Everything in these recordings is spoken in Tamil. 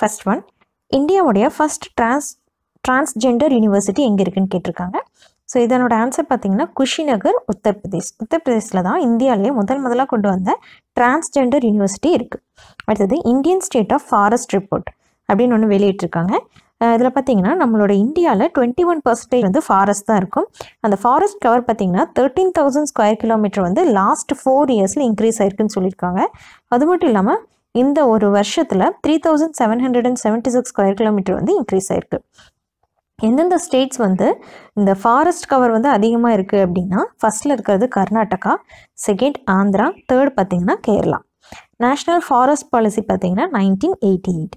ஃபர்ஸ்ட் ஒன் இந்தியாவுடைய ஃபர்ஸ்ட் டிரான்ஸ் டிரான்ஸ்ஜெண்டர் யூனிவர்சிட்டி எங்கே இருக்குன்னு கேட்டிருக்காங்க. ஸோ இதனோட ஆன்சர் பார்த்தீங்கன்னா குஷிநகர் உத்தரப்பிரதேஷ். உத்தரப்பிரதேசில் தான் இந்தியாவிலேயே முதல் முதலாக கொண்டு வந்த டிரான்ஸ்ஜெண்டர் யூனிவர்சிட்டி இருக்குது அடுத்தது Indian state of forest report அப்படின்னு ஒன்று வெளியிட்டிருக்காங்க. இதில் பார்த்தீங்கன்னா நம்மளோட இந்தியாவில் டுவெண்ட்டி ஒன் பர்சன்டேஜ் வந்து ஃபாரஸ்ட் தான் இருக்கும். அந்த ஃபாரஸ்ட் கவர் பார்த்தீங்கன்னா தேர்ட்டீன் தௌசண்ட் ஸ்கொயர் கிலோமீட்டர் வந்து லாஸ்ட் ஃபோர் இயர்ஸில் இன்க்ரீஸ் ஆயிருக்குன்னு சொல்லியிருக்காங்க. அது மட்டும் இல்லாமல் இந்த ஒரு வருஷத்தில் three thousand seven hundred and seventy six square kilometre வந்து இன்க்ரீஸ் ஆயிருக்கு. எந்தெந்த ஸ்டேட்ஸ் வந்து இந்த ஃபாரஸ்ட் கவர் வந்து அதிகமாக இருக்குது அப்படின்னா ஃபஸ்ட்டில் இருக்கிறது கர்நாடகா செகண்ட் ஆந்திரா தேர்ட் பார்த்தீங்கன்னா கேரளா. நேஷ்னல் ஃபாரஸ்ட் பாலிசி பார்த்தீங்கன்னா nineteen eighty eight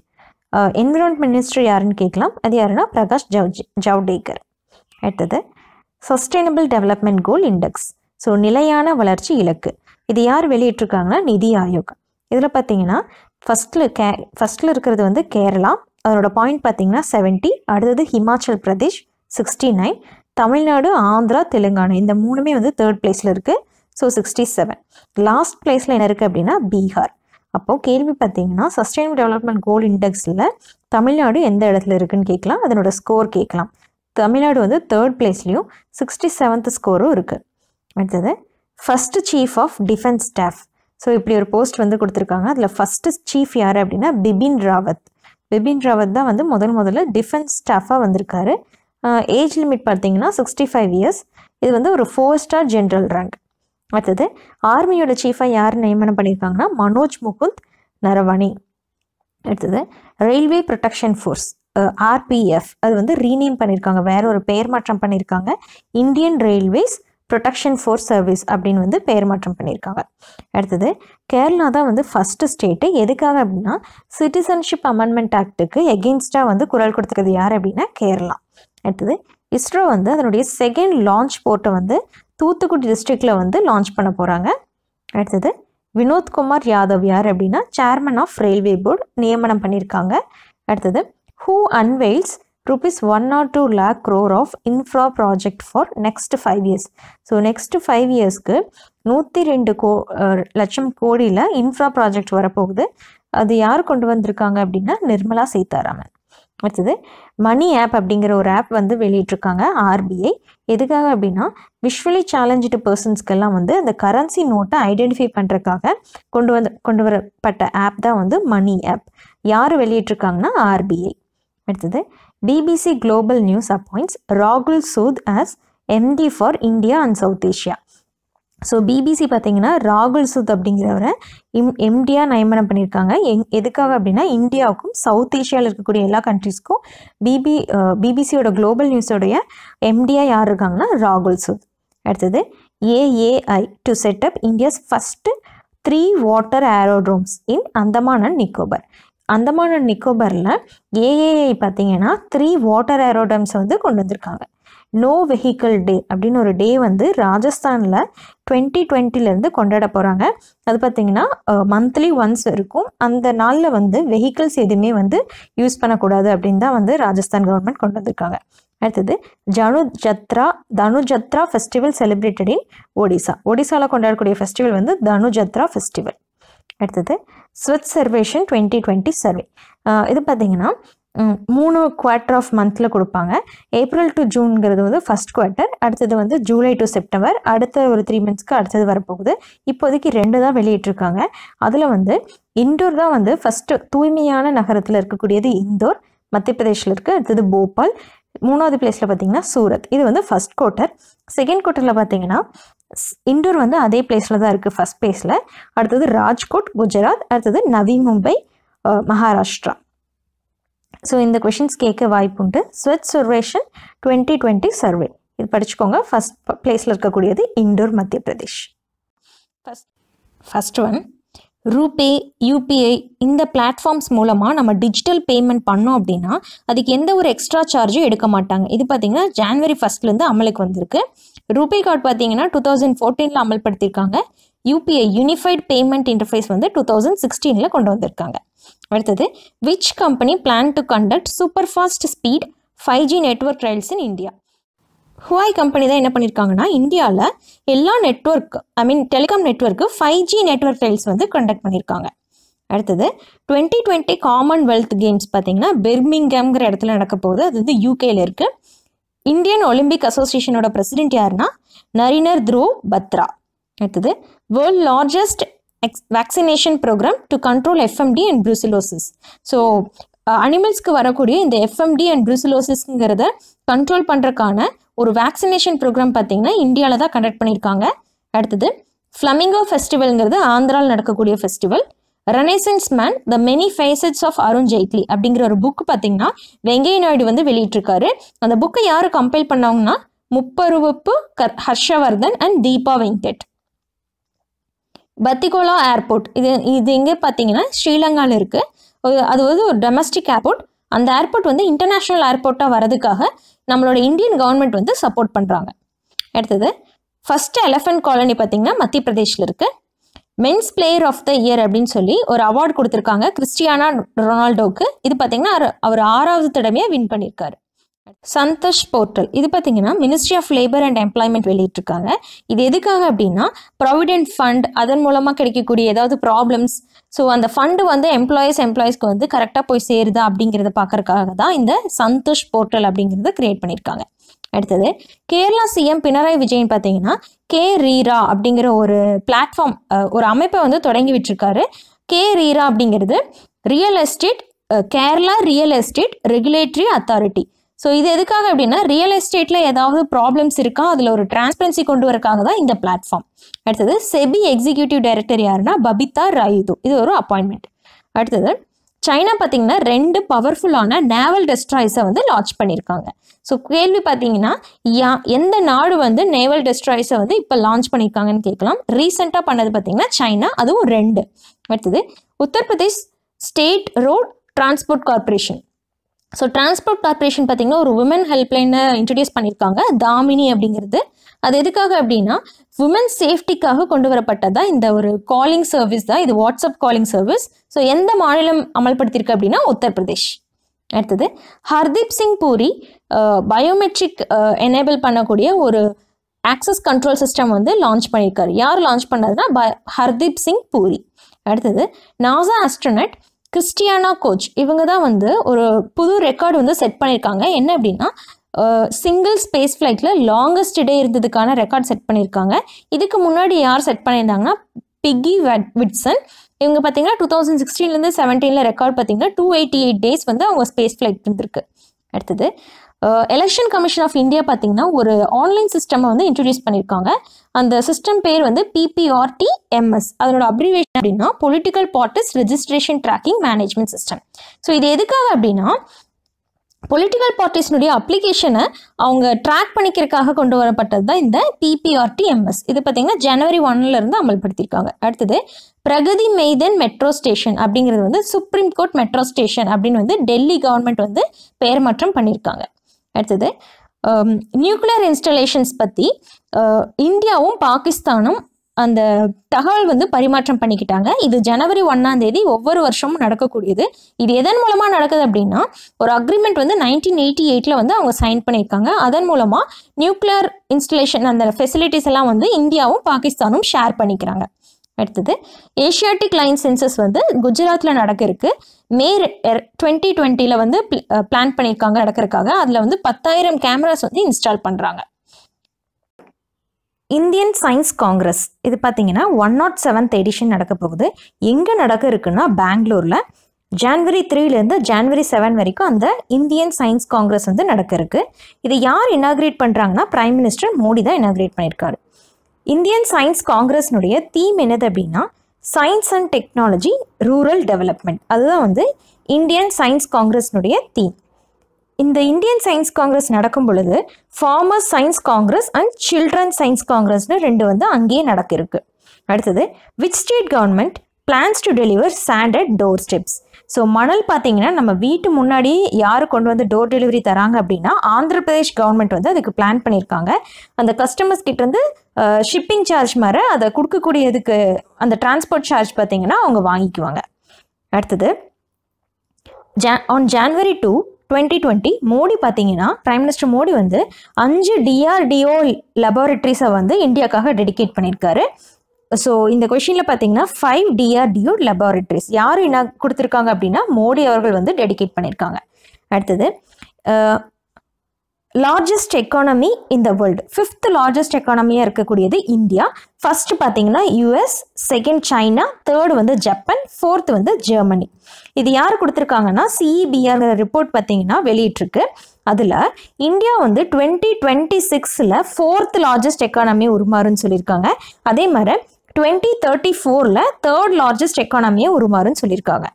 environment minister யாருன்னு கேட்கலாம். அது யாருன்னா பிரகாஷ் ஜவ்ஜி ஜவ்டேகர். அடுத்தது sustainable development goal index so நிலையான வளர்ச்சி இலக்கு. இது யார் வெளியிட்டிருக்காங்கன்னா நிதி ஆயோக். இதில் பார்த்தீங்கன்னா ஃபஸ்ட்டில் கே ஃபஸ்ட்டில் இருக்கிறது வந்து கேரளா. அதனோட பாயிண்ட் பார்த்தீங்கன்னா செவன்ட்டி அடுத்தது ஹிமாச்சல் பிரதேஷ் சிக்ஸ்டி நைன் தமிழ்நாடு ஆந்திரா தெலுங்கானா. இந்த மூணுமே வந்து தேர்ட் பிளேஸில் இருக்குது ஸோ சிக்ஸ்டி செவன் லாஸ்ட் பிளேஸில் என்ன இருக்குது அப்படின்னா பீகார். அப்போது கேள்வி பார்த்தீங்கன்னா சஸ்டைனபிள் டெவலப்மெண்ட் கோல் இண்டெக்ஸில் தமிழ்நாடு எந்த இடத்துல இருக்குன்னு கேட்கலாம். அதனோட ஸ்கோர் கேட்கலாம். தமிழ்நாடு வந்து தேர்ட் பிளேஸ்லேயும் சிக்ஸ்டி செவன்த் ஸ்கோரும் இருக்குது அடுத்தது first chief of defence staff so இப்படி ஒரு போஸ்ட் வந்து கொடுத்துருக்காங்க. அதில் ஃபஸ்ட்டு சீஃப் யார் அப்படின்னா பிபின் ராவத். பிபின் ராவத் தான் வந்து முதல் முதல்ல டிஃபென்ஸ் ஸ்டாஃபாக வந்திருக்காரு. ஏஜ் லிமிட் பார்த்தீங்கன்னா சிக்ஸ்டி ஃபைவ் இயர்ஸ் இது வந்து ஒரு ஃபோர் ஸ்டார் ஜென்ரல் ரேங்க் அடுத்தது ஆர்மியோட சீஃபாக யார் நியமனம் பண்ணியிருக்காங்கன்னா மனோஜ் முகுந்த் நரவணி அடுத்தது ரயில்வே ப்ரொடெக்ஷன் ஃபோர்ஸ் ஆர்பிஎஃப் அது வந்து ரீநேம் பண்ணியிருக்காங்க. வேற ஒரு பெயர் மாற்றம் பண்ணியிருக்காங்க. Indian railways protection force service அப்படின்னு வந்து பெயர் மாற்றம் பண்ணியிருக்காங்க. அடுத்தது கேரளா தான் வந்து ஃபஸ்ட்டு ஸ்டேட்டு எதுக்காக அப்படின்னா சிட்டிசன்ஷிப் அமெண்ட்மெண்ட் ஆக்ட்டுக்கு எகெயின்ஸ்டாக வந்து குரல் கொடுத்துருக்கிறது யார் அப்படின்னா கேரளா. அடுத்தது இஸ்ரோ வந்து அதனுடைய செகண்ட் லான்ச் போர்ட்டை வந்து தூத்துக்குடி டிஸ்ட்ரிக்டில் வந்து லான்ச் பண்ண போகிறாங்க அடுத்தது வினோத்குமார் யாதவ் யார் அப்படின்னா சேர்மன் ஆஃப் ரயில்வே போர்டு நியமனம் பண்ணியிருக்காங்க. அடுத்தது who unveils rupees one or two lakh crore of infra project for next five years so next five இயர்ஸ்க்கு நூற்றி ரெண்டு கோ லட்சம் கோடியில் இன்ஃப்ரா ப்ராஜெக்ட் வரப்போகுது. அது யார் கொண்டு வந்திருக்காங்க அப்படின்னா நிர்மலா சீதாராமன். அடுத்தது மணி ஆப் அப்படிங்கிற ஒரு ஆப் வந்து வெளியிட்டிருக்காங்க ஆர்பிஐ. எதுக்காக அப்படின்னா விஷுவலி சேலஞ்சு பர்சன்ஸ்க்கெல்லாம் வந்து அந்த கரன்சி நோட்டை ஐடென்டிஃபை பண்ணுறதுக்காக கொண்டு வந்து கொண்டு வரப்பட்ட ஆப் தான் வந்து மணி ஆப். யார் வெளியிட்டிருக்காங்கன்னா ஆர்பிஐ. அடுத்தது பிபிசி குளோபல் நியூஸ் அப்பாயிண்ட்ஸ் ராகுல் Sood as MD for India and South Asia so BBC பார்த்தீங்கன்னா ராகுல் சுத் அப்படிங்கிறவரை இம் எம்டியாக நியமனம் பண்ணியிருக்காங்க. எங் எதுக்காக அப்படின்னா இந்தியாவுக்கும் சவுத் ஏஷியாவில் இருக்கக்கூடிய எல்லா கண்ட்ரிஸ்க்கும் பிபி பிபிசியோட குளோபல் நியூஸோடைய எம்டியாக யார் இருக்காங்கன்னா ராகுல் சுத் அடுத்தது AAI to set up India's first three water aerodromes in Andaman and Nicobar Andaman and நிக்கோபரில் AAI பார்த்தீங்கன்னா த்ரீ வாட்டர் ஏரோடம்ஸ் வந்து கொண்டு வந்திருக்காங்க. நோ வெஹிக்கிள் டே அப்படின்னு ஒரு டே வந்து ராஜஸ்தானில் டுவெண்ட்டி டுவெண்ட்டிலேருந்து கொண்டாட போகிறாங்க அது பார்த்திங்கன்னா மந்த்லி ஒன்ஸ் இருக்கும். அந்த நாளில் வந்து வெஹிக்கிள்ஸ் எதுவுமே வந்து யூஸ் பண்ணக்கூடாது அப்படின்னு தான் வந்து ராஜஸ்தான் கவர்மெண்ட் கொண்டு வந்திருக்காங்க. அடுத்தது ஜனு ஜத்ரா Dhanu Jatra festival celebrated in Odisha ஒடிசாவில் கொண்டாடக்கூடிய ஃபெஸ்டிவல் வந்து தனு ஜத்ரா ஃபெஸ்டிவல் அடுத்தது Swachh Survekshan twenty twenty survey இது பார்த்திங்கன்னா மூணு குவார்ட்டர் ஆஃப் மந்தில் கொடுப்பாங்க. ஏப்ரல் டு ஜூன்ங்கிறது வந்து ஃபஸ்ட் குவார்ட்டர் அடுத்தது வந்து ஜூலை டு செப்டம்பர் அடுத்த ஒரு த்ரீ மந்த்ஸ்க்கு அடுத்தது வரப்போகுது. இப்போதைக்கு ரெண்டு தான் வெளியிட்டிருக்காங்க. அதில் வந்து இண்டோர் தான் வந்து ஃபஸ்ட்டு தூய்மையான நகரத்தில் இருக்கக்கூடியது இந்தோர் மத்திய பிரதேஷில் இருக்குது அடுத்தது போபால் மூணாவது பிளேஸில் பார்த்தீங்கன்னா சூரத். இது வந்து ஃபஸ்ட் குவார்ட்டர் செகண்ட் குவார்ட்டரில் பார்த்தீங்கன்னா இண்டோர் வந்து அதே பிளேஸில் தான் இருக்குது ஃபஸ்ட் பிளேஸில் அடுத்தது ராஜ்கோட் குஜராத் அடுத்தது நவி மும்பை மகாராஷ்டிரா. ஸோ இந்த கொஷின்ஸ் கேட்க வாய்ப்புண்டு Swachh Survekshan twenty twenty survey இது படிச்சுக்கோங்க. ஃபஸ்ட் பிளேஸில் இருக்கக்கூடியது Indore Madhya Pradesh. First first one RuPay UPI இந்த பிளாட்ஃபார்ம்ஸ் மூலமாக நம்ம டிஜிட்டல் பேமெண்ட் பண்ணோம் அப்படின்னா அதுக்கு எந்த ஒரு எக்ஸ்ட்ரா சார்ஜும் எடுக்க மாட்டாங்க. இது பார்த்திங்கன்னா ஜான்வரி ஃபஸ்ட்லேருந்து அமலுக்கு வந்திருக்கு. ரூபே கார்டு பார்த்தீங்கன்னா டூ தௌசண்ட் ஃபோர்டீனில் அமல்படுத்தியிருக்காங்க. யூபிஐ யூனிஃபைட் பேமெண்ட் இன்டர்ஃபேஸ் வந்து டூ தௌசண்ட் சிக்ஸ்டீனில் கொண்டு வந்திருக்காங்க. அடுத்தது which company plan to conduct super fast speed five G network trials in India Huawei company தான் என்ன பண்ணியிருக்காங்கன்னா இந்தியாவில் எல்லா நெட்ஒர்க் ஐ மீன் டெலிகாம் நெட்ஒர்க்கு ஃபைவ் ஜி நெட்ஒர்க் ட்ரையல்ஸ் வந்து கண்டக்ட் பண்ணியிருக்காங்க. அடுத்தது டுவெண்ட்டி டுவெண்ட்டி காமன்வெல்த் கேம்ஸ் பார்த்தீங்கன்னா பெர்மிங்கம்ங்கிற இடத்துல நடக்க போகுது. அது வந்து யூகேல இருக்குது இந்தியன் ஒலிம்பிக் அசோசியேஷனோட பிரசிடென்ட் யாருன்னா நரினர் த்ரூவ் பத்ரா. அடுத்தது world largest ex vaccination programme to control FMD and brucellosis so அனிமல்ஸ்க்கு வரக்கூடிய இந்த எஃப்எம்டி அண்ட் ப்ரூசிலோசிஸ்ங்கிறத கண்ட்ரோல் பண்ணுறக்கான ஒரு வேக்சினேஷன் ப்ரோக்ராம் பார்த்தீங்கன்னா இந்தியாவில் தான் கண்டக்ட் பண்ணியிருக்காங்க. அடுத்தது ஃப்ளமிங்கோ ஃபெஸ்டிவல்ங்கிறது ஆந்திராவில் நடக்கக்கூடிய festival renaissance man the many facets of Arun Jaitley அப்படிங்கிற ஒரு புக் பார்த்தீங்கன்னா வெங்கைய நாயுடு வந்து வெளியிட்டிருக்காரு. அந்த புக்கை யார் கம்பைல் பண்ணாங்கன்னா முப்பருவப்பு கர் ஹர்ஷவர்தன் அண்ட் தீபா வெங்கட். பத்திகோலா ஏர்போர்ட் இது இது எங்கே பார்த்தீங்கன்னா ஸ்ரீலங்காவில் இருக்குது அது வந்து ஒரு டொமஸ்டிக் ஏர்போர்ட் அந்த ஏர்போர்ட் வந்து இன்டர்நேஷ்னல் ஏர்போர்ட்டாக வரதுக்காக நம்மளோட இந்தியன் கவர்மெண்ட் வந்து சப்போர்ட் பண்ணுறாங்க அடுத்தது ஃபஸ்ட்டு எலஃபென்ட் காலனி பார்த்தீங்கன்னா மத்திய பிரதேஷில் இருக்குது men's player of the year அப்படின்னு சொல்லி ஒரு அவார்டு கொடுத்துருக்காங்க. கிறிஸ்டியானா ரொனால்டோவுக்கு இது பார்த்தீங்கன்னா அவர்- ஆறாவது தடவையாக வின் பண்ணியிருக்காரு. சந்தோஷ் போர்ட்டல். இது பார்த்தீங்கன்னா ministry of labour and employment வெளியிட்டிருக்காங்க. இது எதுக்காக அப்படின்னா ப்ராவிடென்ட் ஃபண்ட் அதன் மூலமாக கிடைக்கக்கூடிய ஏதாவது ப்ராப்ளம்ஸ் ஸோ அந்த ஃபண்டு வந்து எம்ப்ளாயீஸ் எம்ப்ளாயீஸ்க்கு வந்து கரெக்டாக போய் சேருதா அப்படிங்கிறத பார்க்கறதுக்காக தான் இந்த சந்தோஷ் போர்ட்டல் அப்படிங்கிறத கிரியேட் பண்ணியிருக்காங்க. அடுத்தது கேரளா சிஎம் பினராயி விஜயன் பார்த்தீங்கன்னா கே ரீரா அப்படிங்கிற ஒரு பிளாட்ஃபார்ம் ஒரு அமைப்பை வந்து தொடங்கி விட்டுருக்காரு. கே ரீரா அப்படிங்கிறது real estate Kerala real estate regulatory authority so இது எதுக்காக அப்படின்னா ரியல் எஸ்டேட்டில் ஏதாவது ப்ராப்ளம்ஸ் இருக்கா அதில் ஒரு டிரான்ஸ்பரன்சி கொண்டு வரக்காக தான் இந்த பிளாட்ஃபார்ம் அடுத்தது செபி எக்ஸிக்யூட்டிவ் டைரக்டர் யாருன்னா பபிதா ராயுது இது ஒரு அப்பாயின்மெண்ட் அடுத்தது சைனா பார்த்தீங்கன்னா ரெண்டு பவர்ஃபுல்லான நேவல் டெஸ்ட்ராய்ஸை வந்து லான்ச் பண்ணியிருக்காங்க ஸோ கேள்வி பார்த்தீங்கன்னா யா எந்த நாடு வந்து நேவல் டெஸ்ட்ராய்ஸை வந்து இப்போ லான்ச் பண்ணியிருக்காங்கன்னு கேட்கலாம். ரீசெண்டாக பண்ணது பார்த்தீங்கன்னா சைனா அதுவும் ரெண்டு. அடுத்தது Uttar Pradesh state road transport corporation so transport corporation பார்த்தீங்கன்னா ஒரு உமன் ஹெல்ப்லைனை இன்ட்ரடியூஸ் பண்ணியிருக்காங்க தாமினி அப்படிங்கிறது. அது எதுக்காக அப்படின்னா உமன் சேஃப்டிக்காக கொண்டு வரப்பட்டதா இந்த ஒரு காலிங் சர்வீஸ் தான் இது வாட்ஸ்அப் காலிங் சர்வீஸ் ஸோ எந்த மாநிலம் அமல்படுத்தியிருக்கு அப்படின்னா உத்தரப்பிரதேஷ். அடுத்தது ஹர்தீப் சிங் பூரி பயோமெட்ரிக் எனேபிள் பண்ணக்கூடிய ஒரு ஆக்சஸ் கண்ட்ரோல் சிஸ்டம் வந்து லான்ச் பண்ணியிருக்காரு. யார் லான்ச் பண்ணதுன்னா ப ஹர்தீப் சிங் பூரி. அடுத்தது நாசா ஆஸ்ட்ரோனட் கிறிஸ்டியானா கோச். இவங்க தான் வந்து ஒரு புது ரெக்கார்டு வந்து செட் பண்ணியிருக்காங்க. என்ன அப்படின்னா சிங்கிள் ஸ்பேஸ் ஃப்ளைட்டில் லாங்கஸ்ட் டே இருந்ததுக்கான ரெக்கார்ட் செட் பண்ணியிருக்காங்க. இதுக்கு முன்னாடி யார் செட் பண்ணியிருந்தாங்கன்னா பிக்கி விட்சன். இவங்க பார்த்தீங்கன்னா டூ தௌசண்ட் சிக்ஸ்டீன்லேருந்து செவன்டீனில் ரெக்கார்ட் பார்த்தீங்கன்னா டூ எயிட்டி எயிட் டேஸ் வந்து அவங்க ஸ்பேஸ் ஃப்ளைட் இருந்திருக்கு. அடுத்தது எலெக்ஷன் கமிஷன் ஆஃப் இந்தியா பார்த்தீங்கன்னா ஒரு ஆன்லைன் சிஸ்டம்மை வந்து இன்ட்ரடியூஸ் பண்ணியிருக்காங்க. அந்த சிஸ்டம் பேர் வந்து பிபிஆர்டி எம்எஸ் அதனோட அப்ரிவேஷன் அப்படின்னா political parties registration tracking management system so இது எதுக்காக அப்படின்னா பொலிட்டிக்கல் பார்ட்டிஸ்னுடைய அப்ளிகேஷனை அவங்க ட்ராக் பண்ணிக்கிறதுக்காக கொண்டு வரப்பட்டது தான் இந்த பிபிஆர்டி எம்எஸ் இது பார்த்தீங்கன்னா ஜனவரி ஒன்னிலிருந்து அமல்படுத்தியிருக்காங்க. அடுத்தது பிரகதி மெய்தன் மெட்ரோ ஸ்டேஷன் அப்படிங்கிறது வந்து சுப்ரீம் கோர்ட் மெட்ரோ ஸ்டேஷன் அப்படின்னு வந்து டெல்லி கவர்மெண்ட் வந்து பெயர் மாற்றம் பண்ணியிருக்காங்க. அடுத்தது நியூக்ளியர் இன்ஸ்டலேஷன்ஸ் பற்றி இந்தியாவும் பாகிஸ்தானும் அந்த தகவல் வந்து பரிமாற்றம் பண்ணிக்கிட்டாங்க. இது ஜனவரி ஒன்றாம் தேதி ஒவ்வொரு வருஷமும் நடக்கக்கூடியது. இது எதன் மூலமாக நடக்குது அப்படின்னா ஒரு அக்ரிமெண்ட் வந்து நைன்டீன் எயிட்டி எயிட்டில் வந்து அவங்க சைன் பண்ணியிருக்காங்க. அதன் மூலமாக நியூக்ளியர் இன்ஸ்டலேஷன் அந்த ஃபெசிலிட்டிஸ் எல்லாம் வந்து இந்தியாவும் பாகிஸ்தானும் ஷேர் பண்ணிக்கிறாங்க. அடுத்தது ஏஷியாட்டிக் லைன் சென்சஸ் வந்து குஜராத்தில் நடக்க இருக்கு மே டுவெண்ட்டி டுவெண்ட்டியில் வந்து பிளான் பண்ணியிருக்காங்க நடக்கிறதுக்காக. அதில் வந்து பத்தாயிரம் கேமராஸ் வந்து இன்ஸ்டால் பண்ணுறாங்க இந்தியன் சயின்ஸ் காங்கிரஸ் இது பார்த்தீங்கன்னா ஒன் நாட் செவன்த் எடிஷன் நடக்க போகுது. எங்கே நடக்க இருக்குன்னா பெங்களூரில். ஜான்வரி த்ரீலேருந்து ஜான்வரி செவன் வரைக்கும் அந்த இந்தியன் சயின்ஸ் காங்கிரஸ் வந்து நடக்க இருக்கு. இதை யார் இனாகிரேட் பண்ணுறாங்கன்னா பிரைம் மினிஸ்டர் மோடி தான் இனாகிரேட் பண்ணியிருக்காரு. இந்தியன் சயின்ஸ் காங்கிரஸ்னுடைய தீம் என்னது அப்படின்னா science and technology rural development அதுதான் வந்து இந்தியன் சயின்ஸ் காங்கிரஸ்னுடைய தீம் இந்த இந்தியன் சயின்ஸ் காங்கிரஸ் நடக்கும் பொழுது farmers science congress and children science காங்கிரஸ்னு ரெண்டு வந்து அங்கேயே நடக்கிருக்கு. அடுத்தது which state government plans to deliver sand at door steps so மணல் பார்த்தீங்கன்னா நம்ம வீட்டு முன்னாடி யார் கொண்டு வந்து டோர் டெலிவரி தராங்க அப்படின்னா ஆந்திர பிரதேஷ் கவர்மெண்ட் வந்து அதுக்கு பிளான் பண்ணியிருக்காங்க. அந்த கஸ்டமர்ஸ் கிட்டேருந்து ஷிப்பிங் சார்ஜ் மாதிரி அதை கொடுக்கக்கூடியதுக்கு அந்த டிரான்ஸ்போர்ட் சார்ஜ் பார்த்தீங்கன்னா அவங்க வாங்கிக்குவாங்க. அடுத்தது ஜா on January two twenty twenty Modi பார்த்தீங்கன்னா பிரைம் மினிஸ்டர் மோடி வந்து அஞ்சு டிஆர்டிஓ லெபார்டரிஸை வந்து இந்தியாக்காக டெடிகேட் பண்ணியிருக்காரு. ஸோ இந்த கொஷினில் பார்த்தீங்கன்னா ஃபைவ் டிஆர்டிஓ லெபார்டரிஸ் யார் என்ன கொடுத்துருக்காங்க அப்படின்னா மோடி அவர்கள் வந்து டெடிகேட் பண்ணியிருக்காங்க. அடுத்தது largest economy in the world fifth largest எக்கானமியாக இருக்கக்கூடியது இந்தியா. ஃபஸ்ட்டு பார்த்தீங்கன்னா யூஎஸ் செகண்ட் சைனா தேர்ட் வந்து ஜப்பான் ஃபோர்த் வந்து ஜெர்மனி இது யார் கொடுத்துருக்காங்கன்னா சிஇபிஆர் ரிப்போர்ட் பார்த்தீங்கன்னா வெளியிட்டிருக்கு. அதில் இந்தியா வந்து டுவெண்ட்டி டுவெண்ட்டி சிக்ஸில் ஃபோர்த் லார்ஜஸ்ட் எக்கானமி உருமாறுன்னு சொல்லியிருக்காங்க. அதே மாதிரி டுவெண்ட்டி தேர்ட்டி ஃபோரில் தேர்ட் லார்ஜஸ்ட் எக்கானமியை உருமாறுன்னு சொல்லியிருக்காங்க.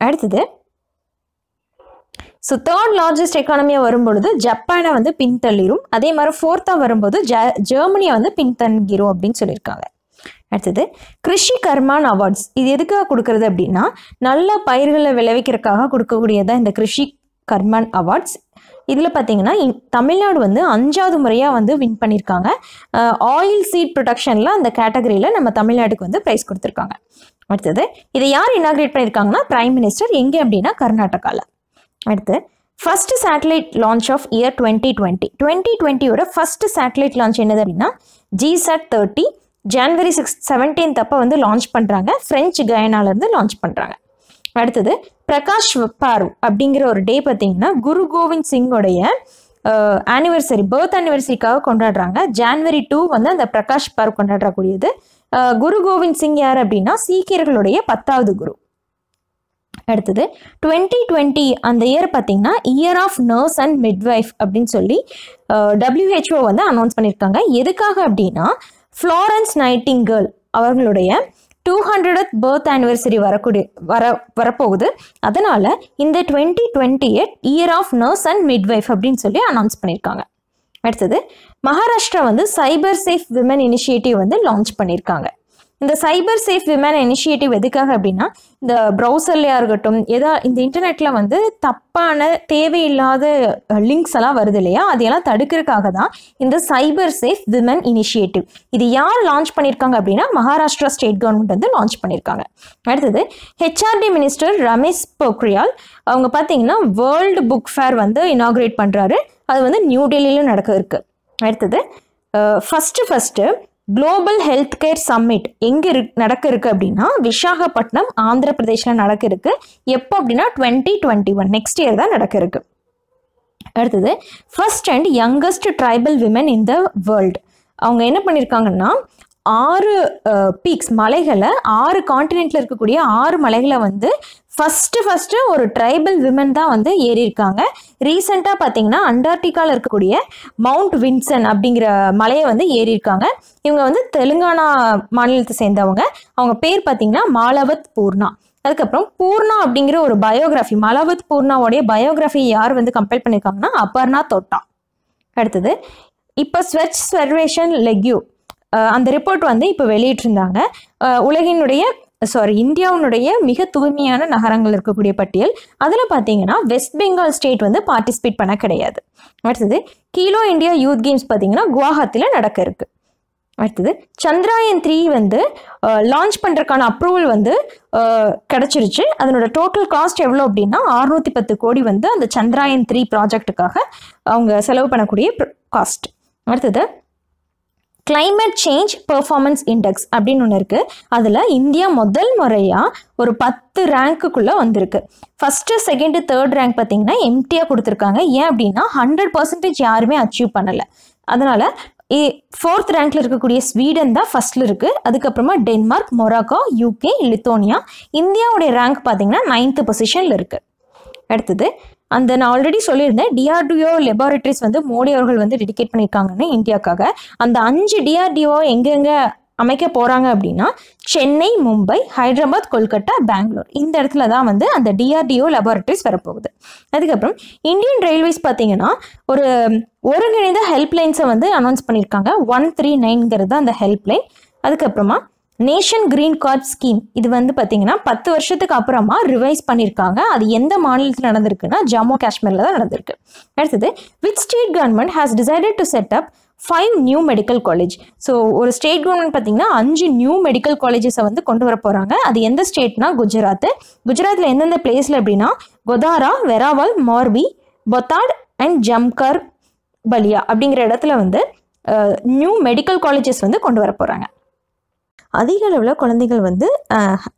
அடுத்தது ஸோ தேர்ட் லார்ஜஸ்ட் எக்கானமியாக வரும்பொழுது ஜப்பானை வந்து பின்தள்ளிரும். அதே மாதிரி ஃபோர்த்தாக வரும்போது ஜ ஜெர்மனியை வந்து பின்தங்கிரும் அப்படின்னு சொல்லியிருக்காங்க. அடுத்தது கிருஷி கர்மான் அவார்ட்ஸ் இது எதுக்காக கொடுக்கறது அப்படின்னா நல்ல பயிர்களை விளைவிக்கிறதுக்காக கொடுக்கக்கூடியதான் இந்த கிருஷி கர்மான் அவார்ட்ஸ் இதில் பார்த்தீங்கன்னா இ- தமிழ்நாடு வந்து அஞ்சாவது முறையாக வந்து வின் பண்ணியிருக்காங்க. ஆயில் சீட் ப்ரொடக்ஷனில் அந்த கேட்டகரியில் நம்ம தமிழ்நாட்டுக்கு வந்து ப்ரைஸ் கொடுத்துருக்காங்க. அடுத்தது இதை யார் இனாகிரேட் பண்ணியிருக்காங்கன்னா பிரைம் மினிஸ்டர் எங்கே அப்படின்னா கர்நாடகாவில் அடுத்து first satellite launch of year twenty twenty twenty டுவெண்ட்டியோட first satellite launch என்னது அப்படின்னா GSAT thirty January six seventeenth அப்போ வந்து லான்ச் பண்ணுறாங்க ஃப்ரெஞ்சு கயனாலேருந்து லான்ச் பண்ணுறாங்க அடுத்தது பிரகாஷ் பாரு அப்படிங்கிற ஒரு டே பார்த்தீங்கன்னா குரு கோவிந்த் சிங்கோடைய ஆனிவர்சரி பர்த் ஆனிவர்சரிக்காக கொண்டாடுறாங்க. ஜான்வரி டூ வந்து அந்த பிரகாஷ் பாரு கொண்டாடக்கூடியது. குரு கோவிந்த் சிங் யார் அப்படின்னா சீக்கியர்களுடைய பத்தாவது குரு. அடுத்தது டுவெண்ட்டி டுவெண்ட்டி அந்த இயர் பார்த்தீங்கன்னா year of nurse and midwife அப்படின்னு சொல்லி டபிள்யூஹெச்ஓ வந்து அனௌன்ஸ் பண்ணியிருக்காங்க. எதுக்காக அப்படின்னா ஃப்ளாரன்ஸ் நைட்டிங்கேர்ள் அவர்களுடைய டூ ஹண்ட்ரட் பர்த் ஆனிவர்சரி வரக்கூடிய வர வரப்போகுது. அதனால் இந்த twenty twenty Ed year of nurse and midwife அப்படின்னு சொல்லி அனௌன்ஸ் பண்ணியிருக்காங்க. அடுத்தது மகாராஷ்டிரா வந்து சைபர் சேஃப் விமன் இனிஷியேட்டிவ் வந்து லான்ச் பண்ணியிருக்காங்க. இந்த சைபர் சேஃப் விமன் இனிஷியேட்டிவ் எதுக்காக அப்படின்னா இந்த ப்ரௌசர்லையாக இருக்கட்டும் எதா இந்த இன்டர்நெட்டில் வந்து தப்பான தேவையில்லாத லிங்க்ஸ் எல்லாம் வருது இல்லையா? அதையெல்லாம் தடுக்கிறதுக்காக தான் இந்த சைபர் சேஃப் விமன் இனிஷியேட்டிவ் இது யார் லான்ச் பண்ணியிருக்காங்க அப்படின்னா மகாராஷ்டிரா ஸ்டேட் கவர்மெண்ட் வந்து லான்ச் பண்ணியிருக்காங்க அடுத்தது ஹெச்ஆர்டி மினிஸ்டர் ரமேஷ் பொக்ரியால் அவங்க பார்த்தீங்கன்னா வேர்ல்டு புக் ஃபேர் வந்து இனாக்ரேட் பண்ணுறாரு அது வந்து நியூ டெல்லியிலும் நடக்க இருக்குது அடுத்தது first first global health care summit எங்கே இரு நடக்க இருக்குது அப்படின்னா விசாகப்பட்டினம் ஆந்திர பிரதேஷில் நடக்க இருக்கு. எப்போ அப்படின்னா twenty twenty one next year தான் நடக்க இருக்கு. அடுத்தது first and youngest tribal women in the world அவங்க என்ன பண்ணியிருக்காங்கன்னா ஆறு பீக்ஸ் மலைகளை ஆறு காண்டினென்ட்ல இருக்கக்கூடிய ஆறு மலைகளை வந்து ஃபஸ்ட்டு ஃபஸ்ட்டு ஒரு ட்ரைபல் விமன் தான் வந்து ஏறியிருக்காங்க. ரீசெண்டாக பார்த்தீங்கன்னா அண்டார்டிகாவில் இருக்கக்கூடிய மவுண்ட் வின்சன் அப்படிங்கிற மலையை வந்து ஏறியிருக்காங்க. இவங்க வந்து தெலுங்கானா மாநிலத்தை சேர்ந்தவங்க. அவங்க பேர் பார்த்தீங்கன்னா மாலவத் பூர்ணா. அதுக்கப்புறம் பூர்ணா அப்படிங்கிற ஒரு பயோகிராஃபி மலவத் பூர்ணாவுடைய பயோகிராஃபி யார் வந்து கம்பேர் பண்ணியிருக்காங்கன்னா அபர்ணா தோட்டா. அடுத்தது இப்போ ஸ்வெச் சர்வேஷன் லெக்யூ. அந்த ரிப்போர்ட் வந்து இப்போ வெளியிட்டிருந்தாங்க. உலகினுடைய சாரி இந்தியாவினுடைய மிக தூய்மையான நகரங்கள் இருக்கக்கூடிய பட்டியல். அதில் பார்த்தீங்கன்னா வெஸ்ட் பெங்கால் ஸ்டேட் வந்து பார்ட்டிசிபேட் பண்ண கிடையாது. அடுத்தது கீலோ இந்தியா யூத் கேம்ஸ் பார்த்தீங்கன்னா குவாஹாத்தியில் நடக்க இருக்கு. அடுத்தது சந்திராயன் த்ரீ வந்து லான்ச் பண்ணுறதுக்கான அப்ரூவல் வந்து கிடச்சிருச்சு. அதனோட டோட்டல் காஸ்ட் எவ்வளோ அப்படின்னா அறுநூத்தி பத்து கோடி வந்து அந்த சந்திராயன் த்ரீ ப்ராஜெக்ட்டுக்காக அவங்க செலவு பண்ணக்கூடிய காஸ்ட் அடுத்தது கிளைமேட் சேஞ்ச் பெர்ஃபார்மன்ஸ் இண்டெக்ஸ் அப்படின்னு ஒன்று இருக்குது அதில் இந்தியா முதல் முறையாக ஒரு பத்து ரேங்க்குள்ளே வந்திருக்கு. ஃபஸ்ட்டு செகண்டு தேர்ட் ரேங்க் பார்த்தீங்கன்னா எம்டியாக கொடுத்துருக்காங்க. ஏன் அப்படின்னா ஹண்ட்ரட் பர்சன்டேஜ் யாருமே அச்சீவ் பண்ணலை. அதனால் ஃபோர்த் ரேங்க்கில் இருக்கக்கூடிய ஸ்வீடன் தான் ஃபஸ்ட்டில் இருக்குது அதுக்கப்புறமா டென்மார்க் மொராக்கோ யூகே லித்தோனியா. இந்தியாவுடைய ரேங்க் பார்த்தீங்கன்னா நைன்த்து பொசிஷனில் இருக்குது அடுத்தது அந்த நான் ஆல்ரெடி சொல்லியிருந்தேன் டிஆர்டிஓ லெபார்டரிஸ் வந்து மோடி அவர்கள் வந்து டெடிகேட் பண்ணியிருக்காங்கன்னு இந்தியாக்காக. அந்த அஞ்சு டிஆர்டிஓ எங்கெங்க அமைக்க போகிறாங்க அப்படின்னா சென்னை மும்பை ஹைதராபாத் கொல்கட்டா பெங்களூர். இந்த இடத்துல தான் வந்து அந்த டிஆர்டிஓ லெபார்டரிஸ் வரப்போகுது. அதுக்கப்புறம் இந்தியன் ரயில்வேஸ் பார்த்தீங்கன்னா ஒரு ஒருங்கிணைந்த ஹெல்ப்லைன்ஸை வந்து அனௌன்ஸ் பண்ணியிருக்காங்க. ஒன் த்ரீ நைன்ங்கிறது அந்த ஹெல்ப்லைன் அதுக்கப்புறமா நேஷன் கிரீன் கார்ட் ஸ்கீம். இது வந்து பார்த்தீங்கன்னா பத்து வருஷத்துக்கு அப்புறமா ரிவைஸ் பண்ணியிருக்காங்க அது எந்த மாநிலத்தில் நடந்திருக்குன்னா ஜம்மு காஷ்மீரில் தான் நடந்திருக்கு. அடுத்தது which state government has decided to set up five new medical college so ஒரு ஸ்டேட் கவர்மெண்ட் பார்த்தீங்கன்னா அஞ்சு நியூ மெடிக்கல் காலேஜஸை வந்து கொண்டு வர போகிறாங்க அது எந்த ஸ்டேட்னா குஜராத். குஜராத்தில் எந்தெந்த பிளேஸில் அப்படின்னா கொதாரா வெராவல் மார்பி பொத்தாட் அண்ட் ஜம்கர் பலியா அப்படிங்கிற இடத்துல வந்து நியூ மெடிக்கல் காலேஜஸ் வந்து கொண்டு வர போகிறாங்க அதிக அளவில் குழந்தைகள் வந்து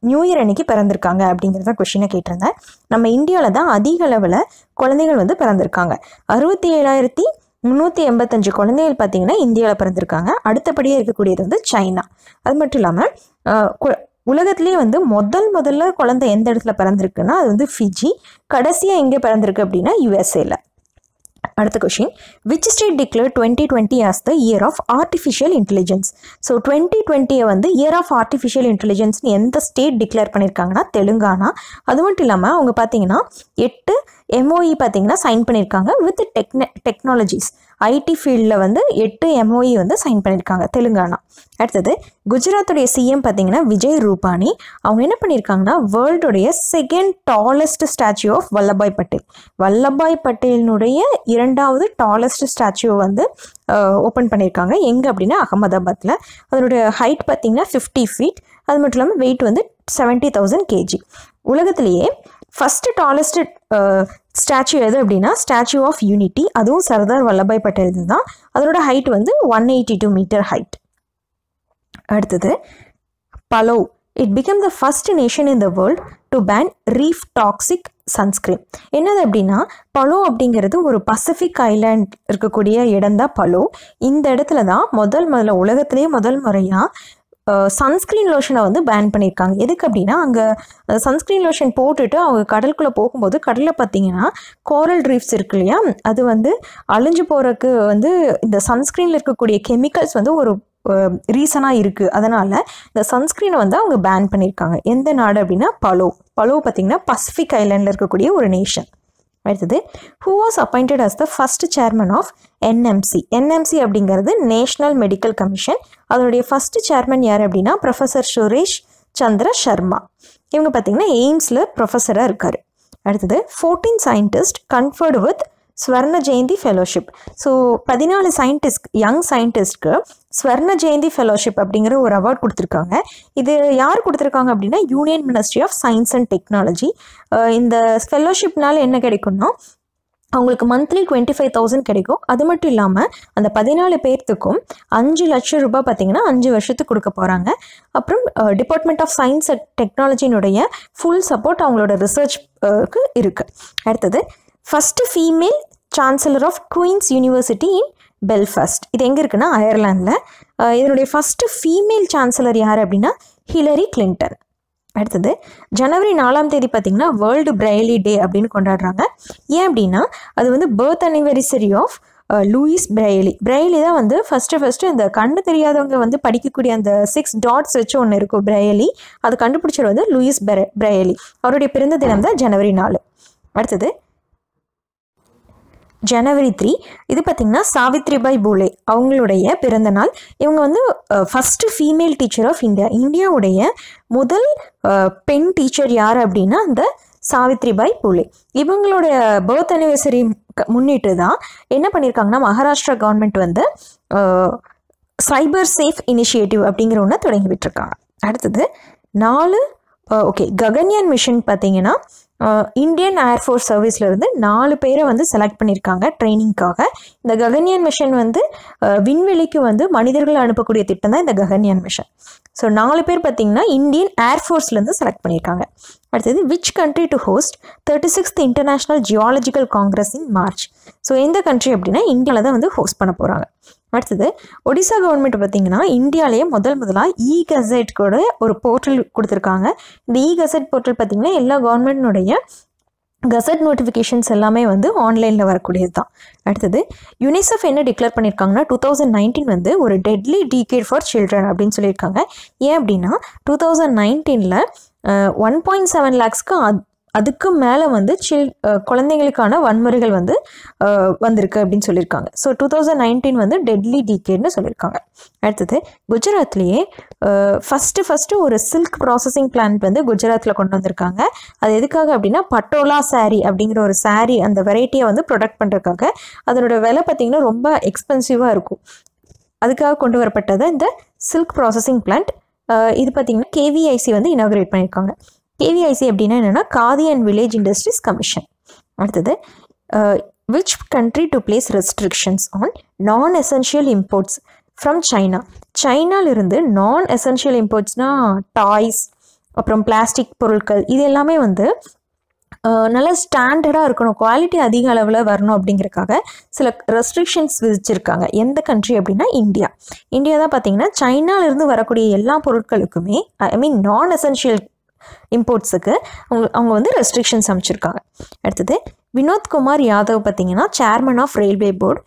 நியூ இயர் அன்னைக்கு பிறந்திருக்காங்க அப்படிங்கிறத கொஷினை கேட்டிருந்தேன். நம்ம இந்தியாவில் தான் அதிக அளவில் குழந்தைகள் வந்து பிறந்திருக்காங்க. அறுபத்தி ஏழாயிரத்தி முந்நூற்றி எண்பத்தஞ்சு குழந்தைகள் பார்த்திங்கன்னா இந்தியாவில் பிறந்திருக்காங்க. அடுத்தபடியே இருக்கக்கூடியது வந்து சைனா. அது மட்டும் இல்லாமல் உலகத்திலே வந்து முதல் முதல்ல குழந்தை எந்த இடத்துல பிறந்திருக்குன்னா அது வந்து ஃபிஜி. கடைசியாக எங்கே பிறந்திருக்கு அப்படின்னா யூஎஸ்ஏல. அடுத்த question which state declare twenty twenty as the year of artificial intelligence so twenty டுவெண்ட்டியை வந்து இயர் ஆஃப் ஆர்டிஃபிஷியல் இன்டெலிஜென்ஸ்னு எந்த ஸ்டேட் டிக்ளேர் பண்ணியிருக்காங்கன்னா தெலுங்கானா. அது மட்டும் இல்லாமல் அவங்க பார்த்தீங்கன்னா எட்டு எம்ஓஇ பார்த்தீங்கன்னா சைன் பண்ணியிருக்காங்க வித் டெக்ன டெக்னாலஜிஸ் ஐடி ஃபீல்டில் வந்து எட்டு எம்ஓஇ வந்து சைன் பண்ணியிருக்காங்க தெலுங்கானா. அடுத்தது குஜராத்துடைய சிஎம் பார்த்தீங்கன்னா விஜய் ரூபானி. அவங்க என்ன பண்ணியிருக்காங்கன்னா வேர்ல்டுடைய second tallest statue of Vallabhbhai Patel. Vallabhbhai பட்டேலினுடைய இரண்டாவது டாலஸ்ட் ஸ்டாச்சுவை வந்து ஓப்பன் பண்ணியிருக்காங்க எங்கே அப்படின்னா அகமதாபாத்தில் அதனுடைய ஹைட் பார்த்திங்கன்னா ஃபிஃப்டி ஃபீட் அது மட்டும் இல்லாமல் வெயிட் வந்து செவன்ட்டி தௌசண்ட் கேஜி உலகத்திலேயே ஃபஸ்ட்டு டாலஸ்ட் ஸ்டாச்சு எது அப்படின்னா ஸ்டாச்சு ஆஃப் யூனிட்டி அதுவும் சர்தார் வல்லபாய் பட்டேல் தான் அதனோட ஹைட் வந்து one eighty two metre height அடுத்தது Palau it become the first nation in the world to ban reef toxic sunscreen என்னது அப்படின்னா பலோ அப்படிங்கிறது ஒரு பசிபிக் ஐலாண்ட் இருக்கக்கூடிய இடம் தான் பலோ இந்த இடத்துல தான் முதல் முதல்ல உலகத்திலேயே முதல் முறையாக சன்ஸ்க்ரீன் லோஷனை வந்து பேன் பண்ணியிருக்காங்க எதுக்கு அப்படின்னா அங்கே சன்ஸ்க்ரீன் லோஷன் போட்டுட்டு அவங்க கடலுக்குள்ளே போகும்போது கடலில் பார்த்தீங்கன்னா கோரல் ரீஃப்ஸ் இருக்கு இல்லையா? அது வந்து அழிஞ்சு போகிறதுக்கு வந்து இந்த சன்ஸ்க்ரீனில் இருக்கக்கூடிய கெமிக்கல்ஸ் வந்து ஒரு ரீசனாக இருக்குது அதனால் இந்த சன்ஸ்க்ரீனை வந்து அவங்க பேன் பண்ணியிருக்காங்க எந்த நாடு அப்படின்னா பலோ பலோ பார்த்திங்கன்னா பசிபிக் ஐலாண்டில் இருக்கக்கூடிய ஒரு நேஷன் அடுத்தது who was appointed as the first chairman of NMC NMC அப்படிங்கிறது நேஷ்னல் மெடிக்கல் கமிஷன் அதனுடைய ஃபஸ்ட் சேர்மன் யார் அப்படின்னா ப்ரொஃபஸர் சுரேஷ் சந்திர சர்மா இவங்க பார்த்திங்கன்னா எய்ம்ஸில் ப்ரொஃபஸராக இருக்கார். அடுத்தது fourteen scientist conferred with Swarna Jayanti fellowship so பதினாலு சயின்டிஸ்ட் யங் சயின்டிஸ்ட்க்கு ஸ்வர்ண ஜெயந்தி ஃபெலோஷிப் அப்படிங்கிற ஒரு அவார்ட் கொடுத்துருக்காங்க. இது யார் கொடுத்துருக்காங்க அப்படின்னா union ministry of science and technology இந்த ஃபெலோஷிப்னால என்ன கிடைக்கும்னா அவங்களுக்கு மந்த்லி டுவெண்ட்டி ஃபைவ் தௌசண்ட் கிடைக்கும். அது மட்டும் இல்லாமல் அந்த பதினாலு பேர்த்துக்கும் அஞ்சு லட்சம் ரூபாய் பார்த்தீங்கன்னா அஞ்சு வருஷத்துக்கு கொடுக்க போகிறாங்க அப்புறம் டிபார்ட்மெண்ட் ஆஃப் சயின்ஸ் அண்ட் டெக்னாலஜினுடைய ஃபுல் சப்போர்ட் அவங்களோட ரிசர்ச்க்கு இருக்குது அடுத்தது first female chancellor of Queen's university in Belfast இது எங்கே இருக்குன்னா அயர்லாண்டில் இதனுடைய ஃபஸ்ட்டு ஃபீமேல் சான்சலர் யார் அப்படின்னா ஹிலரி கிளின்டன் அடுத்தது ஜனவரி நாலாம் தேதி பார்த்திங்கன்னா வேர்ல்டு பிரைலி டே அப்படின்னு கொண்டாடுறாங்க. ஏன் அப்படின்னா அது வந்து birth anniversary of Louis Braille Braille தான் வந்து ஃபஸ்ட்டு ஃபஸ்ட்டு இந்த கண்ணு தெரியாதவங்க வந்து படிக்கக்கூடிய அந்த சிக்ஸ் டாட்ஸ் வச்சு ஒன்று இருக்கும் பிரைலி அது கண்டுபிடிச்சது வந்து லூயிஸ் பிரை பிரைலி அவருடைய பிறந்த தினம் தான் ஜனவரி நாலு. அடுத்தது ஜனவரி த்ரீ இது பார்த்திங்கன்னா சாவித்ரிபாய் பூலே அவங்களுடைய பிறந்த நாள். இவங்க வந்து first female teacher of India இந்தியாவுடைய முதல் பெண் டீச்சர் யார் அப்படின்னா அந்த சாவித்ரிபாய் பூலே. இவங்களுடைய பர்த் அனிவர்சரி முன்னிட்டு தான் என்ன பண்ணியிருக்காங்கன்னா மகாராஷ்டிரா கவர்மெண்ட் வந்து சைபர் சேஃப் இனிஷியேட்டிவ் அப்படிங்கிற ஒன்று தொடங்கி விட்டுருக்காங்க. அடுத்தது நாலு ஓகே ககன்யான் மிஷன் பார்த்தீங்கன்னா இந்தியன் ஏர்ஃபோர்ஸ் சர்வீஸ்லேருந்து நாலு பேரை வந்து செலக்ட் பண்ணியிருக்காங்க ட்ரைனிங்க்காக இந்த ககன்யான் மிஷன் வந்து விண்வெளிக்கு வந்து மனிதர்களை அனுப்பக்கூடிய திட்டம் தான் இந்த ககன்யான் மிஷன் ஸோ நாலு பேர் பார்த்தீங்கன்னா இந்தியன் ஏர்ஃபோர்ஸ்லேருந்து செலக்ட் பண்ணியிருக்காங்க அடுத்தது which country to host thirty sixth international geological congress in March so எந்த கண்ட்ரி அப்படின்னா இந்தியாவில் தான் வந்து ஹோஸ்ட் பண்ண போகிறாங்க அடுத்தது ஒடிசா கவர்மெண்ட் பார்த்தீங்கன்னா இந்தியாவிலேயே முதல் முதலாக இ கசெட் கூட ஒரு போர்ட்டல் கொடுத்துருக்காங்க. இந்த இ கசெட் போர்ட்டல் பார்த்தீங்கன்னா எல்லா கவர்மெண்ட்னுடைய கசட் நோட்டிஃபிகேஷன்ஸ் எல்லாமே வந்து ஆன்லைனில் வரக்கூடியது தான். அடுத்தது யுனிசெஃப் என்ன டிக்ளேர் பண்ணியிருக்காங்கன்னா டூ தௌசண்ட் நைன்டீன் வந்து ஒரு டெட்லி டீகேட் ஃபார் சில்ட்ரன் அப்படின்னு சொல்லியிருக்காங்க. ஏன் அப்படின்னா டூ தௌசண்ட் நைன்டீனில் ஒன் பாயிண்ட் செவன் லேக்ஸ்க்கு அதுக்கு மேலே வந்து சில் குழந்தைங்களுக்கான வன்முறைகள் வந்து வந்திருக்கு அப்படின்னு சொல்லியிருக்காங்க. ஸோ டூ தௌசண்ட் நைன்டீன் வந்து டெட்லி டீகேட்னு சொல்லியிருக்காங்க. அடுத்தது குஜராத்லேயே ஃபஸ்ட்டு ஃபஸ்ட்டு ஒரு சில்க் ப்ராசஸிங் பிளான்ட் வந்து குஜராத்தில் கொண்டு வந்திருக்காங்க. அது எதுக்காக அப்படின்னா பட்டோலா சாரீ அப்படிங்கிற ஒரு சாரீ அந்த வெரைட்டியை வந்து ப்ரொடக்ட் பண்ணுறதுக்காக அதனோட விலை பார்த்திங்கன்னா ரொம்ப எக்ஸ்பென்சிவாக இருக்கும். அதுக்காக கொண்டு வரப்பட்டது இந்த சில்க் ப்ராசஸிங் பிளான்ட் இது பார்த்திங்கன்னா கேவிஐசி வந்து இனாகிரேட் பண்ணியிருக்காங்க. கேவிஐசி அப்படின்னா என்னென்னா khadi and village industries commission அடுத்தது which country to place restrictions on non essential imports from China சைனாலிருந்து non essential இம்போர்ட்ஸ்னால் டாய்ஸ் அப்புறம் பிளாஸ்டிக் பொருட்கள் இது எல்லாமே வந்து நல்லா ஸ்டாண்டர்டாக இருக்கணும். குவாலிட்டி அதிக அளவில் வரணும் அப்படிங்கிறக்காக சில ரெஸ்ட்ரிக்ஷன்ஸ் விதிச்சிருக்காங்க. எந்த கண்ட்ரி அப்படின்னா இந்தியா இந்தியா தான் பார்த்தீங்கன்னா சைனாலேருந்து வரக்கூடிய எல்லா பொருட்களுக்குமே ஐ மீன் நான் எசென்ஷியல் இம்போர்ட்ஸுக்கு அவங்க அவங்க வந்து ரெஸ்ட்ரிக்ஷன்ஸ் அமைச்சிருக்காங்க அடுத்தது வினோத்குமார் யாதவ் பார்த்தீங்கன்னா சேர்மன் ஆஃப் ரயில்வே போர்டு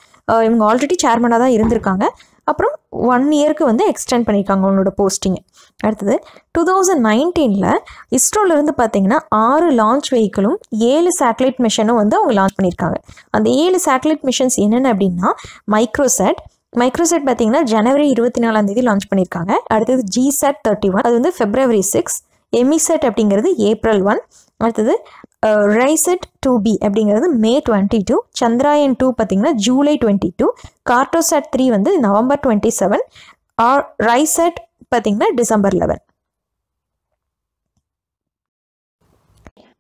இவங்க ஆல்ரெடி சேர்மனாக தான் இருந்திருக்காங்க. அப்புறம் ஒன் இயருக்கு வந்து எக்ஸ்டெண்ட் பண்ணியிருக்காங்க அவங்களோட போஸ்டிங்கை அடுத்தது டூ தௌசண்ட் நைன்டீனில் இஸ்ரோலேருந்து பார்த்தீங்கன்னா ஆறு லான்ச் வெஹிக்கிளும் ஏழு சேட்டலைட் மிஷனும் வந்து அவங்க லான்ச் பண்ணியிருக்காங்க அந்த ஏழு சேட்டலைட் மிஷன்ஸ் என்னென்ன அப்படின்னா மைக்ரோசெட் மைக்ரோசெட் பார்த்தீங்கன்னா ஜனவரி இருபத்தி நாலாம் தேதி லான்ச் பண்ணியிருக்காங்க அடுத்தது ஜிசெட் தேர்ட்டி ஒன் அது வந்து ஃபெப்ரவரி சிக்ஸ் எமிசெட் அப்படிங்கிறது ஏப்ரல் ஒன் அடுத்தது ரைசெட் டூ பி அப்படிங்கிறது May twenty two Chandrayaan two பார்த்திங்கன்னா July twenty two Cartosat three வந்து November twenty seven or RISAT பார்த்திங்கன்னா December eleven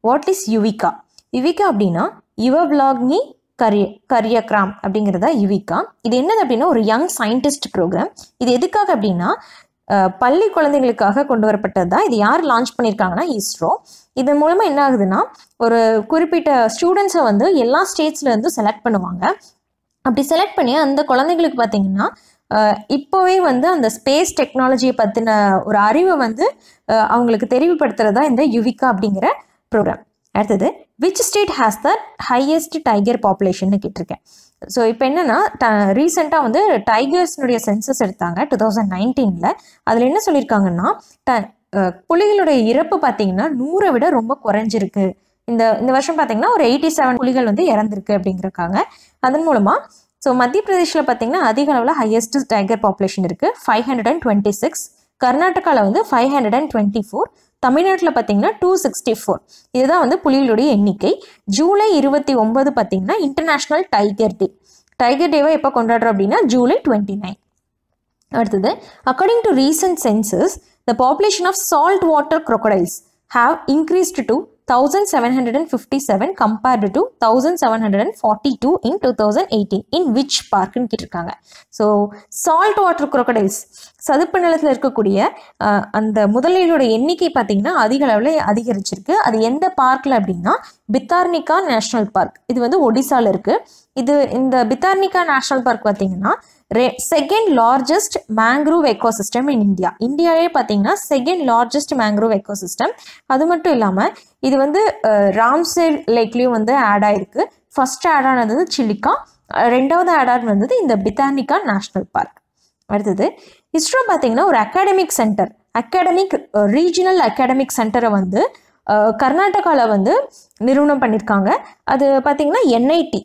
what is Yuvika Yuvika அப்படின்னா யுவ பிளாக்னி கரிய கரியக்ராம் அப்படிங்கிறதா யுவிகா இது என்னது அப்படின்னா ஒரு யங் சயின்டிஸ்ட் ப்ரோக்ராம் இது எதுக்காக அப்படின்னா பள்ளி குழந்தைகளுக்காக கொண்டு வரப்பட்டது தான். இது யார் லான்ச் பண்ணியிருக்காங்கன்னா இஸ்ரோ. இதன் மூலமாக என்ன ஆகுதுன்னா ஒரு குறிப்பிட்ட ஸ்டூடெண்ட்ஸை வந்து எல்லா ஸ்டேட்ஸ்லேருந்து செலக்ட் பண்ணுவாங்க. அப்படி செலக்ட் பண்ணி அந்த குழந்தைங்களுக்கு பார்த்தீங்கன்னா இப்போவே வந்து அந்த ஸ்பேஸ் டெக்னாலஜியை பற்றின ஒரு அறிவை வந்து அவங்களுக்கு தெரிவுபடுத்துறது தான் இந்த யுவிகா அப்படிங்கிற ப்ரோக்ராம் அடுத்தது which state has the highest tiger population கேட்டிருக்கேன். ஸோ இப்போ என்னென்னா ட ரீசெண்டாக வந்து டைகர்ஸ்னுடைய சென்சஸ் எடுத்தாங்க டூ தௌசண்ட் நைன்டீனில் அதில் என்ன சொல்லியிருக்காங்கன்னா ட புலிகளுடைய இறப்பு பார்த்தீங்கன்னா நூறை விட ரொம்ப குறைஞ்சிருக்கு. இந்த இந்த வருஷம் பார்த்தீங்கன்னா ஒரு எயிட்டி செவன் புலிகள் வந்து இறந்துருக்கு அப்படிங்கிறக்காங்க அதன் மூலமாக ஸோ மத்திய பிரதேஷில் பார்த்தீங்கன்னா அதிக அளவில் ஹையஸ்ட் டைகர் பாப்புலேஷன் இருக்குது five hundred and twenty six கர்நாடகாவில் வந்து five hundred and twenty four தமிழ்நாட்டில் பார்த்தீங்கன்னா டூ சிக்ஸ்டி ஃபோர் இதுதான் வந்து புலிகளுடைய எண்ணிக்கை. ஜூலை இருபத்தி ஒன்பது பார்த்தீங்கன்னா இன்டர்நேஷ்னல் டைகர் டே டைகர் டேவை எப்போ கொண்டாடுறோம் அப்படின்னா ஜூலை டுவெண்ட்டி நைன் அடுத்தது according to recent census the population of salt water crocodiles have increased to thousand seven hundred and forty two in two thousand eighteen in which பார்க்குன்னு கேட்டிருக்காங்க. ஸோ சால்ட் வாட்டர் குரோக்கடைஸ் சதுப்பு நிலத்தில் இருக்கக்கூடிய அந்த முதலீடோட எண்ணிக்கை பார்த்தீங்கன்னா அதிக அளவில் அதிகரிச்சிருக்கு. அது எந்த பார்க்கில் அப்படின்னா பித்தார்னிகா நேஷனல் பார்க். இது வந்து ஒடிசால இருக்கு. இது இந்த பித்தார்னிகா நேஷ்னல் பார்க் பார்த்தீங்கன்னா second largest mangrove ecosystem in India இந்தியாவே பார்த்தீங்கன்னா செகண்ட் லார்ஜஸ்ட் மேங்க்ரூவ் எக்கோசிஸ்டம் அது மட்டும் இல்லாமல் இது வந்து ராம்சேல் லேக்லேயும் வந்து ஆட் ஆயிருக்கு. ஃபர்ஸ்ட் ஆட் ஆனது சில்லிக்கா ரெண்டாவது ஆட் ஆன் வந்தது இந்த பித்தானிகா நேஷ்னல் பார்க் அடுத்தது இஸ்ரோ பார்த்தீங்கன்னா ஒரு academic centre academic regional academic சென்டரை வந்து கர்நாடகாவில் வந்து நிறுவனம் பண்ணியிருக்காங்க அது பார்த்தீங்கன்னா என்ஐடி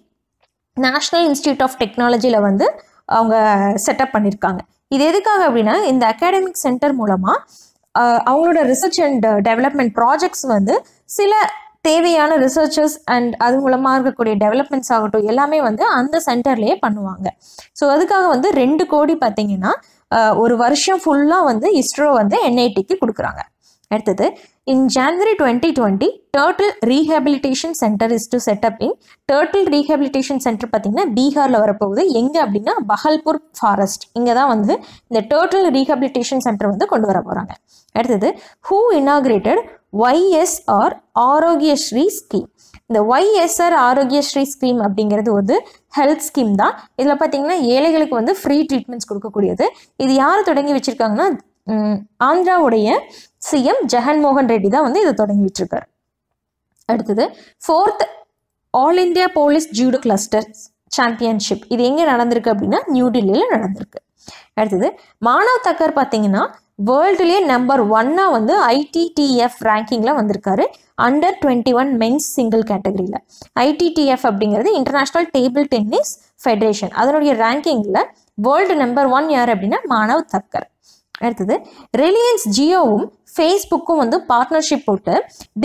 நேஷ்னல் இன்ஸ்டியூட் ஆஃப் டெக்னாலஜியில் வந்து அவங்க செட்டப் பண்ணியிருக்காங்க இது எதுக்காக அப்படின்னா இந்த அகாடமிக் சென்டர் மூலமாக அவங்களோட ரிசர்ச் அண்ட் டெவலப்மெண்ட் ப்ராஜெக்ட்ஸ் வந்து சில தேவையான ரிசர்ச்சர்ஸ் அண்ட் அது மூலமாக இருக்கக்கூடிய டெவலப்மெண்ட்ஸ் ஆகட்டும் எல்லாமே வந்து அந்த சென்டர்லேயே பண்ணுவாங்க. ஸோ அதுக்காக வந்து ரெண்டு கோடி பார்த்தீங்கன்னா ஒரு வருஷம் ஃபுல்லாக வந்து இஸ்ரோ வந்து என்ஐடிக்கு கொடுக்குறாங்க. அடுத்தது in January twenty twenty turtle rehabilitation centre is to setup in turtle rehabilitation centre பார்த்தீங்கன்னா பீகாரில் வரப்போகுது. எங்கே அப்படின்னா பஹல்பூர் ஃபாரஸ்ட் இங்கே தான் வந்து இந்த டேர்ட்டில் ரீஹேபிலிட்டேஷன் சென்டர் வந்து கொண்டு வர போகிறாங்க அடுத்தது who inaugurated YSR Aarogyasri scheme இந்த ஒய்எஸ்ஆர் ஆரோக்கியஸ்ரீ ஸ்கீம் அப்படிங்கிறது வந்து ஹெல்த் ஸ்கீம் தான். இதில் பார்த்தீங்கன்னா ஏழைகளுக்கு வந்து ஃப்ரீ ட்ரீட்மெண்ட்ஸ் கொடுக்கக்கூடியது. இது யார் தொடங்கி வச்சுருக்காங்கன்னா ஆந்திராவுடைய சிஎம் ஜெகன்மோகன் ரெட்டி தான் வந்து இதை தொடங்கி வச்சிருக்காரு அடுத்தது fourth all India police judo cluster championship இது எங்கே நடந்திருக்கு அப்படின்னா நியூ டெல்லியில் நடந்திருக்கு. அடுத்தது மானவ் தக்கர் பார்த்தீங்கன்னா வேர்ல்டுலேயே நம்பர் ஒன்னாக வந்து ஐடிடிஎஃப் ரேங்கிங்கில் வந்திருக்காரு. Under twenty one men's single கேட்டகரியில் ஐடிடிஎஃப் அப்படிங்கிறது இன்டர்நேஷ்னல் டேபிள் டென்னிஸ் ஃபெடரேஷன் அதனுடைய ரேங்கிங்கில் வேர்ல்டு நம்பர் ஒன் யார் அப்படின்னா மாணவ் தக்கர் அடுத்தது ரிலையன்ஸ் ஜியோவும் ஃபேஸ்புக்கும் வந்து பார்ட்னர்ஷிப் போட்டு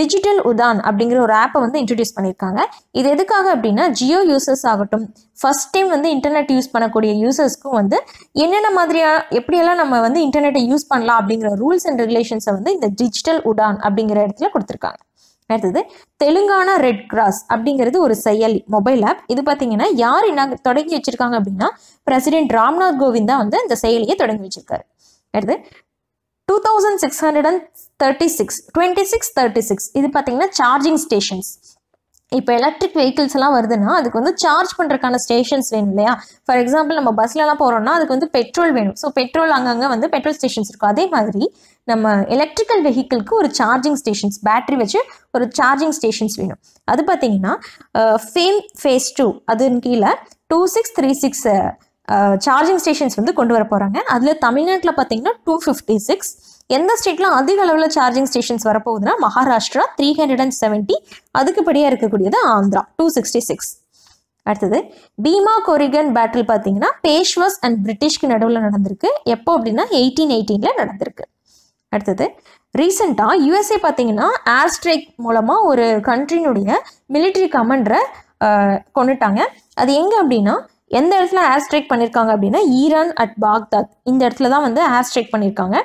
டிஜிட்டல் உதான் அப்படிங்கிற ஒரு ஆப்பை வந்து இன்ட்ரடியூஸ் பண்ணியிருக்காங்க. இது எதுக்காக அப்படின்னா ஜியோ யூசர்ஸ் ஆகட்டும் ஃபஸ்ட் டைம் வந்து இன்டர்நெட் யூஸ் பண்ணக்கூடிய யூசர்ஸ்க்கும் வந்து என்னென்ன மாதிரியா எப்படியெல்லாம் நம்ம வந்து இன்டர்நெட்டை யூஸ் பண்ணலாம் அப்படிங்கிற ரூல்ஸ் அண்ட் ரெகுலேஷன்ஸை வந்து இந்த டிஜிட்டல் உடான் அப்படிங்கிற இடத்துல கொடுத்துருக்காங்க. அடுத்தது தெலுங்கானா ரெட் கிராஸ் அப்படிங்கிறது ஒரு செயலி மொபைல் ஆப் இது பார்த்தீங்கன்னா யார் என்ன தொடங்கி வச்சிருக்காங்க அப்படின்னா பிரசிடென்ட் ராம்நாத் கோவிந்த் தான் வந்து இந்த செயலியை தொடங்கி வச்சிருக்காரு. எடுத்து two thousand six hundred and thirty six twenty six thirty six இது பார்த்தீங்கன்னா சார்ஜிங் ஸ்டேஷன்ஸ் இப்போ எலக்ட்ரிக் வெஹிக்கிள்ஸ் எல்லாம் வருதுன்னா அதுக்கு வந்து சார்ஜ் பண்ணுறதுக்கான ஸ்டேஷன்ஸ் வேணும் இல்லையா? ஃபார் எக்ஸாம்பிள் நம்ம பஸ்லலாம் போகிறோம்னா அதுக்கு வந்து பெட்ரோல் வேணும். ஸோ பெட்ரோல் அங்கங்கே வந்து பெட்ரோல் ஸ்டேஷன்ஸ் இருக்கும். அதே மாதிரி நம்ம எலக்ட்ரிக்கல் வெஹிக்கிள்க்கு ஒரு சார்ஜிங் ஸ்டேஷன்ஸ் பேட்டரி வச்சு ஒரு சார்ஜிங் ஸ்டேஷன்ஸ் வேணும். அது பார்த்தீங்கன்னா ஃபேம் ஃபேஸ் டூ அதன் கீழே two six three six charging stations வந்து கொண்டு வர போகிறாங்க அதில் தமிழ்நாட்டில் பார்த்தீங்கன்னா டூ ஃபிஃப்டி சிக்ஸ் எந்த ஸ்டேட்லாம் அதிக அளவில் charging stations வரப்போகுதுன்னா Maharashtra three hundred and seventy அதுக்குப்படியாக இருக்கக்கூடியது ஆந்திரா டூ சிக்ஸ்டி சிக்ஸ் அடுத்தது பீமா கொரிகன் பேட்டில் பார்த்தீங்கன்னா பேஷ்வஸ் அண்ட் பிரிட்டிஷ்க்கு நடுவில் நடந்திருக்கு. எப்போ அப்படின்னா எயிட்டீன் எயிட்டீனில் நடந்திருக்கு. அடுத்தது ரீசெண்டாக யூஎஸ்ஏ பார்த்தீங்கன்னா ஏர் ஸ்ட்ரைக் மூலமாக ஒரு கண்ட்ரினுடைய மிலிட்ரி கமாண்டரை கொண்டுட்டாங்க. அது எங்கே அப்படின்னா எந்த இடத்துல ஏர் ஸ்ட்ரைக் பண்ணியிருக்காங்க அப்படின்னா ஈரான் அட் பாக்தாத். இந்த இடத்துல தான் வந்து ஏர் ஸ்ட்ரைக் பண்ணியிருக்காங்க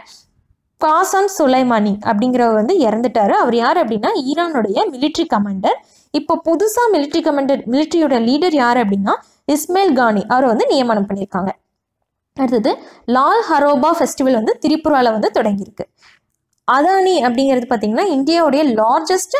காசம் சுலைமானி அப்படிங்கிறவர் வந்து இறந்துட்டாரு. அவர் யார் அப்படின்னா ஈரானுடைய மிலிட்ரி கமாண்டர் இப்போ புதுசாக மிலிட்ரி கமாண்டர் மிலிட்ரியோட லீடர் யார் அப்படின்னா இஸ்மேல் கானி. அவரை வந்து நியமனம் பண்ணியிருக்காங்க அடுத்தது லால் ஹரோபா ஃபெஸ்டிவல் வந்து திரிபுராவில் வந்து தொடங்கியிருக்கு. அதானி அப்படிங்கிறது பார்த்தீங்கன்னா இந்தியாவுடைய லார்ஜஸ்ட்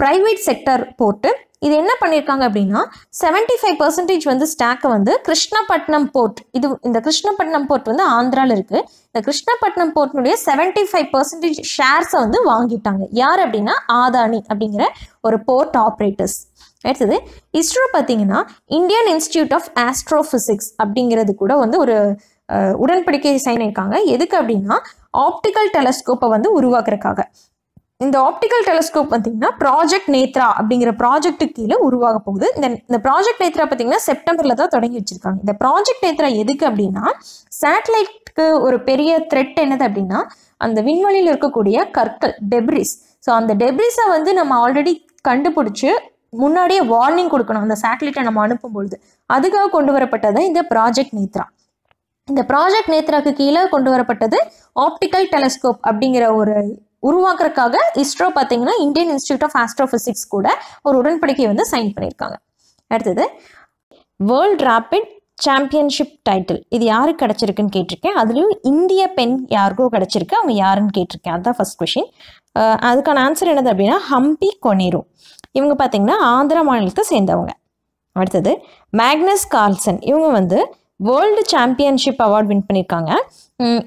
ப்ரைவேட் செக்டர் போர்ட்டு இது என்ன பண்ணியிருக்காங்க அப்படின்னா செவன்ட்டி ஃபைவ் பர்சன்டேஜ் வந்து ஸ்டாக்கை வந்து கிருஷ்ணப்பட்டினம் போர்ட் இது இந்த கிருஷ்ணப்பட்டினம் போர்ட் வந்து ஆந்திராவில் இருக்குது இந்த கிருஷ்ணப்பட்டினம் போர்ட்னுடைய செவன்ட்டி ஃபைவ் பர்சன்டேஜ் ஷேர்ஸை வந்து வாங்கிட்டாங்க. யார் அப்படின்னா ஆதானி அப்படிங்கிற ஒரு போர்ட் ஆப்ரேட்டர்ஸ் அடுத்தது இஸ்ரோ பார்த்தீங்கன்னா இந்தியன் இன்ஸ்டியூட் ஆஃப் ஆஸ்ட்ரோஃபிசிக்ஸ் அப்படிங்கிறது கூட வந்து ஒரு உடன்படிக்கை சைன் பண்ணியிருக்காங்க எதுக்கு அப்படின்னா ஆப்டிக்கல் டெலஸ்கோப்பை வந்து உருவாக்குறதுக்காக. இந்த ஆப்டிக்கல் டெலஸ்கோப் பார்த்தீங்கன்னா ப்ராஜெக்ட் நேத்ரா அப்படிங்கிற ப்ராஜெக்ட்டுக்கு கீழே உருவாக போகுது. இந்த இந்த ப்ராஜெக்ட் நேத்ரா பார்த்தீங்கன்னா செப்டம்பரில் தான் தொடங்கி வச்சிருக்காங்க. இந்த ப்ராஜெக்ட் நேத்ரா எதுக்கு அப்படின்னா சேட்டலைட்டுக்கு ஒரு பெரிய த்ரெட் என்னது அப்படின்னா அந்த விண்வெளியில் இருக்கக்கூடிய கற்கள் டெப்ரிஸ் ஸோ அந்த டெப்ரிஸை வந்து நம்ம ஆல்ரெடி கண்டுபிடிச்சி முன்னாடியே வார்னிங் கொடுக்கணும். அந்த சேட்டலைட்டை நம்ம அனுப்பும் பொழுது அதுக்காக கொண்டு வரப்பட்டது இந்த ப்ராஜெக்ட் நேத்ரா. இந்த ப்ராஜெக்ட் நேத்ராக்கு கீழே கொண்டு வரப்பட்டது ஆப்டிக்கல் டெலஸ்கோப் அப்படிங்கிற ஒரு உருவாக்குறதுக்காக இஸ்ரோ பார்த்தீங்கன்னா இந்தியன் இன்ஸ்டியூட் ஆஃப் ஆஸ்ட்ரோபிசிக்ஸ் கூட ஒரு உடன்படிக்கை வந்து சைன் பண்ணியிருக்காங்க. அடுத்தது வேர்ல்ட் ரேபிட் சாம்பியன்ஷிப் டைட்டில் இது யாருக்கு கிடச்சிருக்குன்னு கேட்டிருக்கேன். அதுலேயும் இந்திய பெண் யாருக்கோ கிடச்சிருக்கு அவங்க யாருன்னு கேட்டிருக்கேன். அதுதான் ஃபஸ்ட் கொஷின் அதுக்கான ஆன்சர் என்னது அப்படின்னா ஹம்பி கொனேரோ இவங்க பார்த்தீங்கன்னா ஆந்திரா மாநிலத்தை சேர்ந்தவங்க. அடுத்தது மேக்னஸ் கார்ல்சன் இவங்க வந்து வேர்ல்டு சாம்பியன்ஷிப் அவார்ட் வின் பண்ணியிருக்காங்க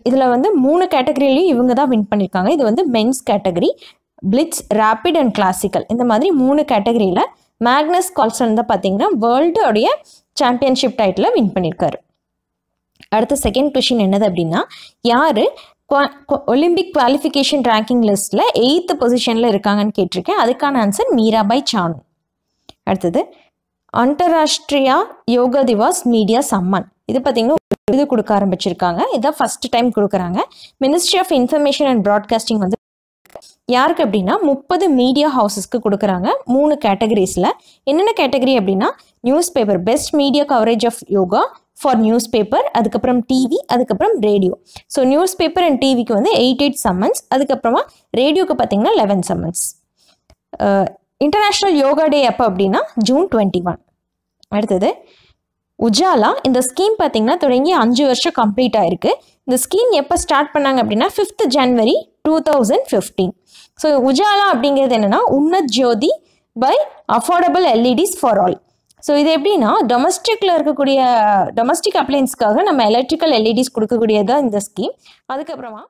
இதில் வந்து மூணு கேட்டகரிலையும் இவங்க தான் வின் பண்ணியிருக்காங்க இது வந்து men's category blitz rapid and classical இந்த மாதிரி மூணு கேட்டகரியில் மேக்னஸ் கால்சன் தான் பார்த்தீங்கன்னா வேர்ல்டோடைய சாம்பியன்ஷிப் டைட்டில் வின் பண்ணியிருக்காரு அடுத்த செகண்ட் கொஷின் என்னது அப்படின்னா யார் ஒலிம்பிக் குவாலிஃபிகேஷன் ரேங்கிங் லிஸ்ட்டில் எயித்து பொசிஷனில் இருக்காங்கன்னு கேட்டிருக்கேன். அதுக்கான ஆன்சர் மீராபாய் சானு. அடுத்தது அந்தராஷ்டிரியா யோகா திவாஸ் மீடியா சம்மன். இது பார்த்தீங்கன்னா ஒரு விருது கொடுக்க ஆரம்பிச்சிருக்காங்க. இதான் ஃபர்ஸ்ட் டைம் கொடுக்குறாங்க. Ministry of information and broadcasting வந்து யாருக்கு அப்படின்னா முப்பது மீடியா ஹவுசஸ்க்கு கொடுக்குறாங்க. மூணு கேட்டகரிஸில் என்னென்ன கேட்டகரி அப்படின்னா news paper best media coverage of yoga for news paper அதுக்கப்புறம் டிவி அதுக்கப்புறம் radio so news paper and டிவிக்கு வந்து எயிட் எயிட் சம்மன்ஸ் அதுக்கப்புறமா ரேடியோக்கு பார்த்தீங்கன்னா eleven Sammans international yoga day எப்போ அப்படின்னா ஜூன் டுவெண்ட்டி ஒன் அடுத்தது உஜாலா இந்த ஸ்கீம் பார்த்தீங்கன்னா தொடங்கி அஞ்சு வருஷம் கம்ப்ளீட் ஆயிருக்கு. இந்த ஸ்கீம் எப்போ ஸ்டார்ட் பண்ணாங்க அப்படின்னா fifth January two thousand fifteen so UJALA அப்படிங்கிறது என்னென்னா Unnat Jyoti by affordable LEDs for all so இது எப்படின்னா டொமஸ்டிக்கில் இருக்கக்கூடிய டொமஸ்டிக் அப்ளைன்ஸ்க்காக நம்ம எலக்ட்ரிக்கல் எல்இடிஸ் கொடுக்கக்கூடியது தான் இந்த ஸ்கீம் அதுக்கப்புறமா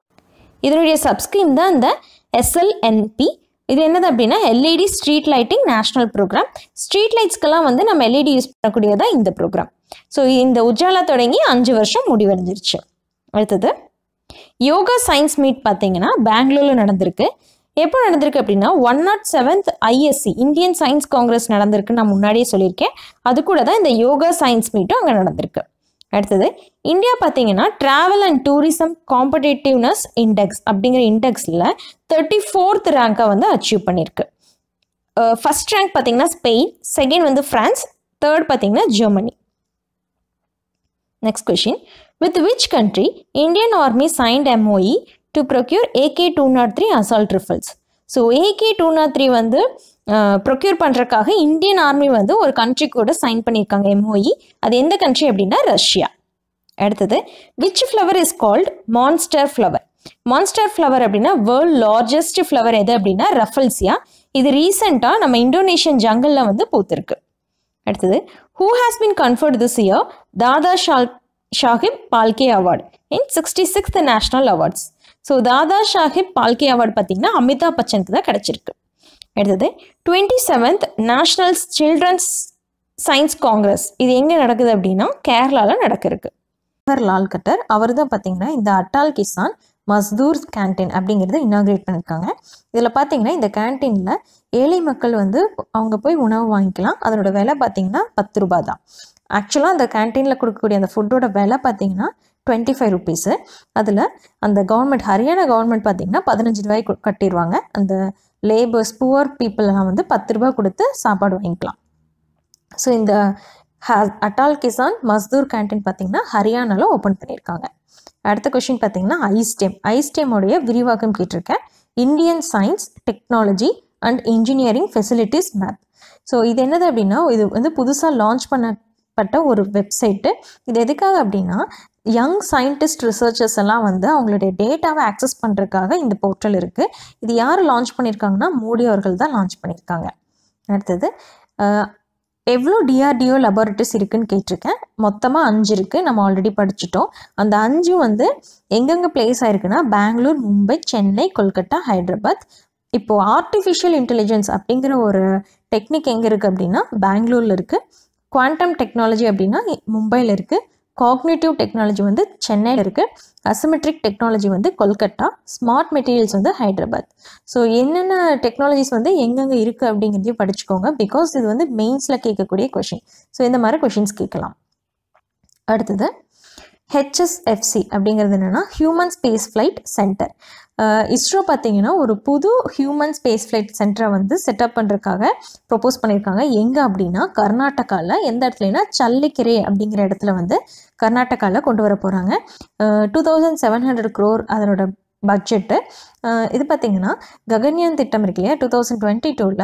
இதனுடைய சப்ஸ்கீம் தான் இந்த எஸ்எல்என்பி இது என்னது அப்படின்னா LED street lighting national program street லைட்ஸ்க்கெல்லாம் வந்து நம்ம எல்இடி யூஸ் பண்ணக்கூடியதான் இந்த ப்ரோக்ராம் ஸோ இந்த உஜாலா தொடங்கி அஞ்சு வருஷம் முடிவடைஞ்சிருச்சு. அடுத்தது யோகா சயின்ஸ் மீட் பார்த்தீங்கன்னா பெங்களூரில் நடந்திருக்கு. எப்போ நடந்திருக்கு அப்படின்னா one naught seventh ISC Indian science congress நடந்திருக்குன்னு நான் முன்னாடியே சொல்லியிருக்கேன். அது கூட தான் இந்த யோகா சயின்ஸ் மீட்டும் அங்கே நடந்திருக்கு. அடுத்தது இந்தியா பார்த்தீங்கன்னா travel and tourism competitiveness index அப்படிங்கிற இண்டெக்ஸில் தேர்ட்டி ஃபோர்த் ரேங்கை வந்து அச்சீவ் பண்ணியிருக்கு. ஃபஸ்ட் ரேங்க் பார்த்தீங்கன்னா ஸ்பெயின் செகண்ட் வந்து ஃப்ரான்ஸ் தேர்ட் பார்த்தீங்கன்னா Germany next question with which country Indian Army signed MoE to procure AK two nought three assault rifles so AK two nought three வந்து ப்ரொக்யூர் பண்ணுறதுக்காக இந்தியன் ஆர்மி வந்து ஒரு கண்ட்ரி கூட சைன் பண்ணியிருக்காங்க எம்ஓஇ அது எந்த கண்ட்ரி அப்படின்னா ரஷ்யா அடுத்தது which flower is called monster flower monster flower அப்படின்னா வேர்ல்ட் லார்ஜஸ்ட் ஃப்ளவர் எது அப்படின்னா ரஃபல்சியா இது ரீசெண்டாக நம்ம இந்தோனேஷியன் ஜங்கலில் வந்து பூத்திருக்கு. அடுத்தது who has been conferred this year Dada shawl Saheb Phalke award. In sixty sixth national awards so Dada Saheb Phalke award பார்த்தீங்கன்னா அமிதாப் பச்சனுக்கு தான் கிடச்சிருக்கு. அடுத்தது twenty seventh national children's science congress இது எங்கே நடக்குது அப்படின்னா கேரளாவில் நடக்கிருக்கு லால் கட்டர் அவர் தான் பார்த்தீங்கன்னா இந்த அட்டால் கிசான் மஸ்தூர் கேன்டீன் அப்படிங்கிறத இனாக்ரேட் பண்ணியிருக்காங்க இதில் பார்த்தீங்கன்னா இந்த கேன்டீனில் ஏழை மக்கள் வந்து அவங்க போய் உணவு வாங்கிக்கலாம். அதனோட விலை பார்த்தீங்கன்னா பத்து ரூபா தான் ஆக்சுவலாக அந்த கேன்டீனில் கொடுக்கக்கூடிய அந்த ஃபுட்டோட விலை பார்த்தீங்கன்னா டுவெண்ட்டி ஃபைவ் ருபீஸு அதில் அந்த கவர்மெண்ட் ஹரியானா கவர்மெண்ட் பார்த்தீங்கன்னா பதினஞ்சு ரூபாய் கட்டிடுவாங்க அந்த லேபர்ஸ் புவர் பீப்புளெலாம் வந்து பத்து ரூபாய் கொடுத்து சாப்பாடு வாங்கிக்கலாம். ஸோ இந்த ஹ- அட்டால் கிசான் மஸ்தூர் கேன்டீன் பார்த்திங்கன்னா ஹரியானாவில் ஓப்பன் பண்ணியிருக்காங்க அடுத்த கொஷின் பார்த்தீங்கன்னா ஐஸ்டெம் ஐஸ்டேமுடைய விரிவாக்கம் கேட்டிருக்கேன். Indian science technology and engineering facilities map so இது என்னது அப்படின்னா இது வந்து புதுசாக லான்ச் பண்ணப்பட்ட ஒரு வெப்சைட்டு இது எதுக்காக அப்படின்னா யங் சயின்டிஸ்ட் ரிசர்ச்சர்ஸ் எல்லாம் வந்து அவங்களுடைய டேட்டாவை ஆக்சஸ் பண்ணுறதுக்காக இந்த போர்ட்டல் இருக்குது இது யார் லான்ச் பண்ணியிருக்காங்கன்னா மோடி அவர்கள் தான் லான்ச் பண்ணியிருக்காங்க அடுத்தது எவ்வளோ டிஆர்டிஓ லெபார்ட்டரிஸ் இருக்குன்னு கேட்டிருக்கேன். மொத்தமாக அஞ்சு இருக்குது நம்ம ஆல்ரெடி படிச்சுட்டோம். அந்த அஞ்சும் வந்து எங்கெங்கே பிளேஸ் ஆயிருக்குன்னா பெங்களூர் மும்பை சென்னை கொல்கட்டா ஹைதராபாத். இப்போது ஆர்டிஃபிஷியல் இன்டெலிஜென்ஸ் அப்படிங்கிற ஒரு டெக்னிக் எங்கே இருக்குது அப்படின்னா பெங்களூரில் இருக்குது குவாண்டம் டெக்னாலஜி அப்படின்னா மும்பையில் இருக்குது காக்னேட்டிவ் டெக்னாலஜி வந்து சென்னையில் இருக்குது அசிமெட்ரிக் டெக்னாலஜி வந்து கொல்கட்டா ஸ்மார்ட் மெட்டீரியல்ஸ் வந்து ஹைதராபாத். ஸோ என்னென்ன டெக்னாலஜிஸ் வந்து எங்கெங்கே இருக்குது அப்படிங்கிறதையும் படிச்சுக்கோங்க. பிகாஸ் இது வந்து மெயின்ஸில் கேட்கக்கூடிய கொஷின் ஸோ இந்த மாதிரி கொஷின்ஸ் கேட்கலாம். அடுத்தது ஹெச்எஸ்எஃப்சி அப்படிங்கிறது என்னென்னா human space flight centre ISRO பார்த்தீங்கன்னா ஒரு புது ஹியூமன் ஸ்பேஸ் ஃப்ளைட் சென்டரை வந்து செட்டப் பண்ணுறதுக்காக ப்ரொப்போஸ் பண்ணியிருக்காங்க எங்கே அப்படின்னா கர்நாடகாவில் எந்த இடத்துலனா சல்லிக்கெரே அப்படிங்கிற இடத்துல வந்து கர்நாடகாவில் கொண்டு வர போகிறாங்க two thousand seven hundred crore அதனோட பட்ஜெட்டு இது பார்த்திங்கன்னா ககன்யான் திட்டம் இருக்கு இல்லையா? டூ தௌசண்ட் டுவெண்ட்டி டூவில்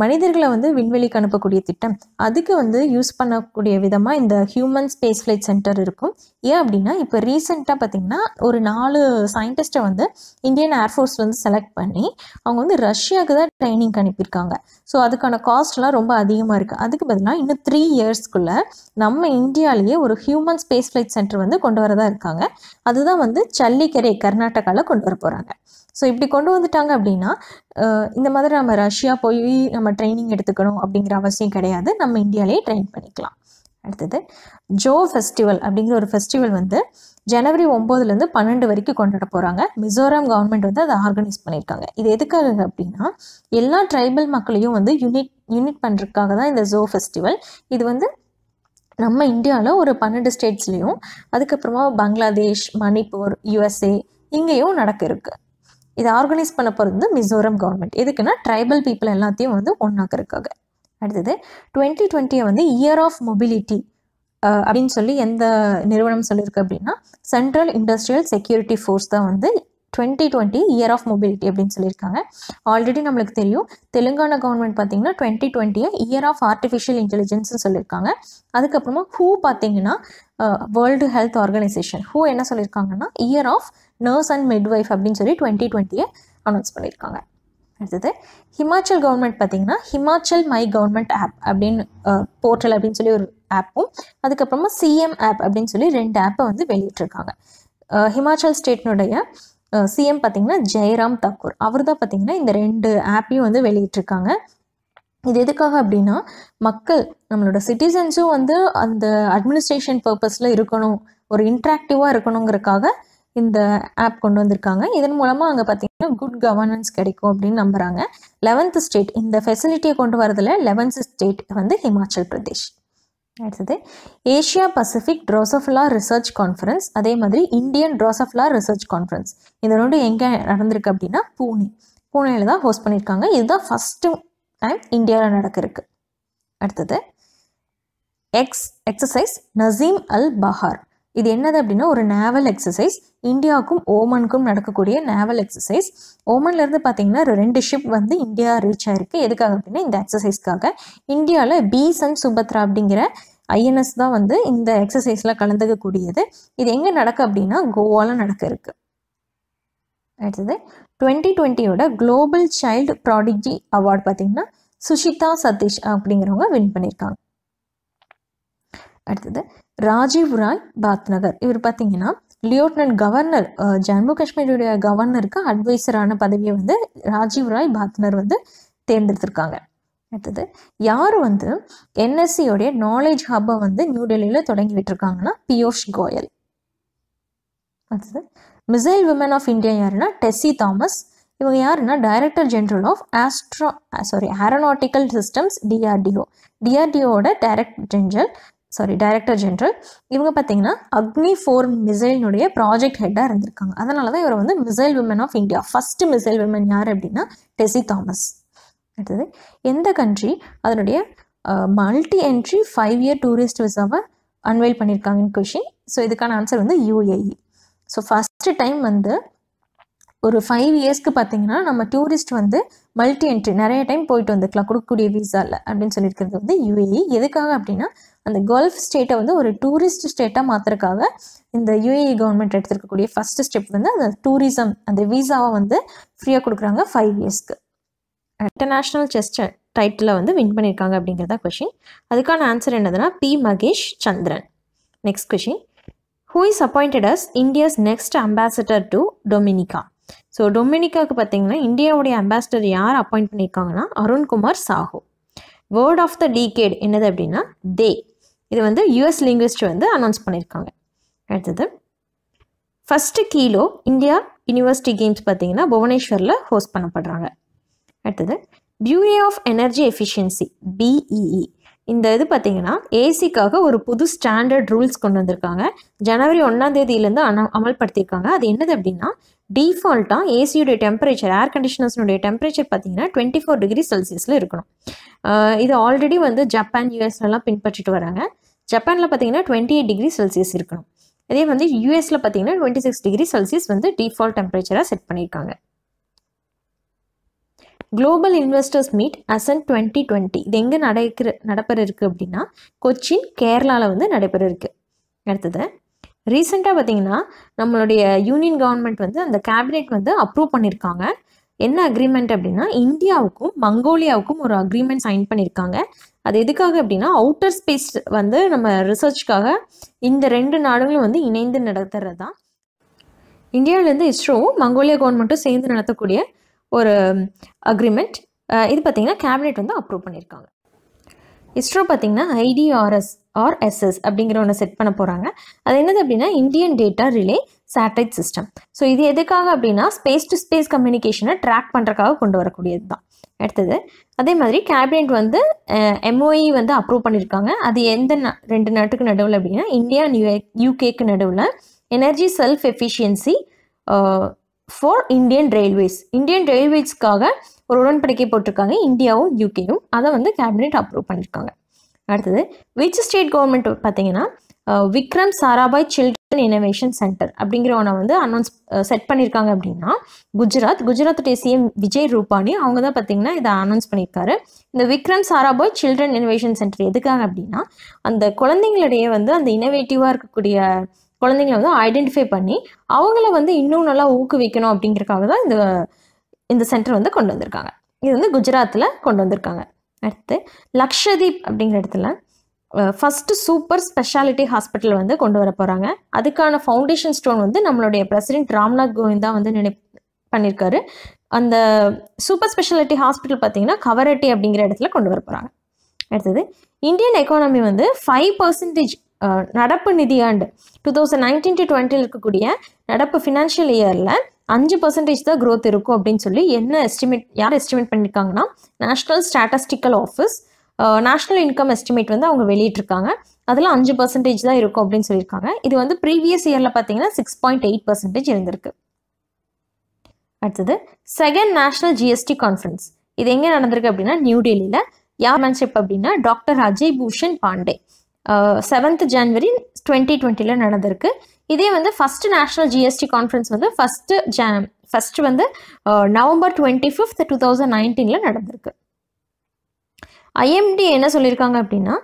மனிதர்களை வந்து விண்வெளிக்கு அனுப்பக்கூடிய திட்டம். அதுக்கு வந்து யூஸ் பண்ணக்கூடிய விதமாக இந்த ஹியூமன் ஸ்பேஸ் ஃப்ளைட் சென்டர் இருக்கும். ஏன் அப்படின்னா இப்போ ரீசெண்டாக பார்த்தீங்கன்னா ஒரு நாலு சயின்டிஸ்ட்டை வந்து இந்தியன் ஏர்ஃபோர்ஸ் வந்து செலக்ட் பண்ணி அவங்க வந்து ரஷ்யாவுக்கு தான் ட்ரைனிங் அனுப்பியிருக்காங்க. ஸோ அதுக்கான காஸ்ட்லாம் ரொம்ப அதிகமாக இருக்குது அதுக்கு பதிலாக இன்னும் த்ரீ இயர்ஸ்க்குள்ளே நம்ம இந்தியாவிலேயே ஒரு ஹியூமன் ஸ்பேஸ் ஃப்ளைட் சென்டர் வந்து கொண்டு வரதா இருக்காங்க. அதுதான் வந்து சல்லிக்கரை கர்நாடகாவில் கொண்டு வர போகிறாங்க ஸோ இப்படி கொண்டு வந்துட்டாங்க அப்படின்னா இந்த மாதிரி நம்ம ரஷ்யா போய் நம்ம ட்ரைனிங் எடுத்துக்கணும் அப்படிங்கிற அவசியம் கிடையாது. நம்ம இந்தியாவிலேயே ட்ரெயின் பண்ணிக்கலாம். அடுத்தது ஜோ ஃபெஸ்டிவல் அப்படிங்கிற ஒரு ஃபெஸ்டிவல் வந்து ஜனவரி ஒம்போதுலேருந்து பன்னெண்டு வரைக்கும் கொண்டாட போகிறாங்க மிசோரம் கவர்மெண்ட் வந்து அதை ஆர்கனைஸ் பண்ணியிருக்காங்க. இது எதுக்காக அப்படின்னா எல்லா ட்ரைபல் மக்களையும் வந்து யூனிட் யூனிட் பண்ணுறதுக்காக தான் இந்த ஜோ ஃபெஸ்டிவல் இது வந்து நம்ம இந்தியாவில் ஒரு பன்னெண்டு ஸ்டேட்ஸ்லேயும் அதுக்கப்புறமா பங்களாதேஷ் மணிப்பூர் யுஎஸ்ஏ இங்கேயும் நடக்க இருக்குது இதை ஆர்கனைஸ் பண்ண போகிறது வந்து மிசோரம் கவர்மெண்ட் எதுக்குன்னா ட்ரைபல் பீப்புள் எல்லாத்தையும் வந்து ஒன்றாக்குறதுக்காக அடுத்தது டுவெண்ட்டி டுவெண்ட்டியை வந்து இயர் ஆஃப் மொபிலிட்டி அப்படின்னு சொல்லி எந்த நிறுவனம் சொல்லியிருக்கு அப்படின்னா சென்ட்ரல் இண்டஸ்ட்ரியல் செக்யூரிட்டி ஃபோர்ஸ் தான் வந்து twenty twenty year of mobility அப்படின்னு சொல்லியிருக்காங்க. ஆல்ரெடி நம்மளுக்கு தெரியும் தெலுங்கானா கவர்மெண்ட் பார்த்தீங்கன்னா டுவெண்ட்டி டுவெண்ட்டியை இயர் ஆஃப் ஆர்டிஃபிஷியல் இன்டெலிஜென்ஸ்னு சொல்லியிருக்காங்க. அதுக்கப்புறமா ஹூ பார்த்தீங்கன்னா வேர்ல்டு ஹெல்த் ஆர்கனைசேஷன் ஹூ என்ன சொல்லியிருக்காங்கன்னா year of nurse and midwife அப்படின்னு சொல்லி டுவெண்ட்டி டுவெண்ட்டியை அனௌன்ஸ் பண்ணியிருக்காங்க. அடுத்தது ஹிமாச்சல் கவர்மெண்ட் பார்த்தீங்கன்னா ஹிமாச்சல் மை கவர்மெண்ட் ஆப் அப்படின்னு போர்ட்டல் அப்படின்னு சொல்லி ஒரு ஆப்பும் அதுக்கப்புறமா சிஎம் ஆப் அப்படின்னு சொல்லி ரெண்டு ஆப்பை வந்து வெளியிட்டிருக்காங்க. ஹிமாச்சல் ஸ்டேட்னுடைய சிஎம் பார்த்தீங்கன்னா ஜெயராம் தாக்கூர் அவர் தான் பார்த்தீங்கன்னா இந்த ரெண்டு ஆப்பையும் வந்து வெளியிட்டிருக்காங்க. இது எதுக்காக அப்படின்னா மக்கள் நம்மளோட சிட்டிசன்ஸும் வந்து அந்த அட்மினிஸ்ட்ரேஷன் பர்பஸில் இருக்கணும் ஒரு இன்ட்ராக்டிவாக இருக்கணுங்கிறதுக்காக இந்த ஆப் கொண்டு வந்திருக்காங்க. இதன் மூலமாக அங்கே பார்த்தீங்கன்னா குட் கவர்னன்ஸ் கிடைக்கும் அப்படின்னு நம்புகிறாங்க லெவன்த் ஸ்டேட் இந்த ஃபெசிலிட்டியை கொண்டு வரதில் லெவன்த் ஸ்டேட் வந்து ஹிமாச்சல் பிரதேஷ் அடுத்தது Asia Pacific Drosophila research conference அதே மாதிரி இந்தியன் ட்ரோசோஃபிலா ரிசர்ச் கான்ஃபரன்ஸ் இந்த ரெண்டு எங்கே நடந்திருக்கு அப்படின்னா பூனே பூனேல தான் ஹோஸ்ட் பண்ணியிருக்காங்க இதுதான் ஃபஸ்ட்டு டைம் இந்தியாவில் நடக்கிறதுக்கு. அடுத்தது ex exercise Naseem Al Bahr இது என்னது அப்படின்னா ஒரு நேவல் எக்ஸசைஸ் இந்தியாவுக்கும் ஓமனுக்கும் நடக்கக்கூடிய நேவல் எக்ஸசைஸ் ஓமன்லேருந்து பார்த்தீங்கன்னா ரெண்டு ஷிப் வந்து இந்தியா ரீச் ஆயிருக்கு. எதுக்காக அப்படின்னா இந்த எக்ஸசைஸ்க்காக இந்தியாவில் பீசன் சுபத்ரா அப்படிங்கிற ஐஎன்எஸ் தான் வந்து இந்த எக்ஸசைஸில் கலந்துக்கக்கூடியது. இது எங்கே நடக்க அப்படின்னா கோவாவில் நடக்க இருக்கு. அடுத்தது டுவெண்ட்டி டுவெண்ட்டியோட குளோபல் சைல்டு ப்ராடிஜி அவார்டு பார்த்தீங்கன்னா சுஷிதா சதீஷ் அப்படிங்கிறவங்க வின் பண்ணியிருக்காங்க அடுத்தது ராஜீவ் ராய் பாத்நகர் இவர் பார்த்தீங்கன்னா லியோட்னன்ட் கவர்னர் ஜம்மு காஷ்மீருடைய கவர்னருக்கு அட்வைசரான பதவியை வந்து ராஜீவ் ராய் பாத்னர் வந்து தேர்ந்தெடுத்திருக்காங்க. அடுத்தது யார் வந்து என்எஸ்சியோடைய நாலேஜ் ஹப்பை வந்து நியூ டெல்லியில் தொடங்கி விட்டுருக்காங்கன்னா பியூஷ் கோயல் அடுத்தது மிசைல் விமன் ஆஃப் இந்தியா யாருன்னா டெஸ்ஸி தாமஸ் இவங்க யாருன்னா director general of Astra sorry aeronautical systems DRDO டிஆர்டிஓட director general sorry director general இவங்க பார்த்தீங்கன்னா அக்னி ஃபோர் மிசைலினுடைய ப்ராஜெக்ட் ஹெட்டாக இருந்திருக்காங்க. அதனால தான் இவர் வந்து missile women of India first missile women யார் அப்படின்னா டெசி தாமஸ் அடுத்தது எந்த கண்ட்ரி அதனுடைய multi entry five year tourist விசாவை unveil பண்ணியிருக்காங்கன்னு கொஷின் ஸோ இதுக்கான ஆன்சர் வந்து யூஏஇ ஸோ ஃபஸ்ட்டு டைம் வந்து ஒரு ஃபைவ் இயர்ஸ்க்கு பார்த்தீங்கன்னா நம்ம டூரிஸ்ட் வந்து மல்டி என்ட்ரி நிறைய டைம் போயிட்டு வந்துக்கலாம் கொடுக்கக்கூடிய விசாவில் அப்படின்னு சொல்லியிருக்கிறது வந்து யூஏஇ எதுக்காக அப்படின்னா அந்த கல்ஃப் ஸ்டேட்டை வந்து ஒரு டூரிஸ்ட் ஸ்டேட்டாக மாற்றுறதுக்காக இந்த யூஏஇ கவர்மெண்ட் எடுத்திருக்கக்கூடிய ஃபஸ்ட்டு ஸ்டெப் வந்து அந்த டூரிசம் அந்த விசாவை வந்து ஃப்ரீயாக கொடுக்குறாங்க ஃபைவ் இயர்ஸ்க்கு இன்டர்நேஷ்னல் செஸ் டைட்டில் வந்து வின் பண்ணியிருக்காங்க அப்படிங்கிறதா கொஷின் அதுக்கான ஆன்சர் என்னதுன்னா P Mahesh Chandran. Next question who is appointed as India's next ambassador to Dominica so டொமினிகாவுக்கு பார்த்தீங்கன்னா இந்தியாவுடைய அம்பாசடர் யார் அப்பாயிண்ட் பண்ணியிருக்காங்கன்னா Arunkumar Sahoo. Word of the decade என்னது அப்படின்னா தே இது வந்து யூஎஸ் லிங்குவிஸ்ட் வந்து அனௌன்ஸ் பண்ணியிருக்காங்க அடுத்தது first Khelo India university games பார்த்தீங்கன்னா புவனேஸ்வரில் ஹோஸ்ட் பண்ணப்படுறாங்க. அடுத்தது bureau of energy efficiency BEE இந்த இது பார்த்தீங்கன்னா ஏசிக்காக ஒரு புது ஸ்டாண்டர்ட் ரூல்ஸ் கொண்டு வந்திருக்காங்க. ஜனவரி ஒன்றாம் தேதியிலேருந்து அன அமல்படுத்தியிருக்காங்க. அது என்னது அப்படின்னா டிஃபால்ட்டாக ஏசியுடைய டெம்பரேச்சர் ஏர் கண்டிஷனர்ஸ்னுடைய டெம்பரேச்சர் பார்த்தீங்கன்னா டுவெண்ட்டி ஃபோர் டிகிரி செல்சியஸில் இருக்கணும் இது ஆல்ரெடி வந்து ஜப்பான் யூஎஸ்லலாம் பின்பற்றிட்டு வராங்க. ஜப்பானில் பார்த்தீங்கன்னா டுவெண்ட்டி எயிட் டிகிரி செல்சியஸ் இருக்கணும். இதே வந்து யூஎஸில் பார்த்தீங்கன்னா டுவெண்ட்டி சிக்ஸ் டிகிரி செல்சியஸ் வந்து டிஃபால்ட் டெம்பரேச்சராக செட் பண்ணியிருக்காங்க global investors meet Ascend twenty twenty இது எங்கே நடக்கிற நடைபெற இருக்குது அப்படின்னா கொச்சின் கேரளாவில் வந்து நடைபெற இருக்குது அடுத்தது ரீசெண்டாக பார்த்தீங்கன்னா நம்மளுடைய யூனியன் கவர்மெண்ட் வந்து அந்த கேபினெட் வந்து அப்ரூவ் பண்ணியிருக்காங்க என்ன அக்ரிமெண்ட் அப்படின்னா இந்தியாவுக்கும் மங்கோலியாவுக்கும் ஒரு அக்ரிமெண்ட் சைன் பண்ணியிருக்காங்க அது எதுக்காக அப்படின்னா அவுட்டர் ஸ்பேஸ் வந்து நம்ம ரிசர்ச்க்காக இந்த ரெண்டு நாடுகளும் வந்து இணைந்து நடத்துறது தான் இந்தியாவிலேருந்து இஸ்ரோவும் மங்கோலியா கவர்மெண்ட்டும் சேர்ந்து நடத்தக்கூடிய ஒரு அக்ரிமெண்ட் இது பார்த்தீங்கன்னா கேபினெட் வந்து அப்ரூவ் பண்ணியிருக்காங்க. இஸ்ரோ பார்த்தீங்கன்னா ஐடிஆர்எஸ் ஆர்எஸ்எஸ் அப்படிங்கிற ஒன்று செட் பண்ண போகிறாங்க அது என்னது அப்படின்னா Indian data relay satellite system so இது எதுக்காக அப்படின்னா ஸ்பேஸ் டு ஸ்பேஸ் கம்யூனிகேஷனை ட்ராக் பண்ணுறதுக்காக கொண்டு வரக்கூடியது தான் அடுத்தது. அதே மாதிரி கேபினெட் வந்து எம்ஓஇ வந்து அப்ரூவ் பண்ணியிருக்காங்க அது எந்த நா- ரெண்டு நாட்டுக்கு நடுவில் அப்படின்னா இந்தியா நியூ யூகேக்கு நடுவில் energy self efficiency for Indian Railways Indian ரயில்வேஸ்க்காக ஒரு உடன்படிக்கை போட்டிருக்காங்க. இந்தியாவும் யூகேயும் அதை வந்து கேபினெட் அப்ரூவ் பண்ணியிருக்காங்க அடுத்தது விச் ஸ்டேட் கவர்மெண்ட் பார்த்தீங்கன்னா Vikram Sarabhai children innovation centre அப்படிங்கிற ஒன்றை வந்து அனௌன்ஸ் செட் பண்ணியிருக்காங்க அப்படின்னா குஜராத் குஜராத்துடைய சிஎம் விஜய் ரூபானி அவங்க தான் பார்த்தீங்கன்னா இதை அனௌன்ஸ் பண்ணியிருக்காரு. இந்த Vikram Sarabhai children innovation centre எதுக்காக அப்படின்னா அந்த குழந்தைங்களிடையே வந்து அந்த இனோவேட்டிவாக இருக்கக்கூடிய குழந்தைங்களை வந்து ஐடென்டிஃபை பண்ணி அவங்கள வந்து இன்னும் நல்லா ஊக்குவிக்கணும் அப்படிங்கிறக்காக தான் இந்த இந்த சென்டர் வந்து கொண்டு வந்திருக்காங்க. இது வந்து குஜராத்தில் கொண்டு வந்திருக்காங்க. அடுத்து லக்ஷதீப் அப்படிங்கிற இடத்துல ஃபஸ்ட்டு சூப்பர் ஸ்பெஷாலிட்டி ஹாஸ்பிட்டல் வந்து கொண்டு வர போகிறாங்க அதுக்கான ஃபவுண்டேஷன் ஸ்டோன் வந்து நம்மளுடைய பிரசிடென்ட் ராம்நாத் கோவிந்தா வந்து நினை பண்ணியிருக்காரு அந்த சூப்பர் ஸ்பெஷாலிட்டி ஹாஸ்பிட்டல் பார்த்தீங்கன்னா கவரட்டி அப்படிங்கிற இடத்துல கொண்டு வர போகிறாங்க அடுத்தது இந்தியன் எக்கானமி வந்து ஃபைவ் பர்சன்டேஜ் நடப்பு நிதியாண்டு டூ தௌசண்ட் நைன்டீன் டு டுவெண்ட்டியில் இருக்கக்கூடிய நடப்பு ஃபினான்ஷியல் இயரில் அஞ்சு பர்சன்டேஜ் தான் க்ரோத் இருக்கும் அப்படின்னு சொல்லி என்ன எஸ்டிமேட் யார் எஸ்டிமேட் பண்ணியிருக்காங்கன்னா national statistical office national income estimate வந்து அவங்க வெளியிட்டிருக்காங்க. அதில் அஞ்சு பர்சன்டேஜ் தான் இருக்கும் அப்படின்னு சொல்லியிருக்காங்க. இது வந்து ப்ரீவியஸ் இயரில் பார்த்தீங்கன்னா சிக்ஸ் பாயிண்ட் எயிட் பர்சன்டேஜ் இருந்திருக்கு. அடுத்தது செகண்ட் நேஷ்னல் ஜிஎஸ்டி கான்ஃபரன்ஸ் இது எங்கே நடந்திருக்கு அப்படின்னா நியூ டெல்லியில் யார் மேன்ஷிப் அப்படின்னா doctor Ajay Bhushan Pandey. Seventh January twenty டுவெண்ட்டியில் நடந்திருக்கு. இதே வந்து ஃபஸ்ட்டு நேஷ்னல் ஜிஎஸ்டி கான்ஃபரன்ஸ் வந்து ஃபஸ்ட்டு ஜான் ஃபஸ்ட்டு வந்து November twenty fifth two thousand நைன்டீனில் நடந்திருக்கு. ஐஎம்டி என்ன சொல்லியிருக்காங்க அப்படின்னா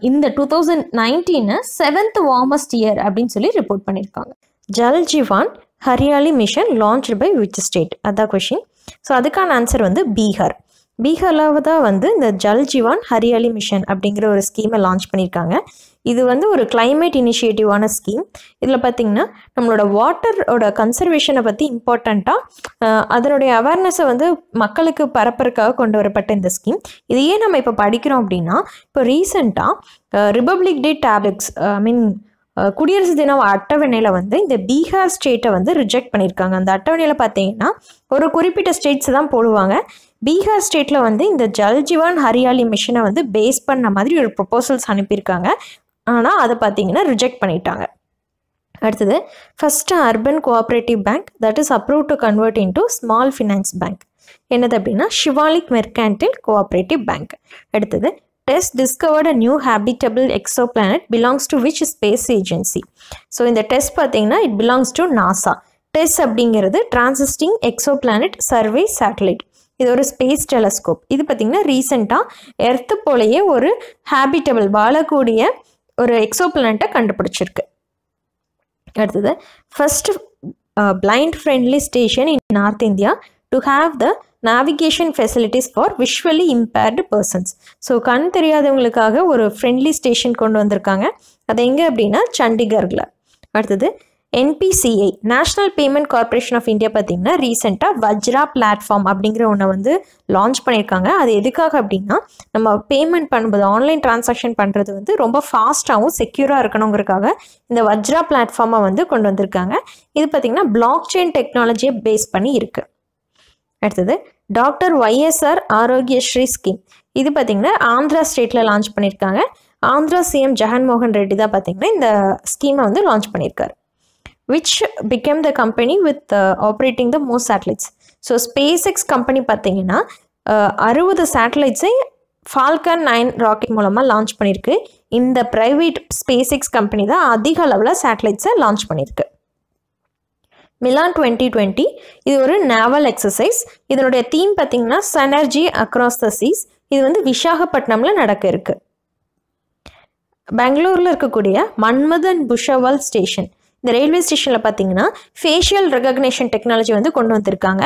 இந்த டூ தௌசண்ட் நைன்டீனை செவன்த் வார்மஸ்ட் இயர் அப்படின்னு சொல்லி ரிப்போர்ட் பண்ணியிருக்காங்க Jal Jeevan Hariyali mission launch by which state அதான் கொஷின் ஸோ அதுக்கான ஆன்சர் வந்து பீகார் பீகாரில் தான் வந்து இந்த ஜல் ஜீவான் ஹரியாலி மிஷன் அப்படிங்கிற ஒரு ஸ்கீமை லான்ச் பண்ணியிருக்காங்க இது வந்து ஒரு கிளைமேட் இனிஷியேட்டிவான ஸ்கீம் இதில் பார்த்திங்கன்னா நம்மளோட வாட்டரோட கன்சர்வேஷனை பற்றி இம்பார்ட்டண்ட்டாக அதனுடைய அவேர்னஸை வந்து மக்களுக்கு பரப்புறதுக்காக கொண்டு வரப்பட்ட இந்த ஸ்கீம் இதையே நம்ம இப்போ படிக்கிறோம் அப்படின்னா இப்போ ரீசெண்டாக ரிபப்ளிக் டே டேப்லெட்ஸ் ஐ மீன் குடியரசு தினம் அட்டவணையில் வந்து இந்த பீகார் ஸ்டேட்டை வந்து ரிஜெக்ட் பண்ணியிருக்காங்க அந்த அட்டவணையில் பார்த்தீங்கன்னா ஒரு குறிப்பிட்ட ஸ்டேட்ஸ் தான் போடுவாங்க. பீகார் ஸ்டேட்டில் வந்து இந்த ஜல்ஜீவான் ஹரியாலி மிஷனை வந்து பேஸ் பண்ண மாதிரி ஒரு ப்ரொப்போசல்ஸ் அனுப்பியிருக்காங்க. ஆனால் அதை பார்த்தீங்கன்னா ரிஜெக்ட் பண்ணிட்டாங்க. அடுத்தது first urban cooperative bank that is approve to convert into small finance bank என்னது அப்படின்னா ஷிவாலிக் மெர்கான்டில் கோஆப்ரேட்டிவ் பேங்க் அடுத்தது TESS discovered a new habitable exo planet belongs to which space agency so இந்த டெஸ்ட் பார்த்தீங்கன்னா it belongs to NASA TESS அப்படிங்கிறது transiting exo planet survey satellite இது ஒரு ஸ்பேஸ் டெலஸ்கோப் இது பார்த்திங்கன்னா ரீசெண்டாக எர்த்து போலேயே ஒரு ஹேபிட்டபிள் வாழக்கூடிய ஒரு எக்ஸோ பிளானட்டை கண்டுபிடிச்சிருக்கு. அடுத்தது first blind friendly station in north India to have the navigation facilities for visually impaired persons so கண் தெரியாதவங்களுக்காக ஒரு ஃப்ரெண்ட்லி ஸ்டேஷன் கொண்டு வந்திருக்காங்க. அது எங்கே அப்படின்னா சண்டிகரில். அடுத்தது NPCI national payment corporation of India பார்த்தீங்கன்னா ரீசெண்டாக வஜ்ரா பிளாட்ஃபார்ம் அப்படிங்கிற ஒன்றை வந்து லான்ச் பண்ணியிருக்காங்க. அது எதுக்காக அப்படின்னா நம்ம பேமெண்ட் பண்ணும்போது ஆன்லைன் டிரான்சாக்ஷன் பண்ணுறது வந்து ரொம்ப ஃபாஸ்ட்டாகவும் செக்யூராக இருக்கணுங்கிறதுக்காக இந்த வஜ்ரா பிளாட்ஃபார்மை வந்து கொண்டு வந்திருக்காங்க. இது பார்த்திங்கன்னா பிளாக் செயின் டெக்னாலஜியை பேஸ் பண்ணி இருக்குது அடுத்தது டாக்டர் ஒய்எஸ்ஆர் ஆரோக்கியஸ்ரீ ஸ்கீம். இது பார்த்திங்கன்னா ஆந்திரா ஸ்டேட்டில் லான்ச் பண்ணியிருக்காங்க. ஆந்திரா சிஎம் ஜெகன்மோகன் ரெட்டி தான் பார்த்திங்கன்னா இந்த ஸ்கீமை வந்து லான்ச் பண்ணியிருக்காரு. Which became the company with operating the most satellites so SpaceX company பார்த்தீங்கன்னா uh, அறுபது சேட்டலைட்ஸை ஃபால்கன் நைன் ராக்கெட் மூலமாக லான்ச் பண்ணியிருக்கு இந்த ப்ரைவேட் ஸ்பேஸ் எக்ஸ் கம்பெனி தான் அதிக அளவில் சேட்டலைட்ஸை லான்ச் பண்ணியிருக்கு மிலான் டுவெண்ட்டி டுவெண்ட்டி இது ஒரு நேவல் எக்ஸசைஸ் இதனுடைய தீம் பார்த்தீங்கன்னா சனர்ஜி அக்ராஸ் த சீஸ் இது வந்து விசாகப்பட்டினமில் நடக்க இருக்கு. பெங்களூரில் இருக்கக்கூடிய மன்மதன் புஷவல் ஸ்டேஷன் இந்த ரயில்வே ஸ்டேஷனில் பார்த்தீங்கன்னா ஃபேஷியல் ரெகக்னேஷன் டெக்னாலஜி வந்து கொண்டு வந்திருக்காங்க.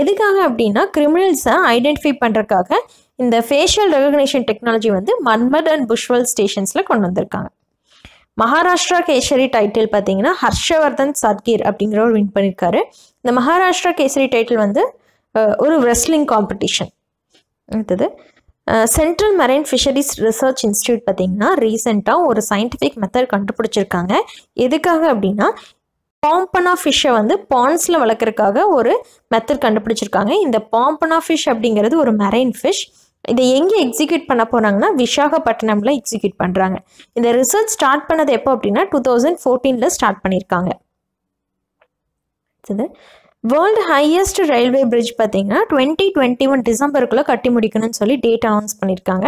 எதுக்காக அப்படின்னா கிரிமினல்ஸை ஐடென்டிஃபை பண்ணுறதுக்காக இந்த ஃபேஷியல் ரெகக்னேஷன் டெக்னாலஜி வந்து மன்மட் அண்ட் புஷ்வல் ஸ்டேஷன்ஸில் கொண்டு வந்திருக்காங்க. மகாராஷ்டிரா கேசரி டைட்டில் பார்த்தீங்கன்னா ஹர்ஷவர்தன் சத்கீர் அப்படிங்கிறவர் வின் பண்ணியிருக்காரு இந்த மகாராஷ்டிரா கேசரி டைட்டில் வந்து ஒரு ரெஸ்லிங் காம்படிஷன் அடுத்தது central marine fisheries research institute பார்த்திங்கன்னா ரீசெண்டாக ஒரு சயின்டிஃபிக் மெத்தட் கண்டுபிடிச்சிருக்காங்க. எதுக்காக அப்படின்னா பாம்பனா ஃபிஷ்ஷை வந்து பாண்ட்ஸில் வளர்க்குறதுக்காக ஒரு மெத்தட் கண்டுபிடிச்சிருக்காங்க. இந்த பாம்பனா ஃபிஷ் அப்படிங்கிறது ஒரு மெரைன் ஃபிஷ் இதை எங்கே எக்ஸிக்யூட் பண்ண போகிறாங்கன்னா விசாகப்பட்டினமில் எக்ஸிக்யூட் பண்ணுறாங்க இந்த ரிசர்ச் ஸ்டார்ட் பண்ணது எப்போ அப்படின்னா டூ தௌசண்ட் ஃபோர்டீனில் ஸ்டார்ட் பண்ணியிருக்காங்க வேர்ல்டு ஹையஸ்ட் ரயில்வே பிரிட்ஜ் பார்த்தீங்கன்னா டுவெண்ட்டி டுவெண்ட்டி ஒன் டிசம்பருக்குள்ளே கட்டி முடிக்கணும்னு சொல்லி டேட் அனௌன்ஸ் பண்ணியிருக்காங்க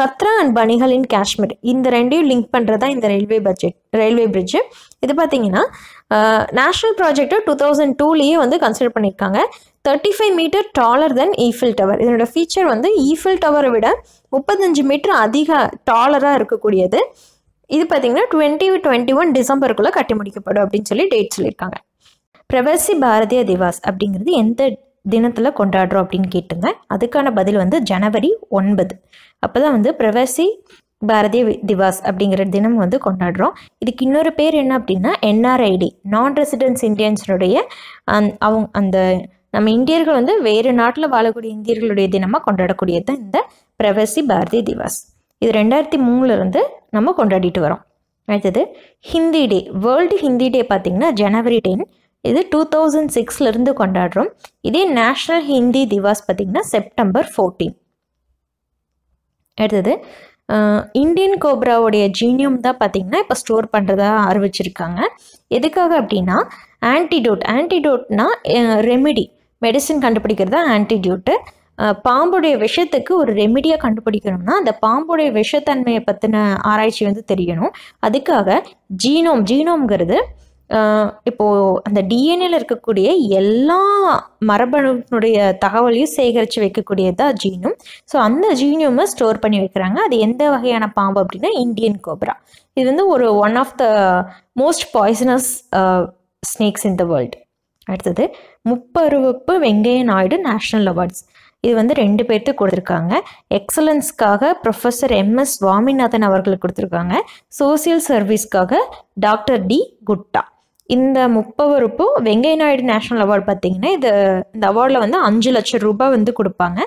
கத்ரா அண்ட் பனிகள் இன் காஷ்மீர் இந்த ரெண்டையும் லிங்க் பண்ணுறது தான் இந்த ரயில்வே பட்ஜெட் ரயில்வே பிரிட்ஜு இது பார்த்தீங்கன்னா நேஷ்னல் ப்ராஜெக்டை டூ தௌசண்ட் டூலேயே வந்து கன்சிடர் பண்ணியிருக்காங்க thirty five metre taller than Eiffel tower இதனோட ஃபீச்சர் வந்து ஈஃபில் டவரை விட முப்பத்தஞ்சு மீட்டர் அதிக டாலராக இருக்கக்கூடியது. இது பார்த்தீங்கன்னா டுவெண்ட்டி டுவெண்ட்டி ஒன் டிசம்பருக்குள்ளே கட்டி முடிக்கப்படும் அப்படின்னு சொல்லி டேட் சொல்லியிருக்காங்க பிரவாசி பாரதிய திவாஸ் அப்படிங்கிறது எந்த தினத்தில் கொண்டாடுறோம் அப்படின்னு கேட்டுங்க. அதுக்கான பதில் வந்து ஜனவரி ஒன்பது. அப்போ தான் வந்து பிரவாசி பாரதிய திவாஸ் அப்படிங்கிற தினம் வந்து கொண்டாடுறோம். இதுக்கு இன்னொரு பேர் என்ன அப்படின்னா என்ஆர்ஐடி நான் ரெசிடென்ஸ் இந்தியன்ஸினுடைய அந் அவங்க அந்த நம்ம இந்தியர்கள் வந்து வேறு நாட்டில் வாழக்கூடிய இந்தியர்களுடைய தினமாக கொண்டாடக்கூடியது தான் இந்த பிரவாசி பாரதிய திவாஸ். இது ரெண்டாயிரத்தி மூணுலேருந்து நம்ம கொண்டாடிட்டு வரோம். அடுத்தது Hindi day world Hindi day பார்த்திங்கன்னா ஜனவரி டென் இது டூ தௌசண்ட் சிக்ஸ்லேருந்து கொண்டாடுறோம். இதே நேஷ்னல் ஹிந்தி திவாஸ் பார்த்திங்கன்னா செப்டம்பர் ஃபோர்டீன் அடுத்தது இந்தியன் கோப்ராவுடைய ஜீனியம் தான் பார்த்திங்கன்னா இப்போ ஸ்டோர் பண்ணுறதா ஆரம்பிச்சிருக்காங்க எதுக்காக அப்படின்னா ஆன்டிடோட் ஆன்டிடோட்னா ரெமிடி மெடிசின் கண்டுபிடிக்கிறது தான் ஆன்டிடியூட்டு பாம்புடைய விஷத்துக்கு ஒரு ரெமிடியாக கண்டுபிடிக்கணும்னா அந்த பாம்புடைய விஷத்தன்மையை பற்றின ஆராய்ச்சி வந்து தெரியணும். அதுக்காக ஜீனோம் ஜீனோம்ங்கிறது இப்போது அந்த டிஎன்ஏல இருக்கக்கூடிய எல்லா மரபணுனுடைய தகவலையும் சேகரித்து வைக்கக்கூடியது தான் ஜீனும் ஸோ அந்த ஜீனியமை ஸ்டோர் பண்ணி வைக்கிறாங்க. அது எந்த வகையான பாம்பு அப்படின்னா இந்தியன் கோப்ரா இது வந்து ஒரு one of the most poisonous snakes in the world அடுத்தது முப்பருவப்பு வெங்கைய நாயுடு நேஷ்னல் அவார்ட்ஸ் இது வந்து ரெண்டு பேர்த்துக்கு கொடுத்துருக்காங்க. எக்ஸலன்ஸ்க்காக ப்ரொஃபஸர் எம்எஸ் சுவாமிநாதன் அவர்களுக்கு கொடுத்துருக்காங்க. சோசியல் சர்வீஸ்க்காக டாக்டர் டி குட்டா இந்த முப்பவருப்பு வெங்கைய நாயுடு நேஷனல் அவார்டு பார்த்தீங்கன்னா இது இந்த அவார்டில் வந்து அஞ்சு லட்சம் ரூபாய் வந்து கொடுப்பாங்க.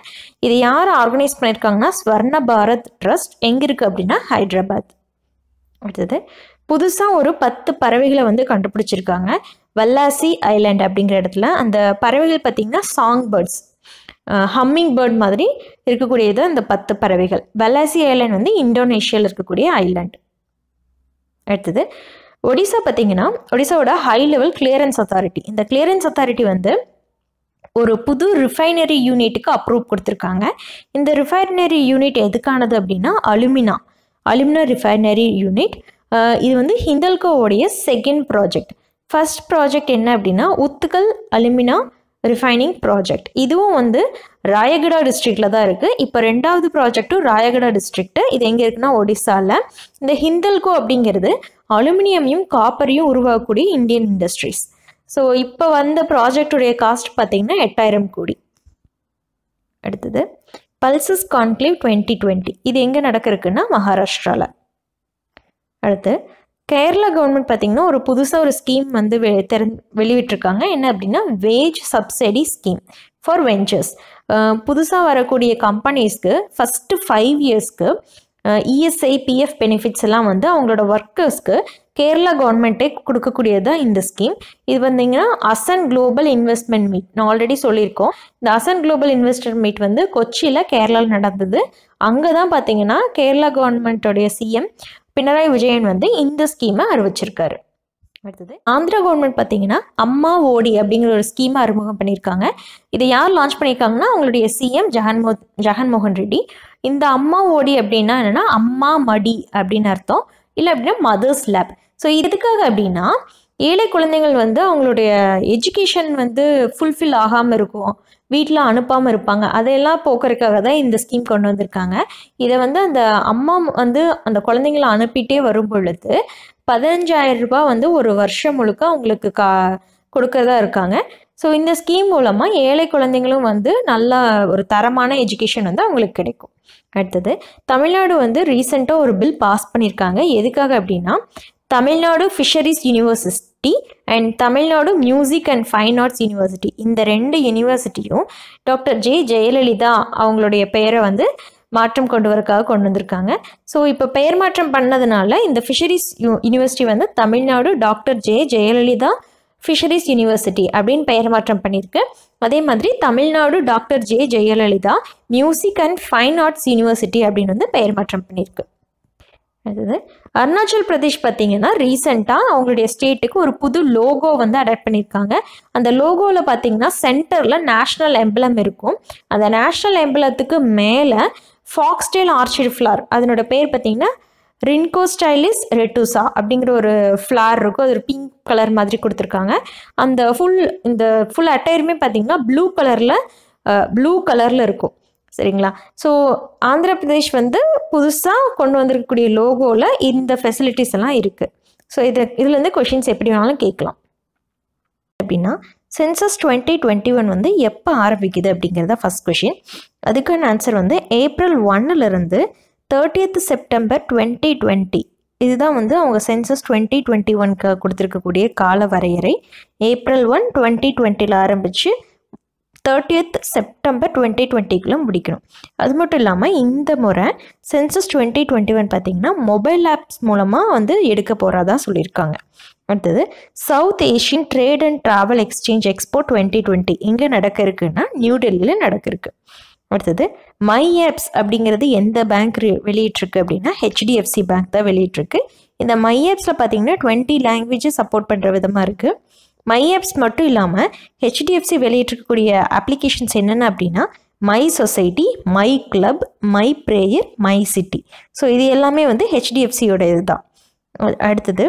இது யார் ஆர்கனைஸ் பண்ணியிருக்காங்கன்னா ஸ்வர்ண பாரத் ட்ரஸ்ட். எங்கே இருக்குது அப்படின்னா ஹைதராபாத். அடுத்தது புதுசாக ஒரு பத்து பறவைகளை வந்து கண்டுபிடிச்சிருக்காங்க. வல்லாசி ஐலாண்ட் அப்படிங்கிற இடத்துல. அந்த பறவைகள் பார்த்திங்கன்னா சாங் பேர்ட்ஸ் ஹம்மிங் பேர்ட் மாதிரி இருக்கக்கூடியது அந்த பத்து பறவைகள். வல்லாசி ஐலாண்ட் வந்து இந்தோனேஷியாவில் இருக்கக்கூடிய ஐலாண்ட். அடுத்தது ஒடிசா பார்த்தீங்கன்னா ஒடிசாவோட ஹை லெவல் கிளியரன்ஸ் அத்தாரிட்டி இந்த கிளியரன்ஸ் அத்தாரிட்டி வந்து ஒரு புது ரிஃபைனரி யூனிட்டுக்கு அப்ரூவ் கொடுத்துருக்காங்க. இந்த ரிஃபைனரி யூனிட் எதுக்கானது அப்படின்னா அலுமினா. அலுமினா ரிஃபைனரி யூனிட் இது வந்து ஹிண்டல்கோவுடைய செகண்ட் ப்ராஜெக்ட் ஃபர்ஸ்ட் ப்ராஜெக்ட் என்ன அப்படின்னா உத்துக்கல் அலுமினா ரிஃபைனிங் ப்ராஜெக்ட் இதுவும் வந்து ராயகடா டிஸ்ட்ரிக்டில் தான் இருக்குது இப்போ ரெண்டாவது ப்ராஜெக்ட்டும் ராயகடா டிஸ்ட்ரிக்ட்டு இது எங்கே இருக்குன்னா ஒடிசாவில் இந்த ஹிந்தல்கோ அப்படிங்கிறது அலுமினியமையும் காப்பரையும் உருவாக்கக்கூடிய இந்தியன் இண்டஸ்ட்ரீஸ் ஸோ இப்போ வந்த ப்ராஜெக்டுடைய காஸ்ட் பார்த்திங்கன்னா எட்டாயிரம் கோடி. அடுத்தது பல்சஸ் கான்க்ளேவ் டுவெண்ட்டி டுவெண்ட்டி இது எங்கே நடக்கிறதுக்குன்னா மகாராஷ்டிராவில் அடுத்து கேரளா கவர்மெண்ட் பார்த்திங்கன்னா ஒரு புதுசாக ஒரு ஸ்கீம் வந்து வெ திறந் வெளியிட்டிருக்காங்க. என்ன அப்படின்னா wage subsidy scheme for ventures புதுசாக வரக்கூடிய கம்பெனிஸ்க்கு ஃபஸ்ட்டு ஃபைவ் இயர்ஸ்க்கு இஎஸ்ஐ பிஎஃப் பெனிஃபிட்ஸ் எல்லாம் வந்து அவங்களோட ஒர்க்கர்ஸ்க்கு கேரளா கவர்மெண்ட்டே கொடுக்கக்கூடியது தான் இந்த ஸ்கீம் இது வந்தீங்கன்னா அசன் குளோபல் இன்வெஸ்ட்மெண்ட் மீட் நான் ஆல்ரெடி சொல்லியிருக்கோம். இந்த அசன் குளோபல் இன்வெஸ்டர் மீட் வந்து கொச்சியில் கேரளாவில் நடந்தது. அங்கே தான் பார்த்தீங்கன்னா கேரளா கவர்மெண்ட்டோடைய சிஎம் பினராயி விஜயன் வந்து இந்த ஸ்கீமை அறிவிச்சிருக்காரு. அடுத்தது ஆந்திரா கவர்மெண்ட் பார்த்தீங்கன்னா அம்மா ஓடி அப்படிங்கிற ஒரு ஸ்கீமை அறிமுகம் பண்ணியிருக்காங்க. இதை யார் லான்ச் பண்ணியிருக்காங்கன்னா அவங்களுடைய சிஎம் ஜெகன்மோ ஜெகன்மோகன் ரெட்டி. இந்த அம்மா ஓடி அப்படின்னா என்னென்னா அம்மா மடி அப்படின்னு அர்த்தம். இல்லை அப்படின்னா மதர்ஸ் லேப் ஸோ எதுக்காக அப்படின்னா ஏழை குழந்தைகள் வந்து அவங்களுடைய எஜுகேஷன் வந்து ஃபுல்ஃபில் ஆகாமல் இருக்கும். வீட்டில் அனுப்பாமல் இருப்பாங்க. அதையெல்லாம் போக்குறதுக்காக தான் இந்த ஸ்கீம் கொண்டு வந்திருக்காங்க. இதை வந்து அந்த அம்மா வந்து அந்த குழந்தைங்களை அனுப்பிட்டே வரும் பொழுது பதினஞ்சாயிரம் ரூபாய் வந்து ஒரு வருஷம் முழுக்க அவங்களுக்கு கா கொடுக்கறதா இருக்காங்க. ஸோ இந்த ஸ்கீம் மூலமாக ஏழை குழந்தைங்களும் வந்து நல்ல ஒரு தரமான எஜுகேஷன் வந்து அவங்களுக்கு கிடைக்கும். அடுத்தது தமிழ்நாடு வந்து ரீசெண்டாக ஒரு பில் பாஸ் பண்ணியிருக்காங்க. எதுக்காக அப்படின்னா Tamil Nadu fisheries university and Tamil Nadu music and fine arts university இந்த ரெண்டு யூனிவர்சிட்டியும் டாக்டர் ஜே ஜெயலலிதா அவங்களுடைய பெயரை வந்து மாற்றம் கொண்டு வரக்காக கொண்டு வந்திருக்காங்க. ஸோ இப்போ பெயர் மாற்றம் பண்ணதுனால இந்த ஃபிஷரிஸ் யூ யூனிவர்சிட்டி வந்து Tamil Nadu doctor J. Jayalalithaa fisheries university அப்படின்னு பெயர் மாற்றம் பண்ணியிருக்கு. அதே மாதிரி Tamil Nadu doctor J. Jayalalithaa music and fine arts university அப்படின்னு வந்து பெயர் மாற்றம் பண்ணியிருக்கு. அடுத்தது அருணாச்சல் பிரதேஷ் பார்த்தீங்கன்னா ரீசெண்டாக அவங்களுடைய ஸ்டேட்டுக்கு ஒரு புது லோகோ வந்து அடாப்ட் பண்ணியிருக்காங்க. அந்த லோகோவில் பார்த்தீங்கன்னா சென்டரில் நேஷ்னல் எம்பளம் இருக்கும். அந்த நேஷ்னல் எம்பளத்துக்கு மேலே ஃபாக்ஸ்டேல் ஆர்ச்சிட் ஃப்ளார் அதனோட பேர் பார்த்தீங்கன்னா ரின்கோ ஸ்டைலிஸ் ரெட்டூசா அப்படிங்கிற ஒரு ஃப்ளார் இருக்கும். அது ஒரு பிங்க் கலர் மாதிரி கொடுத்துருக்காங்க. அந்த ஃபுல் இந்த ஃபுல் அட்டையருமே பார்த்தீங்கன்னா ப்ளூ கலரில் ப்ளூ கலரில் இருக்கும். சரிங்களா? ஸோ ஆந்திர பிரதேஷ் வந்து புதுசாக கொண்டு வந்திருக்கக்கூடிய லோகோவில் இந்த ஃபெசிலிட்டிஸ் எல்லாம் இருக்குது ஸோ இதை இதுலேருந்து கொஷின்ஸ் எப்படி வேணாலும் கேட்கலாம். அப்படின்னா சென்சஸ் டுவெண்ட்டி டுவெண்ட்டி ஒன் வந்து எப்போ ஆரம்பிக்குது அப்படிங்கிறத ஃபஸ்ட் கொஷின் அதுக்கான ஆன்சர் வந்து ஏப்ரல் ஒன்னிலிருந்து தேர்ட்டியத்து செப்டம்பர் டுவெண்ட்டி டுவெண்ட்டி இதுதான் வந்து அவங்க சென்சஸ் டுவெண்ட்டி டுவெண்ட்டி ஒனுக்கு கொடுத்துருக்கக்கூடிய கால வரையறை. ஏப்ரல் ஒன் டுவெண்ட்டி டுவெண்ட்டியில் ஆரம்பித்து தேர்ட்டியத் செப்டம்பர் டுவெண்ட்டி டுவெண்ட்டிக்குள்ளே முடிக்கணும். அது மட்டும் இல்லாமல் இந்த முறை சென்சஸ் டுவெண்ட்டி டுவெண்ட்டி ஒன் பார்த்திங்கன்னா மொபைல் ஆப்ஸ் மூலமாக வந்து எடுக்க போகிறதா சொல்லியிருக்காங்க. அடுத்தது South Asian trade and travel exchange expo twenty twenty எங்கே நடக்க இருக்குன்னா நியூ டெல்லியில் நடக்க இருக்கு அடுத்தது மை ஆப்ஸ் அப்படிங்கிறது எந்த பேங்க் வெளியிட்டிருக்கு அப்படின்னா ஹெச்டிஎஃப்சி பேங்க் தான் வெளியிட்டிருக்கு. இந்த மை ஆப்ஸில் பார்த்தீங்கன்னா டுவெண்ட்டி லாங்குவேஜஸ் சப்போர்ட் பண்ணுற விதமாக இருக்குது மை ஆப்ஸ் மட்டும் இல்லாமல் ஹெச்டிஎஃப்சி வெளியிட்டிருக்கக்கூடிய அப்ளிகேஷன்ஸ் என்னென்ன அப்படின்னா my society my club my prayer my city so இது எல்லாமே வந்து ஹெச்டிஎஃப்சியோட இதுதான். அடுத்தது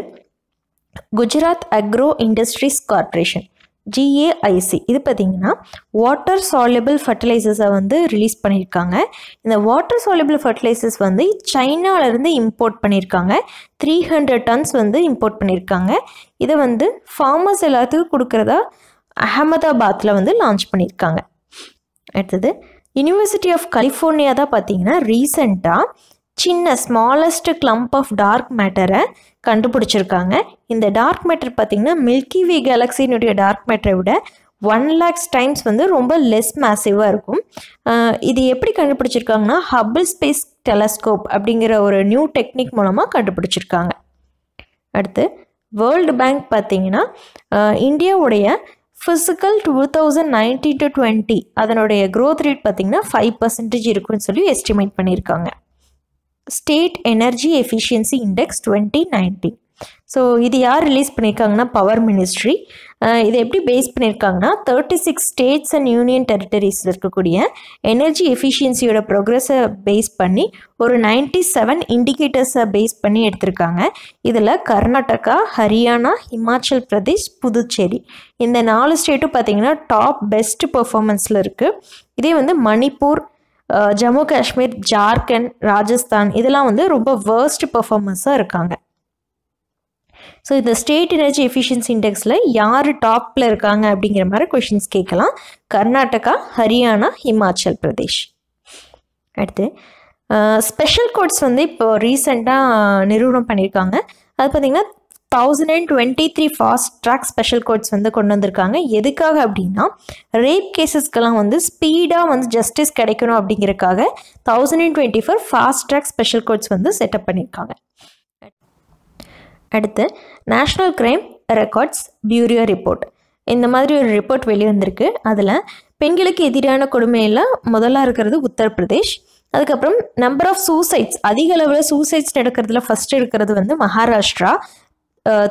Gujarat agro industries corporation GAIC இது பார்த்திங்கன்னா வாட்டர் சால்யூபிள் ஃபர்டிலைசர்ஸை வந்து ரிலீஸ் பண்ணியிருக்காங்க இந்த வாட்டர் சால்யூபிள் ஃபர்டிலைசர்ஸ் வந்து சைனாவிலேருந்து இம்போர்ட் பண்ணியிருக்காங்க த்ரீ ஹண்ட்ரட் டன்ஸ் வந்து இம்போர்ட் பண்ணியிருக்காங்க இதை வந்து ஃபார்மர்ஸ் எல்லாத்துக்கும் கொடுக்குறதா அகமதாபாத்தில் வந்து லான்ச் பண்ணியிருக்காங்க அடுத்தது யூனிவர்சிட்டி ஆஃப் கலிஃபோர்னியா தான் பார்த்தீங்கன்னா ரீசெண்டாக சின்ன ஸ்மாலஸ்ட் கிளம்ப் ஆஃப் டார்க் மேட்டரை கண்டுபிடிச்சிருக்காங்க. இந்த டார்க் மேட்டர் பார்த்திங்கன்னா மில்கி வே கேலக்ஸினுடைய டார்க் மேட்டரை விட ஒன் லேக்ஸ் டைம்ஸ் வந்து ரொம்ப லெஸ் மேசிவாக இருக்கும். இது எப்படி கண்டுபிடிச்சிருக்காங்கன்னா ஹபிள் ஸ்பேஸ் டெலஸ்கோப் அப்படிங்கிற ஒரு நியூ டெக்னிக் மூலமாக கண்டுபிடிச்சிருக்காங்க. அடுத்து வேர்ல்டு பேங்க் பார்த்திங்கன்னா இந்தியாவுடைய fiscal two thousand nineteen to twenty அதனுடைய க்ரோத் ரேட் பார்த்திங்கன்னா ஃபைவ் பர்சன்டேஜ் இருக்குன்னு சொல்லி எஸ்டிமேட் பண்ணியிருக்காங்க. State energy efficiency index twenty nineteen so இது யார் ரிலீஸ் பண்ணியிருக்காங்கன்னா பவர் மினிஸ்ட்ரி இதை எப்படி பேஸ் பண்ணியிருக்காங்கன்னா thirty six states and union டெரிட்டரிஸில் இருக்கக்கூடிய எனர்ஜி எஃபிஷியன்சியோட ப்ரோக்ரஸை பேஸ் பண்ணி ஒரு நைன்டி செவன் இண்டிகேட்டர்ஸை பேஸ் பண்ணி எடுத்திருக்காங்க. இதில் கர்நாடகா ஹரியானா ஹிமாச்சல் பிரதேஷ் புதுச்சேரி. இந்த நாலு ஸ்டேட்டும் பார்த்திங்கன்னா டாப் பெஸ்ட் பர்ஃபார்மன்ஸில் இருக்குது இதே வந்து மணிப்பூர் ஜம்மு காஷ்மீர் ஜார்க்கண்ட் ராஜஸ்தான் இதெல்லாம் வந்து ரொம்ப வேர்ஸ்ட் பர்ஃபார்மன்ஸாக இருக்காங்க. ஸோ இந்த ஸ்டேட் எனர்ஜி எஃபிஷியன்சி இண்டெக்ஸில் யார் டாப்பில் இருக்காங்க அப்படிங்கிற மாதிரி கொஷின்ஸ் கேட்கலாம். கர்நாடகா ஹரியானா ஹிமாச்சல் பிரதேஷ். அடுத்து ஸ்பெஷல் கோட்ஸ் வந்து இப்போ ரீசெண்டாக நிறுவனம் பண்ணியிருக்காங்க அது பார்த்திங்கன்னா thousand and twenty three fast track special courts வந்து கொண்டு வந்திருக்காங்க. எதுக்காக அப்படின்னா ரேப் கேசஸ்க்கெல்லாம் வந்து ஸ்பீடாக வந்து ஜஸ்டிஸ் கிடைக்கணும் அப்படிங்கிறக்காக thousand and twenty four fast track special courts வந்து செட்டப் பண்ணியிருக்காங்க. அடுத்து national crime records bureau report இந்த மாதிரி ஒரு ரிப்போர்ட் வெளிவந்திருக்கு. அதில் பெண்களுக்கு எதிரான கொடுமையில் முதலாக இருக்கிறது உத்தரப்பிரதேஷ். அதுக்கப்புறம் நம்பர் ஆஃப் சூசைட்ஸ் அதிக அளவில் சூசைட்ஸ் நடக்கிறதுல ஃபஸ்ட் இருக்கிறது வந்து Maharashtra.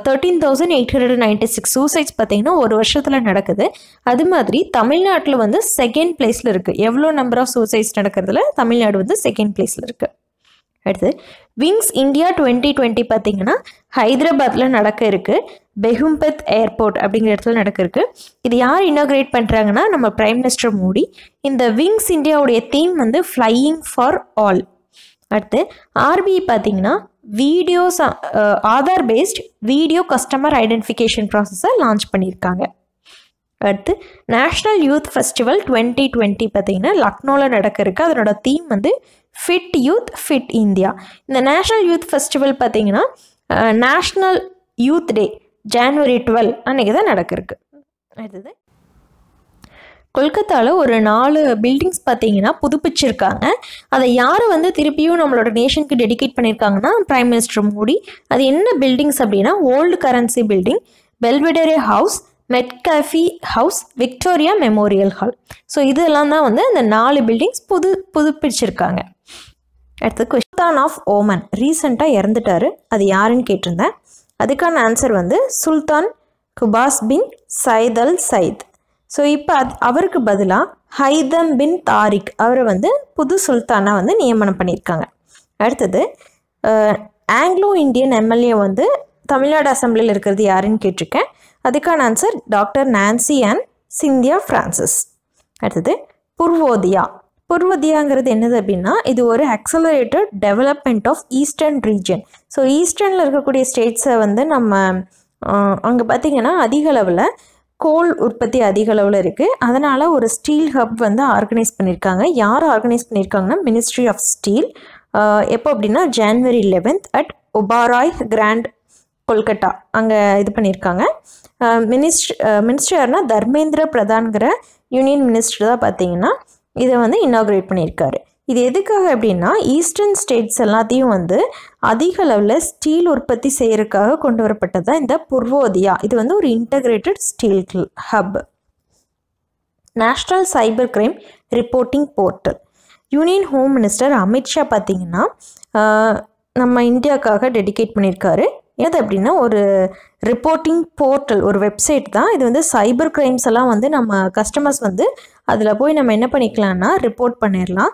Thirteen thousand eight hundred ninety six suicides பார்த்தீங்கன்னா ஒரு வருஷத்தில் நடக்குது. அது மாதிரி தமிழ்நாட்டில் வந்து செகண்ட் பிளேஸில் இருக்குது எவ்வளோ நம்பர் ஆஃப் சூசைட்ஸ் நடக்கிறதுல? தமிழ்நாடு வந்து செகண்ட் பிளேஸில் இருக்குது அடுத்து விங்ஸ் இந்தியா டுவெண்ட்டி டுவெண்ட்டி பார்த்தீங்கன்னா ஹைதராபாத்தில் நடக்க இருக்குது பெஹும்பத் ஏர்போர்ட் அப்படிங்கிற இடத்துல நடக்க இருக்கு. இது யார் இனாகிரேட் பண்ணுறாங்கன்னா நம்ம பிரைம் மினிஸ்டர் மோடி. இந்த விங்ஸ் இந்தியாவுடைய தீம் வந்து ஃப்ளையிங் ஃபார் ஆல் அடுத்து ஆர்பிஐ பார்த்தீங்கன்னா videos Aadhaar based video customer identification ப்ராசஸை லான்ச் பண்ணியிருக்காங்க. அடுத்து national youth festival twenty twenty பார்த்திங்கன்னா லக்னோவில் நடக்க அதனோட தீம் வந்து ஃபிட் யூத் ஃபிட் இந்தியா இந்த நேஷ்னல் யூத் ஃபெஸ்டிவல் பார்த்தீங்கன்னா national youth day January twelve அன்றைக்கி தான் நடக்க அடுத்தது கொல்கத்தாவில் ஒரு நாலு பில்டிங்ஸ் பார்த்தீங்கன்னா புதுப்பிச்சிருக்காங்க. அதை யார் வந்து திருப்பியும் நம்மளோட நேஷனுக்கு டெடிகேட் பண்ணியிருக்காங்கன்னா பிரைம் மினிஸ்டர் மோடி. அது என்ன பில்டிங்ஸ் அப்படின்னா old currency building Belvedere house Metcalfe house Victoria memorial hall so இதெல்லாம் தான் வந்து அந்த நாலு பில்டிங்ஸ் புது புதுப்பிச்சிருக்காங்க. அடுத்து சுல்தான் ஆஃப் ஓமன் ரீசெண்டாக இறந்துட்டாரு. அது யாருன்னு கேட்டிருந்தேன். அதுக்கான ஆன்சர் வந்து Sultan Qaboos bin Said al Said. So இப்போ அது அவருக்கு பதிலாக ஹைதம் பின் தாரிக் அவரை வந்து புது சுல்தானாக வந்து நியமனம் பண்ணியிருக்காங்க. அடுத்தது ஆங்கிலோ இந்தியன் எம்எல்ஏ வந்து தமிழ்நாடு அசம்பிளியில் இருக்கிறது யாருன்னு கேட்டிருக்கேன். அதுக்கான answer doctor Nancy and Cynthia Francis அடுத்தது புர்வோதியா. புர்வதியாங்கிறது என்னது அப்படின்னா இது ஒரு accelerated development of eastern region so ஈஸ்டர்னில் இருக்கக்கூடிய ஸ்டேட்ஸை வந்து நம்ம அங்கே பார்த்திங்கன்னா அதிக அளவில் கோல் உற்பத்தி அதிக அளவில் இருக்குது அதனால் ஒரு ஸ்டீல் ஹப் வந்து ஆர்கனைஸ் பண்ணியிருக்காங்க யார் ஆர்கனைஸ் பண்ணியிருக்காங்கன்னா மினிஸ்ட்ரி ஆஃப் ஸ்டீல் எப்போ அப்படின்னா January eleventh at Oberoi grand Kolkata அங்கே இது பண்ணியிருக்காங்க மினிஸ்ட் மினிஸ்டர் யாருன்னா தர்மேந்திர பிரதான்கிற யூனியன் மினிஸ்டர் தான் பார்த்தீங்கன்னா இதை வந்து இனாக்ரேட் பண்ணியிருக்காரு. இது எதுக்காக அப்படின்னா ஈஸ்டர்ன் ஸ்டேட்ஸ் எல்லாத்தையும் வந்து அதிக அளவில் ஸ்டீல் உற்பத்தி செய்கிறதுக்காக கொண்டு வரப்பட்டது தான் இந்த புர்வோதியா. இது வந்து ஒரு integrated steel hub national cyber crime reporting portal union home minister Amit Shah பார்த்தீங்கன்னா நம்ம இந்தியாவுக்காக டெடிகேட் பண்ணியிருக்காரு. எது அப்படின்னா ஒரு ரிப்போர்ட்டிங் போர்ட்டல் ஒரு வெப்சைட் தான். இது வந்து சைபர் கிரைம்ஸ் எல்லாம் வந்து நம்ம கஸ்டமர்ஸ் வந்து அதில் போய் நம்ம என்ன பண்ணிக்கலாம்னா ரிப்போர்ட் பண்ணிடலாம்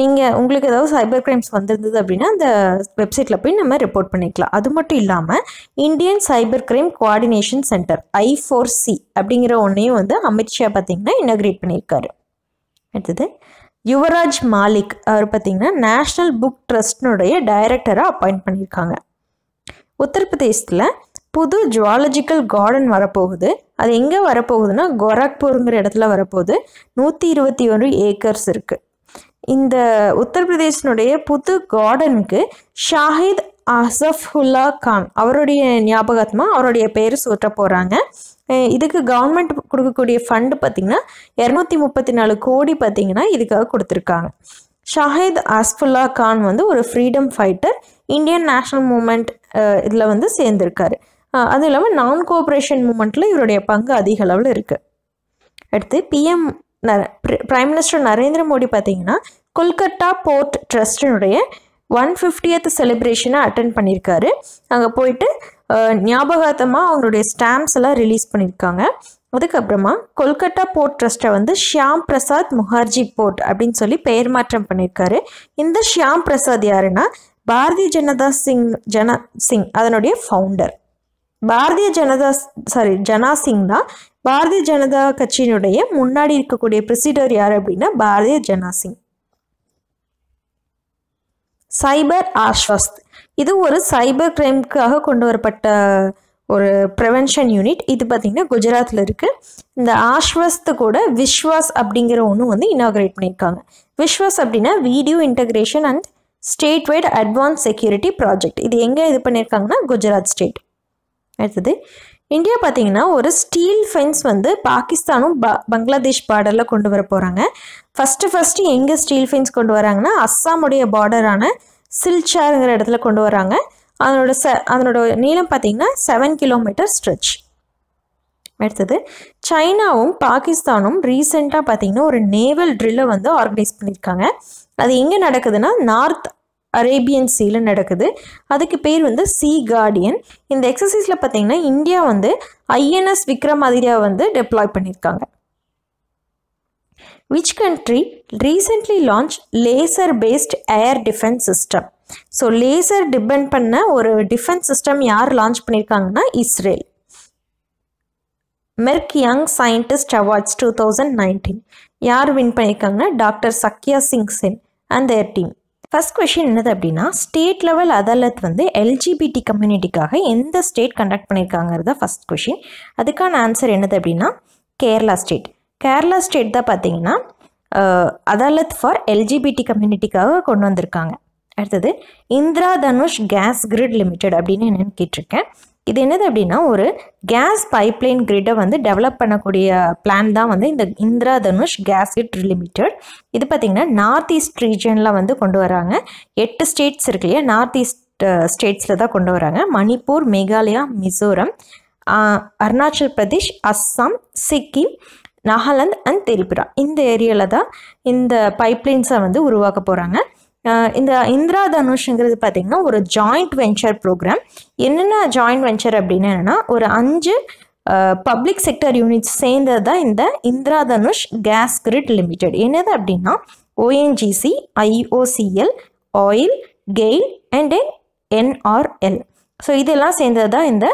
நீங்கள் உங்களுக்கு ஏதாவது சைபர் கிரைம்ஸ் வந்திருந்தது அப்படின்னா அந்த வெப்சைட்டில் போய் நம்ம ரிப்போர்ட் பண்ணிக்கலாம். அது மட்டும் இல்லாமல் Indian cyber crime coordination centre I four C அப்படிங்கிற ஒன்றையும் வந்து அமித்ஷா பார்த்தீங்கன்னா இனாகிரேட் பண்ணியிருக்காரு அடுத்தது யுவராஜ் மாலிக் அவர் பார்த்தீங்கன்னா நேஷ்னல் புக் ட்ரஸ்ட்னுடைய டைரக்டராக அப்பாயிண்ட் பண்ணியிருக்காங்க உத்தரப்பிரதேசத்தில் புது ஜுவாலஜிக்கல் கார்டன் வரப்போகுது. அது எங்கே வரப்போகுதுன்னா கோரக்பூருங்கிற இடத்துல வரப்போகுது. நூற்றி இருபத்தி ஒன்று ஏக்கர்ஸ் இருக்குது இந்த உத்தரப்பிரதேசனுடைய புது கார்டனுக்கு ஷாஹித் அசஃபுல்லா கான் அவருடைய ஞாபகத்தமாக அவருடைய பேர் சூட்ட போகிறாங்க இதுக்கு கவர்மெண்ட் கொடுக்கக்கூடிய ஃபண்டு பார்த்திங்கன்னா இரநூத்தி முப்பத்தி நாலு கோடி பார்த்திங்கன்னா இதுக்காக கொடுத்துருக்காங்க. ஷாஹித் அஸ்ஃபுல்லா கான் வந்து ஒரு freedom fighter Indian national movement இதில் வந்து சேர்ந்திருக்காரு. அதுவும் இல்லாமல் நான் கோஆப்ரேஷன் மூமெண்ட்டில் இவருடைய பங்கு அதிக அளவில் இருக்குது அடுத்து பிஎம் நர பிரைம் மினிஸ்டர் நரேந்திர மோடி பார்த்தீங்கன்னா கொல்கத்தா போர்ட் ட்ரஸ்டினுடைய ஒன் ஃபிஃப்டியத் செலிப்ரேஷனை அட்டன் பண்ணியிருக்காரு அங்கே போயிட்டு ஞாபகார்த்தமாக அவங்களுடைய ஸ்டாம்ப்ஸ் எல்லாம் ரிலீஸ் பண்ணியிருக்காங்க அதுக்கப்புறமா கொல்கத்தா போர்ட் ட்ரஸ்ட்டை வந்து ஷியாம் பிரசாத் முகர்ஜி போர்ட் அப்படின்னு சொல்லி பெயர் மாற்றம் பண்ணியிருக்காரு. இந்த ஷியாம் பிரசாத் யாருன்னா பாரதிய ஜனதா சிங் ஜன சிங் அதனுடைய ஃபவுண்டர் பாரதிய ஜனதா சாரி ஜனா சிங் தான். பாரதிய ஜனதா கட்சியினுடைய முன்னாடி இருக்கக்கூடிய பிரசிடர் யார் அப்படின்னா பாரதிய ஜனா சிங். சைபர் ஆஸ்வஸ்த். இது ஒரு சைபர் கிரைம்க்காக கொண்டு வரப்பட்ட ஒரு ப்ரிவென்ஷன் யூனிட் இது பார்த்திங்கன்னா குஜராத்தில் இருக்குது இந்த ஆஷ்வஸ்து கூட விஸ்வாஸ் அப்படிங்கிற ஒன்று வந்து இனாகிரேட் பண்ணியிருக்காங்க விஸ்வாஸ் அப்படின்னா video integration and state wide advance security project இது எங்கே இது பண்ணியிருக்காங்கன்னா குஜராத் ஸ்டேட் அடுத்தது இந்தியா பார்த்தீங்கன்னா ஒரு ஸ்டீல் ஃபென்ஸ் வந்து பாகிஸ்தானும் ப பங்களாதேஷ் பார்டரில் கொண்டு வர போகிறாங்க ஃபஸ்ட்டு ஃபஸ்ட்டு எங்கே ஸ்டீல் ஃபென்ஸ் கொண்டு வராங்கன்னா அஸ்ஸாமுடைய பார்டரான சில்சாருங்கிற இடத்துல கொண்டு வராங்க. அதனோட ச அதனோட நீளம் பார்த்தீங்கன்னா செவன் கிலோமீட்டர் ஸ்ட்ரெச் அடுத்தது சைனாவும் பாகிஸ்தானும் ரீசெண்டாக பார்த்தீங்கன்னா ஒரு நேவல் ட்ரில்லை வந்து ஆர்கனைஸ் பண்ணியிருக்காங்க. அது எங்கே நடக்குதுன்னா நார்த் அரேபியன் சீல நடக்குது. அதுக்கு பேர் வந்து சி கார்டியன் இந்த எக்ஸசைஸில் பார்த்தீங்கன்னா இந்தியா வந்து ஐஎன்எஸ் விக்ரமாதிரியா வந்து டெப்ளாய் பண்ணியிருக்காங்க. Which country recently launch laser based air defence system so laser defend பண்ண ஒரு டிஃபென்ஸ் சிஸ்டம் யார் லான்ச் பண்ணியிருக்காங்கன்னா Israel. Merck young scientist awards two thousand nineteen யார் வின் பண்ணியிருக்காங்கன்னா doctor Sakya Singh Sen and their team first question என்னது அப்படின்னா ஸ்டேட் லெவல் அதாலத் வந்து எல்ஜிபிடி கம்யூனிட்டிக்காக எந்த ஸ்டேட் கண்டக்ட் பண்ணியிருக்காங்கிறத ஃபஸ்ட் கொஷின் அதுக்கான ஆன்சர் என்னது அப்படின்னா கேரளா ஸ்டேட் கேரளா ஸ்டேட் தான் பார்த்தீங்கன்னா அதாலத் ஃபார் எல்ஜிபிடி கம்யூனிட்டிக்காக கொண்டு வந்திருக்காங்க. அடுத்தது Indradhanush gas grid limited அப்படின்னு என்னென்னு கேட்டிருக்கேன். இது என்னது அப்படின்னா ஒரு கேஸ் பைப்லைன் கிரிட்டை வந்து டெவலப் பண்ணக்கூடிய பிளான் தான் வந்து இந்த Indradhanush gas grid limited இது பார்த்திங்கன்னா நார்த் ஈஸ்ட் ரீஜனில் வந்து கொண்டு வராங்க. எட்டு ஸ்டேட்ஸ் இருக்கு இல்லையா நார்த் ஈஸ்ட் ஸ்டேட்ஸில் தான் கொண்டு வராங்க. மணிப்பூர் மேகாலயா மிசோரம் அருணாச்சல் பிரதேஷ் அஸ்ஸாம் சிக்கிம் நாகாலாந்து அண்ட் திரிபுரா. இந்த ஏரியாவில் தான் இந்த பைப்லைன்ஸை வந்து உருவாக்க போகிறாங்க இந்த இந்திரா தனுஷ்ங்கிறது பார்த்திங்கன்னா ஒரு ஜாயிண்ட் வெஞ்சர் ப்ரோக்ராம் என்னென்ன ஜாயிண்ட் வெஞ்சர் அப்படின்னு என்னென்னா ஒரு அஞ்சு பப்ளிக் செக்டர் யூனிட்ஸ் சேர்ந்தது தான் இந்த Indradhanush gas grid limited என்னது அப்படின்னா ONGC IOCL oil GAIL and NRL so இதெல்லாம் சேர்ந்தது தான் இந்த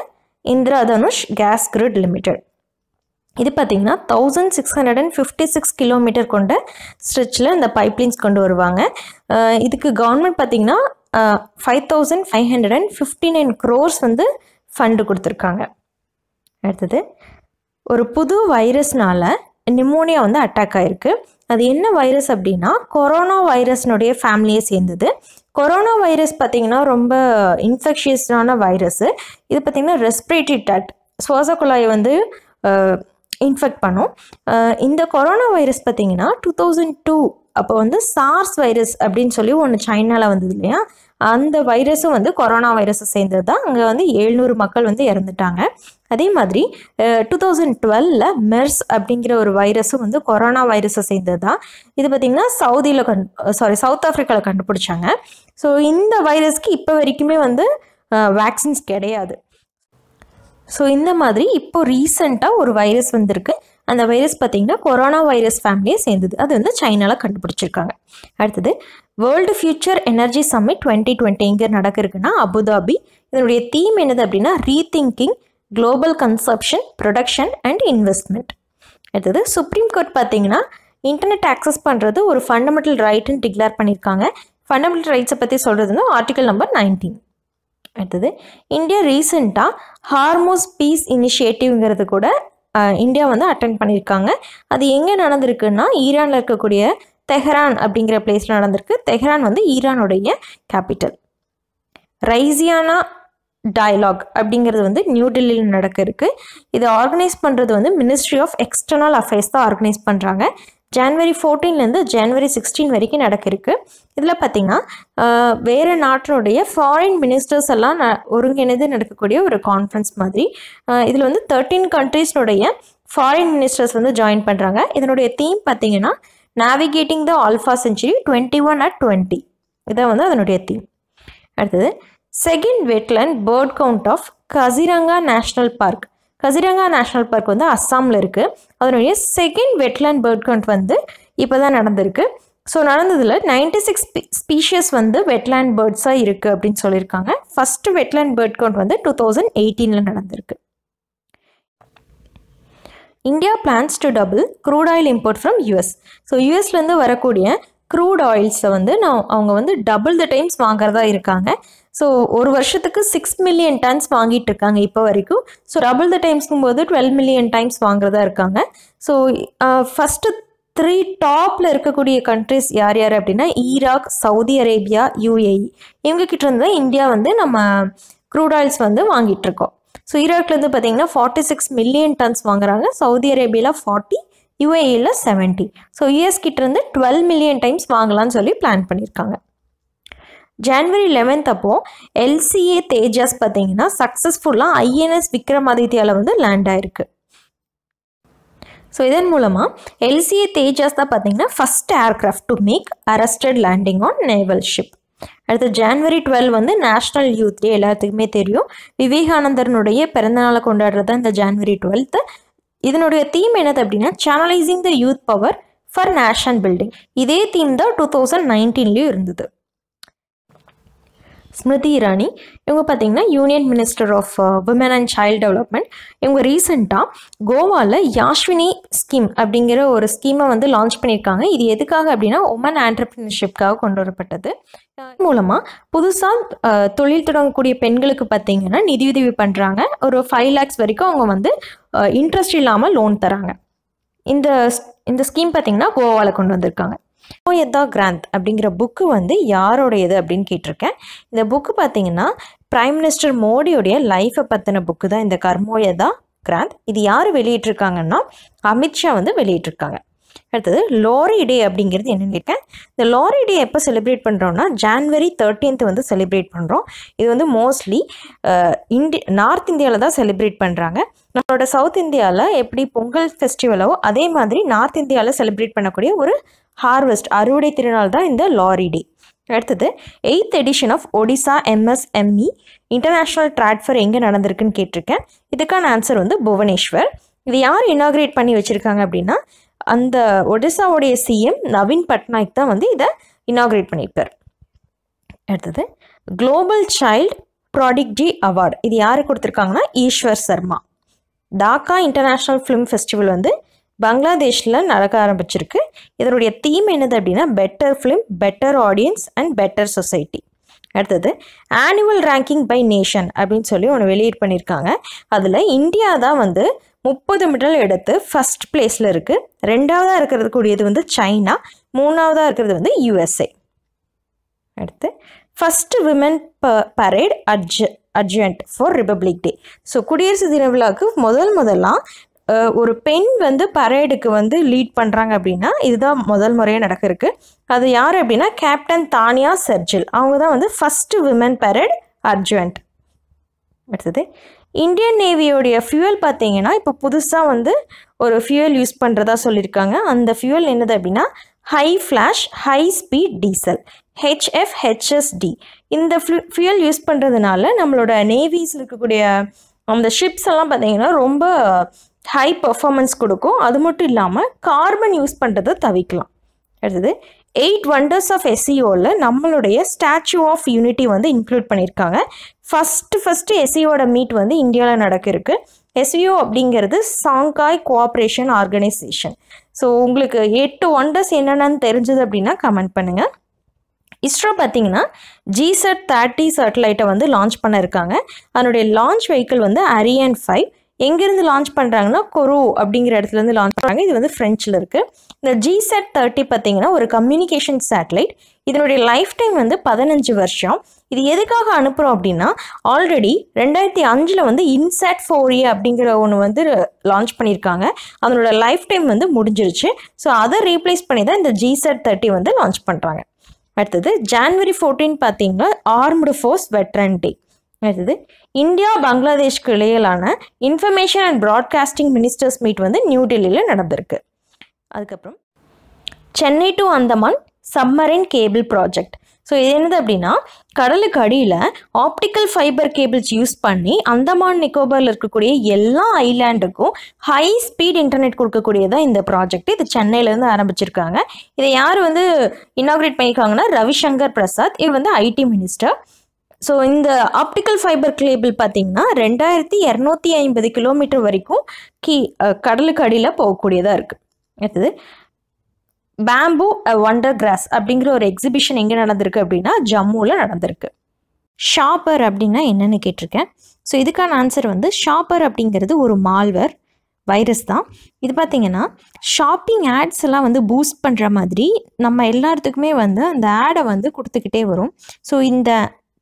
Indradhanush gas grid limited இது பார்த்திங்கன்னா thousand six hundred and fifty six kilometre கொண்ட ஸ்ட்ரெச்சில் இந்த பைப்லைன்ஸ் கொண்டு வருவாங்க. இதுக்கு கவர்மெண்ட் பார்த்திங்கன்னா five thousand five hundred and fifty nine crores வந்து ஃபண்டு கொடுத்துருக்காங்க. அடுத்தது ஒரு புது வைரஸ்னால் நிமோனியா வந்து அட்டாக் ஆகிருக்கு அது என்ன வைரஸ் அப்படின்னா கொரோனா வைரஸ்னுடைய ஃபேமிலியை சேர்ந்தது. கொரோனா வைரஸ் பார்த்திங்கன்னா ரொம்ப இன்ஃபெக்ஷியஸான வைரஸ்ஸு இது பார்த்திங்கன்னா ரெஸ்பிரேட்டரி டட் சுவாச குழாயை வந்து இன்ஃபெக்ட் பண்ணும். இந்த கொரோனா வைரஸ் பார்த்திங்கன்னா டூ தௌசண்ட் டூ அப்போ வந்து சார்ஸ் வைரஸ் அப்படின்னு சொல்லி ஒன்று சைனாவில் வந்தது இல்லையா? அந்த வைரஸும் வந்து கொரோனா வைரஸை சேர்ந்தது தான். அங்கே வந்து எழுநூறு மக்கள் வந்து இறந்துட்டாங்க. அதே மாதிரி டூ தௌசண்ட் டுவெலில் மெர்ஸ் அப்படிங்கிற ஒரு வைரஸும் வந்து கொரோனா வைரஸை சேர்ந்தது தான். இது பார்த்திங்கன்னா சவுதியில் கண் சாரி சவுத் ஆஃப்ரிக்காவில் கண்டுபிடிச்சாங்க. ஸோ இந்த வைரஸ்க்கு இப்போ வரைக்குமே வந்து வேக்சின்ஸ் கிடையாது. ஸோ இந்த மாதிரி இப்போ ரீசெண்டாக ஒரு வைரஸ் வந்திருக்கு. அந்த வைரஸ் பார்த்தீங்கன்னா கொரோனா வைரஸ் ஃபேமிலியை சேர்ந்தது. அது வந்து சைனாவில் கண்டுபிடிச்சிருக்காங்க. அடுத்தது world future energy summit twenty twenty எங்கே நடக்குதுன்னா அபுதாபி. இதனுடைய தீம் என்னது அப்படின்னா rethinking global consumption production and investment அடுத்தது சுப்ரீம் கோர்ட் பார்த்தீங்கன்னா இன்டர்நெட் ஆக்சஸ் பண்ணுறது ஒரு ஃபண்டமெண்டல் ரைட்டுன்னு டிக்ளேர் பண்ணியிருக்காங்க. ஃபண்டமெண்டல் ரைட்ஸை பற்றி சொல்கிறதுனா ஆர்டிகல் நம்பர் நைன்டீன் அடுத்தது இந்தியா ரீசெண்டாக ஹார்மோஸ் பீஸ் இனிஷியேட்டிவ்ங்கிறது கூட இந்தியா வந்து அட்டன் பண்ணியிருக்காங்க அது எங்கே நடந்திருக்குன்னா ஈரானில் இருக்கக்கூடிய தெஹ்ரான் அப்படிங்கிற பிளேஸில் நடந்திருக்கு. தெஹ்ரான் வந்து ஈரானுடைய கேபிட்டல் ரைசியானா டயலாக் அப்படிங்கிறது வந்து நியூ டெல்லியில் நடக்க இருக்குது இதை ஆர்கனைஸ் பண்ணுறது வந்து மினிஸ்ட்ரி ஆஃப் எக்ஸ்டர்னல் அஃபேர்ஸ் தான் ஆர்கனைஸ் பண்ணுறாங்க ஜான்வரி ஃபோர்டீன்லேருந்து ஜான்வரி சிக்ஸ்டீன் வரைக்கும் நடக்கிருக்கு. இதில் பார்த்தீங்கன்னா வேறு நாட்டினுடைய ஃபாரின் மினிஸ்டர்ஸ் எல்லாம் ந- ஒருங்கிணைந்து நடக்கக்கூடிய ஒரு கான்ஃபரன்ஸ் மாதிரி. இதில் வந்து தேர்ட்டீன் கண்ட்ரீஸ்னுடைய ஃபாரின் மினிஸ்டர்ஸ் வந்து ஜாயின் பண்ணுறாங்க இதனுடைய தீம் பார்த்தீங்கன்னா navigating the alpha century twenty one at twenty இதான் வந்து அதனுடைய தீம் அடுத்தது second wetland bird count of Kaziranga national park Kaziranga national park வந்து அஸ்ஸாமில் இருக்குது அதனுடைய செகண்ட் வெட்லேண்ட் பேர்ட் கவுண்ட் வந்து இப்போ தான் நடந்திருக்கு. ஸோ நடந்ததில் நைன்டி சிக்ஸ் ஸ்பீஷியஸ் வந்து வெட்லேண்ட் பேர்ட்ஸாக இருக்குது அப்படின்னு சொல்லியிருக்காங்க. ஃபஸ்ட்டு வெட்லேண்ட் பேர்ட் கவுண்ட் வந்து டூ தௌசண்ட் எயிட்டீனில் நடந்திருக்கு. India plans to double crude oil import from US so யூஎஸ்லேருந்து வரக்கூடிய க்ரூட் ஆயில்ஸை வந்து நான் அவங்க வந்து டபுள் த டைம்ஸ் வாங்குறதா இருக்காங்க. ஸோ ஒரு வருஷத்துக்கு சிக்ஸ் மில்லியன் டன்ஸ் வாங்கிட்டு இருக்காங்க இப்போ வரைக்கும். ஸோ டபுள் த டைம்ஸ்க்கும் போது டுவெல் மில்லியன் டைம்ஸ் வாங்குறதா இருக்காங்க. ஸோ ஃபஸ்ட்டு த்ரீ டாப்பில் இருக்கக்கூடிய கண்ட்ரிஸ் யார் யார் அப்படின்னா ஈராக் சவுதி அரேபியா யூஏஇ இவங்கக்கிட்ட இருந்து தான் இந்தியா வந்து நம்ம க்ரூட் ஆயில்ஸ் வந்து வாங்கிட்டு இருக்கோம். ஸோ ஈராக்லேருந்து பார்த்தீங்கன்னா ஃபார்ட்டி சிக்ஸ் மில்லியன் டன்ஸ் வாங்குறாங்க. சவுதி அரேபியாவில் ஃபார்ட்டி யூஏஇயில் செவன்ட்டி ஸோ யூஎஸ் கிட்டேருந்து டுவெல் மில்லியன் டைம்ஸ் வாங்கலாம்னு சொல்லி பிளான் பண்ணியிருக்காங்க ஜான்வரி லெவன்த் அப்போது எல்சிஏ தேஜஸ் பார்த்தீங்கன்னா சக்ஸஸ்ஃபுல்லாக ஐஎன்எஸ் விக்ரமாதித்யாவில் வந்து லேண்ட் ஆயிருக்கு. ஸோ இதன் மூலமாக எல்சிஏ தேஜஸ் தான் பார்த்தீங்கன்னா first aircraft to make arrested landing on naval ship அடுத்து ஜான்வரி டுவெல் வந்து நேஷ்னல் யூத் டே எல்லாத்துக்குமே தெரியும். விவேகானந்தரனுடைய பிறந்தநாளை கொண்டாடுறது தான் இந்த ஜான்வரி டுவெல்த்து இதனுடைய தீம் என்னது அப்படின்னா channelising the youth power for nation building இதே தீம் தான் டூ தௌசண்ட் நைன்டீன்லேயும் இருந்தது. ஸ்மிருதி இரானி இவங்க பார்த்தீங்கன்னா union minister of women and child development இவங்க ரீசெண்டாக கோவாவில் யாஷ்வினி ஸ்கீம் அப்படிங்கிற ஒரு ஸ்கீமை வந்து லான்ச் பண்ணியிருக்காங்க. இது எதுக்காக அப்படின்னா உமன் ஆண்டர்பிரினர்ஷிப்காக கொண்டு வரப்பட்டது மூலமாக புதுசாக uh, தொழில் தொடங்கக்கூடிய பெண்களுக்கு பார்த்தீங்கன்னா நிதியுதவி பண்ணுறாங்க ஒரு ஃபைவ் லேக்ஸ் வரைக்கும் அவங்க வந்து இன்ட்ரெஸ்ட் இல்லாமல் லோன் தராங்க. இந்த இந்த ஸ்கீம் பார்த்தீங்கன்னா கோவாவில் கொண்டு வந்திருக்காங்க. கர்மோயதா கிராந்த் அப்படிங்கிற புக்கு வந்து யாரோடையது அப்படின்னு கேட்டிருக்கேன். இந்த புக்கு பார்த்தீங்கன்னா பிரைம் மினிஸ்டர் மோடியுடைய லைஃப்பை பற்றின புக்கு தான் இந்த கர்மோயதா கிராந்த். இது யார் வெளியிட்டிருக்காங்கன்னா அமித்ஷா வந்து வெளியிட்டிருக்காங்க. அடுத்தது லாரி டே அப்படிங்கிறது என்னன்னு கேட்கேன் இந்த லாரி டே எப்போ செலிப்ரேட் பண்ணுறோம்னா ஜான்வரி தேர்ட்டீன்த் வந்து செலிப்ரேட் பண்ணுறோம் இது வந்து மோஸ்ட்லி இண்டி நார்த் இந்தியாவில் தான் செலிப்ரேட் பண்ணுறாங்க நம்மளோட சவுத் இந்தியாவில் எப்படி பொங்கல் ஃபெஸ்டிவலோ அதே மாதிரி நார்த் இந்தியாவில் செலிப்ரேட் பண்ணக்கூடிய ஒரு ஹார்வெஸ்ட் அறுவடை திருநாள் தான் இந்த லாரி டே. அடுத்தது eighth edition of Odisha MSME international trade fair எங்கே நடந்திருக்குன்னு கேட்டிருக்கேன். இதுக்கான ஆன்சர் வந்து புவனேஸ்வர். இது யார் இனாக்ரேட் பண்ணி வச்சுருக்காங்க அப்படின்னா அந்த ஒடிசாவுடைய சிஎம் நவீன் பட்நாயக் தான் வந்து இதை இனாக்ரேட் பண்ணியிருப்பார் அடுத்தது குளோபல் சைல்டு ப்ராடிக்டி அவார்டு இது யார் கொடுத்துருக்காங்கன்னா Ishwar Sharma. Dhaka international film festival வந்து பங்களாதேஷில் நடக்க ஆரம்பிச்சிருக்கு. இதனுடைய தீம் என்னது அப்படின்னா better film better audience and better society அடுத்தது ஆனுவல் ரேங்கிங் பை நேஷன் அப்படின்னு சொல்லி ஒன்று வெளியீட் பண்ணியிருக்காங்க. அதில் இந்தியா தான் வந்து முப்பது மெடல் எடுத்து ஃபஸ்ட் பிளேஸில் இருக்குது ரெண்டாவதாக இருக்கிறது கூடியது வந்து சைனா. மூணாவதாக இருக்கிறது வந்து யூஎஸ்ஏ அடுத்து ஃபஸ்ட்டு விமன் ப parade அட்ஜ adjutant for republic day so குடியரசு தின விழாவுக்கு முதல் முதலாம் ஒரு பெண் வந்து பரேடுக்கு வந்து லீட் பண்ணுறாங்க அப்படின்னா இதுதான் முதல் முறையாக நடக்க இருக்கு. அது யார் அப்படின்னா கேப்டன் தானியா செர்ஜில். அவங்க தான் வந்து ஃபஸ்ட்டு விமன் பரேட் அர்ஜென்ட் அடுத்தது இந்தியன் நேவியோடைய ஃபியூயல் பார்த்தீங்கன்னா இப்போ புதுசாக வந்து ஒரு ஃபியூயல் யூஸ் பண்ணுறதா சொல்லியிருக்காங்க. அந்த ஃபியூயல் என்னது அப்படின்னா high flash high speed diesel HF HSD இந்த ஃபியூல் யூஸ் பண்ணுறதுனால நம்மளோட நேவிஸில் இருக்கக்கூடிய அந்த ஷிப்ஸ் எல்லாம் பார்த்தீங்கன்னா ரொம்ப ஹை பர்ஃபார்மன்ஸ் கொடுக்கும். அது மட்டும் இல்லாமல் கார்பன் யூஸ் பண்ணுறதை தவிக்கலாம் அடுத்தது எயிட் ஒண்டர்ஸ் ஆஃப் எஸ்சிஓவில் நம்மளுடைய ஸ்டாச்சு ஆஃப் யூனிட்டி வந்து இன்க்ளூட் பண்ணியிருக்காங்க. ஃபஸ்ட்டு ஃபஸ்ட்டு எஸ்சிஓட மீட் வந்து இந்தியாவில் நடக்கிருக்கு. எஸ்சிஓ அப்படிங்கிறது சாங்காய் கோஆப்ரேஷன் ஆர்கனைசேஷன் ஸோ உங்களுக்கு எட்டு ஒண்டர்ஸ் என்னென்னு தெரிஞ்சது அப்படின்னா கமெண்ட் பண்ணுங்கள் இஸ்ரோ பார்த்தீங்கன்னா ஜிசட் தேர்ட்டி சேட்டலைட்டை வந்து லான்ச் பண்ண இருக்காங்க அதனுடைய லான்ச் வெஹிக்கிள் வந்து அரியன் ஃபைவ் எங்கேருந்து லான்ச் பண்ணுறாங்கன்னா கொரு அப்படிங்கிற இடத்துலேருந்து லான்ச் பண்ணுறாங்க இது வந்து ஃப்ரெஞ்சில் இருக்குது இந்த ஜிசெட் தேர்ட்டி பார்த்தீங்கன்னா ஒரு கம்யூனிகேஷன் சேட்டலைட் இதனுடைய லைஃப் டைம் வந்து பதினஞ்சு வருஷம். இது எதுக்காக அனுப்புகிறோம் அப்படின்னா ஆல்ரெடி ரெண்டாயிரத்தி அஞ்சில் வந்து இன்சாட் ஃபோர் அப்படிங்கிற ஒன்று வந்து லான்ச் பண்ணியிருக்காங்க. அதனோட லைஃப் டைம் வந்து முடிஞ்சிருச்சு. ஸோ அதை ரீப்ளேஸ் பண்ணி தான் இந்த ஜிசெட் தேர்ட்டி வந்து லான்ச் பண்ணுறாங்க அடுத்தது ஜான்வரி ஃபோர்டீன் பார்த்தீங்கன்னா ஆர்ம்டு ஃபோர்ஸ் வெட்ரன் டே அடுத்தது இந்தியா பங்களாதேஷ்க்கு இடையிலான information and broadcasting ministers meet வந்து நியூ டெல்லியில் நடந்திருக்கு. அதுக்கப்புறம் Chennai to Andaman submarine cable project so இது என்னது அப்படின்னா கடலுக்கு அடியில் ஆப்டிக்கல் ஃபைபர் கேபிள்ஸ் யூஸ் பண்ணி அந்தமான் நிக்கோபாரில் இருக்கக்கூடிய எல்லா ஐலாண்டுக்கும் ஹை ஸ்பீட் இன்டர்நெட் கொடுக்கக்கூடியதான் இந்த ப்ராஜெக்ட் இது சென்னையிலேருந்து ஆரம்பிச்சிருக்காங்க. இதை யார் வந்து இனாக்ரேட் பண்ணியிருக்காங்கன்னா ரவிசங்கர் பிரசாத். இவர் வந்து ஐடி மினிஸ்டர் ஸோ இந்த ஆப்டிக்கல் ஃபைபர் கேபிள் பார்த்தீங்கன்னா ரெண்டாயிரத்தி இரநூத்தி ஐம்பது கிலோமீட்டர் வரைக்கும் கீ கடலுக்கு அடியில் போகக்கூடியதாக இருக்குது அடுத்தது பேம்பு ஒண்டர் கிராஸ் அப்படிங்கிற ஒரு எக்ஸிபிஷன் எங்கே நடந்திருக்கு அப்படின்னா ஜம்முவில் நடந்திருக்கு. ஷாப்பர் அப்படின்னா என்னென்னு கேட்டிருக்கேன். ஸோ இதுக்கான ஆன்சர் வந்து ஷாப்பர் அப்படிங்கிறது ஒரு மால்வர் வைரஸ் தான். இது பார்த்திங்கன்னா ஷாப்பிங் ஆட்ஸ் எல்லாம் வந்து பூஸ்ட் பண்ணுற மாதிரி நம்ம எல்லாத்துக்குமே வந்து அந்த ஆடை வந்து கொடுத்துக்கிட்டே வரும். ஸோ இந்த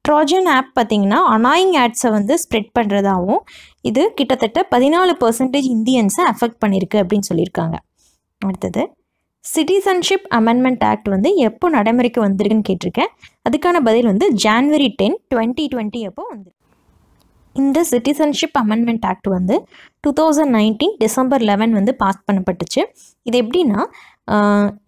ட்ராஜன் ஆப் பார்த்திங்கன்னா அனாயிங் ஆட்ஸை வந்து ஸ்ப்ரெட் பண்ணுறதாகவும் இது கிட்டத்தட்ட பதினாலு பர்சன்டேஜ் இந்தியன்ஸை அஃபெக்ட் பண்ணியிருக்கு அப்படின்னு சொல்லியிருக்காங்க. அடுத்தது சிட்டிசன்ஷிப் அமெண்ட்மெண்ட் ஆக்ட் வந்து எப்போ நடைமுறைக்கு வந்திருக்குன்னு கேட்டிருக்கேன். அதுக்கான பதில் வந்து ஜான்வரி டென் டுவெண்ட்டி டுவெண்ட்டி அப்போ வந்து. இந்த சிட்டிசன்ஷிப் அமெண்ட்மெண்ட் ஆக்ட் வந்து two thousand nineteen December eleven வந்து பாஸ் பண்ணப்பட்டுச்சு. இது எப்படின்னா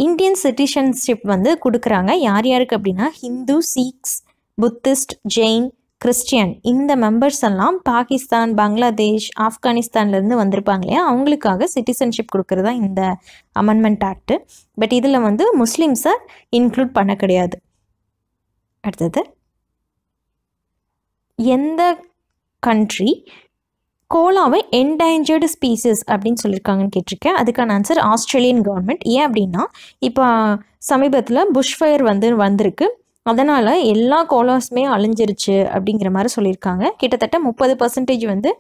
இந்தியன் சிட்டிசன்ஷிப் வந்து கொடுக்குறாங்க. யார் யாருக்கு அப்படின்னா ஹிந்து சீக்ஸ் புத்திஸ்ட் ஜெயின் கிறிஸ்டியன். இந்த மெம்பர்ஸ் எல்லாம் பாகிஸ்தான் பங்களாதேஷ் ஆப்கானிஸ்தான்லேருந்து வந்திருப்பாங்க இல்லையா? அவங்களுக்காக சிட்டிசன்ஷிப் கொடுக்குறது தான் இந்த அமெண்ட்மெண்ட் ஆக்ட் பட் இதில் வந்து முஸ்லீம்ஸை இன்க்ளூட் பண்ண கிடையாது. அடுத்தது. எந்த கண்ட்ரி கோலாவை என்டேஞ்சர்டு ஸ்பீசஸ் அப்படின்னு சொல்லியிருக்காங்கன்னு கேட்டிருக்கேன். அதுக்கான ஆன்சர் ஆஸ்திரேலியன் கவர்மெண்ட் ஏன் அப்படின்னா இப்போ சமீபத்தில் புஷ் ஃபயர் வந்து வந்திருக்கு. அதனால் எல்லா கோலாஸுமே அழிஞ்சிருச்சு அப்படிங்கிற மாதிரி சொல்லியிருக்காங்க. கிட்டத்தட்ட முப்பது பர்சன்டேஜ் வந்து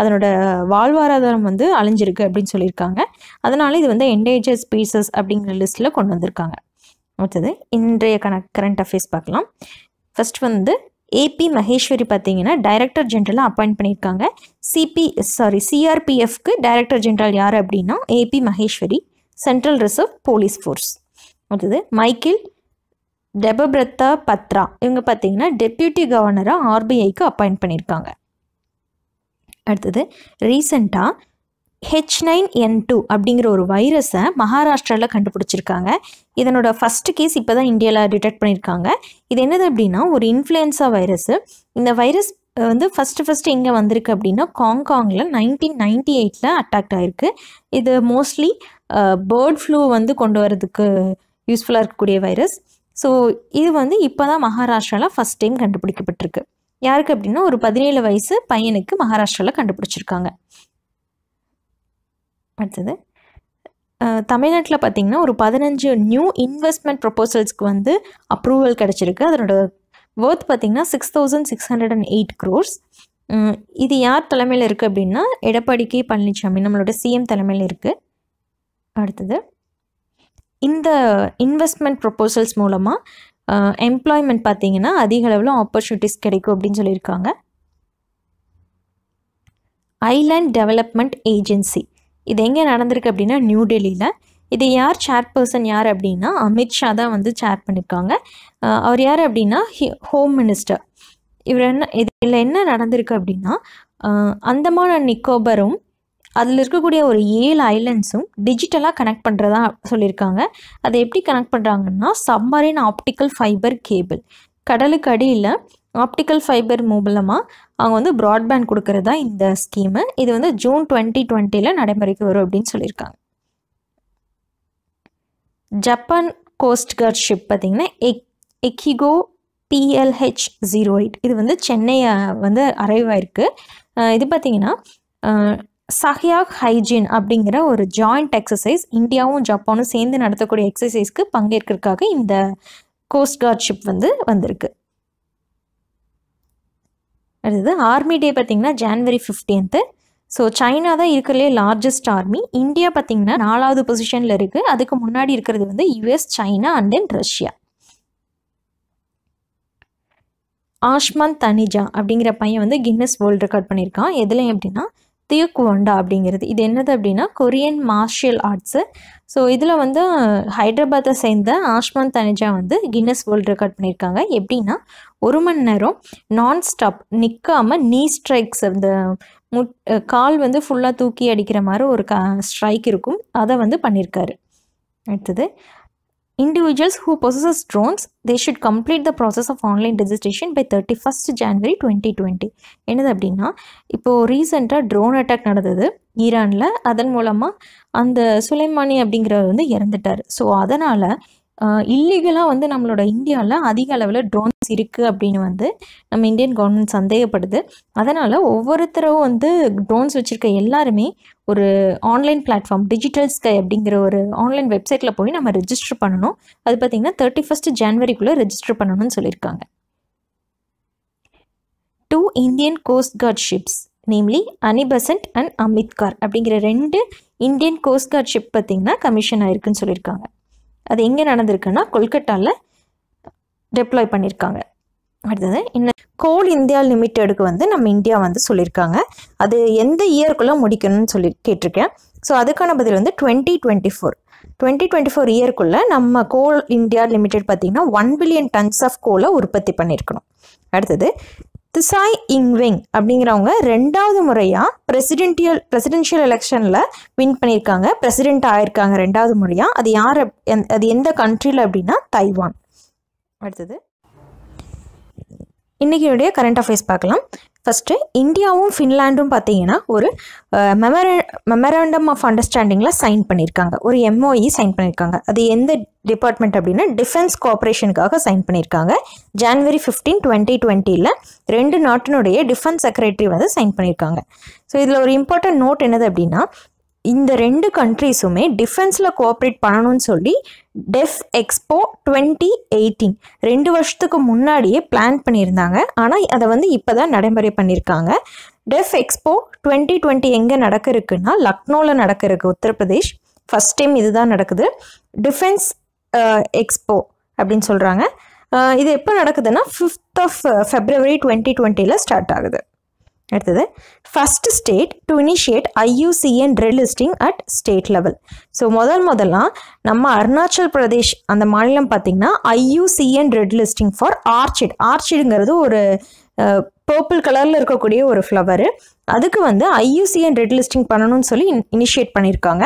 அதனோட வாழ்வாதாரம் வந்து அழிஞ்சிருக்கு அப்படின்னு சொல்லியிருக்காங்க. அதனால் இது வந்து என்டேஜர் ஸ்பீசஸ் அப்படிங்கிற லிஸ்ட்டில் கொண்டு வந்திருக்காங்க. அடுத்தது இன்றைய கணக் கரண்ட் அஃபேர்ஸ் பார்க்கலாம். ஃபர்ஸ்ட் வந்து ஏபி மகேஸ்வரி பார்த்தீங்கன்னா டைரக்டர் ஜென்ரலாக அப்பாயிண்ட் பண்ணியிருக்காங்க. சிபி சாரி சிஆர்பிஎஃப்க்கு டைரக்டர் ஜென்ரல் யார் அப்படின்னா A P Maheshwari central reserve police force அடுத்தது மைக்கேல் டெபபிரத்தா பத்ரா இவங்க பார்த்தீங்கன்னா டெப்யூட்டி கவர்னராக ஆர்பிஐக்கு அப்பாயிண்ட் பண்ணியிருக்காங்க அடுத்தது ரீசண்டாக ஹெச் நைன் என் டூ அப்படிங்கிற ஒரு வைரஸை மகாராஷ்டிராவில் கண்டுபிடிச்சிருக்காங்க. இதனோட ஃபஸ்ட்டு கேஸ் இப்போ தான் இந்தியாவில் டிடெக்ட் பண்ணியிருக்காங்க இது என்னது அப்படின்னா ஒரு இன்ஃப்ளூயன்ஸா வைரஸு இந்த வைரஸ் வந்து ஃபஸ்ட்டு ஃபஸ்ட்டு எங்கே வந்திருக்கு அப்படின்னா காங்காங்கில் நைன்டீன் நைன்டி எயிட்டில் அட்டாக்ட் ஆகிருக்கு இது மோஸ்ட்லி பேர்ட் ஃப்ளூ வந்து கொண்டு வரதுக்கு யூஸ்ஃபுல்லாக இருக்கக்கூடிய வைரஸ் ஸோ இது வந்து இப்போ தான் மகாராஷ்டிராவில் ஃபஸ்ட் டைம் கண்டுபிடிக்கப்பட்டிருக்கு. யாருக்கு அப்படின்னா ஒரு பதினேழு வயசு பையனுக்கு மகாராஷ்டிராவில் கண்டுபிடிச்சிருக்காங்க. அடுத்தது தமிழ்நாட்டில் பார்த்திங்கன்னா ஒரு பதினஞ்சு நியூ இன்வெஸ்ட்மெண்ட் ப்ரொப்போசல்ஸ்க்கு வந்து அப்ரூவல் கிடச்சிருக்கு. அதனோட ஒர்த் பார்த்திங்கன்னா six thousand six hundred and eight crores இது யார் தலைமையில் இருக்குது அப்படின்னா எடப்பாடி கே பழனிசாமி நம்மளோட சிஎம் தலைமையில் இருக்குது அடுத்தது இந்த இன்வெஸ்ட்மெண்ட் ப்ரொப்போசல்ஸ் மூலமாக எம்ப்ளாய்மெண்ட் பார்த்திங்கன்னா அதிக அளவில் ஆப்பர்ச்சுனிட்டிஸ் கிடைக்கும் அப்படின்னு சொல்லியிருக்காங்க. ஐலேண்ட் டெவலப்மெண்ட் ஏஜென்சி இது எங்கே நடந்திருக்கு அப்படின்னா நியூ டெல்லியில் இது யார் சேர்பர்சன் யார் அப்படின்னா அமித்ஷா தான் வந்து சேர் பண்ணியிருக்காங்க அவர் யார் அப்படின்னா ஹோம் மினிஸ்டர் இவர் என்ன இதில் என்ன நடந்திருக்கு அப்படின்னா அந்தமான நிக்கோபரும் அதில் இருக்கக்கூடிய ஒரு ஏழு ஐலண்ட்ஸும் டிஜிட்டலாக கனெக்ட் பண்ணுறதா சொல்லியிருக்காங்க. அதை எப்படி கனெக்ட் பண்ணுறாங்கன்னா சம்மரின் ஆப்டிக்கல் ஃபைபர் கேபிள் கடலுக்கு அடியில் ஆப்டிக்கல் ஃபைபர் மூலமாக அவங்க வந்து ப்ராட்பேண்ட் கொடுக்கறது தான் இந்த ஸ்கீமு இது வந்து ஜூன் டுவெண்ட்டி டுவெண்ட்டியில் நடைமுறைக்கு வரும் அப்படின்னு சொல்லியிருக்காங்க. ஜப்பான் கோஸ்ட் கார்ட் ஷிப் பார்த்திங்கன்னா எக் எக்கிகோ பிஎல்ஹெச் ஜீரோ எயிட் இது வந்து சென்னையை வந்து அரைவ் ஆயிருக்கு. இது பார்த்திங்கன்னா சஹியாக் ஹைஜீன் அப்படிங்கிற ஒரு ஜாயிண்ட் எக்ஸசைஸ் இந்தியாவும் ஜப்பானும் சேர்ந்து நடத்தக்கூடிய எக்ஸசைஸ்க்கு பங்கேற்கிறதுக்காக இந்த கோஸ்ட் கார்ட் ஷிப் வந்து வந்திருக்கு. அடுத்தது ஆர்மி டே பார்த்திங்கன்னா ஜான்வரி ஃபிஃப்டீன்த்து ஸோ சைனா தான் இருக்கிறதுலே லார்ஜஸ்ட் ஆர்மி இந்தியா பார்த்திங்கன்னா நாலாவது பொசிஷனில் இருக்குது அதுக்கு முன்னாடி இருக்கிறது வந்து US China and then Russia Ashman Taneja அப்படிங்கிற பையன் வந்து கின்னஸ் வேர்ல்டு ரெக்கார்ட் பண்ணியிருக்கான். எதுலேயும் எப்படின்னா தியுக்குவண்டா அப்படிங்கிறது. இது என்னது அப்படின்னா கொரியன் மார்ஷியல் ஆர்ட்ஸு ஸோ இதில் வந்து ஹைதராபாத்தை சேர்ந்த ஆஷ்மான் தனிஜா வந்து கின்னஸ் வேர்ல்டு ரெக்கார்ட் பண்ணியிருக்காங்க எப்படின்னா ஒரு மணி நேரம் நான் ஸ்டாப் நிற்காமல் நீ ஸ்ட்ரைக்ஸ் அந்த முட் கால் வந்து ஃபுல்லாக தூக்கி அடிக்கிற மாதிரி ஒரு க ஸ்ட்ரைக் இருக்கும். அதை வந்து பண்ணியிருக்காரு அடுத்தது individuals who possess drones they should complete the process of online registration by thirty first January twenty twenty என்னது அப்படின்னா இப்போது ரீசெண்டாக ட்ரோன் அட்டாக் நடந்தது ஈரானில் அதன் மூலமாக அந்த சுலைமானி அப்படிங்கிறவர் வந்து இறந்துட்டார் ஸோ அதனால் இல்லீகலாக வந்து நம்மளோட இந்தியாவில் அதிக அளவில் ட்ரோன்ஸ் இருக்குது அப்படின்னு வந்து நம்ம இந்தியன் கவர்மெண்ட் சந்தேகப்படுது. அதனால் ஒவ்வொருத்தரும் வந்து ட்ரோன்ஸ் வச்சுருக்க எல்லாருமே ஒரு ஆன்லைன் பிளாட்ஃபார்ம் டிஜிட்டல் ஸ்கை அப்படிங்கிற ஒரு ஆன்லைன் வெப்சைட்டில் போய் நம்ம ரெஜிஸ்டர் பண்ணணும். அது பார்த்திங்கன்னா தேர்ட்டி ஃபஸ்ட்டு ஜான்வரிக்குள்ளே ரெஜிஸ்டர் பண்ணணும்னு சொல்லியிருக்காங்க. Two Indian coast guard ships namely Annie Besant and Amrit Kaur அப்படிங்கிற ரெண்டு இந்தியன் கோஸ்ட் கார்ட் ஷிப் பார்த்திங்கன்னா கமிஷன் ஆயிருக்குன்னு சொல்லியிருக்காங்க. அது எங்கே நடந்திருக்குன்னா கொல்கட்டாவில் டெப்ளாய் பண்ணியிருக்காங்க அடுத்தது இன்னும் கோல் இந்தியா லிமிட்டெடுக்கு வந்து நம்ம இந்தியா வந்து சொல்லியிருக்காங்க அது எந்த இயர்க்குள்ளே முடிக்கணும்னு சொல்லி கேட்டிருக்கேன். ஸோ அதுக்கான பதில் வந்து twenty twenty four twenty twenty four இயர்க்குள்ளே நம்ம கோல் இந்தியா லிமிடெட் பார்த்திங்கன்னா ஒன் பில்லியன் டன்ஸ் ஆஃப் கோலை உற்பத்தி பண்ணியிருக்கணும் அடுத்தது திசாய் இங்வெங் அப்படிங்கிறவங்க ரெண்டாவது முறையாக பிரசிடென்டியல் பிரசிடென்ஷியல் எலெக்ஷனில் வின் பண்ணியிருக்காங்க. பிரசிடென்ட் ஆயிருக்காங்க ரெண்டாவது முறையாக அது யார் எந்- அது எந்த கண்ட்ரியில் அப்படின்னா தைவான் அடுத்தது. இன்றைக்கியுடைய கரண்ட் அஃபேர்ஸ் பார்க்கலாம். ஃபஸ்ட்டு இந்தியாவும் ஃபின்லாண்டும் பார்த்தீங்கன்னா ஒரு மெமர மெமரண்டம் ஆஃப் அண்டர்ஸ்டாண்டிங்கில் சைன் பண்ணியிருக்காங்க ஒரு எம்ஓஇ சைன் பண்ணியிருக்காங்க அது எந்த டிபார்ட்மெண்ட் அப்படின்னா டிஃபென்ஸ் கோஆப்ரேஷனுக்காக சைன் பண்ணியிருக்காங்க ஜான்வரி ஃபிஃப்டீன் டுவெண்ட்டி டுவெண்ட்டியில் ரெண்டு நாட்டினுடைய டிஃபென்ஸ் செக்ரட்டரி வந்து சைன் பண்ணியிருக்காங்க ஸோ இதில் ஒரு இம்பார்ட்டன்ட் நோட் என்னது அப்படின்னா இந்த ரெண்டு கண்ட்ரீஸுமே டிஃபென்ஸில் கோஆப்ரேட் பண்ணணும்னு சொல்லி டெஃப் எக்ஸ்போ டுவெண்ட்டி எயிட்டீன் ரெண்டு வருஷத்துக்கு முன்னாடியே பிளான் பண்ணியிருந்தாங்க. ஆனால் அதை வந்து இப்போ தான் நடைமுறை பண்ணியிருக்காங்க. டெஃப் எக்ஸ்போ டுவெண்ட்டி டுவெண்ட்டி எங்கே நடக்க இருக்குன்னா லக்னோவில் நடக்க இருக்கு உத்தரப்பிரதேஷ். ஃபஸ்ட் டைம் இதுதான் நடக்குது. டிஃபென்ஸ் எக்ஸ்போ அப்படின்னு சொல்கிறாங்க இது எப்போ நடக்குதுன்னா ஃபிஃப்த் ஆஃப் ஃபெப்ரவரி டுவெண்ட்டி டுவெண்ட்டியில் ஸ்டார்ட் ஆகுது. அடுத்தது first state to initiate IUCN drill listing at state level so முதல் முதலாம் நம்ம அருணாச்சல் பிரதேஷ் அந்த மாநிலம் பார்த்திங்கன்னா IUCN red listing for orchid ஆர்ச்சிடுங்கிறது ஒரு பர்பிள் கலரில் இருக்கக்கூடிய ஒரு ஃப்ளவரு அதுக்கு வந்து ஐயூசிஎன் ரெட் லிஸ்டிங் பண்ணணும்னு சொல்லி இனிஷியேட் பண்ணியிருக்காங்க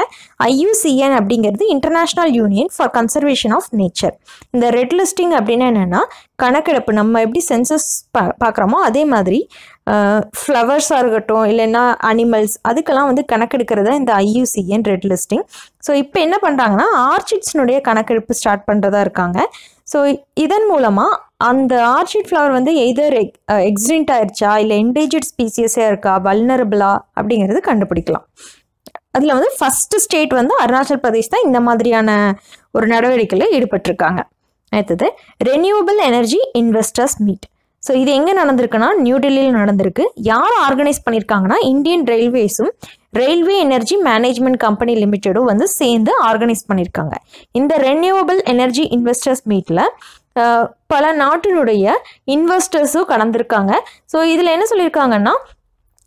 ஐயூசிஎன் அப்படிங்கிறது international union for conservation of nature இந்த ரெட் லிஸ்டிங் அப்படின்னா என்னென்னா கணக்கெடுப்பு நம்ம எப்படி சென்சஸ் பா பார்க்குறோமோ அதே மாதிரி ஃப்ளவர்ஸாக இருக்கட்டும் இல்லைன்னா அனிமல்ஸ் அதுக்கெல்லாம் வந்து கணக்கெடுக்கிறது தான் இந்த ஐயூசிஎன் ரெட் லிஸ்டிங் ஸோ இப்போ என்ன பண்ணுறாங்கன்னா ஆர்ச்சிட்ஸ்னுடைய கணக்கெடுப்பு ஸ்டார்ட் பண்ணுறதா இருக்காங்க. ஸோ இதன் மூலமாக அந்த ஆர்ச்சிட் ஃப்ளவர் வந்து எதர் எக் எக்ஸிடென்ட் ஆயிடுச்சா இல்லை என்டேஜர்ட் ஸ்பீசியஸாக இருக்கா வல்னரபிளா அப்படிங்கிறது கண்டுபிடிக்கலாம். அதில் வந்து ஃபஸ்ட்டு ஸ்டேட் வந்து அருணாச்சல் பிரதேஷ் தான் இந்த மாதிரியான ஒரு நடவடிக்கையில் ஈடுபட்டிருக்காங்க. அடுத்தது renewable energy investors meet so இது எங்கே நடந்திருக்குன்னா நியூ டெல்லியில் நடந்திருக்கு. யார் ஆர்கனைஸ் பண்ணியிருக்காங்கன்னா இந்தியன் ரயில்வேஸும் ரயில்வே எனர்ஜி மேனேஜ்மெண்ட் கம்பெனி லிமிட்டடும் வந்து சேர்ந்து ஆர்கனைஸ் பண்ணியிருக்காங்க இந்த ரெனியூவபிள் எனர்ஜி இன்வெஸ்டர்ஸ் மீட்டில் பல நாட்டினுடைய இன்வெஸ்டர்ஸும் கலந்துருக்காங்க. ஸோ இதில் என்ன சொல்லியிருக்காங்கன்னா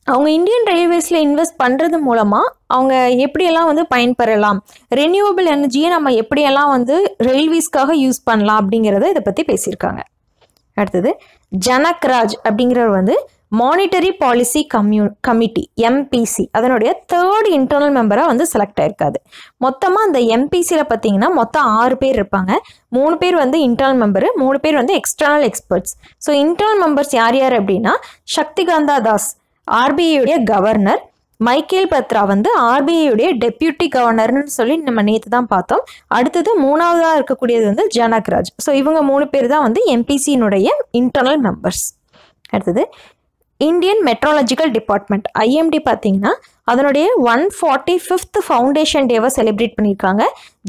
அவங்க இந்தியன் ரயில்வேஸில் இன்வெஸ்ட் பண்ணுறது மூலமாக அவங்க எப்படியெல்லாம் வந்து பயன்பெறலாம் ரெனியூவபிள் எனர்ஜியை நம்ம எப்படியெல்லாம் வந்து ரயில்வேஸ்க்காக யூஸ் பண்ணலாம் அப்படிங்கிறத இதை பற்றி பேசியிருக்காங்க. அடுத்தது ஜனக்ராஜ் அப்படிங்கிறவர் வந்து மானிட்டரி பாலிசி கம்யூ கமிட்டி எம்பிசி அதனுடைய தேர்ட் இன்டர்னல் மெம்பராக வந்து செலக்ட் ஆயிருக்காது மொத்தமாக அந்த எம்பிசியில் பார்த்தீங்கன்னா மொத்தம் ஆறு பேர் இருப்பாங்க. மூணு பேர் வந்து இன்டர்னல் மெம்பரு மூணு பேர் வந்து external experts so internal members யார் யார் அப்படின்னா சக்திகாந்தா தாஸ் ஆர்பிஐயுடைய கவர்னர் மைக்கேல் பத்ரா வந்து ஆர்பிஐயுடைய டெப்யூட்டி கவர்னர்னு சொல்லி நம்ம நேற்று தான் பார்த்தோம். அடுத்தது மூணாவதாக இருக்கக்கூடியது வந்து ஜனக்ராஜ் ஸோ இவங்க மூணு பேர் தான் வந்து எம்பிசியினுடைய இன்டர்னல் மெம்பர்ஸ் அடுத்தது இந்தியன் மெட்ராலஜிக்கல் டிபார்ட்மெண்ட் ஐஎம்டி பார்த்தீங்கன்னா அதனுடைய ஒன் ஃபார்ட்டி ஃபிஃப்த் ஃபவுண்டேஷன் டேவை செலிப்ரேட் பண்ணியிருக்காங்க.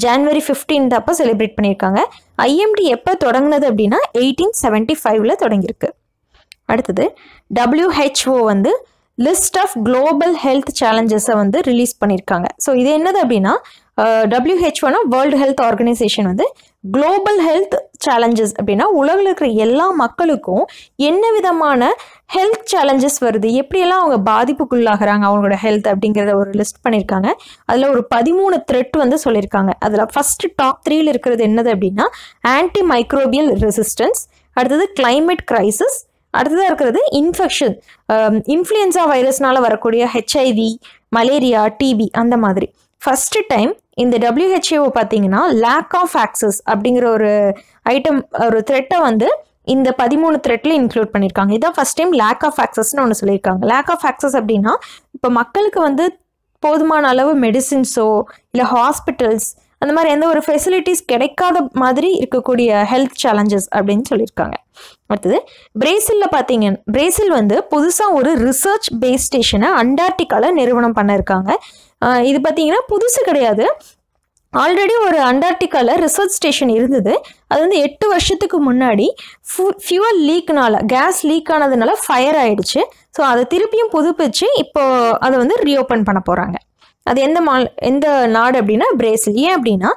ஜான்வரி ஃபிஃப்டீன்த் அப்போ செலிப்ரேட் பண்ணியிருக்காங்க. ஐஎம்டி எப்போ தொடங்கினது அப்படின்னா எயிட்டீன் செவன்ட்டி ஃபைவ்ல தொடங்கியிருக்கு. அடுத்தது டபிள்யூஹெச்ஓ வந்து லிஸ்ட் ஆஃப் குளோபல் ஹெல்த் சேலஞ்சஸை வந்து ரிலீஸ் பண்ணியிருக்காங்க. ஸோ இது என்னது அப்படின்னா டபிள்யூஹெச்ஓனா வேர்ல்டு ஹெல்த் ஆர்கனைசேஷன் வந்து குளோபல் ஹெல்த் சேலஞ்சஸ் அப்படின்னா உலகில் இருக்கிற எல்லா மக்களுக்கும் என்ன விதமான ஹெல்த் சேலஞ்சஸ் வருது? எப்படியெல்லாம் அவங்க பாதிப்புக்குள்ளாகிறாங்க? அவங்களோட ஹெல்த் அப்படிங்கிறத ஒரு லிஸ்ட் பண்ணியிருக்காங்க. அதில் ஒரு பதிமூணு த்ரெட் வந்து சொல்லியிருக்காங்க. அதில் ஃபஸ்ட்டு டாப் த்ரீயில் இருக்கிறது என்னது அப்படின்னா ஆன்டி மைக்ரோபியல் ரெசிஸ்டன்ஸ் அடுத்தது கிளைமேட் crisis அடுத்ததாக இருக்கிறது இன்ஃபெக்ஷன் இன்ஃப்ளூயன்சா வைரஸ்னால வரக்கூடிய ஹெச்ஐவி மலேரியா டிபி அந்த மாதிரி. ஃபஸ்ட்டு டைம் இந்த டபிள்யூஹெச்ஏஓ பார்த்தீங்கன்னா லேக் ஆஃப் ஆக்சஸ் அப்படிங்கிற ஒரு ஐட்டம் ஒரு த்ரெட்டை வந்து இந்த பதிமூணு த்ரெட்டில் இன்க்ளூட் பண்ணியிருக்காங்க இதான் ஃபர்ஸ்ட் டைம் லேக் ஆஃப் ஆக்சஸ்னு ஒன்று சொல்லியிருக்காங்க. லேக் ஆஃப் ஆக்சஸ் அப்படின்னா இப்போ மக்களுக்கு வந்து போதுமான அளவு மெடிசின்ஸோ இல்லை ஹாஸ்பிட்டல்ஸ் அந்த மாதிரி எந்த ஒரு ஃபெசிலிட்டிஸ் கிடைக்காத மாதிரி இருக்கக்கூடிய ஹெல்த் சேலஞ்சஸ் அப்படின்னு சொல்லியிருக்காங்க. அடுத்தது பிரேசிலில் பார்த்தீங்க பிரேசில் வந்து புதுசாக ஒரு ரிசர்ச் பேஸ் ஸ்டேஷனை அண்டார்டிகாவில் நிறுவனம் பண்ணியிருக்காங்க இது பார்த்தீங்கன்னா புதுசு கிடையாது. ஆல்ரெடி ஒரு அண்டார்டிகாவில் ரிசர்ச் ஸ்டேஷன் இருந்தது. அது வந்து எட்டு வருஷத்துக்கு முன்னாடி ஃபியூவல் லீக்னால கேஸ் லீக் ஆனதுனால ஃபயர் ஆயிடுச்சு. ஸோ அதை திருப்பியும் புதுப்பிச்சு இப்போ அதை வந்து ரீஓப்பன் பண்ண போகிறாங்க அது எந்த மா எந்த நாடு அப்படின்னா பிரேசில். ஏன் அப்படின்னா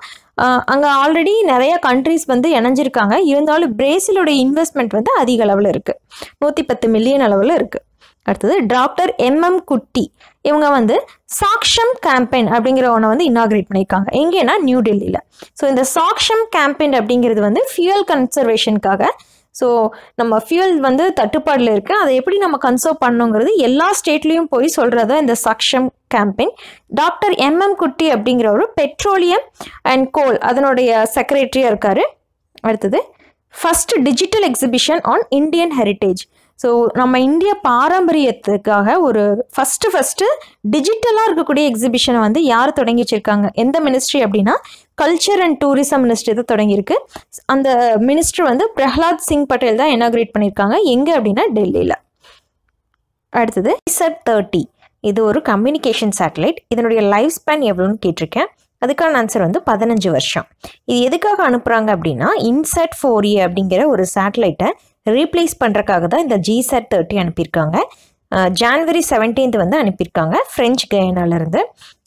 அங்கே ஆல்ரெடி நிறையா கண்ட்ரிஸ் வந்து இணைஞ்சிருக்காங்க. இருந்தாலும் பிரேசிலோட இன்வெஸ்ட்மெண்ட் வந்து அதிக அளவில் இருக்குது நூற்றி பத்து மில்லியன் அளவில் இருக்குது அடுத்தது டாக்டர் எம்எம் குட்டி இவங்க வந்து சாக்ஷம் கேம்பெயின் அப்படிங்கிற ஒன்றை வந்து இனாகிரேட் பண்ணியிருக்காங்க. எங்கேன்னா நியூ டெல்லியில் ஸோ இந்த சாக்ஷம் கேம்பெயின் அப்படிங்கிறது வந்து ஃபியூயல் கன்சர்வேஷனுக்காக ஸோ நம்ம ஃபியூயல் வந்து தட்டுப்பாடில் இருக்குது அதை எப்படி நம்ம கன்சர்வ் பண்ணுங்கிறது எல்லா ஸ்டேட்லேயும் போய் சொல்கிறதா இந்த சக்ஷம் கேம்பெயின் டாக்டர் எம்எம் குட்டி அப்படிங்கிற ஒரு பெட்ரோலியம் அண்ட் கோல் அதனுடைய செக்ரட்டரியாக இருக்கார். அடுத்தது first digital exhibition on Indian heritage so நம்ம இந்திய பாரம்பரியத்துக்காக ஒரு ஃபஸ்ட்டு ஃபஸ்ட்டு டிஜிட்டலாக இருக்கக்கூடிய எக்ஸிபிஷனை வந்து யார் தொடங்கி வச்சிருக்காங்க? எந்த மினிஸ்ட்ரி அப்படின்னா கல்ச்சர் அண்ட் டூரிசம் மினிஸ்ட்ரி தான் தொடங்கியிருக்கு அந்த மினிஸ்டர் வந்து பிரஹ்லாத் சிங் பட்டேல் தான் இனாகிரேட் பண்ணியிருக்காங்க. எங்கே அப்படின்னா டெல்லியில். அடுத்தது இசட் தேர்ட்டி இது ஒரு கம்யூனிகேஷன் சேட்டலைட் இதனுடைய லைஃப் ஸ்பேன் எவ்வளோன்னு கேட்டிருக்கேன். அதுக்கான ஆன்சர் வந்து பதினஞ்சு வருஷம். இது எதுக்காக அனுப்புகிறாங்க அப்படின்னா இன்செட் ஃபோர் ஏ அப்படிங்கிற ஒரு சேட்டலைட்டை ரீப்ளேஸ் பண்ணுறக்காக தான் இந்த ஜிசெட் தேர்ட்டி அனுப்பியிருக்காங்க. ஜான்வரி செவன்டீன்த் வந்து அனுப்பியிருக்காங்க ஃப்ரெஞ்ச் கயனாலேருந்து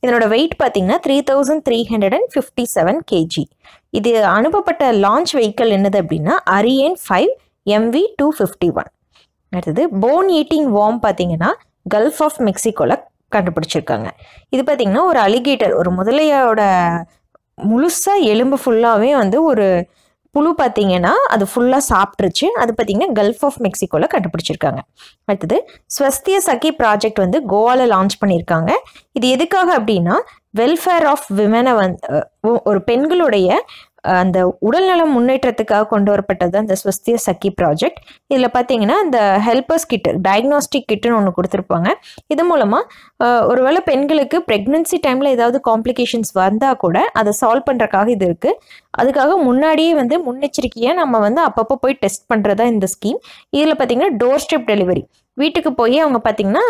இதனோட வெயிட் பார்த்தீங்கன்னா three thousand three hundred and fifty seven KG இது அனுப்பப்பட்ட லான்ச் வெஹிக்கிள் என்னது அப்படின்னா Ariane five MV two fifty one அடுத்தது போன் ஈட்டிங் வார்ம் பார்த்தீங்கன்னா கல்ஃப் ஆஃப் மெக்சிகோவில் கண்டுபிடிச்சிருக்காங்க. இது பார்த்தீங்கன்னா ஒரு அலிகேட்டர் ஒரு முதலையோட முழுசாக எலும்பு ஃபுல்லாகவே வந்து ஒரு புழு பார்த்தீங்கன்னா அது ஃபுல்லாக சாப்பிட்ருச்சு அது பார்த்தீங்கன்னா கல்ஃப் ஆஃப் மெக்சிகோவில் கண்டுபிடிச்சிருக்காங்க. அடுத்தது ஸ்வஸ்திய சகி ப்ராஜெக்ட் வந்து கோவாவில் லான்ச் பண்ணியிருக்காங்க. இது எதுக்காக அப்படின்னா வெல்ஃபேர் ஆஃப் விமனை வந்து ஒரு பெண்களுடைய அந்த உடல்நலம் முன்னேற்றத்துக்காக கொண்டு வரப்பட்டது அந்த ஸ்வஸ்திய சக்கி ப்ராஜெக்ட் இதில் பார்த்தீங்கன்னா அந்த ஹெல்பர்ஸ் கிட்டு டயக்னாஸ்டிக் கிட்டுன்னு ஒன்று கொடுத்துருப்பாங்க. இது மூலமாக ஒருவேளை பெண்களுக்கு ப்ரெக்னென்சி டைமில் ஏதாவது காம்ப்ளிகேஷன்ஸ் வந்தால் கூட அதை சால்வ் பண்ணுறக்காக இது இருக்குது அதுக்காக முன்னாடியே வந்து முன்னெச்சரிக்கையாக நம்ம வந்து அப்பப்போ போய் டெஸ்ட் பண்ணுறதா இந்த ஸ்கீம் இதில் பார்த்தீங்கன்னா டோர் ஸ்டெப் டெலிவரி வீட்டுக்கு போய் அவங்க பார்த்தீங்கன்னா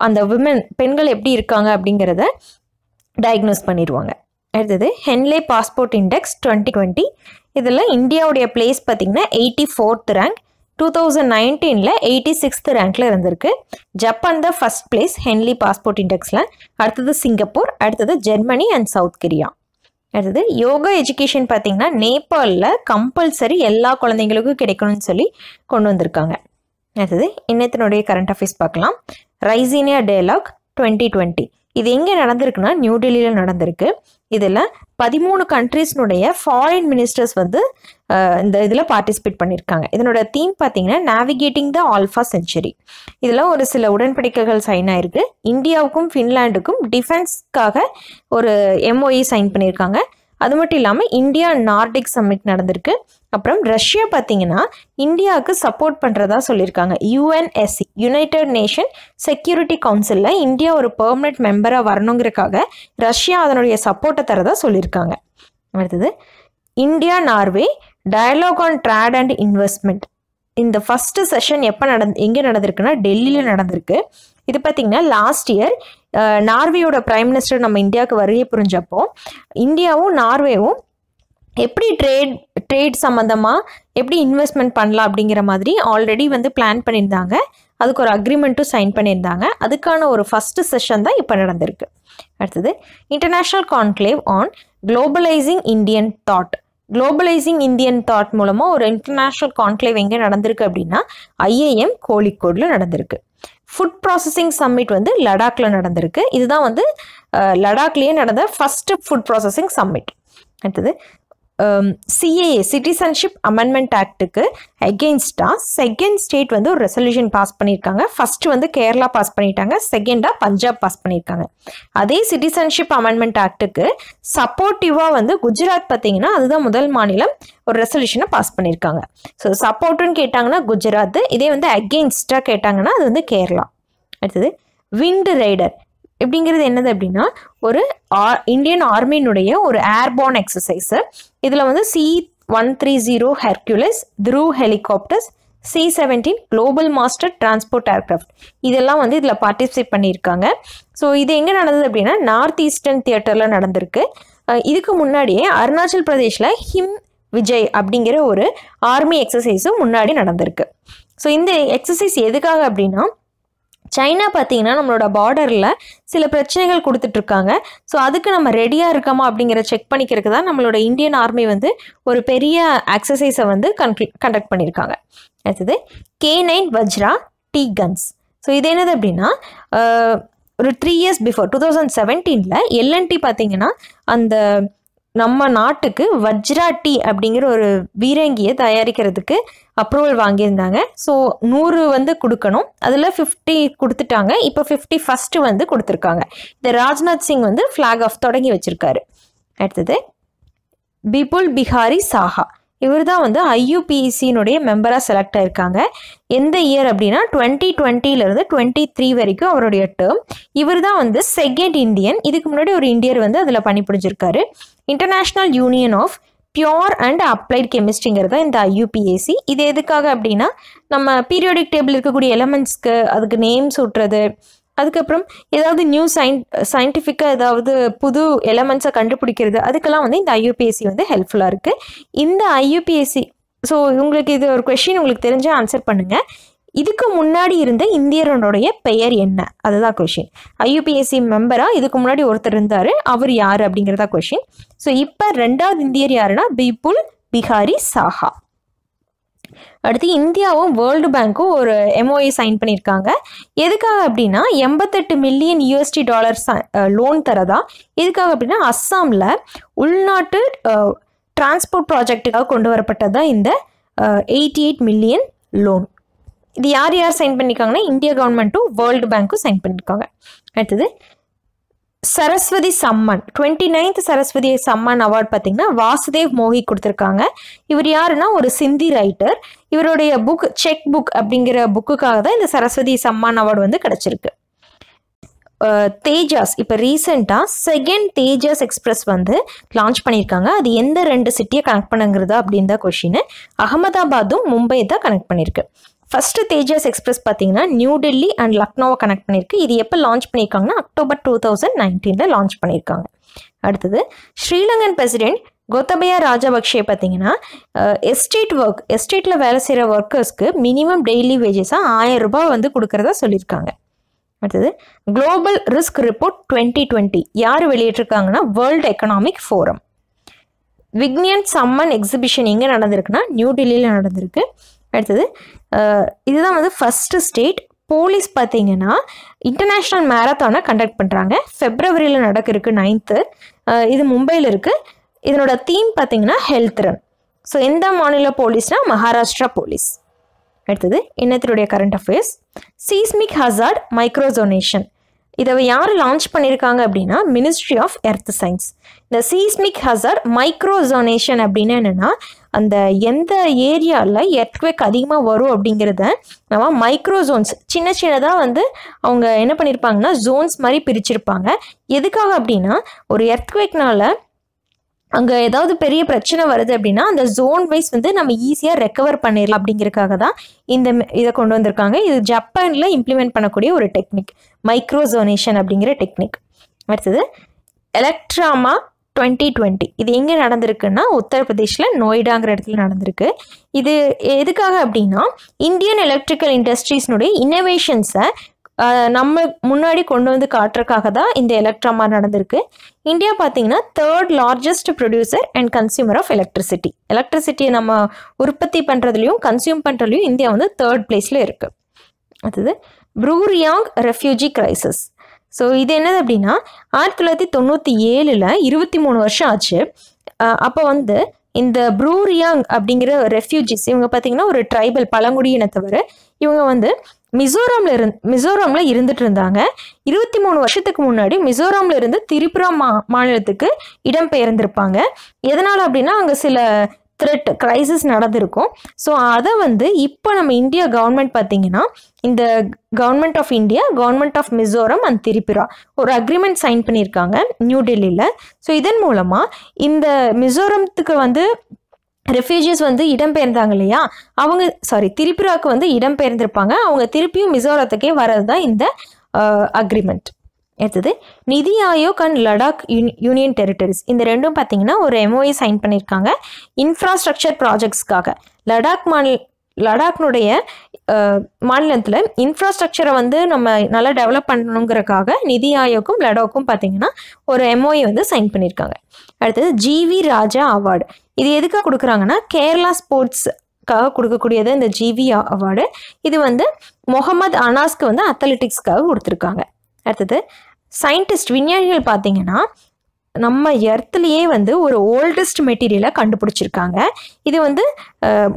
அந்த விமன் பெண்கள் எப்படி இருக்காங்க அப்படிங்கிறத டயக்னோஸ் பண்ணிடுவாங்க. அடுத்தது Henley passport index twenty twenty இதில் இந்தியாவுடைய பிளேஸ் பார்த்திங்கன்னா eighty fourth rank two thousand நைன்டீனில் எயிட்டி சிக்ஸ்த் ரேங்க்கில் இருந்திருக்கு. ஜப்பான் தான் ஃபஸ்ட் பிளேஸ் ஹென்லி பாஸ்போர்ட் இண்டெக்ஸில் அடுத்தது சிங்கப்பூர் அடுத்தது ஜெர்மனி அண்ட் சவுத் கொரியா அடுத்தது யோகா எஜுகேஷன் பார்த்திங்கன்னா நேபாளில் கம்பல்சரி எல்லா குழந்தைங்களுக்கும் கிடைக்கணும்னு சொல்லி கொண்டு வந்திருக்காங்க. அடுத்தது இன்னத்தினுடைய கரண்ட் அஃபேர்ஸ் பார்க்கலாம். ரைசீனியா டேலாக் டுவெண்ட்டி டுவெண்ட்டி இது எங்கே நடந்திருக்குன்னா நியூ டெல்லியில் நடந்திருக்கு. இதில் பதிமூணு கண்ட்ரீஸ்னுடைய ஃபாரின் மினிஸ்டர்ஸ் வந்து இந்த இதில் பார்ட்டிசிபேட் பண்ணியிருக்காங்க இதனோட தீம் பார்த்தீங்கன்னா நேவிகேட்டிங் த ஆல்ஃபா செஞ்சுரி இதில் ஒரு சில உடன்படிக்கைகள் சைன் ஆயிருக்கு. இந்தியாவுக்கும் ஃபின்லாண்டுக்கும் டிஃபென்ஸ்க்காக ஒரு எம்ஓஇ சைன் பண்ணியிருக்காங்க அது மட்டும் இல்லாமல் இந்தியா நார்டிக் சம்மிட் நடந்திருக்கு. அப்புறம் ரஷ்யா பார்த்தீங்கன்னா இந்தியாவுக்கு சப்போர்ட் பண்ணுறதா சொல்லியிருக்காங்க. யுஎன்எஸ்சி யுனைடெட் நேஷன் செக்யூரிட்டி கவுன்சிலில் இந்தியா ஒரு பெர்மனெண்ட் மெம்பராக வரணுங்கிறக்காக ரஷ்யா அதனுடைய சப்போர்ட்டை தரதா சொல்லியிருக்காங்க. அடுத்தது India Norway dialogue on trade and investment இந்த ஃபஸ்ட்டு செஷன் எப்போ நடந்து எங்கே நடந்திருக்குன்னா டெல்லியில் நடந்திருக்கு. இது பார்த்திங்கன்னா லாஸ்ட் இயர் நார்வேயோட பிரைம் மினிஸ்டர் நம்ம இந்தியாவுக்கு வருகை புரிஞ்சப்போ இந்தியாவும் நார்வேவும் எப்படி ட்ரேட் ட்ரேட் சம்மந்தமாக எப்படி இன்வெஸ்ட்மெண்ட் பண்ணலாம் அப்படிங்கிற மாதிரி ஆல்ரெடி வந்து பிளான் பண்ணியிருந்தாங்க. அதுக்கு ஒரு அக்ரிமெண்ட்டும் சைன் பண்ணியிருந்தாங்க. அதுக்கான ஒரு ஃபஸ்ட்டு செஷன் தான் இப்போ நடந்திருக்கு. அடுத்தது international conclave on globalising Indian thought globalising Indian thought மூலமாக ஒரு இன்டர்நேஷ்னல் கான்க்ளேவ் எங்கே நடந்திருக்கு அப்படின்னா ஐஏஎம் கோழிக்கோடில் நடந்திருக்கு. ஃபுட் ப்ராசஸிங் சம்மிட் வந்து லடாக்ல நடந்திருக்கு. இதுதான் வந்து லடாக்லேயே நடந்த ஃபஸ்ட்டு ஃபுட் ப்ராசஸிங் சம்மிட் அடுத்தது சிஏஏ சிட்டிசன்ஷிப் அமெண்ட்மெண்ட் ஆக்ட்டுக்கு அகெயின்ஸ்டாக செகண்ட் ஸ்டேட் வந்து ஒரு ரெசல்யூஷன் பாஸ் பண்ணியிருக்காங்க. ஃபஸ்ட்டு வந்து கேரளா பாஸ் பண்ணிட்டாங்க. செகண்டாக பஞ்சாப் பாஸ் பண்ணியிருக்காங்க. அதே சிட்டிசன்ஷிப் அமெண்ட்மெண்ட் ஆக்ட்டுக்கு சப்போர்ட்டிவாக வந்து குஜராத் பார்த்தீங்கன்னா அதுதான் முதல் மாநிலம் ஒரு ரெசல்யூஷனை பாஸ் பண்ணியிருக்காங்க. ஸோ சப்போர்ட்டுன்னு கேட்டாங்கன்னா குஜராத். இதே வந்து அகெயின்ஸ்டாக கேட்டாங்கன்னா அது வந்து கேரளா. அடுத்தது விண்டு ரைடர் எப்படிங்கிறது என்னது அப்படின்னா ஒரு இந்தியன் ஆர்மியினுடைய ஒரு ஏர்போர்ன் எக்ஸசைஸு இதில் வந்து C one three zero Hercules through helicopters C seventeen global master transport aircraft இதெல்லாம் வந்து இதில் பார்ட்டிசிபேட் பண்ணியிருக்காங்க. ஸோ இது எங்கே நடந்தது அப்படின்னா நார்த் ஈஸ்டர்ன் தியேட்டரில் நடந்திருக்கு. இதுக்கு முன்னாடியே அருணாச்சல் பிரதேஷில் ஹிம் விஜய் அப்படிங்கிற ஒரு ஆர்மி எக்ஸசைஸும் முன்னாடி நடந்திருக்கு. ஸோ இந்த எக்ஸசைஸ் எதுக்காக அப்படின்னா சைனா பார்த்தீங்கன்னா நம்மளோட பார்டரில் சில பிரச்சனைகள் கொடுத்துட்ருக்காங்க. ஸோ அதுக்கு நம்ம ரெடியாக இருக்கோமா அப்படிங்கிற செக் பண்ணிக்கிறதுக்கு தான் நம்மளோட இந்தியன் ஆர்மி வந்து ஒரு பெரிய எக்ஸசைஸை வந்து கன்க்ளூ கண்டக்ட் பண்ணியிருக்காங்க. அடுத்தது K nine Vajra T guns so இது என்னது அப்படின்னா ஒரு three years before two thousand செவன்டீனில் L&T பார்த்தீங்கன்னா அந்த நம்ம நாட்டுக்கு வஜ்ரா டீ அப்படிங்கிற ஒரு பீரங்கியை தயாரிக்கிறதுக்கு அப்ரூவல் வாங்கியிருந்தாங்க. ஸோ நூறு வந்து கொடுக்கணும். அதில் ஃபிஃப்டி கொடுத்துட்டாங்க. இப்போ ஃபிஃப்டி ஃபஸ்ட்டு வந்து கொடுத்துருக்காங்க. இந்த ராஜ்நாத் சிங் வந்து ஃப்ளாக் ஆஃப் தொடங்கி வச்சுருக்காரு. அடுத்தது பிபுல் பிஹாரி சாஹா இவர் தான் வந்து ஐயுபிஎஸ்சியினுடைய மெம்பராக செலக்ட் ஆயிருக்காங்க. எந்த இயர் அப்படின்னா டுவெண்ட்டி டுவெண்ட்டிலேருந்து டுவெண்ட்டி த்ரீ வரைக்கும் அவருடைய டேர்ம் இவர் தான் வந்து செகண்ட் இந்தியன் இதுக்கு முன்னாடி ஒரு இந்தியர் வந்து அதில் பணிபுரிஞ்சிருக்காரு international union of pure and applied கெமிஸ்ட்ரிங்கிறது இந்த ஐயூபிஏசி இது எதுக்காக அப்படின்னா நம்ம பீரியோடிக் டேபிள் இருக்கக்கூடிய எலமெண்ட்ஸ்க்கு அதுக்கு நேம் சூட்டுறது அதுக்கப்புறம் ஏதாவது நியூ சயின் சயின்டிஃபிக்காக ஏதாவது புது எலமெண்ட்ஸை கண்டுபிடிக்கிறது அதுக்கெல்லாம் வந்து இந்த ஐயூபிஎஸ்சி வந்து ஹெல்ப்ஃபுல்லாக இருக்குது இந்த ஐயூபிஎஸ்சி ஸோ உங்களுக்கு இது ஒரு கொஷின் உங்களுக்கு தெரிஞ்ச ஆன்சர் பண்ணுங்கள் இதுக்கு முன்னாடி இருந்த இந்தியரனுடைய பெயர் என்ன? அதுதான் கொஷின் ஐயூபிஎஸ்சி மெம்பராக இதுக்கு முன்னாடி ஒருத்தர் இருந்தார். அவர் யார் அப்படிங்கிறதா கொஷின் ஸோ இப்போ ரெண்டாவது இந்தியர் யாருன்னா பிபுல் பிஹாரி சாஹா. அடுத்து இந்தியாவும் வேர்ல்டு பேங்க்கும் ஒரு எம்ஓஏ சைன் பண்ணியிருக்காங்க. எதுக்காக அப்படின்னா எண்பத்தெட்டு மில்லியன் யூஎஸ்டி டாலர் லோன் தரதா? எதுக்காக அப்படின்னா அஸ்ஸாமில் உள்நாட்டு டிரான்ஸ்போர்ட் ப்ராஜெக்ட்டுக்காக கொண்டு வரப்பட்டதா இந்த எயிட்டி எயிட் மில்லியன் லோன் இது யார் யார் சைன் பண்ணியிருக்காங்கன்னா இந்திய கவர்மெண்ட்டும் வேர்ல்டு பேங்க்கும் சைன் பண்ணியிருக்காங்க அடுத்தது Saraswati Samman twenty ninth Saraswati Samman award பார்த்தீங்கன்னா வாசுதேவ் மோகி கொடுத்துருக்காங்க. இவர் யாருன்னா ஒரு சிந்தி ரைட்டர் இவருடைய புக் செக் புக் அப்படிங்கிற புக்குக்காக தான் இந்த சரஸ்வதி சம்மான் அவார்டு வந்து கிடச்சிருக்கு. தேஜாஸ் இப்போ ரீசெண்டாக செகண்ட் தேஜாஸ் எக்ஸ்பிரஸ் வந்து லான்ச் பண்ணியிருக்காங்க. அது எந்த ரெண்டு சிட்டியை கனெக்ட் பண்ணுங்கிறதா அப்படின்னு தான் கொஷின் அகமதாபாத்தும் மும்பை தான் கனெக்ட் பண்ணியிருக்கு. ஃபஸ்ட்டு தேஜஸ் எக்ஸ்பிரஸ் பார்த்தீங்கன்னா நியூ டெல்லி அண்ட் லக்னோவை கனெக்ட் பண்ணியிருக்கு. இது எப்போ லான்ச் பண்ணியிருக்காங்கன்னா அக்டோபர் டூ தௌசண்ட் நைன்டீனில் லான்ச் பண்ணியிருக்காங்க. அடுத்தது ஸ்ரீலங்கன் பிரசிடென்ட் கோத்தபயா ராஜபக்ஷே பார்த்தீங்கன்னா எஸ்டேட் ஒர்க் எஸ்டேட்டில் வேலை செய்கிற ஒர்க்கர்ஸ்க்கு மினிமம் டெய்லி வேஜஸாக ஆயிரம் ரூபாய் வந்து கொடுக்குறதா சொல்லியிருக்காங்க. அடுத்தது global risk report twenty twenty யார் வெளியிட்டிருக்காங்கன்னா வேர்ல்டு எக்கனாமிக் ஃபோரம் விக்னியன் சம்மன் எக்ஸிபிஷன் எங்கே நடந்திருக்குன்னா நியூ டெல்லியில் நடந்திருக்கு. அடுத்தது இதுதான் வந்து ஃபஸ்ட்டு ஸ்டேட் போலீஸ் பார்த்தீங்கன்னா இன்டர்நேஷ்னல் மேரத்தானை கண்டக்ட் பண்ணுறாங்க ஃபெப்ரவரியில் நடக்க நைன்த்து இது மும்பையில் இருக்குது இதனோட தீம் பார்த்தீங்கன்னா ஹெல்த் ரன் ஸோ எந்த மாநில போலீஸ்னால் மகாராஷ்டிரா போலீஸ். அடுத்தது இன்னத்தினுடைய current affairs seismic hazard microzonation இதை யார் லான்ச் பண்ணியிருக்காங்க அப்படின்னா மினிஸ்ட்ரி ஆஃப் எர்த் சயின்ஸ் இந்த சீஸ்மிக் ஹசார்ட் மைக்ரோசோனேஷன் அப்படின்னா என்னென்னா அந்த எந்த ஏரியாவில் எர்த்வேக் அதிகமாக வரும் அப்படிங்கிறத நம்ம மைக்ரோசோன்ஸ் சின்ன சின்னதாக வந்து அவங்க என்ன பண்ணியிருப்பாங்கன்னா ஜோன்ஸ் மாதிரி பிரிச்சிருப்பாங்க. எதுக்காக அப்படின்னா ஒரு எர்த்வேக்னால அங்கே ஏதாவது பெரிய பிரச்சனை வருது அப்படின்னா அந்த ஜோன் வைஸ் வந்து நம்ம ஈஸியாக ரெக்கவர் பண்ணிடலாம் அப்படிங்கிறதுக்காக தான் இந்த இதை கொண்டு வந்திருக்காங்க. இது ஜப்பானில் இம்ப்ளிமெண்ட் பண்ணக்கூடிய ஒரு டெக்னிக் மைக்ரோசோனேஷன் அப்படிங்கிற டெக்னிக் அடுத்தது எலக்ட்ராமா டுவெண்ட்டி டுவெண்ட்டி. இது எங்கே நடந்திருக்குன்னா உத்தரப்பிரதேஷில் நொய்டாங்கிற இடத்துல நடந்திருக்கு. இது எதுக்காக அப்படின்னா இந்தியன் எலக்ட்ரிக்கல் இண்டஸ்ட்ரீஸ்னுடைய இன்னோவேஷன்ஸை நம்ம முன்னாடி கொண்டு வந்து காட்டுறதுக்காக தான் இந்த எலக்ட்ராமா நடந்திருக்கு. இந்தியா பார்த்தீங்கன்னா third largest producer and consumer of electricity எலக்ட்ரிசிட்டியை நம்ம உற்பத்தி பண்ணுறதுலையும் கன்சியூம் பண்ணுறதுலையும் இந்தியா வந்து தேர்ட் பிளேஸில் இருக்குது அடுத்தது ப்ரூரியாங் ரெஃப்யூஜி கிரைசிஸ் ஸோ இது என்னது அப்படின்னா ஆயிரத்தி தொள்ளாயிரத்தி தொண்ணூற்றி ஏழில் இருபத்தி மூணு வருஷம் ஆச்சு. அப்போ வந்து இந்த ப்ரூரியாங் அப்படிங்கிற ரெஃப்யூஜிஸ் இவங்க பார்த்தீங்கன்னா ஒரு ட்ரைபல் பழங்குடியினத்தவர் இவங்க வந்து மிசோரமில் இருந் மிசோரமில் இருந்துட்டு இருந்தாங்க. இருபத்தி மூணு வருஷத்துக்கு முன்னாடி மிசோரமில் இருந்து திரிபுரா மா மாநிலத்துக்கு இடம்பெயர்ந்திருப்பாங்க. எதனால் அப்படின்னா அங்கே சில த்ரெட் கிரைசிஸ் நடந்திருக்கும். ஸோ அதை வந்து இப்போ நம்ம இந்தியா கவர்மெண்ட் பார்த்தீங்கன்னா இந்த government of India government of Mizoram and Tripura ஒரு அக்ரிமெண்ட் சைன் பண்ணியிருக்காங்க நியூ டெல்லியில் ஸோ இதன் மூலமாக இந்த மிசோரத்துக்கு வந்து ரெஃப்யூஜிஸ் வந்து இடம்பெயர்ந்தாங்க இல்லையா? அவங்க சாரி திரிபுராவுக்கு வந்து இடம்பெயர்ந்திருப்பாங்க. அவங்க திருப்பியும் மிசோரத்துக்கே வர்றது தான் இந்த அக்ரிமெண்ட் அடுத்தது நிதி ஆயோக் அண்ட் லடாக் யூனி யூனியன் டெரிட்டரிஸ். இந்த ரெண்டும் பார்த்தீங்கன்னா ஒரு எம்ஓஏ சைன் பண்ணியிருக்காங்க இன்ஃப்ராஸ்ட்ரக்சர் ப்ராஜெக்ட்ஸ்க்காக. லடாக் மாநில லடாக்னுடைய மாநிலத்தில் இன்ஃப்ராஸ்ட்ரக்சரை வந்து நம்ம நல்லா டெவலப் பண்ணணுங்கிறக்காக நிதி ஆயோக்கும் லடாக்கும் பார்த்தீங்கன்னா ஒரு எம்ஓஏ வந்து சைன் பண்ணியிருக்காங்க அடுத்தது ஜிவி ராஜா அவார்டு. இது எதுக்காக கொடுக்குறாங்கன்னா கேரளா ஸ்போர்ட்ஸ்க்காக கொடுக்கக்கூடியது இந்த ஜிவி அவார்டு. இது வந்து முகமது அனாஸ்க்கு வந்து அத்லெட்டிக்ஸ்க்காக கொடுத்துருக்காங்க. அடுத்தது சயின்டிஸ்ட் விஞ்ஞானிகள் பார்த்தீங்கன்னா நம்ம எர்த்லேயே வந்து ஒரு ஓல்டஸ்ட் மெட்டீரியலை கண்டுபிடிச்சிருக்காங்க. இது வந்து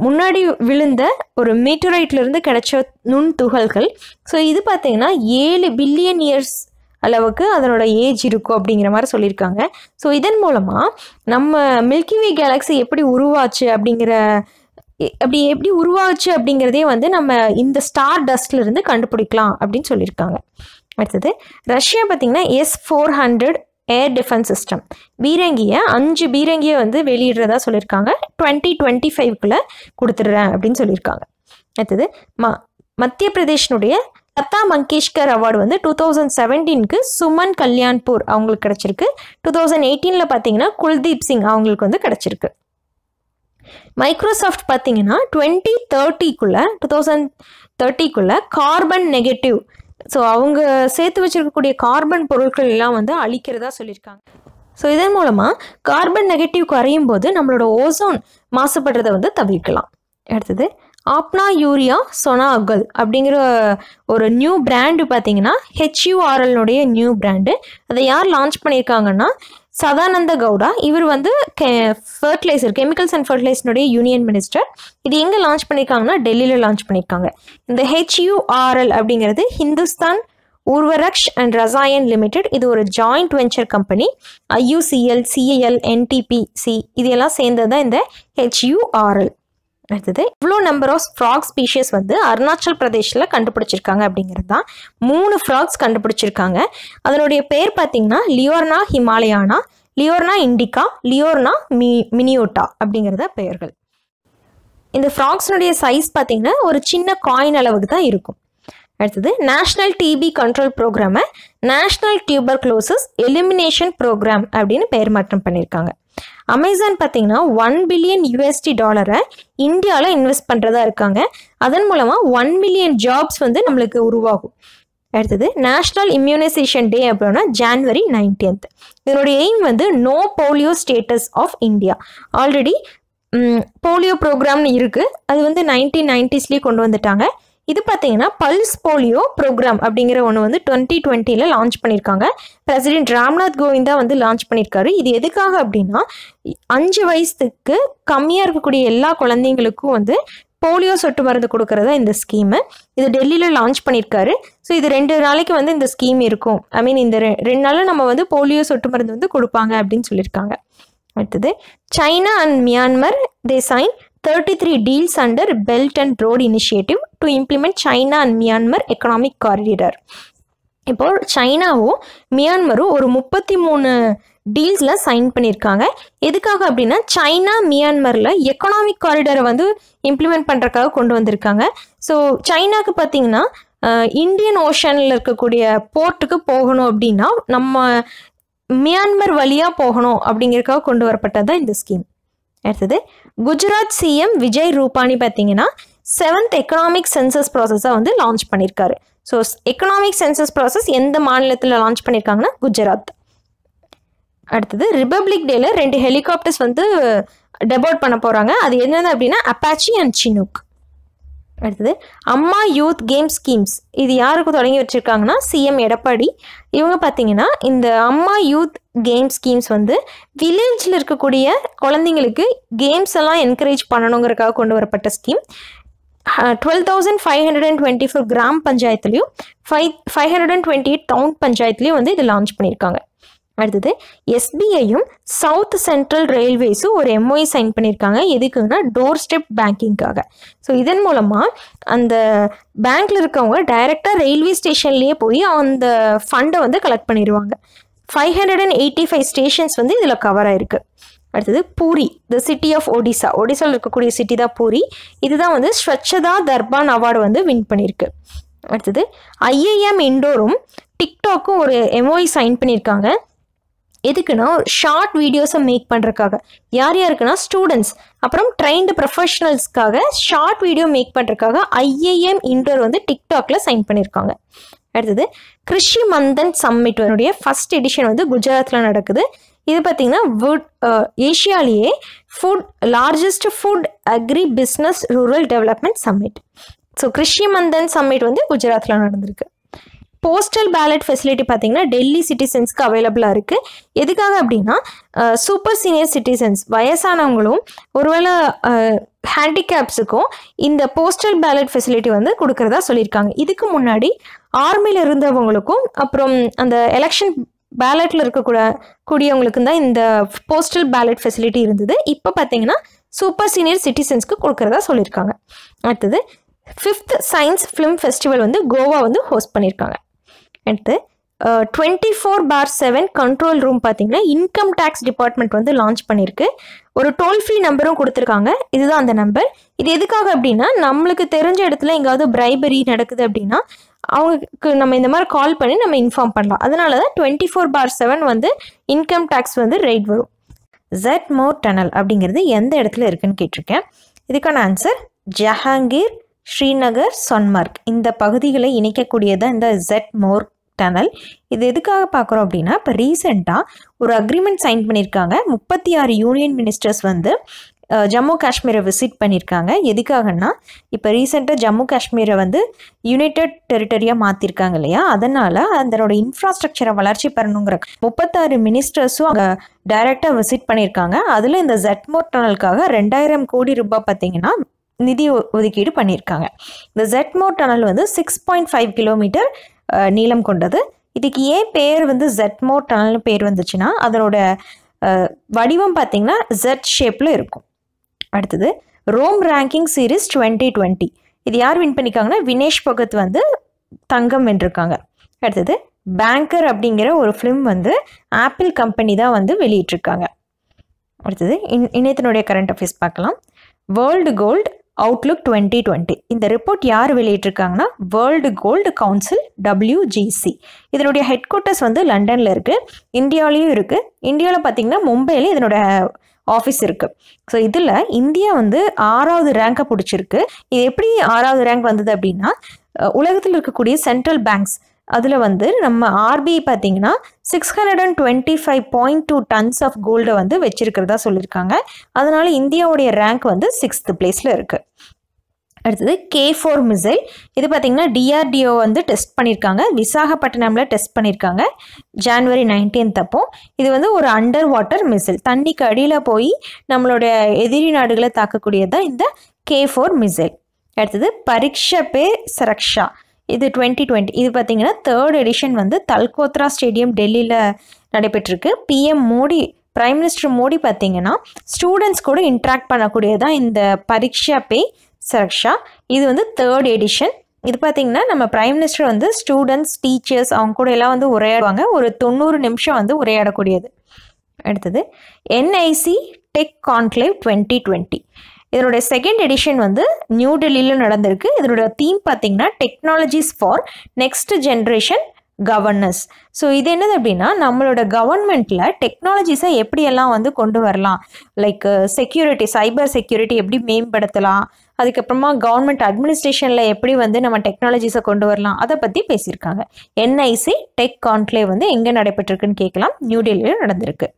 முன்னாடி விழுந்த ஒரு மீட்டரைட்லேருந்து கிடைச்ச நுண் துகள்கள் ஸோ இது பார்த்தீங்கன்னா ஏழு பில்லியன் இயர்ஸ் அளவுக்கு அதனோட ஏஜ் இருக்கும் அப்படிங்கிற மாதிரி சொல்லியிருக்காங்க. ஸோ இதன் மூலமாக நம்ம மில்கிவே கேலக்ஸி எப்படி உருவாச்சு அப்படிங்கிற எ- அப்படி எப்படி உருவாச்சு அப்படிங்கிறதே வந்து நம்ம இந்த ஸ்டார் டஸ்ட்லேருந்து கண்டுபிடிக்கலாம் அப்படின்னு சொல்லியிருக்காங்க. அடுத்தது ரஷ்யா பார்த்தீங்கன்னா S four hundred air defence system பீரங்கியை அஞ்சு பீரங்கியை வந்து வெளியிடுறதா சொல்லியிருக்காங்க. டுவெண்ட்டி டுவெண்ட்டி ஃபைவ்க்குள்ளே கொடுத்துட்றேன் அப்படின்னு சொல்லியிருக்காங்க. அடுத்தது ம மத்திய பிரதேஷனுடைய லதா மங்கேஷ்கர் அவார்டு வந்து டூ தௌசண்ட் செவன்டீனுக்கு சுமன் கல்யாண்பூர் அவங்களுக்கு கிடச்சிருக்கு. டூ தௌசண்ட் எயிட்டீனில் பார்த்தீங்கன்னா குல்தீப் சிங் அவங்களுக்கு வந்து கிடச்சிருக்கு. மைக்ரோசாஃப்ட் பார்த்தீங்கன்னா டுவெண்ட்டி தேர்ட்டிக்குள்ளே டூ தௌசண்ட் தேர்ட்டிக்குள்ளே கார்பன் நெகட்டிவ் ஸோ அவங்க சேர்த்து வச்சிருக்கக்கூடிய கார்பன் பொருட்கள் எல்லாம் வந்து அழிக்கிறதா சொல்லியிருக்காங்க. ஸோ இதன் மூலமாக கார்பன் நெகட்டிவ் குறையும் போது நம்மளோட ஓசோன் மாசுபடுறதை வந்து தவிர்க்கலாம். அடுத்தது ஆப்னா யூரியா சொனா அகல் அப்படிங்கிற ஒரு நியூ பிராண்டு பார்த்தீங்கன்னா ஹெச்யூஆர்எல்னுடைய நியூ பிராண்டு அதை யார் லான்ச் பண்ணியிருக்காங்கன்னா சதானந்த கவுடா இவர் வந்து கெ ஃபர்டிலைசர் கெமிக்கல்ஸ் அண்ட் ஃபர்டிலைசருடைய யூனியன் மினிஸ்டர் இது எங்கே லான்ச் பண்ணியிருக்காங்கன்னா டெல்லியில் லான்ச் பண்ணியிருக்காங்க இந்த ஹெச்யூஆர்எல் அப்படிங்கிறது ஹிந்துஸ்தான் ஊர்வரக்ஷ் அண்ட் ரசாயன் லிமிடெட் இது ஒரு joint venture company IUCL CAL NTPC இது எல்லாம் சேர்ந்தது தான் இந்த ஹெச்யூஆர்எல் அடுத்தது இவ்வளோ நம்பர் ஆஃப் ஃப்ராக் ஸ்பீஷியஸ் வந்து அருணாச்சல் பிரதேஷில் கண்டுபிடிச்சிருக்காங்க அப்படிங்கிறது தான் மூணு ஃப்ராக்ஸ் கண்டுபிடிச்சிருக்காங்க. அதனுடைய பேர் பார்த்தீங்கன்னா லியோர்னா ஹிமாலயானா லியோர்னா இண்டிகா லியோர்னா மி மினியோட்டா அப்படிங்கிறத பெயர்கள். இந்த ஃப்ராக்ஸ்னுடைய சைஸ் பார்த்தீங்கன்னா ஒரு சின்ன காயின் அளவுக்கு தான் இருக்கும். அடுத்தது நேஷ்னல் டிபி கண்ட்ரோல் ப்ரோக்ராமை national tuberculosis elimination programme அப்படின்னு பெயர் மாற்றம் பண்ணியிருக்காங்க அமேசான் பார்த்தீங்கன்னா ஒன் பில்லியன் யூஎஸ்டி டாலரை இந்தியாவில் இன்வெஸ்ட் பண்ணுறதா இருக்காங்க. அதன் மூலமாக ஒன் மில்லியன் ஜாப்ஸ் வந்து நம்மளுக்கு உருவாகும். அடுத்தது நேஷ்னல் இம்யூனைசேஷன் டே அப்படின்னா ஜான்வரி நைன்டீன்த் இதனுடைய எய்ம் வந்து no polio status of India already polio ப்ரோக்ராம்னு இருக்குது அது வந்து நைன்டீன் நைன்டிஸ்லேயே கொண்டு வந்துட்டாங்க. இது பார்த்தீங்கன்னா பல்ஸ் போலியோ ப்ரோக்ராம் அப்படிங்கிற ஒன்று வந்து டுவெண்ட்டி டுவெண்ட்டியில் லான்ச் பண்ணியிருக்காங்க பிரசிடென்ட் ராம்நாத் கோவிந்தா வந்து லான்ச் பண்ணியிருக்காரு இது எதுக்காக அப்படின்னா அஞ்சு வயசுக்கு கம்மியாக இருக்கக்கூடிய எல்லா குழந்தைங்களுக்கும் வந்து போலியோ சொட்டு மருந்து கொடுக்கறதா இந்த ஸ்கீமு. இது டெல்லியில் லான்ச் பண்ணியிருக்காரு ஸோ இது ரெண்டு நாளைக்கு வந்து இந்த ஸ்கீம் இருக்கும். ஐ மீன் இந்த ரெ- ரெண்டு நாளில் நம்ம வந்து போலியோ சொட்டு மருந்து வந்து கொடுப்பாங்க அப்படின்னு சொல்லியிருக்காங்க அடுத்தது China and Myanmar they sign thirty three deals under belt and road initiative to implement China and Myanmar economic இப்போ சைனாவும் மியான்மரும் ஒரு முப்பத்தி மூணு டீல்ஸில் சைன் பண்ணியிருக்காங்க எதுக்காக அப்படின்னா சைனா மியான்மரில் எக்கனாமிக் காரிடரை வந்து இம்ப்ளிமெண்ட் பண்ணுறக்காக கொண்டு வந்திருக்காங்க. ஸோ சைனாக்கு பார்த்தீங்கன்னா இந்தியன் ஓஷனில் இருக்கக்கூடிய போர்ட்டுக்கு போகணும் அப்படின்னா நம்ம மியான்மர் வழியாக போகணும் அப்படிங்கிறதுக்காக கொண்டு வரப்பட்டது தான் இந்த ஸ்கீம் அடுத்தது குஜராத் சிஎம் விஜய் ரூபானி பார்த்தீங்கன்னா செவன்த் எக்கனாமிக் சென்சஸ் ப்ராசஸை வந்து லான்ச் பண்ணியிருக்காரு. ஸோ எக்கனாமிக் சென்சஸ் ப்ராசஸ் எந்த மாநிலத்தில் லான்ச் பண்ணியிருக்காங்கன்னா குஜராத். அடுத்தது ரிபப்ளிக் டேல ரெண்டு ஹெலிகாப்டர்ஸ் வந்து டெபோட் பண்ண போகிறாங்க அது என்னென்ன அப்படின்னா அப்பாச்சி அண்ட் சினுக் அடுத்தது அம்மா யூத் கேம் ஸ்கீம்ஸ். இது யாருக்கு தொடங்கி வச்சுருக்காங்கன்னா சிஎம் எடப்பாடி. இவங்க பார்த்தீங்கன்னா இந்த அம்மா யூத் கேம் ஸ்கீம்ஸ் வந்து வில்லேஜில் இருக்கக்கூடிய குழந்தைங்களுக்கு கேம்ஸ் எல்லாம் என்கரேஜ் பண்ணணுங்கிறதுக்காக கொண்டு வரப்பட்ட scheme. Twelve thousand five hundred and twenty four gram பஞ்சாயத்துலையும் five five hundred and twenty eight town பஞ்சாயத்துலையும் வந்து இது லான்ச் பண்ணியிருக்காங்க. அடுத்தது எஸ்பிஐயும் சவுத் சென்ட்ரல் ரயில்வேஸும் ஒரு எம்ஓஐ சைன் பண்ணியிருக்காங்க எதுக்குன்னா டோர் ஸ்டெப் பேங்கிங்காக ஸோ இதன் மூலமாக அந்த பேங்க்கில் இருக்கவங்க டைரெக்டாக ரயில்வே ஸ்டேஷன்லேயே போய் அந்த ஃபண்டை வந்து கலெக்ட் பண்ணிடுவாங்க five hundred and eighty five stations வந்து இதில் கவர் ஆயிருக்கு. அடுத்தது Puri the city of Odisha ஒடிசாவில் இருக்கக்கூடிய சிட்டி தான் பூரி இதுதான் வந்து ஸ்வச்சதா தர்பான் அவார்டு வந்து வின் பண்ணியிருக்கு அடுத்தது ஐஏஎம் இண்டோரும் டிக்டாக்கும் ஒரு எம்ஓஐ சைன் பண்ணியிருக்காங்க எதுக்குன்னா ஷார்ட் வீடியோஸை மேக் பண்ணுறதுக்காக யார் யாருக்குன்னா ஸ்டூடெண்ட்ஸ் அப்புறம் ட்ரைன்டு ப்ரொஃபஷனல்ஸ்க்காக ஷார்ட் வீடியோ மேக் பண்ணுறதுக்காக ஐஏஎம் இண்டோர் வந்து டிக்டாக்ல சைன் பண்ணியிருக்காங்க அடுத்தது கிருஷி மந்தன் சம்மிட்னுடைய ஃபர்ஸ்ட் எடிஷன் வந்து குஜராத்தில் நடக்குது. இது பார்த்தீங்கன்னா would ஏஷியாலேயே food largest food agri business rural development summit so Krishi Manthan summit வந்து குஜராத்தில் நடந்திருக்கு. போஸ்டல் பேலட் ஃபெசிலிட்டி பார்த்தீங்கன்னா டெல்லி சிட்டிசன்ஸ்க்கு அவைலபிளாக இருக்குது எதுக்காக அப்படின்னா சூப்பர் சீனியர் சிட்டிசன்ஸ் வயசானவங்களும் ஒருவேளை ஹேண்டிகேப்ஸுக்கும் இந்த போஸ்டல் பேலட் ஃபெசிலிட்டி வந்து கொடுக்குறதா சொல்லியிருக்காங்க. இதுக்கு முன்னாடி ஆர்மியில் இருந்தவங்களுக்கும் அப்புறம் அந்த எலெக்ஷன் பேலட்டில் இருக்கக்கூட கூடியவங்களுக்கும் தான் இந்த போஸ்டல் பேலட் ஃபெசிலிட்டி இருந்தது. இப்போ பார்த்தீங்கன்னா சூப்பர் சீனியர் சிட்டிசன்ஸ்க்கு கொடுக்குறதா சொல்லியிருக்காங்க. அடுத்தது ஃபிஃப்த் சயின்ஸ் ஃபிலிம் ஃபெஸ்டிவல் வந்து கோவா வந்து ஹோஸ்ட் பண்ணியிருக்காங்க. அடுத்து twenty four by seven control room பார்த்தீங்கன்னா இன்கம் டேக்ஸ் டிபார்ட்மெண்ட் வந்து லான்ச் பண்ணியிருக்கு. ஒரு டோல் ஃப்ரீ நம்பரும் கொடுத்துருக்காங்க. இதுதான் அந்த நம்பர் இது எதுக்காக அப்படின்னா நம்மளுக்கு தெரிஞ்ச இடத்துல எங்காவது பிரைபரி நடக்குது அப்படின்னா அவங்களுக்கு நம்ம இந்த மாதிரி கால் பண்ணி நம்ம இன்ஃபார்ம் பண்ணலாம். அதனால தான் டுவெண்ட்டி ஃபோர் பார் செவன் வந்து இன்கம் டேக்ஸ் வந்து ரேட் வரும். ஜெட் மோர் டனல் அப்படிங்கிறது எந்த இடத்துல இருக்குன்னு கேட்டிருக்கேன். இதுக்கான ஆன்சர் ஜஹாங்கீர் ஸ்ரீநகர் சொன்மார்க். இந்த பகுதிகளை இணைக்கக்கூடியதான் இந்த ஜெட் மோர் டனல் இது எதுக்காக பார்க்குறோம் அப்படின்னா இப்போ ரீசெண்டாக ஒரு அக்ரிமெண்ட் சைன் பண்ணியிருக்காங்க. முப்பத்தி ஆறு யூனியன் மினிஸ்டர்ஸ் வந்து ஜம்மு காஷ்மீரை விசிட் பண்ணியிருக்காங்க. எதுக்காகன்னா இப்போ ரீசெண்டாக ஜம்மு காஷ்மீரை வந்து யுனைடெட் டெரிட்டரியாக மாற்றிருக்காங்க இல்லையா? அதனால் அதனோட இன்ஃப்ராஸ்ட்ரக்சரை வளர்ச்சி பெறணுங்கிற முப்பத்தாறு மினிஸ்டர்ஸும் அங்கே டைரெக்டாக விசிட் பண்ணியிருக்காங்க. அதில் இந்த ஜெட்மோர் டனலுக்காக ரெண்டாயிரம் கோடி ரூபாய் பார்த்தீங்கன்னா நிதி ஒதுக்கீடு பண்ணியிருக்காங்க. இந்த ஜெட்மோ டனல் வந்து சிக்ஸ் பாயிண்ட் ஃபைவ் கிலோமீட்டர் நீளம் கொண்டது. இதுக்கு ஏன் பேர் வந்து ஜெட்மோ டனல்னு பேர் வந்துச்சுன்னா அதனோட வடிவம் பார்த்தீங்கன்னா ஜெட் ஷேப்பில் இருக்கும். அடுத்தது Rome ranking series twenty twenty இது யார் வின் பண்ணியிருக்காங்கன்னா வினேஷ் பகத் வந்து தங்கம் வென்றிருக்காங்க. அடுத்தது பேங்கர் அப்படிங்கிற ஒரு ஃபிலிம் வந்து ஆப்பிள் கம்பெனி தான் வந்து வெளியிட்டிருக்காங்க. அடுத்தது இன் இணையத்தினுடைய கரண்ட் அஃபேர்ஸ் பார்க்கலாம். World gold outlook twenty twenty இந்த ரிப்போர்ட் யார் வெளியிட்டிருக்காங்கன்னா வேர்ல்டு கோல்டு கவுன்சில் டபிள்யூஜிசி இதனுடைய ஹெட் குவார்ட்டர்ஸ் வந்து லண்டனில் இருக்குது இந்தியாவிலையும் இருக்குது இந்தியாவில் பார்த்தீங்கன்னா மும்பையில் இதனோட ஆஃபீஸ் இருக்குது ஸோ இதில் இந்தியா வந்து ஆறாவது ரேங்கை பிடிச்சிருக்கு. இது எப்படி ஆறாவது ரேங்க் வந்தது அப்படின்னா உலகத்தில் இருக்கக்கூடிய சென்ட்ரல் பேங்க்ஸ் அதில் வந்து நம்ம ஆர்பிஐ பார்த்தீங்கன்னா six hundred and twenty five point two tons of கோல்டை வந்து வச்சிருக்கிறதா சொல்லியிருக்காங்க அதனால் இந்தியாவுடைய ரேங்க் வந்து சிக்ஸ்த் பிளேஸில் இருக்குது அடுத்தது கே ஃபோர் மிசைல் இது பார்த்திங்கன்னா டிஆர்டிஓ வந்து டெஸ்ட் பண்ணியிருக்காங்க விசாகப்பட்டினமில் டெஸ்ட் பண்ணியிருக்காங்க ஜான்வரி நைன்டீன்த் அப்போ. இது வந்து ஒரு அண்டர் வாட்டர் மிசைல் தண்ணிக்கு அடியில் போய் நம்மளுடைய எதிரி நாடுகளை தாக்கக்கூடியது தான் இந்த கே ஃபோர் மிசைல் அடுத்தது பரீட்சா பே சரக்ஷா. இது டுவெண்ட்டி டுவெண்ட்டி. இது பார்த்திங்கன்னா தேர்ட் எடிஷன் வந்து தல்கோத்ரா ஸ்டேடியம் டெல்லியில் நடைபெற்றிருக்கு. PM Modi prime minister Modi பார்த்திங்கன்னா ஸ்டூடெண்ட்ஸ் கூட இன்ட்ராக்ட் பண்ணக்கூடியதான் இந்த பரீட்சா பே சரக்ஷா. இது வந்து தேர்ட் எடிஷன் இது பார்த்திங்கன்னா நம்ம பிரைம் மினிஸ்டர் வந்து ஸ்டூடெண்ட்ஸ் டீச்சர்ஸ் அவங்க கூட எல்லாம் வந்து உரையாடுவாங்க. ஒரு தொண்ணூறு நிமிஷம் வந்து உரையாடக்கூடியது. அடுத்தது NIC tech conclave twenty twenty இதனுடைய செகண்ட் எடிஷன் வந்து நியூ டெல்லியில் நடந்திருக்கு. இதனோட தீம் பார்த்தீங்கன்னா technologies for next generation governance so இது என்னது அப்படின்னா நம்மளோட கவர்மெண்ட்டில் டெக்னாலஜிஸை எப்படியெல்லாம் வந்து கொண்டு வரலாம்? லைக் செக்யூரிட்டி சைபர் செக்யூரிட்டி எப்படி மேம்படுத்தலாம்? அதுக்கப்புறமா கவர்மெண்ட் அட்மினிஸ்ட்ரேஷனில் எப்படி வந்து நம்ம டெக்னாலஜிஸை கொண்டு வரலாம்? அதை பற்றி பேசியிருக்காங்க. என்ஐசி டெக் கான்க்ளேவ் வந்து எங்கே நடைபெற்றிருக்குன்னு கேட்கலாம். நியூ டெல்லியில் நடந்திருக்கு.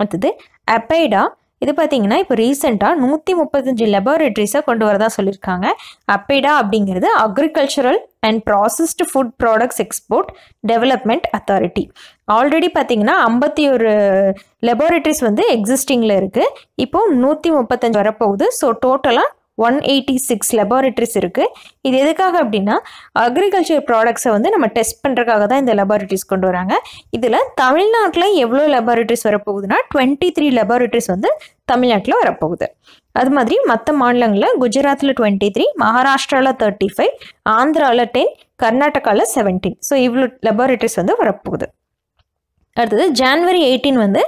அடுத்தது அப்பைடா இது பார்த்தீங்கன்னா இப்போ ரீசெண்டாக நூற்றி முப்பத்தஞ்சு லெபார்டரிஸை கொண்டு வரதா சொல்லியிருக்காங்க அப்பேடா அப்படிங்கிறது agricultural and processed food products export development authority already பார்த்தீங்கன்னா ஐம்பத்தி ஒரு லெபார்டரிஸ் வந்து எக்ஸிஸ்டிங்கில் இருக்குது இப்போது நூற்றி முப்பத்தஞ்சு வரப்போகுது ஸோ டோட்டலாக ஒன் எயிட்டி சிக்ஸ் லெபார்ட்ரிஸ் இருக்குது இது எதுக்காக அப்படின்னா அக்ரிகல்ச்சர் ப்ராடக்ட்ஸை வந்து நம்ம டெஸ்ட் பண்ணுறதுக்காக தான் இந்த லெபார்ட்ரிஸ் கொண்டு வராங்க. இதில் தமிழ்நாட்டில் எவ்வளோ லெபார்ட்ரிஸ் வரப்போகுதுன்னா டுவெண்ட்டி த்ரீ லெபார்ட்ரிஸ் வந்து தமிழ்நாட்டில் வரப்போகுது. அது மாதிரி மற்ற மாநிலங்களில் குஜராத்தில் டுவெண்ட்டி த்ரீ மகாராஷ்டிராவில் தேர்ட்டி ஃபைவ் ஆந்திராவில் டென் கர்நாடகாவில் செவன்டீன் ஸோ இவ்வளோ லெபார்ட்ரிஸ் வந்து வரப்போகுது. அடுத்தது ஜான்வரி எயிட்டீன் வந்து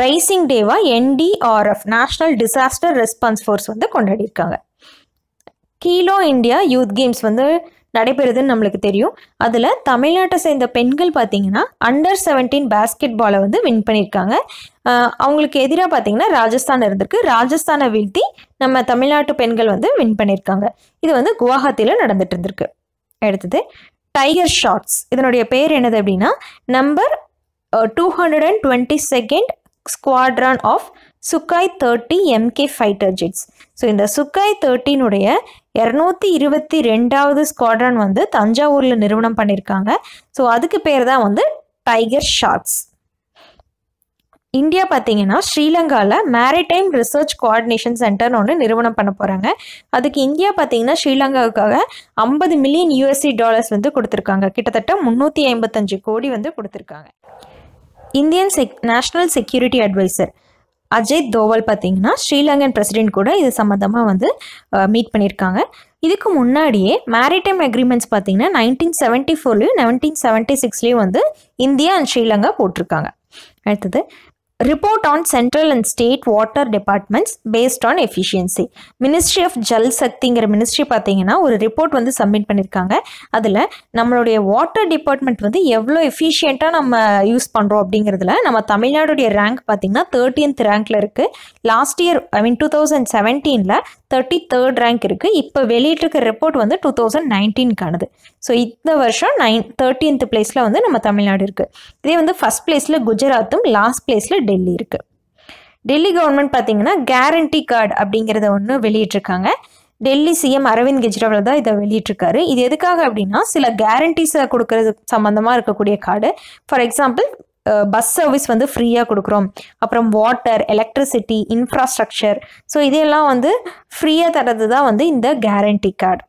raising டேவாக NDRF national disaster response force வந்து கொண்டாடியிருக்காங்க கீலோ இந்தியா யூத் கேம்ஸ் வந்து நடைபெறுதுன்னு நம்மளுக்கு தெரியும். அதில் தமிழ்நாட்டை சேர்ந்த பெண்கள் பார்த்தீங்கன்னா அண்டர் செவன்டீன் பேஸ்கெட் பாலை வந்து வின் பண்ணியிருக்காங்க அவங்களுக்கு எதிராக பார்த்தீங்கன்னா ராஜஸ்தான் இருந்திருக்கு. ராஜஸ்தானை வீழ்த்தி நம்ம தமிழ்நாட்டு பெண்கள் வந்து வின் பண்ணியிருக்காங்க இது வந்து குவாஹாத்தியில் நடந்துட்டு இருந்திருக்கு. அடுத்தது டைகர் ஷாட்ஸ் இதனுடைய பேர் என்னது அப்படின்னா number two hundred and twenty second squadron of Sukhoi thirty MK fighter jets so இந்த சுக்காய் தேர்ட்டினுடைய இரநூத்தி இருபத்தி ரெண்டாவது ஸ்குவாட்ரன் வந்து தஞ்சாவூரில் நிறுவனம் பண்ணியிருக்காங்க ஸோ அதுக்கு பேர் தான் வந்து டைகர் ஷாட்ஸ் இந்தியா பார்த்தீங்கன்னா ஸ்ரீலங்காவில் மேரிடைம் ரிசர்ச் கோஆர்டினேஷன் சென்டர்னு ஒன்று நிறுவனம் பண்ண போகிறாங்க அதுக்கு இந்தியா பார்த்தீங்கன்னா ஸ்ரீலங்காவுக்காக ஐம்பது மில்லியன் யூஎஸ்சி டாலர்ஸ் வந்து கொடுத்துருக்காங்க. கிட்டத்தட்ட முந்நூற்றி ஐம்பத்தஞ்சு கோடி வந்து கொடுத்துருக்காங்க. Indian check national security adviser Ajay Doval பார்த்தீங்கன்னா ஸ்ரீலங்கன் பிரசிடென்ட் கூட இது சம்மந்தமாக வந்து மீட் பண்ணியிருக்காங்க. இதுக்கு முன்னாடியே மேரிடைம் அக்ரிமெண்ட்ஸ் பார்த்தீங்கன்னா நைன்டீன் செவன்ட்டி ஃபோர்லேயும் நைன்டீன் செவன்ட்டி சிக்ஸ்லேயும் வந்து இந்தியா அண்ட் ஸ்ரீலங்கா போட்டிருக்காங்க. அடுத்தது report on central and state water departments based on efficiency ministry of Jal சக்திங்கிற ministry பார்த்தீங்கன்னா ஒரு ரிப்போர்ட் வந்து சப்மிட் பண்ணியிருக்காங்க அதில் நம்மளுடைய வாட்டர் டிபார்ட்மெண்ட் வந்து எவ்வளோ எஃபிஷியண்ட்டாக நம்ம யூஸ் பண்ணுறோம் அப்படிங்கிறதுல நம்ம தமிழ்நாடுடைய ரேங்க் பார்த்தீங்கன்னா தேர்ட்டியன்த் ரேங்க்கில் இருக்குது last year I mean two thousand செவன்டீனில் thirty third rank இருக்குது இப்போ வெளியிட்டிருக்க ரிப்போர்ட் வந்து டூ தௌசண்ட் நைன்டீன்க்கானது ஸோ இந்த வருஷம் நைன் தேர்ட்டீன்த் பிளேஸில் வந்து நம்ம தமிழ்நாடு இருக்குது இதே வந்து ஃபஸ்ட் பிளேஸில் குஜராத்தும் லாஸ்ட் பிளேஸில் டெல்லி இருக்குது டெல்லி கவர்மெண்ட் பார்த்தீங்கன்னா கேரண்டி கார்டு அப்படிங்கிறத ஒன்று வெளியிட்டிருக்காங்க. டெல்லி சிஎம் அரவிந்த் கெஜ்ரிவால் தான் இதை வெளியிட்டிருக்காரு. இது எதுக்காக அப்படின்னா சில கேரண்டிஸை கொடுக்கறது சம்மந்தமாக இருக்கக்கூடிய card for example bus service வந்து ஃப்ரீயாக கொடுக்குறோம். அப்புறம் வாட்டர் எலக்ட்ரிசிட்டி இன்ஃப்ராஸ்ட்ரக்சர் ஸோ இதையெல்லாம் வந்து ஃப்ரீயாக தரது தான் வந்து இந்த கேரண்டி கார்டு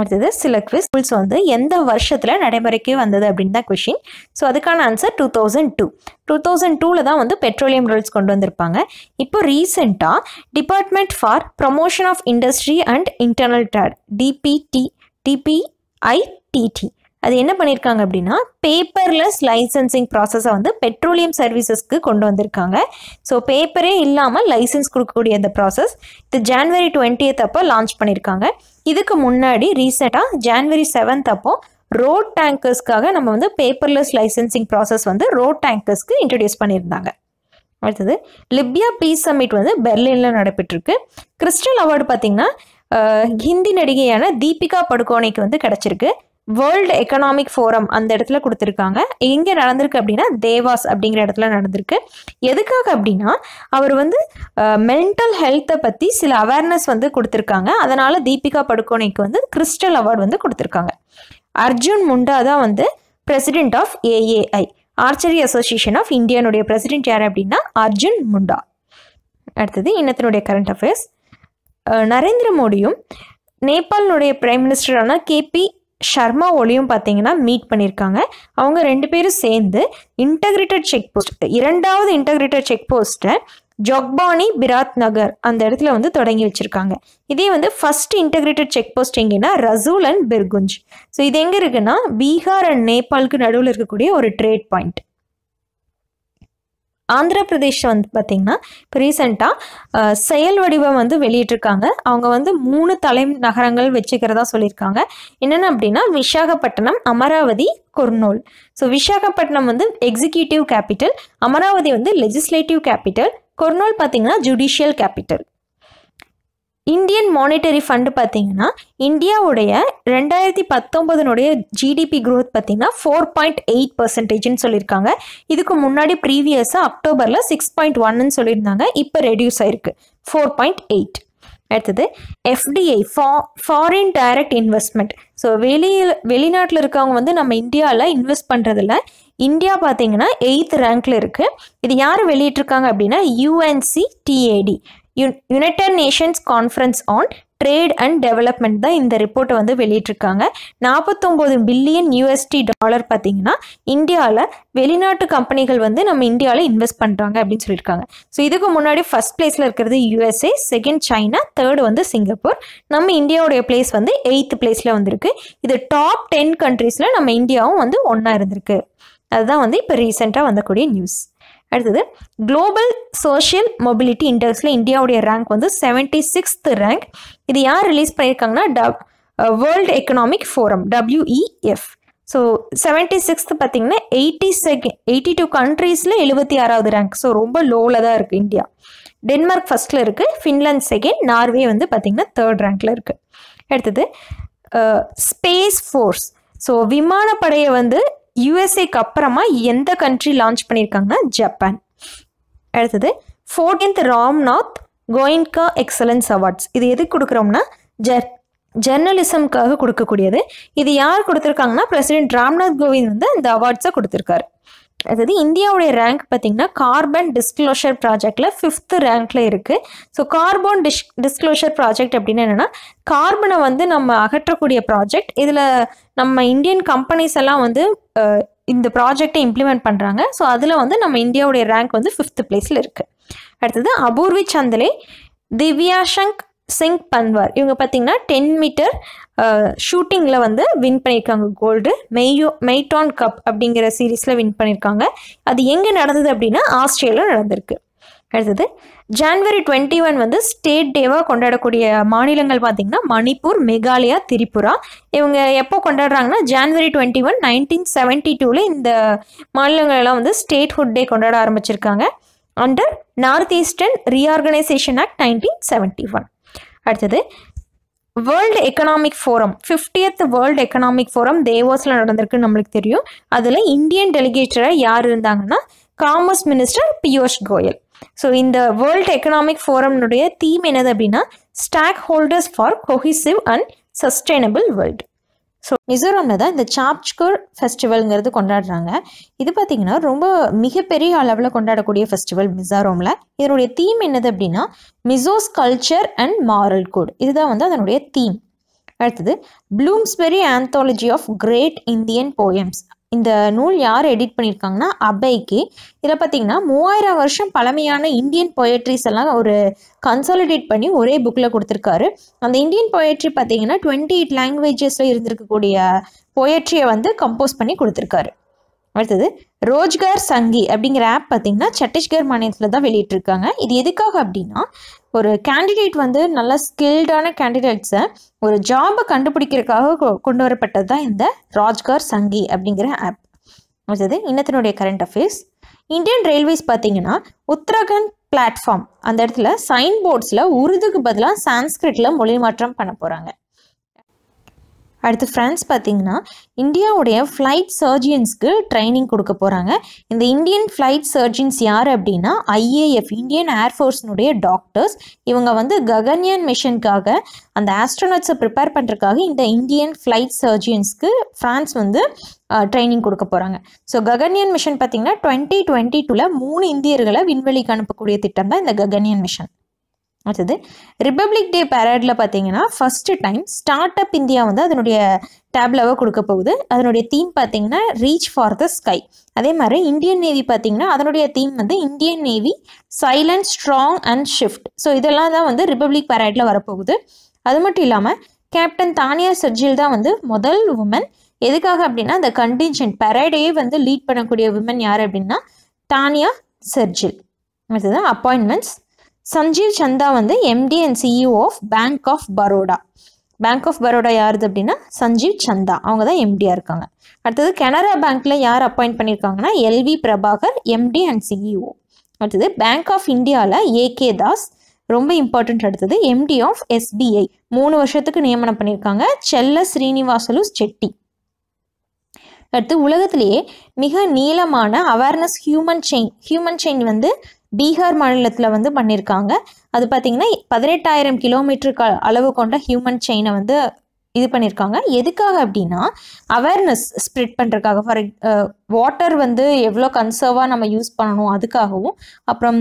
அடுத்தது சில குவிஸ் வந்து எந்த வருஷத்தில் நடைமுறைக்கு வந்தது அப்படின்னு தான் கொஷின் ஸோ அதுக்கான answer two thousand two two thousand டூவில் தான் வந்து பெட்ரோலியம் ரூல்ஸ் கொண்டு வந்திருப்பாங்க. இப்போ ரீசெண்டாக department for promotion of industry and internal trade DPIT DPIIT அது என்ன பண்ணியிருக்காங்க அப்படின்னா பேப்பர்லெஸ் லைசன்சிங் ப்ராசஸை வந்து பெட்ரோலியம் சர்வீசஸ்க்கு கொண்டு வந்திருக்காங்க. ஸோ பேப்பரே இல்லாமல் லைசன்ஸ் கொடுக்கக்கூடிய அந்த ப்ராசஸ் இது ஜான்வரி டுவெண்ட்டியத் அப்போ லான்ச் பண்ணியிருக்காங்க இதுக்கு முன்னாடி ரீசெண்டாக ஜான்வரி செவன்த் அப்போ ரோட் டேங்கர்ஸ்க்காக நம்ம வந்து பேப்பர்லெஸ் லைசன்சிங் ப்ராசஸ் வந்து ரோட் டேங்கர்ஸ்க்கு இன்ட்ரடியூஸ் பண்ணியிருந்தாங்க. அடுத்தது லிப்யா பீஸ் சம்மிட் வந்து பெர்லினில் நடைபெற்றிருக்கு. கிறிஸ்டல் அவார்டு பார்த்தீங்கன்னா ஹிந்தி நடிகையான தீபிகா படுகோனைக்கு வந்து கிடச்சிருக்கு. வேர்ல்டு எக்கனாமிக் ஃபோரம் அந்த இடத்துல கொடுத்துருக்காங்க. எங்கே நடந்திருக்கு அப்படின்னா தேவாஸ் அப்படிங்கிற இடத்துல நடந்திருக்கு. எதுக்காக அப்படின்னா அவர் வந்து மென்டல் ஹெல்த்தை பற்றி சில அவேர்னஸ் வந்து கொடுத்துருக்காங்க. அதனால் தீபிகா படுகோனைக்கு வந்து கிறிஸ்டல் அவார்டு வந்து கொடுத்துருக்காங்க. அர்ஜுன் முண்டா தான் வந்து president of AAI archery association of இந்தியானுடைய president யார் அப்படின்னா அர்ஜுன் முண்டா. அடுத்தது இன்னத்தினுடைய கரண்ட் அஃபேர்ஸ் நரேந்திர மோடியும் நேபாளினுடைய பிரைம் மினிஸ்டரான கேபி ஷர்மா ஒளியும் பார்த்தீங்கன்னா மீட் பண்ணியிருக்காங்க. அவங்க ரெண்டு பேரும் சேர்ந்து இன்டகிரேட்டட் செக் போஸ்ட் இரண்டாவது இன்டகிரேட்டட் செக் போஸ்ட்டை ஜொக்பானி பிராத் நகர் அந்த இடத்துல வந்து தொடங்கி வச்சுருக்காங்க. இதே வந்து ஃபஸ்ட் இன்டகிரேட்டட் செக் போஸ்ட் எங்கன்னா ரசூல் அண்ட் பிர்குஞ்ச். ஸோ இது எங்கே இருக்குன்னா பீகார் அண்ட் நேபாளுக்கு நடுவில் இருக்கக்கூடிய ஒரு ட்ரேட் பாயிண்ட் ஆந்திர பிரதேஷ் வந்து பார்த்திங்கன்னா இப்போ ரீசெண்டாக செயல் வடிவம் வந்து வெளியிட்டிருக்காங்க. அவங்க வந்து மூணு தலை நகரங்கள் வச்சுக்கிறதா சொல்லியிருக்காங்க. என்னென்ன அப்படின்னா விசாகப்பட்டினம் அமராவதி குர்னூல். ஸோ விசாகப்பட்டினம் வந்து எக்ஸிக்யூட்டிவ் கேபிட்டல் அமராவதி வந்து லெஜிஸ்லேட்டிவ் கேபிட்டல் குர்னூல் பார்த்தீங்கன்னா judicial capital Indian monetary fund பார்த்தீங்கன்னா இந்தியாவுடைய ரெண்டாயிரத்தி பத்தொம்பதுனுடைய ஜிடிபி க்ரோத் பார்த்தீங்கன்னா ஃபோர் பாயிண்ட் எயிட் பர்சன்டேஜ்னு சொல்லியிருக்காங்க. இதுக்கு முன்னாடி ப்ரீவியஸாக அக்டோபரில் சிக்ஸ் பாயிண்ட் ஒன்னு சொல்லியிருந்தாங்க. இப்போ ரெடியூஸ் ஆயிருக்கு. ஃபோர் பாயிண்ட் எயிட் அடுத்தது எஃப்டிஐ ஃபா ஃபாரின் டைரக்ட் இன்வெஸ்ட்மெண்ட் ஸோ வெளியில் வெளிநாட்டில் இருக்கவங்க வந்து நம்ம இந்தியாவில் இன்வெஸ்ட் பண்ணுறதில்ல இந்தியா பார்த்தீங்கன்னா எயித் ரேங்கில் இருக்குது இது யார் வெளியிட்டிருக்காங்க அப்படின்னா UNCTAD united nations conference on trade and development தான் இந்த ரிப்போர்ட்டை வந்து வெளியிட்டிருக்காங்க. நாற்பத்தொம்போது பில்லியன் யூஎஸ்டி டாலர் பார்த்தீங்கன்னா இந்தியாவில் வெளிநாட்டு கம்பெனிகள் வந்து நம்ம இந்தியாவில் இன்வெஸ்ட் பண்ணுறாங்க அப்படின்னு சொல்லியிருக்காங்க. ஸோ இதுக்கு முன்னாடி ஃபர்ஸ்ட் பிளேஸில் இருக்கிறது யூஎஸ்ஏ செகண்ட் சைனா தேர்டு வந்து சிங்கப்பூர். நம்ம இந்தியாவுடைய பிளேஸ் வந்து எயித்து பிளேஸில் வந்திருக்கு. இது டாப் டென் கண்ட்ரீஸில் நம்ம இந்தியாவும் வந்து ஒன்றா இருந்திருக்கு. அதுதான் வந்து இப்போ ரீசெண்டாக வந்தக்கூடிய நியூஸ் அடுத்தது குளோபல் சோஷியல் மொபிலிட்டி இண்டெக்ஸில் இந்தியாவுடைய ரேங்க் வந்து செவன்டி சிக்ஸ்த் ரேங்க் இது யார் ரிலீஸ் பண்ணியிருக்காங்கன்னா the world economic forum WEF so seventy sixth பார்த்தீங்கன்னா எயிட்டி செகண்ட் எயிட்டி டூ கண்ட்ரீஸில் எழுபத்தி ஆறாவது ரேங்க் ஸோ ரொம்ப லோவில் தான் இருக்குது இந்தியா. டென்மார்க் ஃபஸ்ட்டில் இருக்குது ஃபின்லாந்து செகண்ட் நார்வே வந்து பார்த்திங்கன்னா தேர்ட் ரேங்க்கில் இருக்குது அடுத்தது ஸ்பேஸ் ஃபோர்ஸ் ஸோ விமானப்படையை வந்து யூஎஸ்ஏக்கு அப்புறமா எந்த கண்ட்ரி லான்ச் பண்ணியிருக்காங்கன்னா ஜப்பான் அடுத்தது fourteenth Ramnath Goenka excellence awards இது எதுக்கு கொடுக்குறோம்னா ஜர் ஜெர்னலிசம்காக கொடுக்கக்கூடியது. இது யார் கொடுத்துருக்காங்கன்னா பிரசிடென்ட் ராம்நாத் கோவிந்த் வந்து இந்த அவார்ட்ஸை கொடுத்துருக்காரு. அதாவது இந்தியாவுடைய ரேங்க் பார்த்தீங்கன்னா கார்பன் டிஸ்க்ளோஷர் ப்ராஜெக்டில் ஃபிஃப்த்து ரேங்க்கில் இருக்குது so carbon dis disclosure project அப்படின்னு என்னென்னா கார்பனை வந்து நம்ம அகற்றக்கூடிய ப்ராஜெக்ட் இதில் நம்ம இந்தியன் கம்பெனிஸ் எல்லாம் வந்து இந்த ப்ராஜெக்டை இம்ப்ளிமெண்ட் பண்ணுறாங்க ஸோ அதில் வந்து நம்ம இந்தியாவுடைய ரேங்க் வந்து ஃபிஃப்த் பிளேஸில் இருக்குது அடுத்தது அபூர்வி சந்திலே திவ்யாஷங்க் சிங் பன்வார் இவங்க பார்த்தீங்கன்னா டென் மீட்டர் ஷூட்டிங்கில் வந்து வின் பண்ணியிருக்காங்க. கோல்டு மெய்யோ மெய்டான் கப் அப்படிங்கிற சீரீஸில் வின் பண்ணியிருக்காங்க. அது எங்கே நடந்தது அப்படின்னா ஆஸ்திரேலியாவில் நடந்திருக்கு. அடுத்தது ஜான்வரி டுவெண்ட்டி ஒன் வந்து ஸ்டேட் டேவாக கொண்டாடக்கூடிய மாநிலங்கள் பார்த்திங்கன்னா மணிப்பூர் மெகாலயா திரிபுரா. இவங்க எப்போ கொண்டாடுறாங்கன்னா January twenty one nineteen seventy டூவில் இந்த மாநிலங்களெல்லாம் வந்து ஸ்டேட்ஹுட் டே கொண்டாட ஆரம்பிச்சிருக்காங்க. Under north eastern reorganisation act nineteen seventy one அடுத்தது world economic forum fiftieth world economic forum தேவோஸில் நடந்திருக்கு நம்மளுக்கு தெரியும். அதில் இந்தியன் டெலிகேட்டராக யார் இருந்தாங்கன்னா commerce minister Piyush Goyal so இந்த வேர்ல்டு எக்கனாமிக் ஃபோரம்னுடைய தீம் என்னது அப்படின்னா stake holders for cohesive and sustainable world so மிசோரமில் தான் இந்த சாப்ச்கர் ஃபெஸ்டிவல்ங்கிறது கொண்டாடுறாங்க. இது பார்த்திங்கன்னா ரொம்ப மிகப்பெரிய அளவில் கொண்டாடக்கூடிய ஃபெஸ்டிவல் மிசோரமில். இதனுடைய தீம் என்னது அப்படின்னா Mizos culture and moral code இதுதான் வந்து அதனுடைய தீம் அடுத்தது Bloomsbury anthology of great Indian poems இந்த நூல் யார் எடிட் பண்ணியிருக்காங்கன்னா அபைக்கு இதில் பார்த்தீங்கன்னா மூவாயிரம் வருஷம் பழமையான இந்தியன் பொயட்ரிஸ் எல்லாம் ஒரு கன்சாலிடேட் பண்ணி ஒரே புக்கில் கொடுத்துருக்காரு. அந்த இந்தியன் பொயட்ரி பார்த்தீங்கன்னா டுவெண்ட்டி எயிட் லாங்குவேஜஸில் இருந்திருக்கக்கூடிய பொயட்ரியை வந்து கம்போஸ் பண்ணி கொடுத்துருக்காரு. அடுத்தது ரோஜ்கார் சங்கி அப்படிங்கிற ஆப் பார்த்தீங்கன்னா சத்தீஸ்கர் மாநிலத்தில் தான் வெளியிட்டிருக்காங்க. இது எதுக்காக அப்படின்னா ஒரு கேண்டிடேட் வந்து நல்ல ஸ்கில்டான கேண்டிடேட்ஸை ஒரு ஜாபை கண்டுபிடிக்கிறதுக்காக கொ- கொண்டு வரப்பட்டது தான் இந்த ராஜ்கார் சங்கி அப்படிங்கிற ஆப் அடுத்தது இன்னத்தினுடைய கரண்ட் அஃபேர்ஸ் இந்தியன் ரயில்வேஸ் பார்த்தீங்கன்னா உத்தரகண்ட் பிளாட்ஃபார்ம் அந்த இடத்துல சைன் போர்ட்ஸில் உருதுக்கு பதிலாக சான்ஸ்கிரிட்டில் மொழி மாற்றம் பண்ண போகிறாங்க அடுத்து ஃப்ரான்ஸ் பார்த்தீங்கன்னா இந்தியாவுடைய ஃப்ளைட் சர்ஜியன்ஸ்க்கு ட்ரைனிங் கொடுக்க போகிறாங்க இந்த இந்தியன் ஃப்ளைட் சர்ஜின்ஸ் யார் அப்படின்னா ஐஏஎஃப் இந்தியன் ஏர்ஃபோர்ஸ்னுடைய டாக்டர்ஸ் இவங்க வந்து ககன்யான் மிஷனுக்காக அந்த ஆஸ்ட்ரோனட்ஸை ப்ரிப்பேர் பண்ணுறதுக்காக இந்த இந்தியன் ஃப்ளைட் சர்ஜியன்ஸ்க்கு ஃப்ரான்ஸ் வந்து ட்ரைனிங் கொடுக்க போகிறாங்க ஸோ ககன்யான் மிஷன் பார்த்தீங்கன்னா டுவெண்ட்டி டுவெண்ட்டி டூவில் மூணு இந்தியர்களை விண்வெளிக்கு அனுப்பக்கூடிய திட்டம் தான் இந்த ககன்யான் மிஷன் அடுத்தது ரிப்பப்ளிக் டே பேரேடில் பார்த்தீங்கன்னா first time start up India வந்து அதனுடைய டேப்லவாக கொடுக்க போகுது. அதனுடைய தீம் பார்த்தீங்கன்னா ரீச் ஃபார் த ஸ்கை அதே மாதிரி இந்தியன் நேவி பார்த்தீங்கன்னா அதனுடைய தீம் வந்து Indian navy silent strong and swift so இதெல்லாம் தான் வந்து ரிப்பப்ளிக் பேரேடில் வரப்போகுது. அது மட்டும் இல்லாமல் கேப்டன் தானியா சர்ஜில் தான் வந்து முதல் உமன் எதுக்காக அப்படின்னா அந்த கண்டின்ஜென்ட் பரேடையே வந்து லீட் பண்ணக்கூடிய விமன் யார் அப்படின்னா தானியா சர்ஜில் அடுத்தது அப்பாயின்மெண்ட்ஸ் சஞ்சீவ் சந்தா வந்து MD and CEO of bank of Baroda bank of Baroda யாருது அப்படின்னா சஞ்சீவ் சந்தா. அவங்க தான் எம்டியாக இருக்காங்க. அடுத்தது கனரா பேங்க்கில் யார் அப்பாயிண்ட் பண்ணியிருக்காங்கன்னா LV Prabhakar MD and CEO அடுத்தது பேங்க் ஆஃப் இந்தியாவில் ஏகே தாஸ் ரொம்ப இம்பார்ட்டன்ட் அடுத்தது எம்டி ஆஃப் எஸ்பிஐ மூணு வருஷத்துக்கு நியமனம் பண்ணியிருக்காங்க செல்ல ஸ்ரீனிவாசலு செட்டி. அடுத்து உலகத்திலேயே மிக நீளமான awareness human chain human chain வந்து பீகார் மாநிலத்தில் வந்து பண்ணியிருக்காங்க அது பார்த்திங்கன்னா பதினெட்டாயிரம் கிலோமீட்டருக்கு அளவு கொண்ட ஹியூமன் செயினை வந்து இது பண்ணியிருக்காங்க எதுக்காக அப்படின்னா அவேர்னஸ் ஸ்ப்ரெட் பண்ணுறதுக்காக ஃபார் வாட்டர் வந்து எவ்வளோ கன்சர்வாக நம்ம யூஸ் பண்ணணும் அதுக்காகவும். அப்புறம்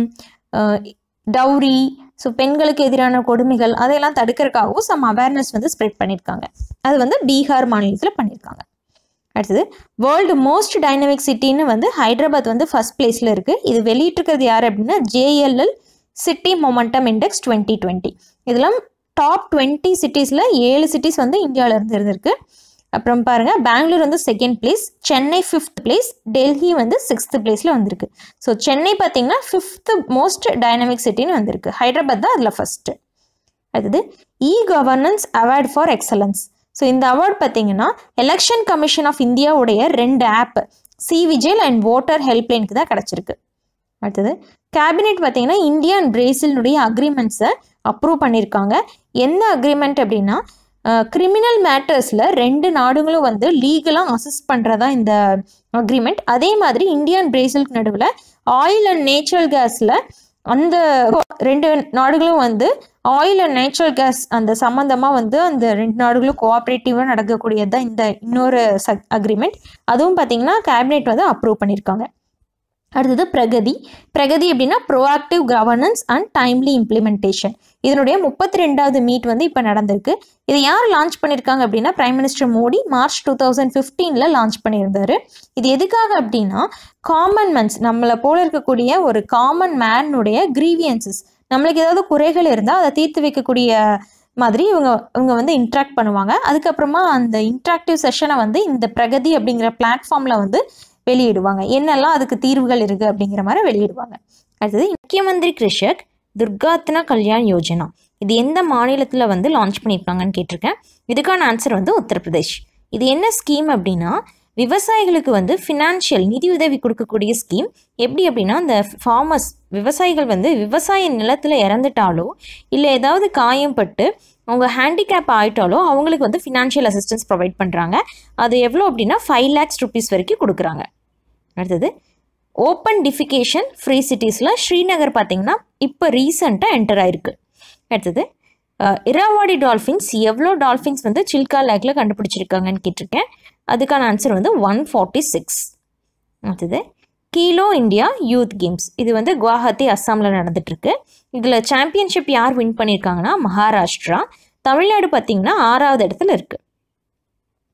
டவுரி ஸோ பெண்களுக்கு எதிரான கொடுமைகள் அதையெல்லாம் தடுக்கிறதுக்காகவும் சம் அவேர்னஸ் வந்து ஸ்ப்ரெட் பண்ணியிருக்காங்க அது வந்து பீகார் மாநிலத்தில் பண்ணியிருக்காங்க அடுத்தது வேர்ல்டு மோஸ்ட் டைனமிக் சிட்டின்னு வந்து ஹைதராபாத் வந்து ஃபஸ்ட் பிளேஸில் இருக்குது இது வெளியிட்டிருக்கிறது யார் அப்படின்னா JLL city momentum index twenty twenty இதெல்லாம் டாப் டுவெண்ட்டி சிட்டிஸில் ஏழு சிட்டிஸ் வந்து இந்தியாவிலேருந்து இருந்திருக்கு. அப்புறம் பாருங்கள் பெங்களூர் வந்து second place Chennai fifth place Delhi வந்து சிக்ஸ்த் பிளேஸில் வந்திருக்கு. ஸோ சென்னை பார்த்தீங்கன்னா ஃபிஃப்த்து மோஸ்ட் டைனமிக் சிட்டின்னு வந்திருக்கு. ஹைதராபாத் தான் அதில் ஃபஸ்ட்டு அடுத்தது E governance award for excellence so இந்த அவார்ட் பார்த்தீங்கன்னா எலெக்ஷன் கமிஷன் ஆஃப் இந்தியாவுடைய ரெண்டு app C vigil and voter ஹெல்ப்லைனுக்கு தான் கிடச்சிருக்கு. அடுத்தது கேபினெட் பார்த்தீங்கன்னா இந்தியா அண்ட் பிரேசிலினுடைய அக்ரிமெண்ட்ஸை அப்ரூவ் பண்ணியிருக்காங்க. என்ன அக்ரிமெண்ட் அப்படின்னா கிரிமினல் மேட்டர்ஸில் ரெண்டு நாடுகளும் வந்து லீகலாக அசிஸ்ட் பண்ணுறதா இந்த அக்ரிமெண்ட் அதே மாதிரி இந்தியா அண்ட் பிரேசிலுக்கு நடுவில் ஆயில் அண்ட் நேச்சுரல் கேஸில் அந்த ரெண்டு நாடுகளும் வந்து ஆயில் அண்ட் நேச்சுரல் கேஸ் அந்த சம்மந்தமாக வந்து அந்த ரெண்டு நாடுகளும் கோஆப்ரேட்டிவாக நடக்கக்கூடியது தான் இந்த இன்னொரு ச அக்ரிமெண்ட் அதுவும் பார்த்தீங்கன்னா கேபினெட் வந்து அப்ரூவ் பண்ணியிருக்காங்க அடுத்தது பிரகதி. பிரகதி அப்படின்னா proactive governance and timely implementation இதனுடைய முப்பத்தி ரெண்டாவது மீட் வந்து இப்போ நடந்திருக்கு. இதை யார் லான்ச் பண்ணியிருக்காங்க அப்படின்னா prime minister Modi March two thousand ஃபிஃப்டீனில் launch பண்ணியிருந்தாரு. இது எதுக்காக அப்படின்னா காமன் மென்ஸ் நம்மளை போல இருக்கக்கூடிய ஒரு காமன் மேனுடைய கிரீவியன்சஸ் நம்மளுக்கு ஏதாவது குறைகள் இருந்தால் அதை தீர்த்து வைக்கக்கூடிய மாதிரி இவங்க இவங்க வந்து இன்ட்ராக்ட் பண்ணுவாங்க. அதுக்கப்புறமா அந்த இன்ட்ராக்டிவ் செஷனை வந்து இந்த பிரகதி அப்படிங்கிற பிளாட்ஃபார்மில் வந்து வெளியிடுவாங்க. என்னெல்லாம் அதுக்கு தீர்வுகள் இருக்குது அப்படிங்கிற மாதிரி வெளியிடுவாங்க. அடுத்தது முக்கியமந்திரி கிருஷக் துர்காத்னா கல்யாண் யோஜனா. இது எந்த மாநிலத்தில் வந்து லான்ச் பண்ணியிருக்காங்கன்னு கேட்டிருக்கேன். இதுக்கான ஆன்சர் வந்து உத்தரப்பிரதேஷ். இது என்ன ஸ்கீம் அப்படின்னா விவசாயிகளுக்கு வந்து ஃபினான்ஷியல் நிதி உதவி கொடுக்கக்கூடிய ஸ்கீம் எப்படி அப்படின்னா அந்த ஃபார்மர்ஸ் விவசாயிகள் வந்து விவசாய நிலத்தில் இறந்துட்டாலோ இல்லை ஏதாவது காயம்பட்டு அவங்க ஹேண்டிகேப் ஆகிட்டாலோ அவங்களுக்கு வந்து ஃபினான்ஷியல் அசிஸ்டன்ஸ் ப்ரொவைட் பண்ணுறாங்க அது எவ்வளோ அப்படின்னா ஃபைவ் லேக்ஸ் ருபீஸ் வரைக்கும் கொடுக்குறாங்க. அடுத்தது ஓப்பன் டிஃபிகேஷன் ஃப்ரீ சிட்டிஸில் ஸ்ரீநகர் பார்த்தீங்கன்னா இப்போ ரீசண்டாக என்டர் ஆயிருக்கு. அடுத்தது இராவாடி டால்ஃபின்ஸ் எவ்வளோ டால்ஃபின்ஸ் வந்து சில்கா லேக்கில் கண்டுபிடிச்சிருக்காங்கன்னு கேட்டிருக்கேன். அதுக்கான ஆன்சர் வந்து ஒன் ஃபார்ட்டி சிக்ஸ் அடுத்தது கீலோ இந்தியா யூத் கேம்ஸ் இது வந்து குவாஹாத்தி அஸ்ஸாமில் நடந்துட்டுருக்கு. இதில் சாம்பியன்ஷிப் யார் வின் பண்ணியிருக்காங்கன்னா மகாராஷ்டிரா. தமிழ்நாடு பார்த்திங்கன்னா ஆறாவது இடத்துல இருக்குது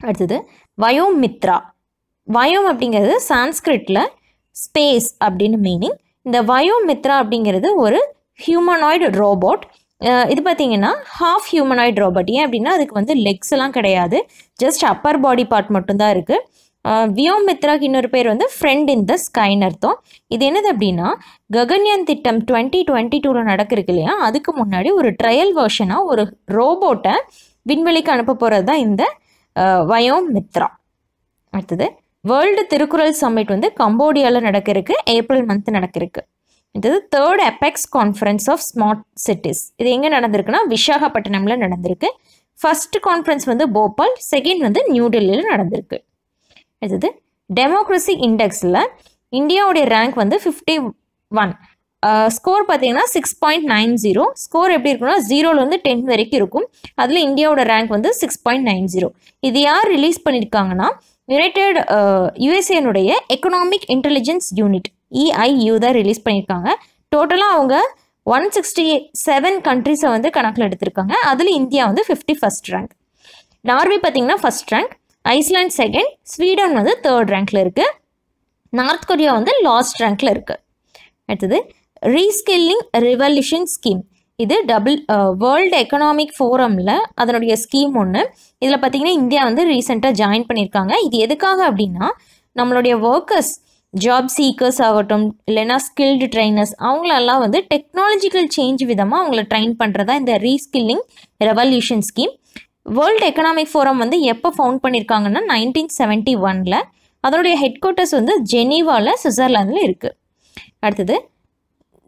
அடுத்தது வயோம் மித்ரா வயோம் அப்படிங்கிறது சான்ஸ்கிரிட்டில் ஸ்பேஸ் அப்படின்னு மீனிங் இந்த வயோம் மித்ரா அப்படிங்கிறது ஒரு ஹியூமனாய்டு ரோபோட் இது பார்த்தீங்கன்னா ஹாஃப் ஹியூமனாய்டு ரோபோட் ஏன் அப்படின்னா அதுக்கு வந்து லெக்ஸ் எல்லாம் கிடையாது. ஜஸ்ட் அப்பர் பாடி பார்ட் மட்டும்தான் இருக்குது வியோம் மித்ராக்கு இன்னொரு பேர் வந்து ஃப்ரெண்ட் இன் த ஸ்கைன்னு அர்த்தம். இது என்னது அப்படின்னா ககன்யான் திட்டம் டுவெண்ட்டி டுவெண்ட்டி டூவில் நடக்கிறதுக்கு இல்லையா? அதுக்கு முன்னாடி ஒரு ட்ரையல் வேர்ஷனாக ஒரு ரோபோட்டை விண்வெளிக்கு அனுப்ப போகிறது தான் இந்த வயோம் மித்ரா அடுத்தது வேர்ல்டு திருக்குறள் சம்மிட் வந்து கம்போடியாவில் நடக்கிறதுக்கு ஏப்ரல் மந்த் நடக்கிறதுக்கு. இது third apex conference of smart cities இது எங்கே நடந்திருக்குன்னா விசாகப்பட்டினமில் நடந்திருக்கு. ஃபஸ்ட்டு கான்ஃபரன்ஸ் வந்து போபால் செகண்ட் வந்து நியூ டெல்லியில் நடந்திருக்கு. அடுத்தது டெமோக்ரஸி இண்டெக்ஸில் இந்தியாவுடைய ரேங்க் வந்து ஃபிஃப்டி ஒன் ஸ்கோர் பார்த்தீங்கன்னா six point nine zero score எப்படி இருக்குன்னா ஜீரோலேருந்து டென் வரைக்கும் இருக்கும். அதில் இந்தியாவோட ரேங்க் வந்து சிக்ஸ் பாயிண்ட் நைன் ஜீரோ இது யார் ரிலீஸ் பண்ணியிருக்காங்கன்னா யுனைடெட் யுஎஸ்ஏனுடைய எக்கனாமிக் இன்டெலிஜென்ஸ் யூனிட் இஐயு தான் ரிலீஸ் பண்ணியிருக்காங்க. டோட்டலாக அவங்க ஒன் சிக்ஸ்டி செவன் கண்ட்ரிஸை வந்து கணக்கில் எடுத்திருக்காங்க. அதில் இந்தியா வந்து ஃபிஃப்டி ஃபஸ்ட் ரேங்க் நார்வே பார்த்திங்கன்னா first rank Iceland second Sweden வந்து தேர்ட் ரேங்கில் இருக்குது நார்த் கொரியா வந்து லாஸ்ட் ரேங்க்கில் இருக்குது அடுத்தது ரீஸ்கில்லிங் ரிவல்யூஷன் ஸ்கீம் இது டபுள் வேர்ல்டு எக்கனாமிக் ஃபோரமில் அதனுடைய ஸ்கீம் ஒன்று இதில் பார்த்தீங்கன்னா இந்தியா வந்து ரீசெண்டாக ஜாயின் பண்ணியிருக்காங்க. இது எதுக்காக அப்படின்னா நம்மளுடைய ஒர்க்கர்ஸ் ஜாப் சீக்கர்ஸ் ஆகட்டும் இல்லைன்னா ஸ்கில்டு ட்ரைனர்ஸ் அவங்களெல்லாம் வந்து டெக்னாலஜிக்கல் சேஞ்ச் விதமாக அவங்கள ட்ரைன் பண்ணுறதா இந்த reskilling revolution scheme world economic forum வந்து எப்போ ஃபவுண்ட் பண்ணியிருக்காங்கன்னா நைன்டீன் செவன்ட்டி ஒனில் அதனுடைய ஹெட் குவார்ட்டர்ஸ் வந்து ஜெனீவாவில் சுவிட்சர்லாந்தில் இருக்குது அடுத்தது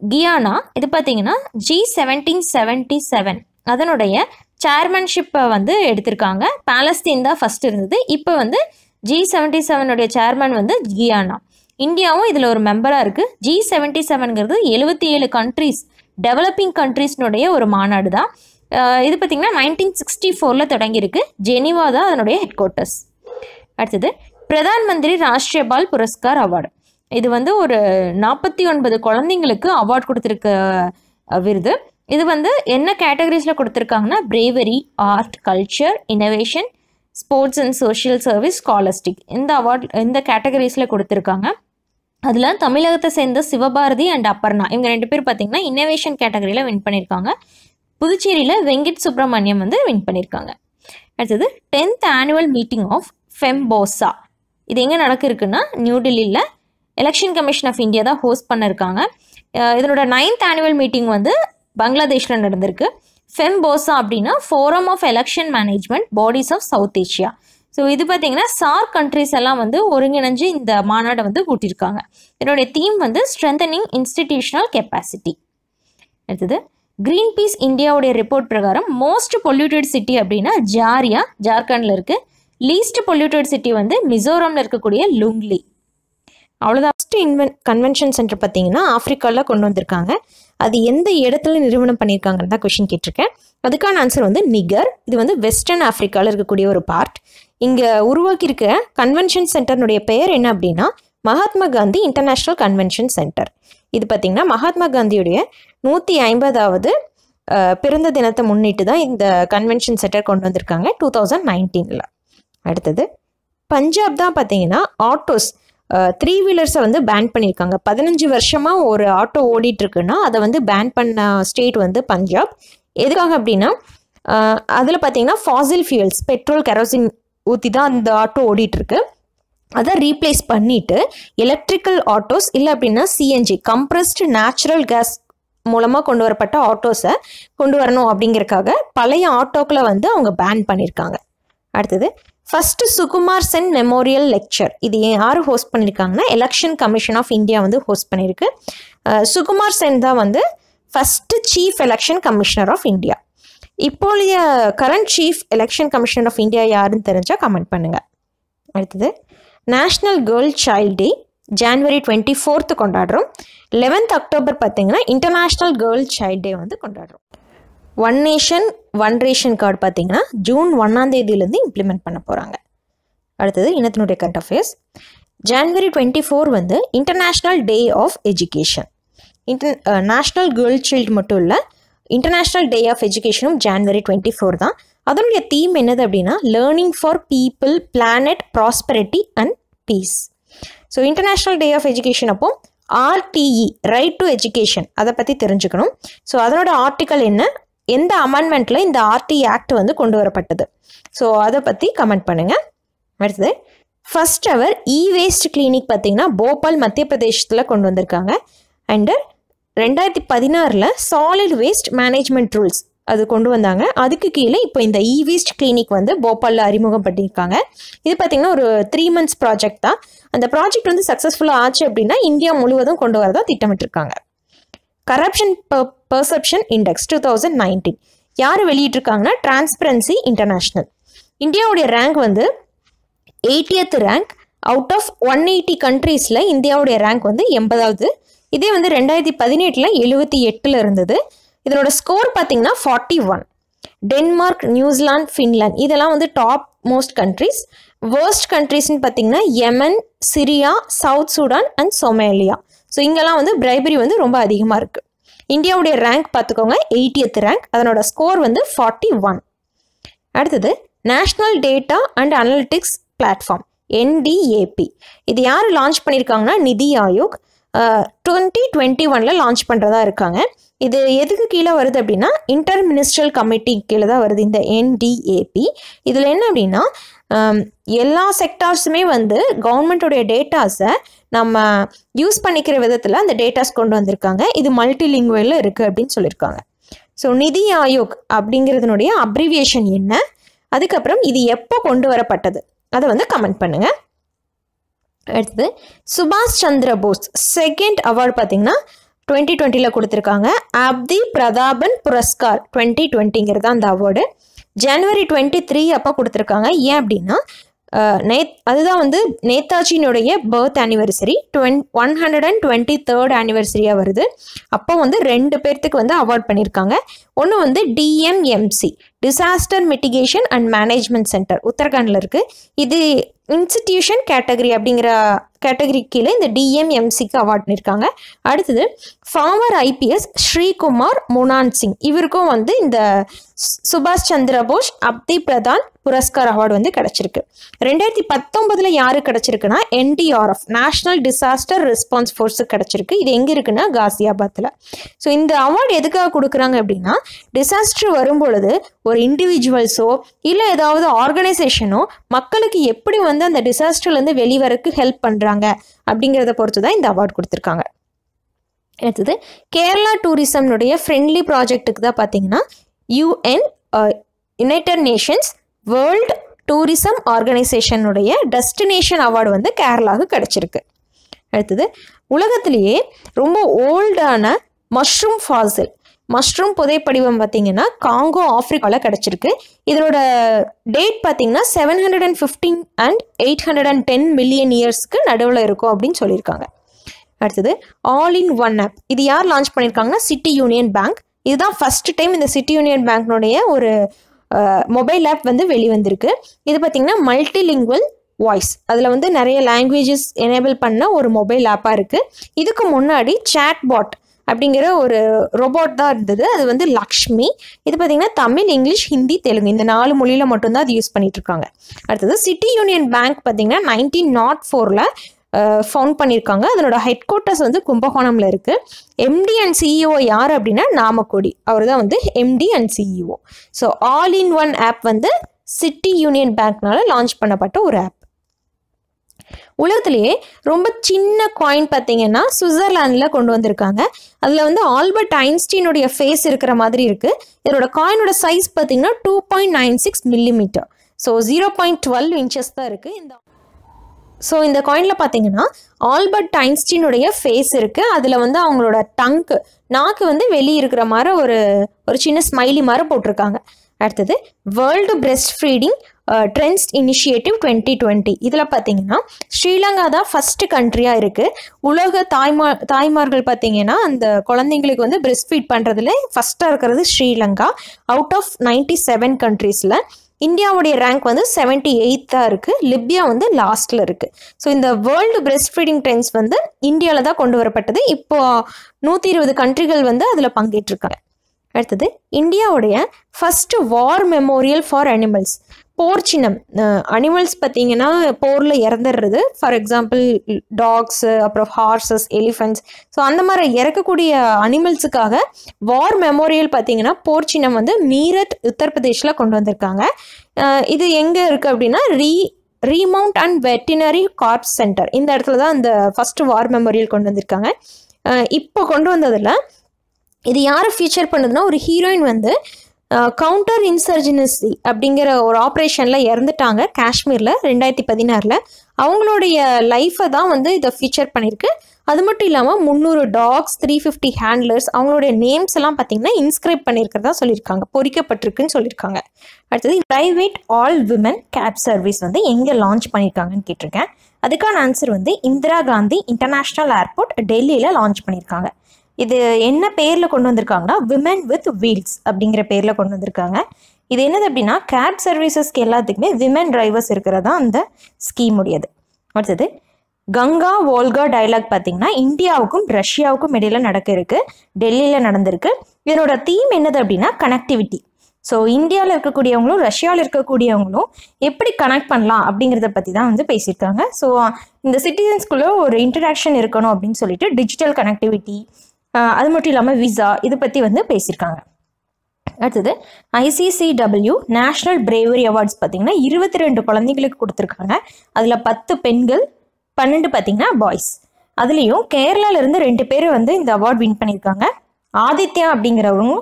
கியானா. இது பார்த்தீங்கன்னா ஜி செவன்டீன் செவன்ட்டி செவன் அதனுடைய சேர்மன்ஷிப்பை வந்து எடுத்திருக்காங்க. பாலஸ்தீன் தான் ஃபஸ்ட் இருந்தது. இப்போ வந்து ஜி செவன்ட்டி செவனுடைய சேர்மன் வந்து கியானா. இந்தியாவும் இதில் ஒரு மெம்பராக இருக்குது ஜி செவன்ட்டி செவனுங்கிறது எழுபத்தி ஏழு கண்ட்ரீஸ் டெவலப்பிங் கண்ட்ரீஸ்னுடைய ஒரு மாநாடு தான் இது பார்த்திங்கன்னா நைன்டீன் சிக்ஸ்டி ஃபோரில் தொடங்கியிருக்கு. ஜெனிவா தான் அதனுடைய ஹெட் குவார்ட்டர்ஸ் அடுத்தது பிரதான் மந்திரி ராஷ்டிரிய பால் புரஸ்கார் அவார்டு இது வந்து ஒரு நாற்பத்தி ஒன்பது குழந்தைங்களுக்கு அவார்ட் கொடுத்துருக்க விருது. இது வந்து என்ன கேட்டகரிஸில் கொடுத்துருக்காங்கன்னா bravery art culture innovation sports and social service scholastic இந்த அவார்ட் இந்த கேட்டகரிஸில் கொடுத்துருக்காங்க. அதில் தமிழகத்தை சேர்ந்த சிவபாரதி அண்ட் அப்பர்ணா. இவங்க ரெண்டு பேர் பார்த்திங்கன்னா இன்னோவேஷன் கேட்டகரியில் வின் பண்ணியிருக்காங்க புதுச்சேரியில் வெங்கட் சுப்பிரமணியம் வந்து வின் பண்ணியிருக்காங்க அடுத்தது tenth annual meeting of FEMBoSA இது எங்கே நடக்கிருக்குன்னா நியூ டெல்லியில் எலெக்ஷன் கமிஷன் ஆஃப் இந்தியா தான் ஹோஸ்ட் பண்ணியிருக்காங்க இதனோட நைன்த் ஆனுவல் மீட்டிங் வந்து பங்களாதேஷில் நடந்திருக்கு. ஃபெம்போசா அப்படின்னா forum of election management bodies of south Asia so இது பார்த்தீங்கன்னா சார்க் கண்ட்ரிஸ் எல்லாம் வந்து ஒருங்கிணைஞ்சு இந்த மாநாடை வந்து கூட்டியிருக்காங்க இதனுடைய தீம் வந்து ஸ்ட்ரென்தனிங் இன்ஸ்டிடியூஷனல் கெப்பாசிட்டி அடுத்தது க்ரீன் பீஸ் இந்தியாவுடைய ரிப்போர்ட் பிரகாரம் மோஸ்ட் பொல்யூட்டட் சிட்டி அப்படின்னா ஜாரியா ஜார்க்கண்டில் இருக்குது லீஸ்ட் பொல்யூட்டட் சிட்டி வந்து மிசோரமில் இருக்கக்கூடிய லுங்லி. அவ்வளோதான் ஃபஸ்ட்டு இன்வென் கன்வென்ஷன் சென்டர் பார்த்தீங்கன்னா ஆஃப்ரிக்காவில் கொண்டு வந்திருக்காங்க. அது எந்த இடத்துல நிறுவனம் பண்ணியிருக்காங்கன்னு தான் கொஷின் கேட்டிருக்கேன். அதுக்கான ஆன்சர் வந்து நிகர். இது வந்து வெஸ்டர்ன் ஆஃப்ரிக்காவில் இருக்கக்கூடிய ஒரு பார்ட் இங்கே உருவாக்கியிருக்க கன்வென்ஷன் சென்டர்னுடைய பெயர் என்ன அப்படின்னா Mahatma Gandhi international convention centre இது பார்த்திங்கன்னா மகாத்மா காந்தியுடைய நூற்றி ஐம்பதாவது பிறந்த தினத்தை முன்னிட்டு தான் இந்த கன்வென்ஷன் சென்டர் கொண்டு வந்திருக்காங்க டூ தௌசண்ட் நைன்டீனில் அடுத்தது பஞ்சாப் தான் பார்த்தீங்கன்னா ஆட்டோஸ் த்ரீ வீலர்ஸை வந்து பேன் பண்ணியிருக்காங்க. பதினஞ்சு வருஷமாக ஒரு ஆட்டோ ஓடிட்டுருக்குன்னா அதை வந்து பேன் பண்ண ஸ்டேட் வந்து பஞ்சாப். எதுக்காக அப்படின்னா அதில் பார்த்தீங்கன்னா ஃபாசில் ஃபியூல்ஸ் பெட்ரோல் கெரோசின் ஊற்றி தான் அந்த ஆட்டோ ஓடிட்டுருக்கு. அதை ரீப்ளேஸ் பண்ணிவிட்டு எலக்ட்ரிக்கல் ஆட்டோஸ் இல்லை அப்படின்னா சிஎன்ஜி கம்ப்ரஸ்டு நேச்சுரல் கேஸ் மூலமாக கொண்டு வரப்பட்ட ஆட்டோஸை கொண்டு வரணும் அப்படிங்கிறக்காக பழைய ஆட்டோக்களை வந்து அவங்க பேன் பண்ணியிருக்காங்க அடுத்தது first Sukumar Sen memorial lecture இது யார் ஹோஸ்ட் பண்ணியிருக்காங்கன்னா எலெக்ஷன் கமிஷன் ஆஃப் இந்தியா வந்து ஹோஸ்ட் பண்ணியிருக்கு சுகுமார் சென் தான் வந்து first chief election commissioner of India இப்போதைய current chief election commissioner of India யாருன்னு தெரிஞ்சால் கமெண்ட் பண்ணுங்கள் அடுத்தது national girl child day January twenty fourth கொண்டாடுறோம். லெவன்த் அக்டோபர் பார்த்தீங்கன்னா இன்டர்நேஷ்னல் கேர்ள் சைல்ட் டே வந்து கொண்டாடுறோம். One nation one ration card பார்த்தீங்கன்னா ஜூன் ஒன்றாம் தேதியிலேருந்து இம்ப்ளிமெண்ட் பண்ண போகிறாங்க அடுத்தது இனத்தினுடைய current affairs January twenty four வந்து international day of education inter national girl child மட்டும் இல்லை இன்டர்நேஷ்னல் டே ஆஃப் எஜுகேஷனும் ஜான்வரி டுவெண்ட்டி ஃபோர் தான். அதனுடைய தீம் என்னது அப்படின்னா learning for people planet prosperity and peace so international day of education அப்போ ஆர்டிஇ ரைட் டு எஜுகேஷன் அதை பற்றி தெரிஞ்சுக்கணும். ஸோ அதனோட ஆர்டிக்கல் என்ன? எந்த அமெண்ட்மெண்ட்டில் இந்த ஆர்டி ஆக்ட் வந்து கொண்டு வரப்பட்டது? ஸோ அதை பற்றி கமெண்ட் பண்ணுங்கள் அடுத்தது first ever e waste clinic பார்த்தீங்கன்னா போபால் மத்திய பிரதேசத்தில் கொண்டு வந்திருக்காங்க. அண்டு ரெண்டாயிரத்தி பதினாறில் சாலிட் வேஸ்ட் மேனேஜ்மெண்ட் ரூல்ஸ் அது கொண்டு வந்தாங்க. அதுக்கு கீழே இப்போ இந்த இ வேஸ்ட் கிளினிக் வந்து போபாலில் அறிமுகப்பட்டிருக்காங்க இது பார்த்திங்கன்னா ஒரு த்ரீ மந்த்ஸ் ப்ராஜெக்ட் தான். அந்த ப்ராஜெக்ட் வந்து சக்ஸஸ்ஃபுல்லாக ஆச்சு அப்படின்னா இந்தியா முழுவதும் கொண்டு வரதா திட்டமிட்டிருக்காங்க. Corruption perception index two thousand nineteen யார் வெளியிட்டிருக்காங்கன்னா? டிரான்ஸ்பரன்சி இன்டர்நேஷ்னல் இந்தியாவுடைய ரேங்க் வந்து eightieth rank out of one eighty கண்ட்ரீஸில் இந்தியாவுடைய ரேங்க் வந்து எண்பதாவது. இதே வந்து ரெண்டாயிரத்தி பதினெட்டில் எழுபத்தி எட்டில் இருந்தது. இதனோட ஸ்கோர் பார்த்தீங்கன்னா forty one Denmark New Zealand Finland இதெல்லாம் வந்து டாப் மோஸ்ட் கண்ட்ரீஸ் வேர்ஸ்ட் கண்ட்ரீஸ்னு பார்த்தீங்கன்னா Yemen Syria south Sudan and Somalia so இங்கெல்லாம் வந்து பிரைபரி வந்து ரொம்ப அதிகமாக இருக்குது இந்தியாவுடைய ரேங்க் பார்த்துக்கோங்க. எயிட்டியத் ரேங்க் அதனோட ஸ்கோர் வந்து ஃபார்ட்டி ஒன் அடுத்தது national data and analytics platform NDAP இது யார் லான்ச் பண்ணியிருக்காங்கன்னா நிதி ஆயோக். டுவெண்ட்டி டுவெண்ட்டி ஒனில் லான்ச் பண்ணுறதா இருக்காங்க. இது எதுக்கு கீழே வருது அப்படின்னா இன்டர் மினிஸ்ட்ரல் கமிட்டி கீழே தான் வருது இந்த என்டிஏபி இதில் என்ன அப்படின்னா எல்லா செக்டார்ஸுமே வந்து கவர்மெண்ட்டோடைய டேட்டாஸை நம்ம யூஸ் பண்ணிக்கிற விதத்தில் அந்த டேட்டாஸ் கொண்டு வந்திருக்காங்க. இது மல்டி லிங்குவலில் இருக்குது அப்படின்னு சொல்லியிருக்காங்க ஸோ நிதி ஆயோக் அப்படிங்கிறதுனுடைய அப்ரிவியேஷன் என்ன? அதுக்கப்புறம் இது எப்போ கொண்டு வரப்பட்டது? அதை வந்து கமெண்ட் பண்ணுங்கள் அடுத்தது சுபாஷ் சந்திர போஸ் செகண்ட் அவார்டு பார்த்தீங்கன்னா டுவெண்ட்டி டுவெண்ட்டியில் கொடுத்துருக்காங்க. அப்தி பிரதாபன் புரஸ்கார் டுவெண்ட்டி டுவெண்ட்டிங்கிறது அந்த அவார்டு ஜனவரி டுவெண்ட்டி த்ரீ அப்போ கொடுத்துருக்காங்க. ஏன் அப்படின்னா நே அதுதான் வந்து நேதாஜினுடைய birth anniversary twenty one hundred and twenty third ஆனிவர்சரியாக வருது. அப்போ வந்து ரெண்டு பேர்த்துக்கு வந்து அவார்ட் பண்ணியிருக்காங்க ஒன்று வந்து DMMC disaster mitigation and management centre உத்தரகாண்டில் இருக்குது இது இன்ஸ்டிடியூஷன் கேட்டகரி அப்படிங்கிற கேட்டகரி கீழே இந்த டிஎம்எம்சிக்கு அவார்ட் பண்ணியிருக்காங்க அடுத்தது ஃபார்மர் ஐபிஎஸ் ஸ்ரீகுமார் முனான் சிங். இவருக்கும் வந்து இந்த சுபாஷ் சந்திர போஸ் அப்தி பிரதான் புரஸ்கார் அவார்டு வந்து கிடச்சிருக்கு. ரெண்டாயிரத்தி பத்தொன்பதில் யாரு கிடச்சிருக்குன்னா என்டிஆர்எஃப் நேஷனல் டிசாஸ்டர் ரெஸ்பான்ஸ் ஃபோர்ஸுக்கு கிடச்சிருக்கு. இது எங்கே இருக்குன்னா காசியாபாத்தில் ஸோ இந்த அவார்டு எதுக்காக கொடுக்குறாங்க அப்படின்னா டிசாஸ்டர் வரும்பொழுது ஒரு இண்டிவிஜுவல்ஸோ இல்லை ஏதாவது ஆர்கனைசேஷனோ மக்களுக்கு எப்படி வந்து அந்த டிசாஸ்டர்லேருந்து வெளிவரக்கு ஹெல்ப் பண்ணுறாங்க அப்படிங்கிறத பொறுத்து தான் இந்த அவார்டு கொடுத்துருக்காங்க. அடுத்தது கேரளா டூரிசம்னுடைய ஃப்ரெண்ட்லி ப்ராஜெக்ட்டுக்கு தான் பார்த்தீங்கன்னா UN united nations world tourism ஆர்கனைசேஷனுடைய destination award வந்து கேரளாவுக்கு கிடச்சிருக்கு. அடுத்தது உலகத்திலேயே ரொம்ப ஓல்டான மஷ்ரூம் ஃபாசில் மஷ்ரூம் புதைப்படிவம் பார்த்தீங்கன்னா காங்கோ ஆஃப்ரிக்காவில் கிடச்சிருக்கு. இதனோட டேட் பார்த்தீங்கன்னா seven hundred and fifteen and eight hundred and ten million இயர்ஸ்க்கு நடுவில் இருக்கும் அப்படின்னு சொல்லியிருக்காங்க. அடுத்தது ஆல் இன் ஒன் ஆப் இது யார் லான்ச் பண்ணியிருக்காங்கன்னா சிட்டி யூனியன் பேங்க் இதுதான் ஃபர்ஸ்ட் டைம் இந்த சிட்டி யூனியன் பேங்க்னுடைய ஒரு மொபைல் ஆப் வந்து வெளிவந்திருக்கு. இது பார்த்திங்கன்னா மல்டிலிங்குவல் வாய்ஸ் அதில் வந்து நிறைய லாங்குவேஜஸ் எனேபிள் பண்ண ஒரு மொபைல் ஆப்பாக இருக்குது இதுக்கு முன்னாடி சாட் பாட் அப்படிங்கிற ஒரு ரோபோட் தான் இருந்தது. அது வந்து லக்ஷ்மி. இது பார்த்திங்கன்னா தமிழ் இங்கிலீஷ் ஹிந்தி தெலுங்கு. இந்த நாலு மொழியில் மட்டும்தான் அது யூஸ் பண்ணிட்டு இருக்காங்க அடுத்தது சிட்டி யூனியன் பேங்க் பார்த்திங்கன்னா நைன்டீன் நாட் ஃபோரில் ஃபவுண்ட் பண்ணியிருக்காங்க அதனோட ஹெட் குவார்ட்டர்ஸ் வந்து கும்பகோணமில் இருக்குது எம்டி அண்ட் சிஇஓ யார் அப்படின்னா நாமக்கோடி. அவர் தான் வந்து MD and CEO so all in one app வந்து சிட்டி யூனியன் பேங்க்னால லான்ச் பண்ணப்பட்ட ஒரு ஆப் உலகத்திலேயே ரொம்ப சின்ன காயின் பார்த்தீங்கன்னா சுவிட்சர்லாண்டில் கொண்டு வந்திருக்காங்க. அதில் வந்து ஆல்பர்ட் ஐன்ஸ்டீனுடைய ஃபேஸ் இருக்கிற மாதிரி இருக்குது இதோட காயினோட சைஸ் பார்த்தீங்கன்னா two point nine six millimetre so zero point twelve inches தான் இருக்குது இந்த ஸோ இந்த காயினில் பார்த்தீங்கன்னா ஆல்பர்ட் ஐன்ஸ்டீனுடைய ஃபேஸ் இருக்குது அதில் வந்து அவங்களோட டங்க்கு நாக்கு வந்து வெளியே இருக்கிற மாதிரி ஒரு ஒரு சின்ன ஸ்மைலி மாதிரி போட்டிருக்காங்க. அடுத்தது world breast feeding trends initiative twenty twenty இதில் பார்த்தீங்கன்னா ஸ்ரீலங்கா தான் ஃபஸ்ட்டு கண்ட்ரியாக இருக்குது உலக தாய்மா தாய்மார்கள் பார்த்தீங்கன்னா அந்த குழந்தைங்களுக்கு வந்து பிரெஸ்ட் ஃபீட் பண்ணுறதுல ஃபஸ்ட்டாக இருக்கிறது Sri Lanka. Out of ninety seven கண்ட்ரீஸில் இந்தியாவுடைய ரேங்க் வந்து செவன்ட்டி எயித்தாக இருக்குது லிபியா வந்து லாஸ்ட்டில் இருக்குது ஸோ இந்த வேர்ல்டு பிரெஸ்ட் ஃபீடிங் ட்ரெண்ட்ஸ் வந்து இந்தியாவில் தான் கொண்டு வரப்பட்டது. இப்போ நூற்றி இருபது கண்ட்ரிகள் வந்து அதில் பங்கேற்றிருக்காங்க. அடுத்தது இந்தியாவுடைய first war memorial for animals போர் சின்னம் அனிமல்ஸ் பார்த்தீங்கன்னா போரில் இறந்துடுறது. ஃபார் எக்ஸாம்பிள் டாக்ஸு அப்புறம் ஹார்சஸ் எலிஃபென்ட்ஸ் ஸோ அந்த மாதிரி இறக்கக்கூடிய அனிமல்ஸுக்காக வார் மெமோரியல் பார்த்தீங்கன்னா போர் சின்னம் வந்து மீரட் உத்தரப்பிரதேஷில் கொண்டு வந்திருக்காங்க. இது எங்கே இருக்குது அப்படின்னா re remount and veterinary corps centre இந்த இடத்துல தான் அந்த ஃபஸ்ட்டு வார் மெமோரியல் கொண்டு வந்திருக்காங்க. இப்போ கொண்டு வந்ததில் இது யாரை ஃபீச்சர் பண்ணுதுன்னா ஒரு ஹீரோயின் வந்து கவுண்டர் இன்சர்ஜினசி அப்படிங்கிற ஒரு ஆப்ரேஷனில் இறந்துட்டாங்க. காஷ்மீரில் ரெண்டாயிரத்தி பதினாறில். அவங்களுடைய லைஃப்பை தான் வந்து இதை ஃபீச்சர் பண்ணியிருக்கு அது மட்டும் இல்லாமல் முந்நூறு டாக்ஸ் த்ரீ ஃபிஃப்டி ஹேண்ட்லர்ஸ் அவங்களுடைய நேம்ஸ் எல்லாம் பார்த்தீங்கன்னா இன்ஸ்கிரைப் பண்ணியிருக்கிறதா சொல்லியிருக்காங்க. பொறிக்கப்பட்டிருக்குன்னு சொல்லியிருக்காங்க. அடுத்தது private all women cab service வந்து எங்கே லான்ச் பண்ணியிருக்காங்கன்னு கேட்டிருக்கேன். அதுக்கான ஆன்சர் வந்து இந்திரா காந்தி இன்டர்நேஷ்னல் ஏர்போர்ட் டெல்லியில் லான்ச் பண்ணியிருக்காங்க. இது என்ன பேரில் கொண்டு வந்திருக்காங்கன்னா விமன் வித் வீல்ஸ் அப்படிங்கிற பேரில் கொண்டு வந்திருக்காங்க. இது என்னது அப்படின்னா கேப் சர்வீசஸ்க்கு எல்லாத்துக்குமே விமன் டிரைவர்ஸ் இருக்கிறதா அந்த ஸ்கீம் உடையது. அடுத்தது கங்கா வோல்கா டைலாக் பார்த்தீங்கன்னா இந்தியாவுக்கும் ரஷ்யாவுக்கும் இடையில நடக்க இருக்கு டெல்லியில் நடந்திருக்கு. இதனோட தீம் என்னது அப்படின்னா கனெக்டிவிட்டி ஸோ இந்தியாவில் இருக்கக்கூடியவங்களும் ரஷ்யாவில் இருக்கக்கூடியவங்களும் எப்படி கனெக்ட் பண்ணலாம் அப்படிங்கிறத பற்றி தான் வந்து பேசியிருக்காங்க. ஸோ இந்த சிட்டிசன்ஸ்குள்ளே ஒரு இன்டராக்ஷன் இருக்கணும் அப்படின்னு சொல்லிட்டு டிஜிட்டல் கனெக்டிவிட்டி அது மட்டும் இல்லாமல் விசா இது பற்றி வந்து பேசியிருக்காங்க. அடுத்தது ஐசிசிடபிள்யூ நேஷ்னல் பிரேவரி அவார்ட்ஸ் பார்த்தீங்கன்னா இருபத்தி ரெண்டு குழந்தைங்களுக்கு கொடுத்துருக்காங்க. அதில் பத்து பெண்கள் பன்னெண்டு பார்த்தீங்கன்னா பாய்ஸ் அதுலேயும் கேரளாவிலேருந்து ரெண்டு பேர் வந்து இந்த அவார்ட் வின் பண்ணியிருக்காங்க. ஆதித்யா அப்படிங்கிறவங்க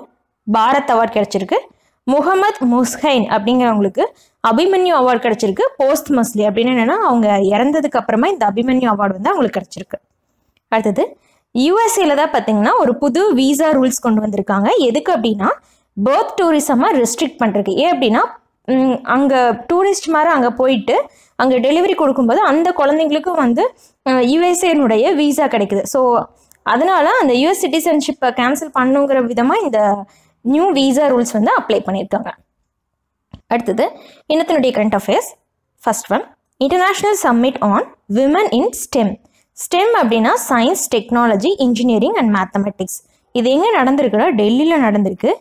பாரத் அவார்ட் கிடச்சிருக்கு. முகமது முஸ்ஹைன் அப்படிங்கிறவங்களுக்கு அபிமன்யு அவார்டு கிடச்சிருக்கு. போஸ்ட் மஸ்லி அப்படின்னு என்னென்னா அவங்க இறந்ததுக்கு அப்புறமா இந்த அபிமன்யு அவார்டு வந்து அவங்களுக்கு கிடச்சிருக்கு. அடுத்தது யூஎஸ்ஏல தான் பார்த்தீங்கன்னா ஒரு புது விசா ரூல்ஸ் கொண்டு வந்திருக்காங்க. எதுக்கு அப்படின்னா பேர்த் டூரிசமாக ரெஸ்ட்ரிக்ட் பண்ணுறதுக்கு ஏன் அப்படின்னா அங்கே டூரிஸ்ட் மாதிரி அங்கே போயிட்டு அங்கே டெலிவரி கொடுக்கும்போது அந்த குழந்தைங்களுக்கும் வந்து யுஎஸ்ஏனுடைய விசா கிடைக்குது. ஸோ அதனால் அந்த யூஎஸ் சிட்டிசன்ஷிப்பை கேன்சல் பண்ணுங்கிற விதமாக இந்த நியூ விசா ரூல்ஸ் வந்து அப்ளை பண்ணியிருக்காங்க. அடுத்தது இன்னத்தினுடைய current affairs first one international summit on women in STEM STEM அப்படின்னா science technology engineering and mathematics இது எங்கே நடந்திருக்குன்னா டெல்லியில் நடந்திருக்கு.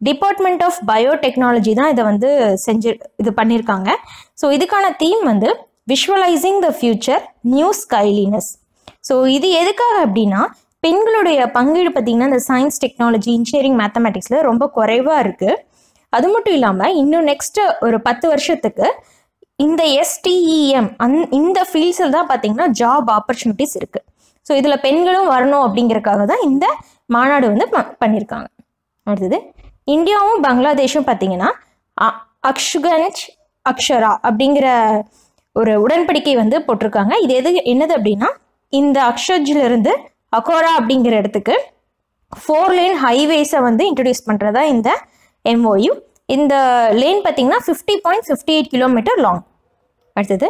டிபார்ட்மெண்ட் ஆஃப் பயோடெக்னாலஜி தான் இதை வந்து செஞ்சு இது பண்ணியிருக்காங்க ஸோ இதுக்கான தீம் வந்து visualising the future new skylines so இது எதுக்காக அப்படின்னா பெண்களுடைய பங்கீடு பார்த்திங்கன்னா இந்த சயின்ஸ் டெக்னாலஜி இன்ஜினியரிங் மேத்தமெட்டிக்ஸில் ரொம்ப குறைவாக இருக்குது அது மட்டும் இல்லாமல் இன்னும் நெக்ஸ்ட்டு ஒரு பத்து வருஷத்துக்கு இந்த எஸ்டிஇஎம் அந் இந்த ஃபீல்ட்ஸில் தான் பார்த்தீங்கன்னா ஜாப் ஆப்பர்ச்சுனிட்டிஸ் இருக்குது ஸோ இதில் பெண்களும் வரணும் அப்படிங்கிறதுக்காக தான் இந்த மாநாடு வந்து ப பண்ணியிருக்காங்க அடுத்தது இந்தியாவும் பங்களாதேஷும் பார்த்தீங்கன்னா அ- அக்ஷரா அப்படிங்கிற ஒரு உடன்படிக்கை வந்து போட்டிருக்காங்க. இது எது என்னது அப்படின்னா இந்த அக்ஷஜிலிருந்து அகோரா அப்படிங்கிற இடத்துக்கு ஃபோர் லேன் ஹைவேஸை வந்து இன்ட்ரடியூஸ் பண்ணுறதா இந்த எம்ஓயு இந்த லேன் பார்த்தீங்கன்னா fifty point fifty eight kilometre long அடுத்தது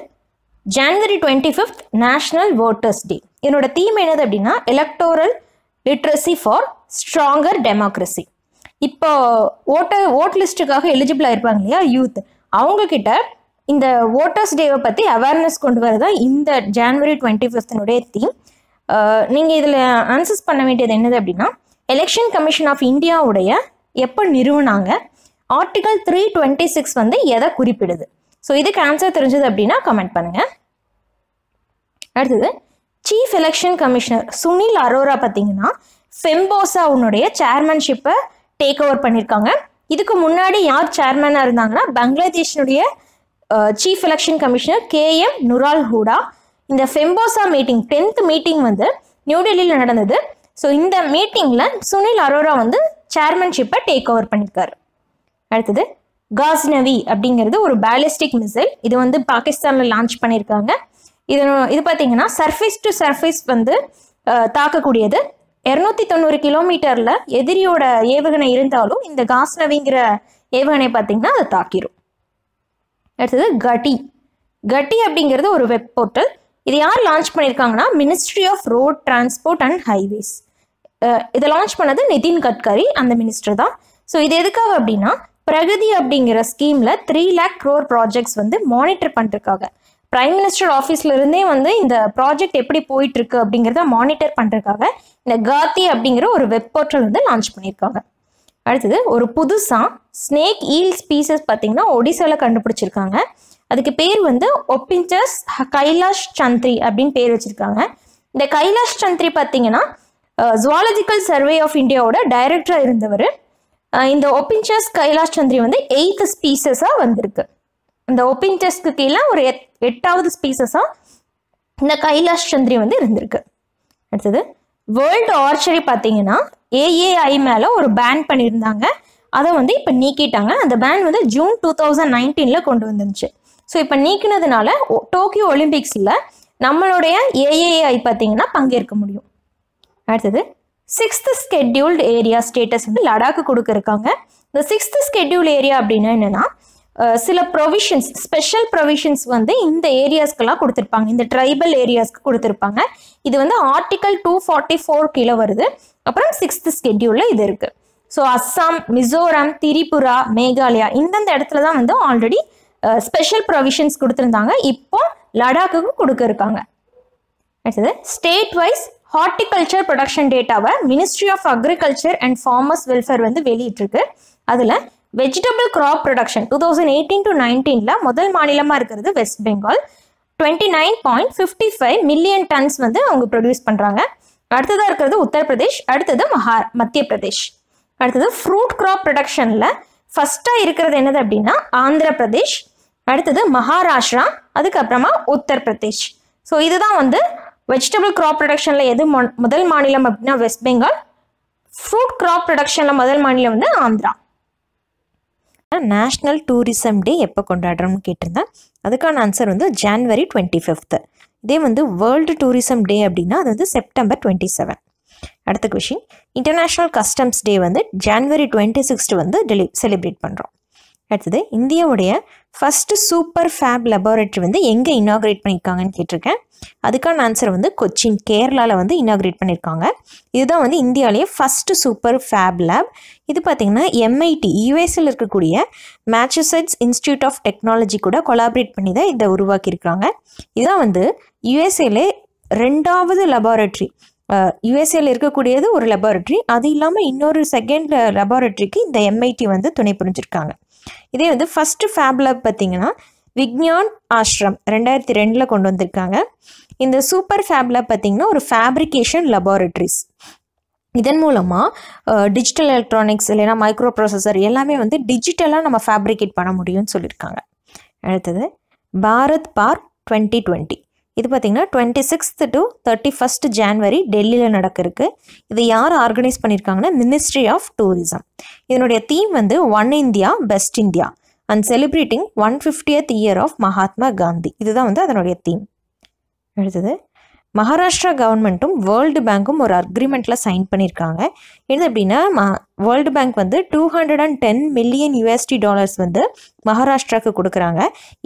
January twenty fifth national voters day என்னோட தீம் என்னது அப்படின்னா electoral literacy for stronger democracy இப்போ ஓட்டர் ஓட் லிஸ்ட்டுக்காக எலிஜிபிள் ஆயிருப்பாங்க இல்லையா யூத் அவங்கக்கிட்ட இந்த ஓட்டர்ஸ் டேவை பற்றி அவேர்னஸ் கொண்டு வரதான் இந்த ஜான்வரி டுவெண்ட்டி ஃபிஃப்த்தினுடைய தீம் நீங்கள் இதில் ஆன்சர்ஸ் பண்ண வேண்டியது என்னது அப்படின்னா எலெக்ஷன் கமிஷன் ஆஃப் இந்தியாவுடைய எப்போ நிறுவனாங்க ஆர்டிகல் த்ரீ டுவெண்ட்டி சிக்ஸ் வந்து எதை குறிப்பிடுது? ஸோ இதுக்கு ஆன்சர் தெரிஞ்சது அப்படின்னா கமெண்ட் பண்ணுங்கள் அடுத்தது chief election commissioner Sunil Arora பார்த்தீங்கன்னா ஃபெம்போசாவுனுடைய சேர்மன்ஷிப்பை டேக் ஓவர் பண்ணியிருக்காங்க. இதுக்கு முன்னாடி யார் சேர்மனாக இருந்தாங்கன்னா பங்களாதேஷினுடைய chief election commissioner KM Nural Huda இந்த ஃபெம்போசா மீட்டிங் டென்த் மீட்டிங் வந்து நியூ டெல்லியில் நடந்தது. ஸோ இந்த மீட்டிங்கில் சுனில் அரோரா வந்து சேர்மன்ஷிப்பை டேக் ஓவர் பண்ணியிருக்காரு. அடுத்தது காஸ்னவி அப்படிங்கிறது ஒரு பேலிஸ்டிக் மிசைல் இது வந்து பாகிஸ்தானில் லான்ச் பண்ணியிருக்காங்க. இது இது பார்த்தீங்கன்னா சர்ஃபேஸ் டு சர்ஃபேஸ் வந்து தாக்கக்கூடியது. இரநூத்தி தொண்ணூறு கிலோமீட்டரில் எதிரியோட ஏவுகணை இருந்தாலும் இந்த காஸ்னவிங்கிற ஏவுகணை பார்த்தீங்கன்னா அதை தாக்கிரும். அடுத்தது கட்டி கட்டி அப்படிங்கிறது ஒரு வெப் போர்ட்டல் இது யார் லான்ச் பண்ணியிருக்காங்கன்னா ministry of road transport and highways இதை லான்ச் பண்ணது நிதின் கட்கரி அந்த மினிஸ்டர் தான். ஸோ இது எதுக்காக அப்படின்னா பிரகதி அப்படிங்கிற ஸ்கீமில் த்ரீ லேக் க்ரோர் ப்ராஜெக்ட்ஸ் வந்து மானிட்டர் பண்ணிருக்காங்க. பிரைம் மினிஸ்டர் ஆஃபீஸ்ல இருந்தே வந்து இந்த ப்ராஜெக்ட் எப்படி போயிட்டு இருக்கு அப்படிங்கிறத மானிட்டர் பண்ணுறதுக்காக இந்த காத்தி அப்படிங்கிற ஒரு வெப் போர்ட்டல் வந்து லான்ச் பண்ணியிருக்காங்க அடுத்தது ஒரு புதுசாக ஸ்னேக் ஈல் ஸ்பீசஸ் பார்த்தீங்கன்னா ஒடிசாவில் கண்டுபிடிச்சிருக்காங்க. அதுக்கு பேர் வந்து ஒப்பிஞ்சஸ் கைலாஷ் சந்திரி அப்படின்னு பேர் வச்சுருக்காங்க. இந்த கைலாஷ் சந்திரி பார்த்தீங்கன்னா ஜுவாலஜிக்கல் சர்வே ஆஃப் இந்தியாவோட டைரக்டராக இருந்தவர். இந்த ஒப்பிஞ்சஸ் கைலாஷ் சந்திரி வந்து எயித் ஸ்பீசஸாக வந்திருக்கு. இந்த ஒப்பிஞ்சஸ்க்கு கீழே ஒரு எத் எட்டாவது ஸ்பீசஸாக இந்த கைலாஷ் சந்திரி வந்து இருந்திருக்கு. அடுத்தது வேர்ல்டு ஆர்ச்சரி பார்த்தீங்கன்னா ஏஏஐ மேலே ஒரு பேன் பண்ணியிருந்தாங்க. அதை வந்து இப்போ நீக்கிட்டாங்க. அந்த பேன் வந்து ஜூன் டூ தௌசண்ட் நைன்டீனில் கொண்டு வந்துருந்துச்சு. ஸோ இப்போ நீக்கினதுனால டோக்கியோ ஒலிம்பிக்ஸில் நம்மளுடைய ஏஏஐ பார்த்தீங்கன்னா பங்கேற்க முடியும். அடுத்தது சிக்ஸ்த் ஸ்கெட்யூல்டு ஏரியா ஸ்டேட்டஸ் வந்து லடாக்கு கொடுத்துருக்காங்க இந்த சிக்ஸ்த் ஸ்கெட்யூல் ஏரியா அப்படின்னா என்னென்னா சில ப்ரொவிஷன்ஸ் ஸ்பெஷல் ப்ரொவிஷன்ஸ் வந்து இந்த ஏரியாஸ்க்கெல்லாம் கொடுத்துருப்பாங்க. இந்த ட்ரைபல் ஏரியாஸ்க்கு கொடுத்துருப்பாங்க. இது வந்து ஆர்டிக்கல் டூ ஃபார்ட்டி ஃபோர் கீழே வருது. அப்புறம் சிக்ஸ்த் ஸ்கெட்யூலில் இது இருக்குது ஸோ அஸ்ஸாம் மிசோரம் திரிபுரா மேகாலயா இந்தந்த இடத்துல தான் வந்து ஆல்ரெடி ஸ்பெஷல் ப்ரொவிஷன்ஸ் கொடுத்துருந்தாங்க. இப்போ லடாக்குக்கு கொடுக்க இருக்காங்க அடுத்தது ஸ்டேட் வைஸ் ஹார்டிகல்ச்சர் ப்ரொடக்ஷன் டேட்டாவை ministry of agriculture and farmers welfare வந்து வெளியிட்டிருக்கு. அதில் vegetable crop production two thousand eighteen to நைன்டீனில் முதல் மாநிலமாக இருக்கிறது West Bengal twenty nine point fifty five million tons வந்து அவங்க ப்ரொடியூஸ் பண்ணுறாங்க அடுத்ததாக இருக்கிறது உத்தரப்பிரதேஷ் அடுத்தது மகா மத்திய பிரதேஷ். அடுத்தது ஃப்ரூட் கிராப் ப்ரொடக்ஷனில் ஃபஸ்ட்டாக இருக்கிறது என்னது அப்படின்னா ஆந்திர பிரதேஷ் அடுத்தது மகாராஷ்டிரா அதுக்கப்புறமா உத்தரப்பிரதேஷ். ஸோ இதுதான் வந்து வெஜிடபிள் கிராப் ப்ரொடக்ஷனில் எது முதல் மாநிலம் அப்படின்னா வெஸ்ட் பெங்கால் ஃப்ரூட் கிராப் ப்ரொடக்ஷனில் முதல் மாநிலம் வந்து ஆந்திரா. நேஷ்னல் டூரிசம் டே எப்போ கொண்டாடுறோம்னு கேட்டிருந்தேன். அதுக்கான ஆன்சர் வந்து ஜான்வரி டுவெண்ட்டி ஃபிஃப்த்து இதே வந்து வேர்ல்டு டூரிசம் டே அப்படின்னா அது வந்து செப்டம்பர் டுவெண்ட்டி செவன் அடுத்த கொஷின் இன்டர்நேஷ்னல் கஸ்டம்ஸ் டே வந்து ஜான்வரி டுவெண்ட்டி சிக்ஸ்த்து வந்து டெலி செலிப்ரேட் பண்ணுறோம் அடுத்தது இந்தியாவுடைய ஃபஸ்ட்டு சூப்பர் ஃபேப் லெபார்ட்டரி வந்து எங்கே இனாக்ரேட் பண்ணியிருக்காங்கன்னு கேட்டிருக்கேன். அதுக்கான ஆன்சர் வந்து கொச்சின் கேரளாவில் வந்து இனாக்ரேட் பண்ணியிருக்காங்க இதுதான் வந்து இந்தியாவிலேயே ஃபஸ்ட்டு சூப்பர் ஃபேப் லேப் இது பார்த்திங்கன்னா எம்ஐடி யூஎஸில் இருக்கக்கூடிய மேச்சசைட்ஸ் இன்ஸ்டியூட் ஆஃப் டெக்னாலஜி கூட கொலாபரேட் பண்ணி தான் இதை உருவாக்கியிருக்காங்க. இதுதான் வந்து யுஎஸ்ஏல ரெண்டாவது லெபார்ட்டரி யுஎஸ்ஏல இருக்கக்கூடியது ஒரு லெபார்ட்டரி அது இல்லாமல் இன்னொரு செகண்ட் லெபார்ட்டரிக்கு இந்த எம்ஐடி வந்து துணை புரிஞ்சிருக்காங்க. இதே வந்து ஃபஸ்ட்டு ஃபேப்லப் பார்த்தீங்கன்னா விக்ஞான் ஆஷ்ரம் ரெண்டாயிரத்தி ரெண்டில் கொண்டு வந்திருக்காங்க. இந்த சூப்பர் ஃபேப் பார்த்திங்கன்னா பார்த்தீங்கன்னா ஒரு ஃபேப்ரிகேஷன் லெபார்ட்டரிஸ் இதன் மூலமாக டிஜிட்டல் எலக்ட்ரானிக்ஸ் இல்லைன்னா மைக்ரோ ப்ராசஸர் எல்லாமே வந்து டிஜிட்டலாக நம்ம ஃபேப்ரிகேட் பண்ண முடியும்னு சொல்லியிருக்காங்க. அடுத்தது பாரத் பார்க் டுவெண்ட்டி டுவெண்ட்டி இது பார்த்திங்கன்னா twenty sixth to thirty first January டெல்லியில் நடக்கிறதுக்கு. இதை யார் ஆர்கனைஸ் பண்ணியிருக்காங்கன்னா மினிஸ்ட்ரி ஆஃப் டூரிசம் இதனுடைய தீம் வந்து one India best India and celebrating one fiftieth year of Mahatma Gandhi இதுதான் வந்து அதனுடைய தீம் அடுத்தது மகாராஷ்டிரா கவர்மெண்ட்டும் வேர்ல்டு பேங்க்கும் ஒரு அக்ரிமெண்ட்டில் சைன் பண்ணியிருக்காங்க இது அப்படின்னா வேர்ல்டு பேங்க் வந்து two hundred and ten million USD dollars வந்து மகாராஷ்டிராவுக்கு கொடுக்குறாங்க.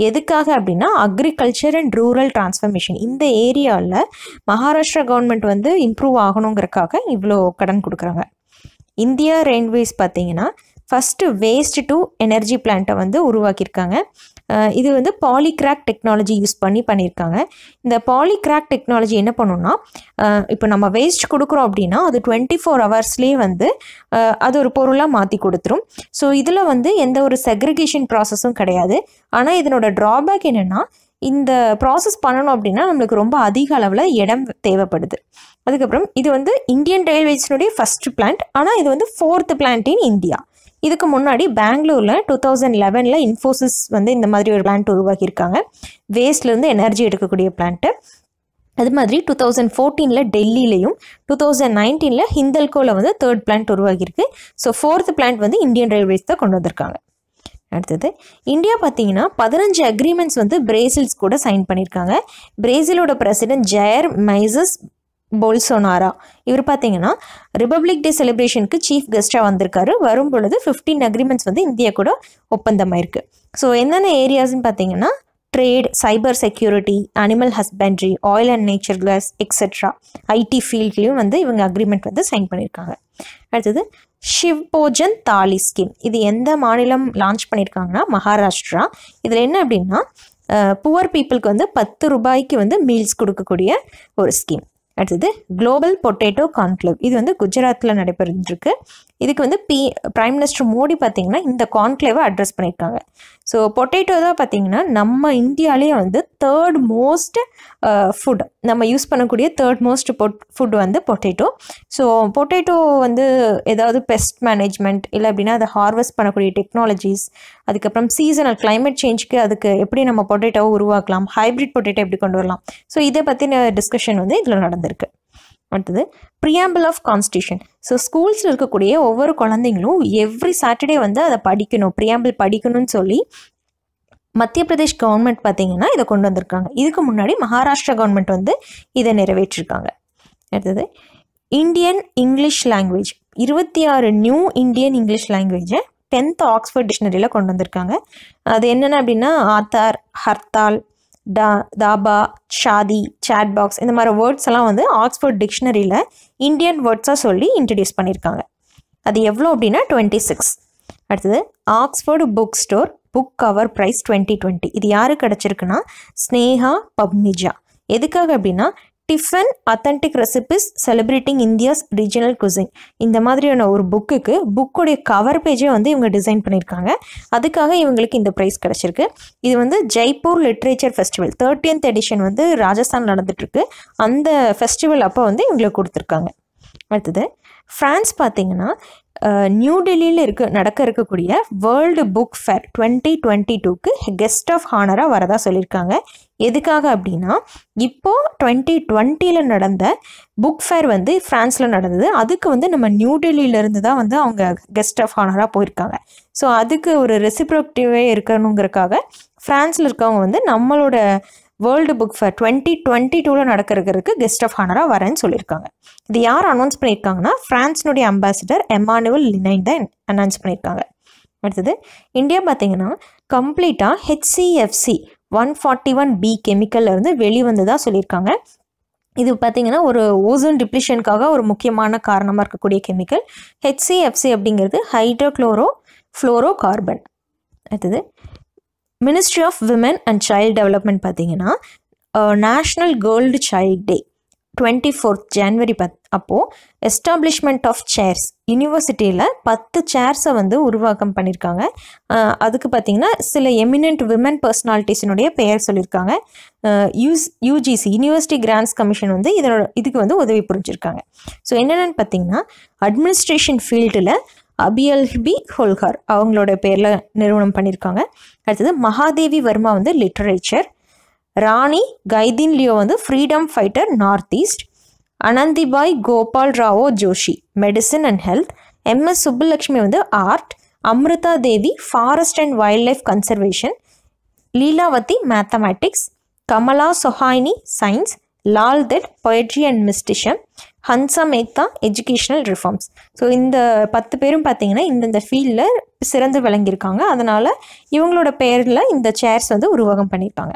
எதுக்காக அப்படின்னா அக்ரிகல்ச்சர் அண்ட் ரூரல் டிரான்ஸ்ஃபர்மேஷன் இந்த ஏரியாவில் மகாராஷ்டிரா கவர்மெண்ட் வந்து இம்ப்ரூவ் ஆகணுங்கிறக்காக இவ்வளோ கடன் கொடுக்குறாங்க. இந்தியா ரெயில்வேஸ் பார்த்தீங்கன்னா ஃபஸ்ட்டு வேஸ்ட் டு எனர்ஜி பிளான்ட்டை வந்து உருவாக்கியிருக்காங்க. இது வந்து பாலிகிராக் டெக்னாலஜி யூஸ் பண்ணி பண்ணியிருக்காங்க. இந்த பாலிகிராக் டெக்னாலஜி என்ன பண்ணுன்னா இப்போ நம்ம வேஸ்ட் கொடுக்குறோம் அப்படின்னா அது டுவெண்ட்டி ஃபோர் ஹவர்ஸ்லேயே வந்து அது ஒரு பொருளாக மாற்றி கொடுத்துரும். ஸோ இதில் வந்து எந்த ஒரு செக்ரிகேஷன் ப்ராசஸும் கிடையாது. ஆனால் இதனோட ட்ராபேக் என்னென்னா இந்த ப்ராசஸ் பண்ணணும் அப்படின்னா நம்மளுக்கு ரொம்ப அதிக அளவில் இடம் தேவைப்படுது. அதுக்கப்புறம் இது வந்து இந்தியன் ரயில்வேஸினுடைய ஃபஸ்ட்டு பிளான்ட் ஆனால் இது வந்து ஃபோர்த்து பிளான்ட் இன் இந்தியா இதுக்கு முன்னாடி பெங்களூரில் டூ தௌசண்ட் லெவனில் இன்ஃபோசிஸ் வந்து இந்த மாதிரி ஒரு பிளான்ட் உருவாக்கியிருக்காங்க. வேஸ்ட்லேருந்து எனர்ஜி எடுக்கக்கூடிய பிளான்ட்டு அது மாதிரி டூ தௌசண்ட் ஃபோர்டீனில் டெல்லியிலையும் டூ தௌசண்ட் நைன்டீனில் ஹிந்தல்கோவில் வந்து தேர்ட் பிளான்ட் உருவாகியிருக்கு ஸோ ஃபோர்த் பிளான்ட் வந்து இந்தியன் ரயில்வேஸ் தான் கொண்டு வந்திருக்காங்க. அடுத்தது இந்தியா பார்த்தீங்கன்னா பதினஞ்சு அக்ரிமெண்ட்ஸ் வந்து பிரேசில்ஸ் கூட சைன் பண்ணியிருக்காங்க. பிரேசிலோட பிரசிடென்ட் ஜயர் மைசஸ் போல்சோனாரா. இவர் பார்த்தீங்கன்னா ரிபப்ளிக் டே செலிப்ரேஷனுக்கு சீஃப் கெஸ்ட்டாக வந்திருக்காரு. வரும் பொழுது ஃபிஃப்டீன் அக்ரிமெண்ட்ஸ் வந்து இந்தியா கூட ஒப்பந்தமாயிருக்கு. ஸோ என்னென்ன ஏரியாஸ்ன்னு பார்த்தீங்கன்னா trade cyber security animal husbandry oil and natural gas etcetera IT ஃபீல்ட்லேயும் வந்து இவங்க அக்ரிமெண்ட் வந்து சைன் பண்ணியிருக்காங்க. அடுத்தது ஷிவ்போஜன் தாலி ஸ்கீம் இது எந்த மாநிலம் லான்ச் பண்ணியிருக்காங்கன்னா மகாராஷ்டிரா. இதில் என்ன அப்படின்னா புவர் பீப்புளுக்கு வந்து பத்து ரூபாய்க்கு வந்து மீல்ஸ் கொடுக்கக்கூடிய ஒரு ஸ்கீம் அடுத்தது குளோபல் பொட்டேட்டோ கான்க்ளவ் இது வந்து குஜராத்தில் நடைபெறுந்திருக்கு. இதுக்கு வந்து பி பிரைம் மினிஸ்டர் மோடி பார்த்திங்கன்னா இந்த கான்க்ளேவை அட்ரஸ் பண்ணியிருக்காங்க. ஸோ பொட்டேட்டோ தான் பார்த்தீங்கன்னா நம்ம இந்தியாவிலேயே வந்து தேர்ட் மோஸ்ட் ஃபுட் நம்ம யூஸ் பண்ணக்கூடிய தேர்ட் மோஸ்ட் பொட் ஃபுட் வந்து பொட்டேட்டோ ஸோ பொட்டேட்டோ வந்து ஏதாவது பெஸ்ட் மேனேஜ்மெண்ட் இல்லை அப்படின்னா அதை ஹார்வெஸ்ட் பண்ணக்கூடிய டெக்னாலஜிஸ் அதுக்கப்புறம் சீசனல் கிளைமேட் சேஞ்சுக்கு அதுக்கு எப்படி நம்ம பொட்டேட்டோவை உருவாக்கலாம் ஹைப்ரிட் பொட்டேட்டோ எப்படி கொண்டு வரலாம். ஸோ இதை பற்றின டிஸ்கஷன் வந்து இதில் நடந்திருக்கு. அடுத்தது ப்ரியாம்பிள் ஆஃப் கான்ஸ்டியூஷன் ஸோ ஸ்கூல்ஸில் இருக்கக்கூடிய ஒவ்வொரு குழந்தைங்களும் எவ்ரி சாட்டர்டே வந்து அதை படிக்கணும் ப்ரியாம்பிள் படிக்கணும்னு சொல்லி மத்திய பிரதேஷ் கவர்மெண்ட் பார்த்தீங்கன்னா இதை கொண்டு வந்திருக்காங்க. இதுக்கு முன்னாடி மகாராஷ்டிரா கவர்மெண்ட் வந்து இதை நிறைவேற்றிருக்காங்க. அடுத்தது இந்தியன் இங்கிலீஷ் லாங்குவேஜ் இருபத்தி ஆறு நியூ இந்தியன் இங்கிலீஷ் லாங்குவேஜை டென்த் ஆக்ஸ்ஃபோர்ட் டிக்ஷனரியில் கொண்டு வந்திருக்காங்க. அது என்னென்ன அப்படின்னா ஆத்தார் ஹர்த்தால் டா தாபா ஷாதி சாட் பாக்ஸ் இந்த மாதிரி வேர்ட்ஸ் எல்லாம் வந்து ஆக்ஸ்ஃபோர்ட் டிக்ஷனரியில் இந்தியன் வேர்ட்ஸாக சொல்லி இன்ட்ரடியூஸ் பண்ணியிருக்காங்க. அது எவ்வளோ அப்படின்னா டுவெண்ட்டி சிக்ஸ் அடுத்தது Oxford book store book cover prize twenty twenty இது யாரு கிடச்சிருக்குன்னா ஸ்னேஹா பப்னிஜா. எதுக்காக அப்படின்னா tiffin authentic recipes celebrating India's regional cuisine இந்த மாதிரியான ஒரு புக்குக்கு புக்குடைய கவர் பேஜே வந்து இவங்க டிசைன் பண்ணியிருக்காங்க. அதுக்காக இவங்களுக்கு இந்த ப்ரைஸ் கிடச்சிருக்கு. இது வந்து Jaipur literature festival thirteenth edition வந்து ராஜஸ்தான் நடந்துட்டுருக்கு. அந்த ஃபெஸ்டிவல் அப்போ வந்து இவங்களுக்கு கொடுத்துருக்காங்க. அடுத்தது ஃப்ரான்ஸ் பார்த்தீங்கன்னா நியூ டெல்லியில் இருக்க நடக்க இருக்கக்கூடிய world book fair twenty twenty டூக்கு கெஸ்ட் ஆஃப் ஹானராக வரதா சொல்லியிருக்காங்க. எதுக்காக அப்படின்னா இப்போது டுவெண்ட்டி டுவெண்ட்டியில் நடந்த புக் ஃபேர் வந்து ஃப்ரான்ஸில் நடந்தது. அதுக்கு வந்து நம்ம நியூ டெல்லியிலேருந்து தான் வந்து அவங்க கெஸ்ட் ஆஃப் ஹானராக போயிருக்காங்க. ஸோ அதுக்கு ஒரு ரெசிப்ரோக்டிவே இருக்கணுங்கிறக்காக ஃப்ரான்ஸில் இருக்கவங்க வந்து நம்மளோட world book fair twenty twenty டூவில் நடக்கிறதுக்கு கெஸ்ட் ஆஃப் ஹானராக வரேன்னு சொல்லியிருக்காங்க. இது யார் அனௌன்ஸ் பண்ணியிருக்காங்கன்னா ஃப்ரான்ஸினுடைய அம்பாசிடர் எமானுவல் லினைன் தான் அனௌன்ஸ் பண்ணியிருக்காங்க. அடுத்தது இந்தியா பார்த்தீங்கன்னா கம்ப்ளீட்டாக HCFC one forty one B கெமிக்கல்ல இருந்து வெளிவந்ததாக சொல்லியிருக்காங்க. இது பார்த்தீங்கன்னா ஒரு ஓசோன் டிப்ளிஷனுக்காக ஒரு முக்கியமான காரணமாக இருக்கக்கூடிய கெமிக்கல் ஹெச்சிஎஃப்சி அப்படிங்கிறது ஹைட்ரோக்ளோரோ ஃப்ளோரோ கார்பன் அடுத்தது ministry of women and child development பார்த்தீங்கன்னா national girl child day twenty fourth January பத் அப்போது எஸ்டாப்ளிஷ்மெண்ட் ஆஃப் சேர்ஸ் யூனிவர்சிட்டியில் பத்து சேர்ஸை வந்து உருவாக்கம் பண்ணியிருக்காங்க அதுக்கு பார்த்தீங்கன்னா சில எமினன்ட் விமன் பர்சனாலிட்டிஸினுடைய பெயர் சொல்லியிருக்காங்க use UGC university grants commission வந்து இதனோட இதுக்கு வந்து உதவி புரிஞ்சிருக்காங்க. ஸோ என்னென்னு பார்த்தீங்கன்னா அட்மினிஸ்ட்ரேஷன் ஃபீல்டில் அபியல்பி ஹோல்ஹார் அவங்களோட பேரில் நிறுவனம் பண்ணியிருக்காங்க அடுத்தது மகாதேவி வர்மா வந்து லிட்ரேச்சர் ராணி கைதின் லியோ வந்து freedom fighter north east Anandibai Gopal Rao Joshi medicine and health MS Subbulakshmi வந்து art Amrita Devi forest and wildlife conservation Lilavati mathematics Kamala Sohonie science Lal Ded poetry and mysticism Hansa Mehta educational reforms so இந்த பத்து பேரும் பார்த்தீங்கன்னா இந்தந்த ஃபீல்டில் சிறந்து விளங்கியிருக்காங்க. அதனால் இவங்களோட பெயரில் இந்த சேர்ஸ் வந்து உருவகம் பண்ணியிருக்காங்க.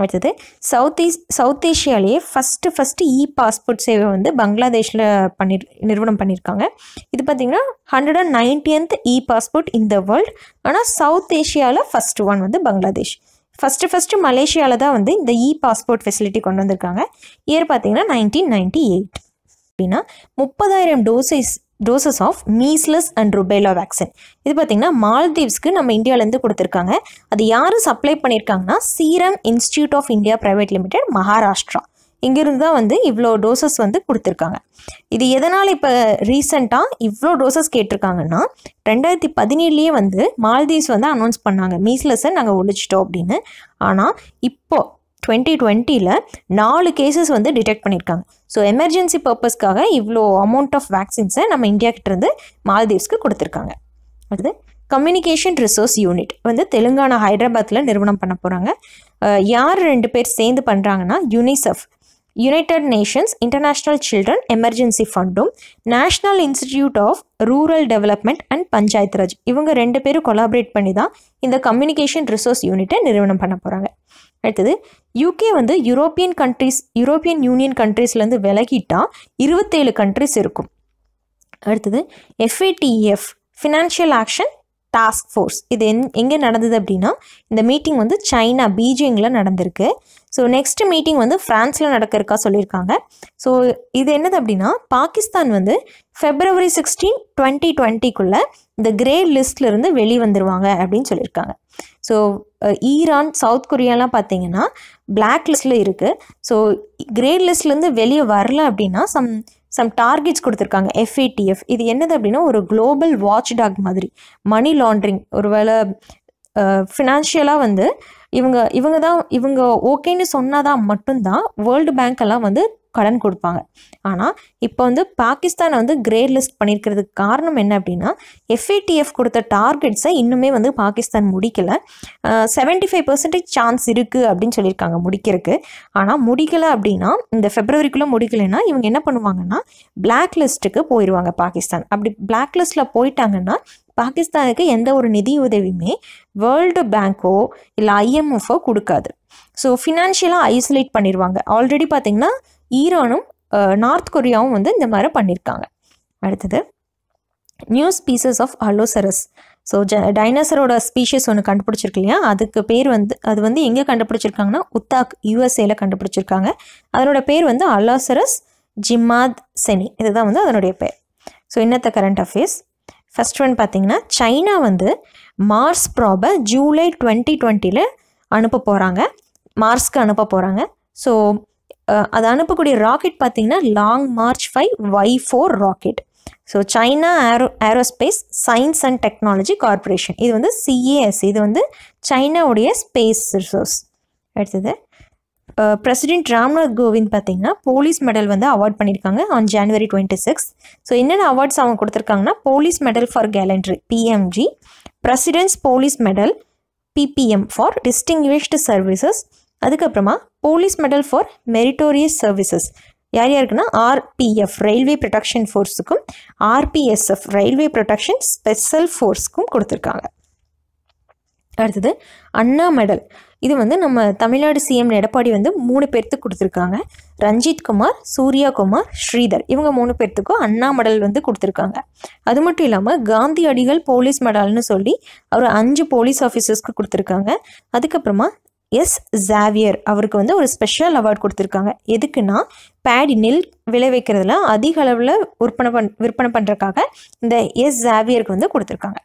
அடுத்தது சவுத் ஈஸ்ட் சவுத் ஏஷியாலேயே ஃபஸ்ட்டு ஃபஸ்ட்டு இ பாஸ்போர்ட் சேவை வந்து பங்களாதேஷில் பண்ணி நிறுவனம் பண்ணியிருக்காங்க. இது பார்த்திங்கன்னா hundred and ninetieth e passport in the world ஆனால் சவுத் ஏஷியாவில் ஃபஸ்ட்டு ஒன் வந்து பங்களாதேஷ். ஃபஸ்ட்டு ஃபஸ்ட்டு மலேசியாவில் தான் வந்து இந்த இ பாஸ்போர்ட் ஃபெசிலிட்டி கொண்டு வந்திருக்காங்க. இயர் பார்த்தீங்கன்னா நைன்டீன் நைன்டி எயிட் அப்படின்னா முப்பதாயிரம் doses doses of measles and rubella vaccine இது பார்த்திங்கன்னா மால்தீவ்ஸ்க்கு நம்ம இந்தியாவிலேருந்து கொடுத்துருக்காங்க. அது யார் சப்ளை பண்ணியிருக்காங்கன்னா serum institute of India private limited Maharashtra. இங்கிருந்து தான் வந்து இவ்வளோ டோசஸ் வந்து கொடுத்துருக்காங்க. இது எதனால் இப்போ ரீசெண்டாக இவ்வளோ டோசஸ் கேட்டிருக்காங்கன்னா ரெண்டாயிரத்தி பதினேழுலேயே வந்து மால்தீவ்ஸ் வந்து அனௌன்ஸ் பண்ணாங்க. மீஸ்லஸை நாங்கள் ஒழிச்சிட்டோம் அப்படின்னு. ஆனால் இப்போ டுவெண்ட்டி டுவெண்ட்டியில் நாலு கேசஸ் வந்து டிடெக்ட் பண்ணியிருக்காங்க. ஸோ எமர்ஜென்சி பர்பஸ்க்காக இவ்வளோ அமௌண்ட் ஆஃப் வேக்சின்ஸை நம்ம இந்தியா கிட்டேருந்து மால்தீவ்ஸ்க்கு கொடுத்துருக்காங்க. அடுத்து கம்யூனிகேஷன் ரிசோர்ஸ் யூனிட் வந்து தெலுங்கானா ஹைதராபாத்தில் நிறுவனம் பண்ண போகிறாங்க யார் ரெண்டு பேர் சேர்ந்து பண்ணுறாங்கன்னா UNICEF United Nations international children emergency ஃபண்டும் national institute of rural development and Panchayat Raj இவங்க ரெண்டு பேரும் கொலாபரேட் பண்ணி தான் இந்த கம்யூனிகேஷன் ரிசோர்ஸ் யூனிட்டை நிறுவனம் பண்ண போகிறாங்க அடுத்தது யூகே வந்து யூரோப்பியன் கண்ட்ரிஸ் யூரோப்பியன் யூனியன் கண்ட்ரீஸ்லேருந்து விலகிட்டால் இருபத்தேழு கண்ட்ரிஸ் இருக்கும். அடுத்தது FATF financial action task force இது எங் எங்கே நடந்தது அப்படின்னா இந்த மீட்டிங் வந்து சைனா பீஜிங்கில் நடந்திருக்கு. ஸோ நெக்ஸ்ட் மீட்டிங் வந்து ஃப்ரான்ஸில் நடக்கிறக்கா சொல்லியிருக்காங்க. ஸோ இது என்னது அப்படின்னா பாகிஸ்தான் வந்து ஃபெப்ரவரி சிக்ஸ்டீன் டுவெண்ட்டி டுவெண்ட்டிக்குள்ளே இந்த கிரே லிஸ்ட்லேருந்து வெளிவந்துருவாங்க அப்படின்னு சொல்லியிருக்காங்க. ஸோ ஈரான் சவுத் கொரியாலாம் பார்த்தீங்கன்னா பிளாக் லிஸ்ட்டில் இருக்குது ஸோ கிரே லிஸ்ட்லேருந்து வெளியே வரல அப்படின்னா சம் சம் டார்கெட்ஸ் கொடுத்துருக்காங்க. எஃப்ஏடிஎஃப் இது என்னது அப்படின்னா ஒரு குளோபல் வாட்ச் டாக் மாதிரி. மணி லாண்ட்ரிங் ஒருவேளை ஃபினான்ஷியலாக வந்து இவங்க இவங்க தான் இவங்க ஓகேன்னு சொன்னாதான் மட்டும்தான் வேர்ல்டு பேங்க் எல்லாம் வந்து கடன் கொடுப்பாங்க. ஆனால் இப்போ வந்து பாகிஸ்தானை வந்து கிரே லிஸ்ட் பண்ணியிருக்கிறதுக்கு காரணம் என்ன அப்படின்னா எஃப்ஏடிஎஃப் கொடுத்த டார்கெட்ஸை இன்னுமே வந்து பாகிஸ்தான் முடிக்கலை. செவன்ட்டி ஃபைவ் பர்சன்டேஜ் சான்ஸ் இருக்குது அப்படின்னு சொல்லியிருக்காங்க முடிக்கிறதுக்கு. ஆனால் முடிக்கலை அப்படின்னா இந்த ஃபெப்ரவரிக்குள்ளே முடிக்கலைன்னா இவங்க என்ன பண்ணுவாங்கன்னா பிளாக் லிஸ்ட்டுக்கு போயிடுவாங்க பாகிஸ்தான். அப்படி பிளாக் லிஸ்ட்டில் போயிட்டாங்கன்னா பாகிஸ்தானுக்கு எந்த ஒரு நிதி உதவியுமே வேர்ல்டு பேங்க்கோ இல்லை ஐஎம்எஃபோ கொடுக்காது. ஸோ ஃபினான்ஷியலாக ஐசோலேட் பண்ணிடுவாங்க ஆல்ரெடி பார்த்திங்கன்னா ஈரானும் நார்த் கொரியாவும் வந்து இந்த மாதிரி பண்ணியிருக்காங்க அடுத்தது new species of allosaurus so ஜ டைனோசரோட ஸ்பீஷஸ் ஒன்று கண்டுபிடிச்சிருக்கு இல்லையா? அதுக்கு பேர் வந்து அது வந்து எங்கே கண்டுபிடிச்சிருக்காங்கன்னா உத்தாக் யூஎஸ்ஏல கண்டுபிடிச்சிருக்காங்க. அதனோட பேர் வந்து அலாசரஸ் ஜிமாத் செனி இதுதான் வந்து அதனுடைய பேர். ஸோ இன்னத்த கரண்ட் அஃபேர்ஸ் ஃபர்ஸ்ட் ஒன் பார்த்தீங்கன்னா சைனா வந்து மார்ஸ் ப்ராபை ஜூலை டுவெண்ட்டி டுவெண்ட்டியில் அனுப்ப போகிறாங்க மார்ஸ்க்கு அனுப்ப போகிறாங்க ஸோ அது அனுப்பக்கூடிய ராக்கெட் பார்த்தீங்கன்னா long march five Y four rocket. So China aero aerospace science and technology corporation. இது வந்து சிஏஎஸ் இது வந்து சைனாவுடைய ஸ்பேஸ் ரிசோர்ஸ். அடுத்தது பிரசிடென்ட் ராம்நாத் கோவிந்த் பார்த்தீங்கன்னா போலீஸ் மெடல் வந்து அவார்ட் பண்ணியிருக்காங்க on January twenty six so என்னென்ன அவார்ட்ஸ் அவங்க கொடுத்துருக்காங்கன்னா police medal for gallantry PMG president's police medal PPM for distinguished services அதுக்கப்புறமா police medal for meritorious services யார் யாருக்குன்னா? ஆர்பிஎஃப் ரயில்வே ப்ரொடெக்ஷன் ஃபோர்ஸுக்கும் ஆர்பிஎஸ்எஃப் ரயில்வே ப்ரொடெக்ஷன் ஸ்பெஷல் ஃபோர்ஸுக்கும் கொடுத்துருக்காங்க. அடுத்தது அண்ணா மெடல் இது வந்து நம்ம தமிழ்நாடு சிஎம் எடப்பாடி வந்து மூணு பேர்த்துக்கு கொடுத்துருக்காங்க. ரஞ்சித் குமார் சூர்யா குமார் ஸ்ரீதர். இவங்க மூணு பேர்த்துக்கும் அண்ணா மெடல் வந்து கொடுத்துருக்காங்க. அது மட்டும் இல்லாமல் காந்தி அடிகள் போலீஸ் மெடல்னு சொல்லி அவர் அஞ்சு போலீஸ் ஆஃபீஸர்ஸ்க்கு கொடுத்துருக்காங்க. அதுக்கப்புறமா எஸ் ஜாவியர் அவருக்கு வந்து ஒரு ஸ்பெஷல் அவார்ட் கொடுத்துருக்காங்க. எதுக்குன்னா பேடி நெல் விளைவிக்கிறதுல அதிக அளவில் விற்பனை பண் விற்பனை பண்ணுறக்காக இந்த எஸ் ஜாவியருக்கு வந்து கொடுத்துருக்காங்க.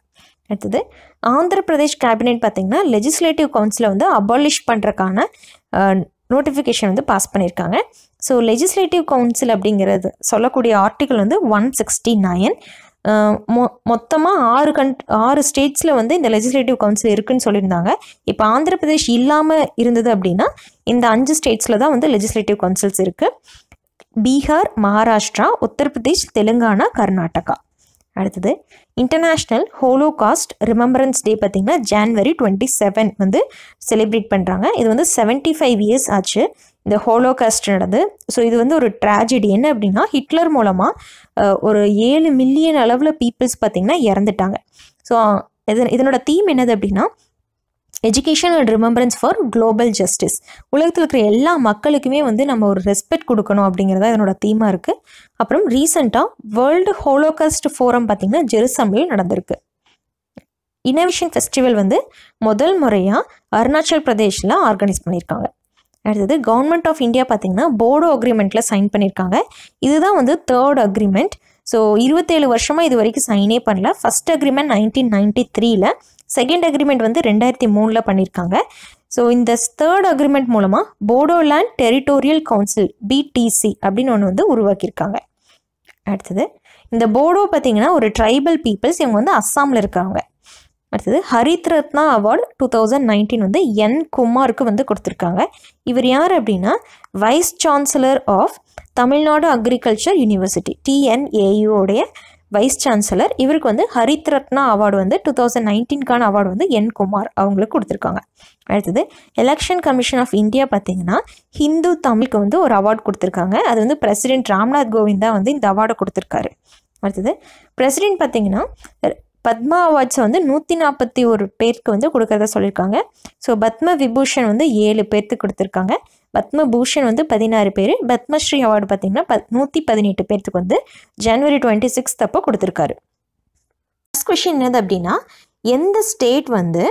அடுத்தது ஆந்திர பிரதேஷ் கேபினெட் பார்த்தீங்கன்னா லெஜிஸ்லேட்டிவ் கவுன்சிலை வந்து அபாலிஷ் பண்ணுறக்கான நோட்டிஃபிகேஷன் வந்து பாஸ் பண்ணியிருக்காங்க ஸோ லெஜிஸ்லேட்டிவ் கவுன்சில் அப்படிங்கிறது சொல்லக்கூடிய ஆர்டிக்கல் வந்து ஒன் சிக்ஸ்டி நைன் மொ மொத்தமாக ஆறு கன் ஆறு ஸ்டேட்ஸில் வந்து இந்த லெஜிஸ்லேட்டிவ் கவுன்சில் இருக்குதுன்னு சொல்லியிருந்தாங்க. இப்போ ஆந்திர பிரதேஷ் இல்லாமல் இருந்தது அப்படின்னா இந்த அஞ்சு ஸ்டேட்ஸில் தான் வந்து லெஜிஸ்லேட்டிவ் கவுன்சில்ஸ் இருக்குது பீகார் மகாராஷ்டிரா உத்தரப்பிரதேஷ் தெலுங்கானா கர்நாடகா. அடுத்தது இன்டர்நேஷ்னல் ஹோலோகாஸ்ட் ரிமம்பரன்ஸ் டே பார்த்திங்கன்னா ஜான்வரி டுவெண்ட்டி செவன் வந்து செலிப்ரேட் பண்ணுறாங்க இது வந்து செவன்ட்டி ஃபைவ் இயர்ஸ் ஆச்சு. இந்த ஹோலோகாஸ்ட் நடந்து. ஸோ இது வந்து ஒரு ட்ராஜடி என்ன அப்படின்னா ஹிட்லர் மூலமாக ஒரு ஏழு மில்லியன் அளவில் பீப்புள்ஸ் பார்த்திங்கன்னா இறந்துட்டாங்க. ஸோ இது இதனோட தீம் என்னது அப்படின்னா education and remembrance for global justice உலகத்தில் இருக்கிற எல்லா மக்களுக்குமே வந்து நம்ம ஒரு ரெஸ்பெக்ட் கொடுக்கணும் அப்படிங்கிறதா இதனோட தீமாக இருக்குது அப்புறம் ரீசெண்டாக வேர்ல்டு ஹோலோகாஸ்ட் ஃபோரம் பார்த்திங்கன்னா ஜெருசமில் நடந்திருக்கு. இனோவேஷன் ஃபெஸ்டிவல் வந்து முதல் முறையாக அருணாச்சல் பிரதேஷில் ஆர்கனைஸ் பண்ணியிருக்காங்க. அடுத்தது கவர்மெண்ட் ஆஃப் இந்தியா பார்த்திங்கன்னா போடோ அக்ரிமெண்ட்டில் சைன் பண்ணியிருக்காங்க இதுதான் வந்து தேர்ட் அக்ரிமெண்ட் ஸோ இருபத்தேழு வருஷமாக இது வரைக்கும் சைனே பண்ணல. ஃபஸ்ட் அக்ரிமெண்ட் நைன்டீன் நைன்டி த்ரீல செகண்ட் அக்ரிமெண்ட் வந்து ரெண்டாயிரத்தி மூணில் பண்ணியிருக்காங்க ஸோ இந்த தேர்ட் அக்ரிமெண்ட் மூலமாக போடோலேண்ட் டெரிட்டோரியல் கவுன்சில் பிடிசி அப்படின்னு ஒன்று வந்து உருவாக்கியிருக்காங்க. அடுத்தது இந்த போடோ பார்த்தீங்கன்னா ஒரு ட்ரைபல் பீப்புள்ஸ் இவங்க வந்து அஸ்ஸாமில் இருக்காங்க. அடுத்தது Harit Ratna award two thousand nineteen வந்து என் குமாருக்கு வந்து கொடுத்துருக்காங்க. இவர் யார் அப்படின்னா vice chancellor of Tamil Nadu agriculture university டிஎன்ஏயுடைய vice chancellor இவருக்கு வந்து ஹரித் ரத்னா அவார்டு வந்து டூ தௌசண்ட் நைன்டீன்கான அவார்டு வந்து என் குமார் அவங்களுக்கு கொடுத்துருக்காங்க. அடுத்தது எலெக்ஷன் கமிஷன் ஆஃப் இந்தியா பார்த்தீங்கன்னா ஹிந்து தமிழுக்கு வந்து ஒரு அவார்டு கொடுத்துருக்காங்க. அது வந்து பிரசிடென்ட் ராம்நாத் கோவிந்தா வந்து இந்த அவார்டை கொடுத்துருக்காரு. அடுத்தது பிரசிடென்ட் பார்த்தீங்கன்னா பத்மா அவார்ட்ஸை வந்து நூற்றி நாற்பத்தி ஒரு பேருக்கு வந்து கொடுக்கறதா சொல்லியிருக்காங்க. ஸோ பத்ம விபூஷன் வந்து ஏழு பேர்த்துக்கு கொடுத்துருக்காங்க. பத்ம பூஷன் வந்து பதினாறு பேர். பத்மஸ்ரீ அவார்டு பார்த்தீங்கன்னா பத் நூற்றி பதினெட்டு பேர்த்துக்கு வந்து ஜனவரி டுவெண்ட்டி சிக்ஸ்த் அப்போ கொடுத்துருக்காரு. ஃபஸ்ட் கொஷின் என்னது அப்படின்னா எந்த ஸ்டேட் வந்து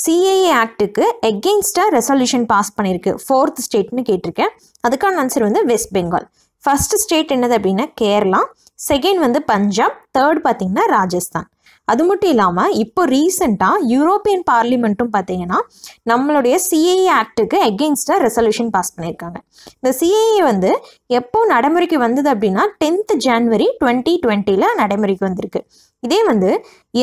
சிஏஏ ஆக்டுக்கு எகெயின்ஸ்டாக ரெசல்யூஷன் பாஸ் பண்ணியிருக்கு? ஃபோர்த் ஸ்டேட்னு கேட்டிருக்கேன். அதுக்கான ஆன்சர் வந்து வெஸ்ட் பெங்கால் ஃபஸ்ட்டு ஸ்டேட் என்னது அப்படின்னா கேரளா. செகண்ட் வந்து பஞ்சாப். தேர்ட் பார்த்திங்கன்னா ராஜஸ்தான். அது மட்டும் இல்லாமல் இப்போ ரீசெண்டாக யூரோப்பியன் பார்லிமெண்ட்டும் பார்த்தீங்கன்னா நம்மளுடைய சிஏஏ ஆக்டுக்கு எகெயின்ஸ்டாக ரெசல்யூஷன் பாஸ் பண்ணியிருக்காங்க இந்த சிஏஏ வந்து எப்போ நடைமுறைக்கு வந்தது அப்படின்னா டென்த் ஜான்வரி டுவெண்ட்டி டுவெண்ட்டியில் நடைமுறைக்கு வந்திருக்கு. இதே வந்து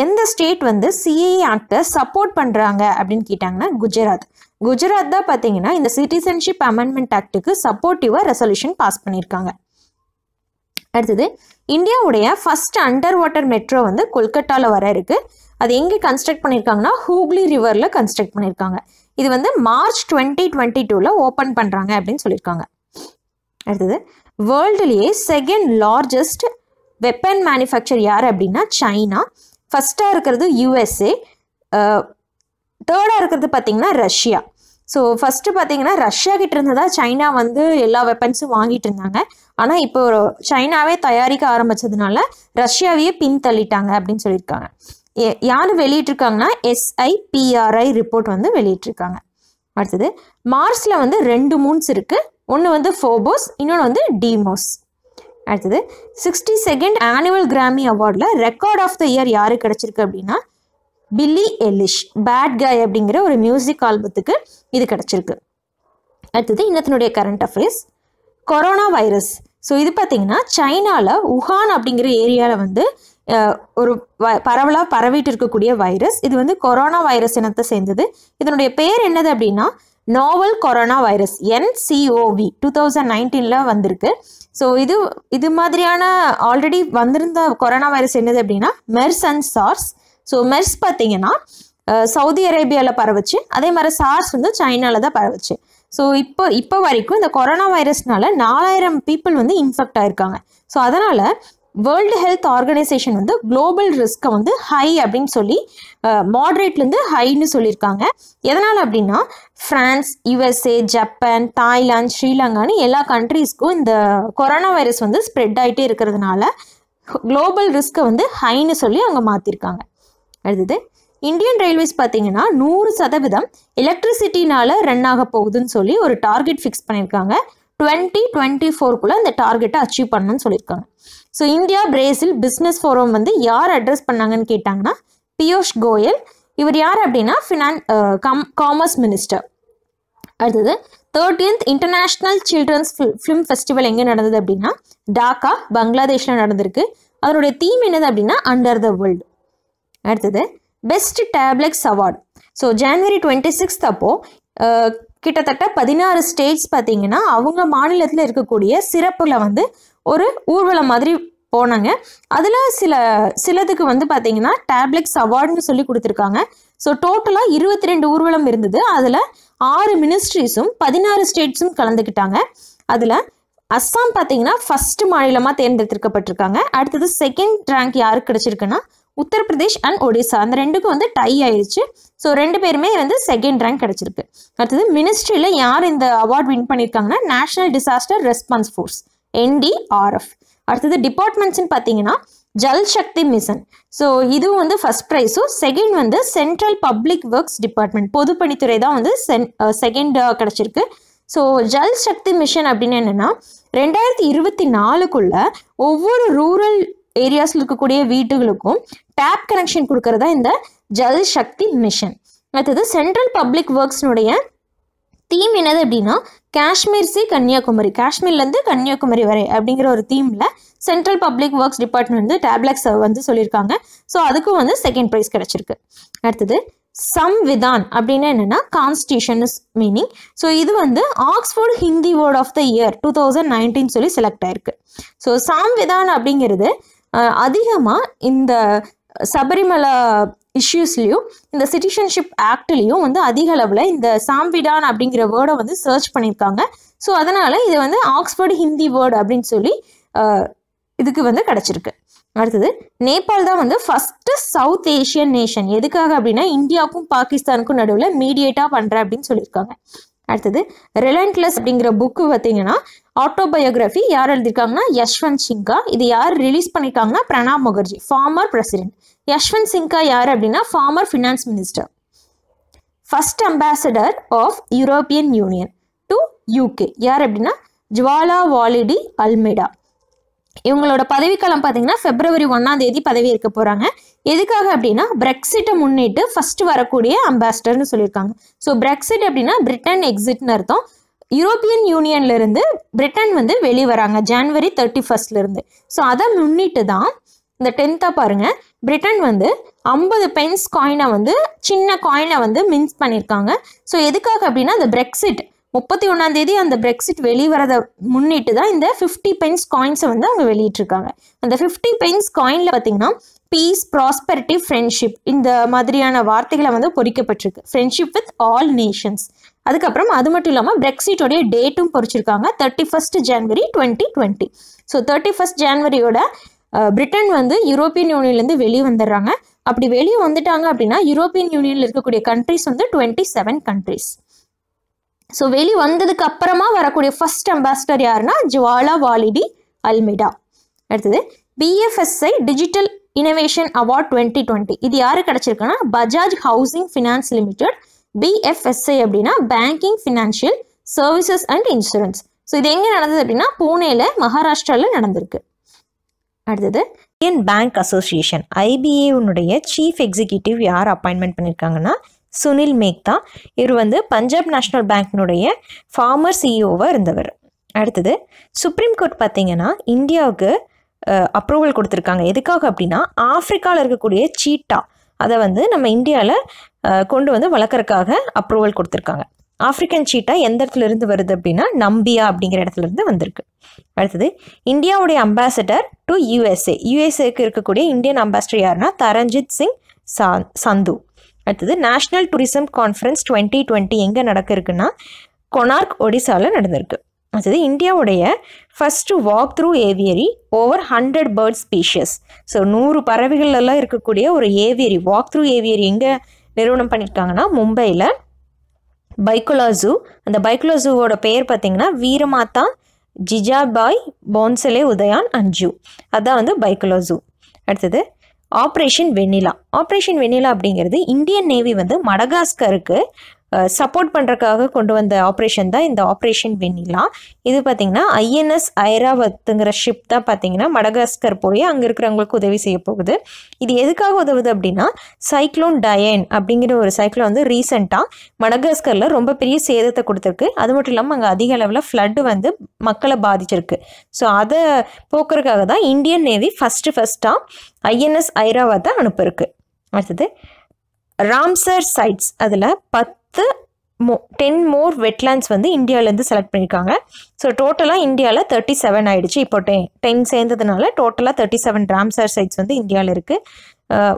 எந்த ஸ்டேட் வந்து சிஏஏ ஆக்டை சப்போர்ட் பண்ணுறாங்க அப்படின்னு கேட்டாங்கன்னா குஜராத். குஜராத் தான் பார்த்தீங்கன்னா இந்த சிட்டிசன்ஷிப் அமெண்ட்மெண்ட் ஆக்டுக்கு சப்போர்ட்டிவாக ரெசல்யூஷன் பாஸ் பண்ணியிருக்காங்க அடுத்தது இந்தியாவுடைய ஃபஸ்ட் அண்டர் வாட்டர் மெட்ரோ வந்து கொல்கட்டாவில் வர இருக்குது அது எங்கே கன்ஸ்ட்ரக்ட் பண்ணியிருக்காங்கன்னா ஹூக்லி ரிவரில் கன்ஸ்ட்ரக்ட் பண்ணியிருக்காங்க இது வந்து மார்ச் டுவெண்ட்டி டுவெண்ட்டி டூவில் ஓப்பன் பண்ணுறாங்க அப்படின்னு சொல்லியிருக்காங்க அடுத்தது வேர்ல்டுலேயே செகண்ட் லார்ஜஸ்ட் வெப்பன் மேனுஃபேக்சர் யார் அப்படின்னா சைனா. ஃபஸ்ட்டாக இருக்கிறது யூஎஸ்ஏ தேர்டாக இருக்கிறது பார்த்தீங்கன்னா ரஷ்யா. ஸோ ஃபஸ்ட்டு பார்த்தீங்கன்னா ரஷ்யா கிட்ட இருந்து தான் சைனா வந்து எல்லா வெப்பன்ஸும் வாங்கிட்டு இருந்தாங்க. ஆனால் இப்போ சைனாவே தயாரிக்க ஆரம்பிச்சதுனால ரஷ்யாவையே பின் தள்ளிட்டாங்க அப்படின்னு சொல்லியிருக்காங்க. யார் வெளியிட்டிருக்காங்கன்னா? எஸ்ஐபிஆர்ஐ ரிப்போர்ட் வந்து வெளியிட்டிருக்காங்க. அடுத்தது மார்ஸில் வந்து ரெண்டு மூன்ஸ் இருக்குது ஒன்று வந்து ஃபோபோஸ் இன்னொன்று வந்து டிமோஸ் அடுத்தது சிக்ஸ்டி செகண்ட் ஆனுவல் கிராமி அவார்டில் ரெக்கார்ட் ஆஃப் த இயர் யாரு கிடச்சிருக்கு அப்படின்னா பில்லி எலிஷ் பேட் காய் அப்படிங்கிற ஒரு மியூசிக் ஆல்பத்துக்கு இது கிடச்சிருக்கு. அடுத்தது இன்னத்தினுடைய current affairs corona virus so இது பார்த்தீங்கன்னா சைனாவில் உஹான் அப்படிங்கிற ஏரியாவில் வந்து ஒரு வ பரவலாக பரவிட்டு இருக்கக்கூடிய வைரஸ் இது வந்து கொரோனா வைரஸ் இனத்தை சேர்ந்தது. இதனுடைய பேர் என்னது அப்படின்னா novel corona virus NCoV two thousand நைன்டீனில் வந்திருக்கு. ஸோ இது இது மாதிரியான ஆல்ரெடி வந்திருந்த கொரோனா வைரஸ் என்னது அப்படின்னா MERS and SARS so MERS பார்த்தீங்கன்னா சவுதி அரேபியாவில் பரவுச்சு. அதே மாதிரி சார்ஸ் வந்து சைனாவில் தான் பரவுச்சு. ஸோ இப்போ இப்போ வரைக்கும் இந்த கொரோனா வைரஸ்னால நாலாயிரம் பீப்புள் வந்து இன்ஃபெக்ட் ஆயிருக்காங்க. ஸோ அதனால் வேர்ல்டு ஹெல்த் ஆர்கனைசேஷன் வந்து குளோபல் ரிஸ்க்கை வந்து ஹை அப்படின்னு சொல்லி மாட்ரேட்லேருந்து ஹைன்னு சொல்லியிருக்காங்க. எதனால் அப்படின்னா ஃப்ரான்ஸ் யுஎஸ்ஏ ஜப்பான் தாய்லாந்து ஸ்ரீலங்கான்னு எல்லா கண்ட்ரீஸ்க்கும் இந்த கொரோனா வைரஸ் வந்து ஸ்ப்ரெட் ஆகிட்டே இருக்கிறதுனால குளோபல் ரிஸ்க்கை வந்து ஹைன்னு சொல்லி அவங்க மாற்றிருக்காங்க அடுத்தது இந்தியன் ரயில்வேஸ் பார்த்தீங்கன்னா நூறு சதவீதம் எலக்ட்ரிசிட்டினால ரன் ஆக போகுதுன்னு சொல்லி ஒரு டார்கெட் ஃபிக்ஸ் பண்ணியிருக்காங்க. டுவெண்ட்டி டுவெண்ட்டி ஃபோர்க்குள்ளே அந்த டார்கெட்டை அச்சீவ் பண்ணணும்னு சொல்லியிருக்காங்க. So India Brazil business forum வந்து யார் அட்ரஸ் பண்ணாங்கன்னு கேட்டாங்கன்னா பியூஷ் கோயல். இவர் யார் அப்படின்னா ஃபினான் கம் காமர்ஸ் மினிஸ்டர் அடுத்தது thirteenth international children's film festival எங்கே நடந்தது அப்படின்னா டாக்கா பங்களாதேஷில் நடந்திருக்கு. அதனுடைய தீம் என்னது அப்படின்னா அண்டர் த வேர்ல்டு அடுத்தது best tableaux award so January twenty sixth அப்போது கிட்டத்தட்ட பதினாறு ஸ்டேட்ஸ் பார்த்தீங்கன்னா அவங்க மாநிலத்தில் இருக்கக்கூடிய சிறப்பில் வந்து ஒரு ஊர்வலம் மாதிரி போனாங்க. அதில் சில சிலதுக்கு வந்து பார்த்தீங்கன்னா டேப்லெக்ஸ் அவார்டுன்னு சொல்லி கொடுத்துருக்காங்க. ஸோ டோட்டலாக இருபத்தி ரெண்டு ஊர்வலம் இருந்தது. அதில் ஆறு மினிஸ்ட்ரிஸும் பதினாறு ஸ்டேட்ஸும் கலந்துக்கிட்டாங்க. அதில் அஸ்ஸாம் பார்த்தீங்கன்னா ஃபஸ்ட்டு மாநிலமாக தேர்ந்தெடுக்கப்பட்டிருக்காங்க அடுத்தது செகண்ட் ரேங்க் யாருக்கு கிடச்சிருக்குன்னா உத்தரப்பிரதேஷ் அண்ட் ஒடிசா அந்த ரெண்டுக்கும் வந்து டை ஆயிடுச்சு ஸோ ரெண்டு பேருமே வந்து செகண்ட் ரேங்க் கிடச்சிருக்கு. அடுத்தது மினிஸ்ட்ரியில் யார் இந்த அவார்ட் வின் பண்ணியிருக்காங்கன்னா national disaster response force NDRF அடுத்தது டிபார்ட்மெண்ட்ஸ்னு பார்த்தீங்கன்னா ஜல் சக்தி மிஷன் ஸோ இதுவும் வந்து ஃபர்ஸ்ட் ப்ரைஸும் செகண்ட் வந்து சென்ட்ரல் பப்ளிக் ஒர்க்ஸ் டிபார்ட்மெண்ட் பொதுப்பணித்துறை தான் வந்து சென் செகண்ட் கிடச்சிருக்கு. ஸோ ஜல் சக்தி மிஷன் அப்படின்னு என்னென்னா ரெண்டாயிரத்தி இருபத்தி நாலுக்குள்ள ஒவ்வொரு ரூரல் ஏரியாஸில் இருக்கக்கூடிய வீட்டுகளுக்கும் டேப் கனெக்ஷன் கொடுக்கறதா இந்த ஜல் சக்தி மிஷன் அடுத்தது சென்ட்ரல் பப்ளிக் ஒர்க்ஸ்னுடைய தீம் என்னது அப்படின்னா காஷ்மீர் சி கன்னியாகுமரி. காஷ்மீர்லேருந்து கன்னியாகுமரி வரை அப்படிங்கிற ஒரு தீமில் சென்ட்ரல் பப்ளிக் ஒர்க்ஸ் டிபார்ட்மெண்ட் வந்து டேப்லெக்ஸ் வந்து சொல்லியிருக்காங்க. ஸோ அதுக்கும் வந்து செகண்ட் ப்ரைஸ் கிடச்சிருக்கு. அடுத்தது சம்விதான் அப்படின்னா என்னென்னா கான்ஸ்டியூஷன் மீனிங் ஸோ இது வந்து Oxford Hindi word of the year two thousand nineteen சொல்லி செலக்ட் ஆயிருக்கு. ஸோ சம்விதான் அப்படிங்கிறது அதிகமாக இந்த சபரிமலை இஷ்யூஸ்லேயும் இந்த சிட்டிசன்ஷிப் ஆக்ட்லேயும் வந்து அதிக அளவில் இந்த சாம்விடான் அப்படிங்கிற வேர்டை வந்து சர்ச் பண்ணியிருக்காங்க. ஸோ அதனால் இது வந்து ஆக்ஸ்ஃபோர்டு ஹிந்தி வேர்டு அப்படின்னு சொல்லி இதுக்கு வந்து கிடச்சிருக்கு. அடுத்தது நேபாள் தான் வந்து ஃபஸ்ட்டு சவுத் ஏஷியன் நேஷன் எதுக்காக அப்படின்னா இந்தியாவுக்கும் பாகிஸ்தானுக்கும் நடுவில் மீடியேட்டாக பண்ணுறேன் அப்படின்னு சொல்லியிருக்காங்க. அடுத்தது ரிலன்ட்லெஸ் அப்படிங்கிற புக்கு பார்த்தீங்கன்னா ஆட்டோபயோகிராஃபி யார் எழுதியிருக்காங்கன்னா யஷ்வந்த் சிங்கா. இது யார் ரிலீஸ் பண்ணியிருக்காங்கன்னா பிரணாப் முகர்ஜி ஃபார்மர் பிரசிடென்ட் யஷ்வந்த் சிங்கா யார் அப்படின்னா former finance minister first ambassador of European Union to UK யார் அப்படின்னா ஜுவாலா வாலிடி அல்மெடா. இவங்களோட பதவிக்காலம் பார்த்தீங்கன்னா பிப்ரவரி ஒன்றாம் தேதி பதவி ஏற்க போகிறாங்க எதுக்காக அப்படின்னா பிரெக்சிட்டை முன்னிட்டு ஃபர்ஸ்ட் வரக்கூடிய அம்பாசிடர்னு சொல்லியிருக்காங்க. ஸோ பிரெக்சிட் அப்படின்னா பிரிட்டன் எக்ஸிட்னு அர்த்தம். யூரோப்பியன் யூனியன்லேருந்து பிரிட்டன் வந்து வெளியே வராங்க ஜான்வரி தேர்ட்டி ஃபர்ஸ்ட்லேருந்து ஸோ அதை முன்னிட்டு தான் இந்த டென்த்தாக பாருங்கள் பிரிட்டன் வந்து ஐம்பது பென்ஸ் காயினை வந்து சின்ன காயினை வந்து மின்ஸ் பண்ணியிருக்காங்க ஸோ எதுக்காக அப்படின்னா அந்த பிரெக்சிட் முப்பத்தி ஒன்றாந்தேதி அந்த பிரெக்சிட் வெளிவரதை முன்னிட்டு தான் இந்த ஃபிஃப்டி பென்ஸ் காயின்ஸை வந்து அவங்க வெளியிட்டிருக்காங்க. அந்த ஃபிஃப்டி பென்ஸ் காயினில் பார்த்தீங்கன்னா பீஸ் ப்ராஸ்பெரிட்டி ஃப்ரெண்ட்ஷிப் இந்த மாதிரியான வார்த்தைகளை வந்து பொறிக்கப்பட்டிருக்கு. ஃப்ரெண்ட்ஷிப் வித் ஆல் நேஷன்ஸ் அதுக்கப்புறம் அது மட்டும் இல்லாமல் பிரெக்சிட்டோடைய டேட்டும் பொறிச்சிருக்காங்க. Thirty first January twenty twenty so thirty first ஜான்வரியோட Britain வந்து யூரோப்பியன் யூனியன்லேருந்து வெளியே வந்துடுறாங்க. அப்படி வெளியே வந்துட்டாங்க அப்படின்னா யூரோப்பியன் யூனியனில் இருக்கக்கூடிய கண்ட்ரிஸ் வந்து டுவெண்ட்டி செவன் கண்ட்ரிஸ் ஸோ வெளி வந்ததுக்கு அப்புறமா வரக்கூடிய ஃபர்ஸ்ட் அம்பாசிடர் யாருன்னா ஜுவாலா வாலிடி அல்மிடா. அடுத்தது BFSI digital innovation award twenty twenty இது யாரு கிடச்சிருக்குன்னா Bajaj housing finance limited BFSI அப்படின்னா banking financial services and insurance so இது எங்கே நடந்தது அப்படின்னா பூனேல மகாராஷ்டிராவில் நடந்திருக்கு. அடுத்தது இந்தியன் பேங்க் அசோசியேஷன் ஐபிஏனுடைய சீஃப் எக்ஸிக்யூட்டிவ் யார் அப்பாயின்மெண்ட் பண்ணியிருக்காங்கன்னா சுனில் மேக்தா. இவர் வந்து பஞ்சாப் நேஷ்னல் பேங்க்னுடைய ஃபார்மர் சிஇஓவாக இருந்தவர். அடுத்தது சுப்ரீம் கோர்ட் பார்த்தீங்கன்னா இந்தியாவுக்கு அப்ரூவல் கொடுத்துருக்காங்க. எதுக்காக அப்படின்னா ஆஃப்ரிக்காவில் இருக்கக்கூடிய சீட்டா. அதை வந்து நம்ம இந்தியாவில் கொண்டு வந்து வளர்க்குறக்காக அப்ரூவல் கொடுத்துருக்காங்க. ஆஃப்ரிக்கன் சீட்டா எந்த இடத்துல இருந்து வருது அப்படின்னா நம்பியா அப்படிங்கிற இடத்துல இருந்து வந்திருக்கு. அடுத்தது இந்தியாவுடைய அம்பாசடர் டு யூஎஸ்ஏ யூஎஸ்ஏக்கு இருக்கக்கூடிய இந்தியன் அம்பாசடர் யாருன்னா தரஞ்சித் சிங் சா சந்து. அடுத்தது national tourism conference twenty twenty எங்கே நடக்க இருக்குன்னா கொனார்க் ஒடிசாவில் நடந்திருக்கு. அடுத்தது இந்தியாவுடைய first walk through aviary over hundred bird species so நூறு பறவைகள் எல்லாம் இருக்கக்கூடிய ஒரு ஏவியரி வாக் த்ரூ ஏவியரி எங்கே நிறுவனம் பண்ணியிருக்காங்கன்னா மும்பையில் பைக்குலா ஜூ அந்த பைக்குலா ஜூவோட பெயர் பார்த்தீங்கன்னா வீரமாதா ஜிஜாபாய் போன்சலே உதயான் அஞ்சு. அதுதான் வந்து பைக்குலா ஜூ அடுத்தது ஆப்ரேஷன் வெண்ணிலா. ஆப்ரேஷன் வெண்ணிலா அப்படிங்கிறது இந்தியன் நேவி வந்து மடகாஸ்கருக்கு சப்போர்ட் பண்ணுறக்காக கொண்டு வந்த ஆப்ரேஷன் தான் இந்த ஆப்ரேஷன் வெண்ணிலா. இது பார்த்திங்கன்னா ஐஎன்எஸ் ஐராவத்துங்கிற ஷிப் தான் பார்த்தீங்கன்னா மடகாஸ்கர் போய் அங்கே இருக்கிறவங்களுக்கு உதவி செய்ய போகுது. இது எதுக்காக உதவுது அப்படின்னா சைக்ளோன் டயன் அப்படிங்கிற ஒரு சைக்ளோன் வந்து ரீசெண்டாக மடகாஸ்கரில் ரொம்ப பெரிய சேதத்தை கொடுத்துருக்கு. அது மட்டும் இல்லாமல் அங்கே அதிக அளவில் ஃப்ளட்டு வந்து மக்களை பாதிச்சிருக்கு. ஸோ அதை போக்குறதுக்காக தான் இந்தியன் நேவி ஃபஸ்ட்டு ஃபஸ்ட்டாக ஐஎன்எஸ் ஐராவத்தை அனுப்பியிருக்கு. அடுத்தது ராம்சர் சைட்ஸ் அதில் பத்து மோ டென் மோர் வெட்லேண்ட்ஸ் வந்து இந்தியாவிலேருந்து செலக்ட் பண்ணியிருக்காங்க ஸோ டோட்டலாக இந்தியாவில் தேர்ட்டி செவன் ஆயிடுச்சு. இப்போ டென் டென் சேர்ந்ததுனால டோட்டலாக தேர்ட்டி செவன் ராம்சார் சைட்ஸ் வந்து இந்தியாவில் இருக்குது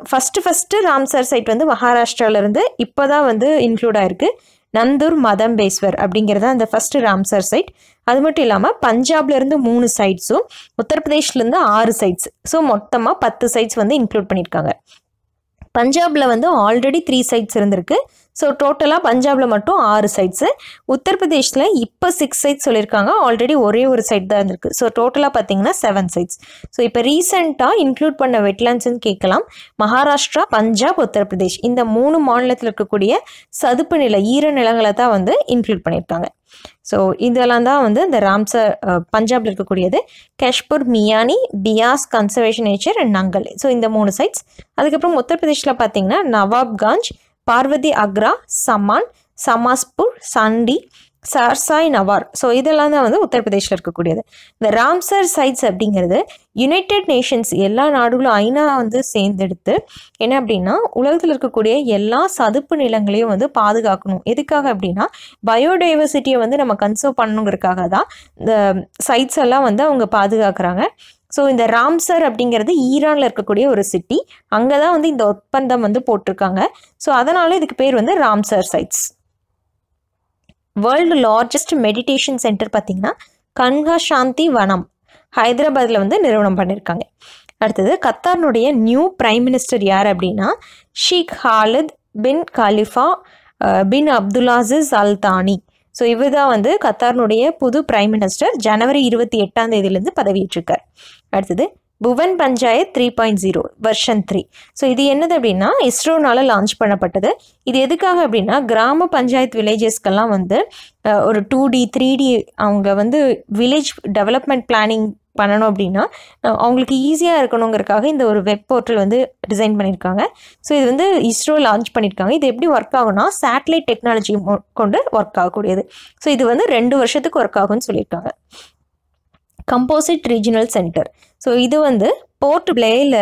ஃபஸ்ட்டு ஃபஸ்ட்டு ராம்சார் சைட் வந்து மகாராஷ்டிராவிலேருந்து இப்போ தான் வந்து இன்க்ளூட் ஆயிருக்கு. நந்தூர் மதம்பேஸ்வர் அப்படிங்கிறது அந்த ஃபஸ்ட்டு ராம்சர் சைட் அது மட்டும் இல்லாமல் பஞ்சாப்லேருந்து மூணு சைட்ஸும் உத்தரப்பிரதேஷ்லேருந்து ஆறு சைட்ஸ் ஸோ மொத்தமாக பத்து சைட்ஸ் வந்து இன்க்ளூட் பண்ணியிருக்காங்க பஞ்சாபில் வந்து ஆல்ரெடி த்ரீ சைட்ஸ் இருந்திருக்கு. ஸோ டோட்டலாக பஞ்சாபில் மட்டும் ஆறு சைட்ஸு உத்தரப்பிரதேஷில் இப்போ சிக்ஸ் சைட்ஸ் சொல்லியிருக்காங்க. ஆல்ரெடி ஒரே ஒரு சைட் தான் இருந்திருக்கு. ஸோ டோட்டலாக பார்த்தீங்கன்னா செவன் சைட்ஸ் ஸோ இப்போ ரீசெண்டாக இன்க்ளூட் பண்ண வெட்லாண்ட்ஸ்ன்னு கேட்கலாம். மகாராஷ்டிரா பஞ்சாப் உத்தரப்பிரதேஷ் இந்த மூணு மாநிலத்தில் இருக்கக்கூடிய சதுப்பு நில ஈர நிலங்களை தான் வந்து இன்க்ளூட் பண்ணியிருக்காங்க. ஸோ இதெல்லாம் தான் வந்து இந்த ராம்சர் பஞ்சாபில் இருக்கக்கூடியது. Keshopur Miani Beas conservation nature and Nangal. So இந்த மூணு சைட்ஸ் அதுக்கப்புறம் உத்தரப்பிரதேஷில் பார்த்தீங்கன்னா நவாப்காஞ்ச் பார்வதி அக்ரா சமான் சமாஸ்பூர் சண்டி சர்சாய் நவார். ஸோ இதெல்லாம் தான் வந்து உத்தரப்பிரதேஷில் இருக்கக்கூடியது. இந்த ராம்சர் சைட்ஸ் அப்படிங்கிறது யுனைடெட் நேஷன்ஸ் எல்லா நாடுகளும் ஐநா வந்து சேர்ந்தெடுத்து என்ன அப்படின்னா உலகத்தில் இருக்கக்கூடிய எல்லா சதுப்பு நிலங்களையும் வந்து பாதுகாக்கணும். எதுக்காக அப்படின்னா பயோடைவர்சிட்டியை வந்து நம்ம கன்சர்வ் பண்ணணுங்கிறதுக்காக தான் இந்த சைட்ஸ் எல்லாம் வந்து அவங்க பாதுகாக்கிறாங்க. ஸோ இந்த ராம்சர் அப்படிங்கிறது ஈரானில் இருக்கக்கூடிய ஒரு சிட்டி அங்கே தான் வந்து இந்த ஒப்பந்தம் வந்து போட்டிருக்காங்க. ஸோ அதனால இதுக்கு பேர் வந்து Ramsar sites world largest meditation centre பார்த்தீங்கன்னா கன்ஹா சாந்தி வனம் ஹைதராபாத்தில் வந்து நிறுவனம் பண்ணியிருக்காங்க அடுத்தது கத்தாரினுடைய நியூ பிரைம் மினிஸ்டர் யார் அப்படின்னா Sheikh Khalid bin Khalifa bin Abdulaziz Al Thani so இவர் தான் வந்து கத்தாரினுடைய புது பிரைம் மினிஸ்டர் ஜனவரி இருபத்தி எட்டாம் தேதியிலேருந்து பதவியேற்றிருக்கார். அடுத்தது Bhuvan Panchayat three point zero version three so இது என்னது அப்படின்னா இஸ்ரோனால் லான்ச் பண்ணப்பட்டது. இது எதுக்காக அப்படின்னா கிராம பஞ்சாயத்து வில்லேஜஸ்க்கெல்லாம் வந்து ஒரு டூ டி த்ரீ டி அவங்க வந்து வில்லேஜ் டெவலப்மெண்ட் பிளானிங் பண்ணணும் அப்படின்னா அவங்களுக்கு ஈஸியாக இருக்கணுங்கிறதுக்காக இந்த ஒரு வெப் போர்ட்டல் வந்து டிசைன் பண்ணியிருக்காங்க. ஸோ இது வந்து இஸ்ரோ லான்ச் பண்ணியிருக்காங்க. இது எப்படி ஒர்க் ஆகும்னா சேட்டலைட் டெக்னாலஜி கொண்டு ஒர்க் ஆகக்கூடியது. ஸோ இது வந்து ரெண்டு வருஷத்துக்கு ஒர்க் ஆகும்னு சொல்லியிருக்காங்க. கம்போசிட் ரீஜனல் சென்டர் ஸோ இது வந்து போர்ட் பிளேயில்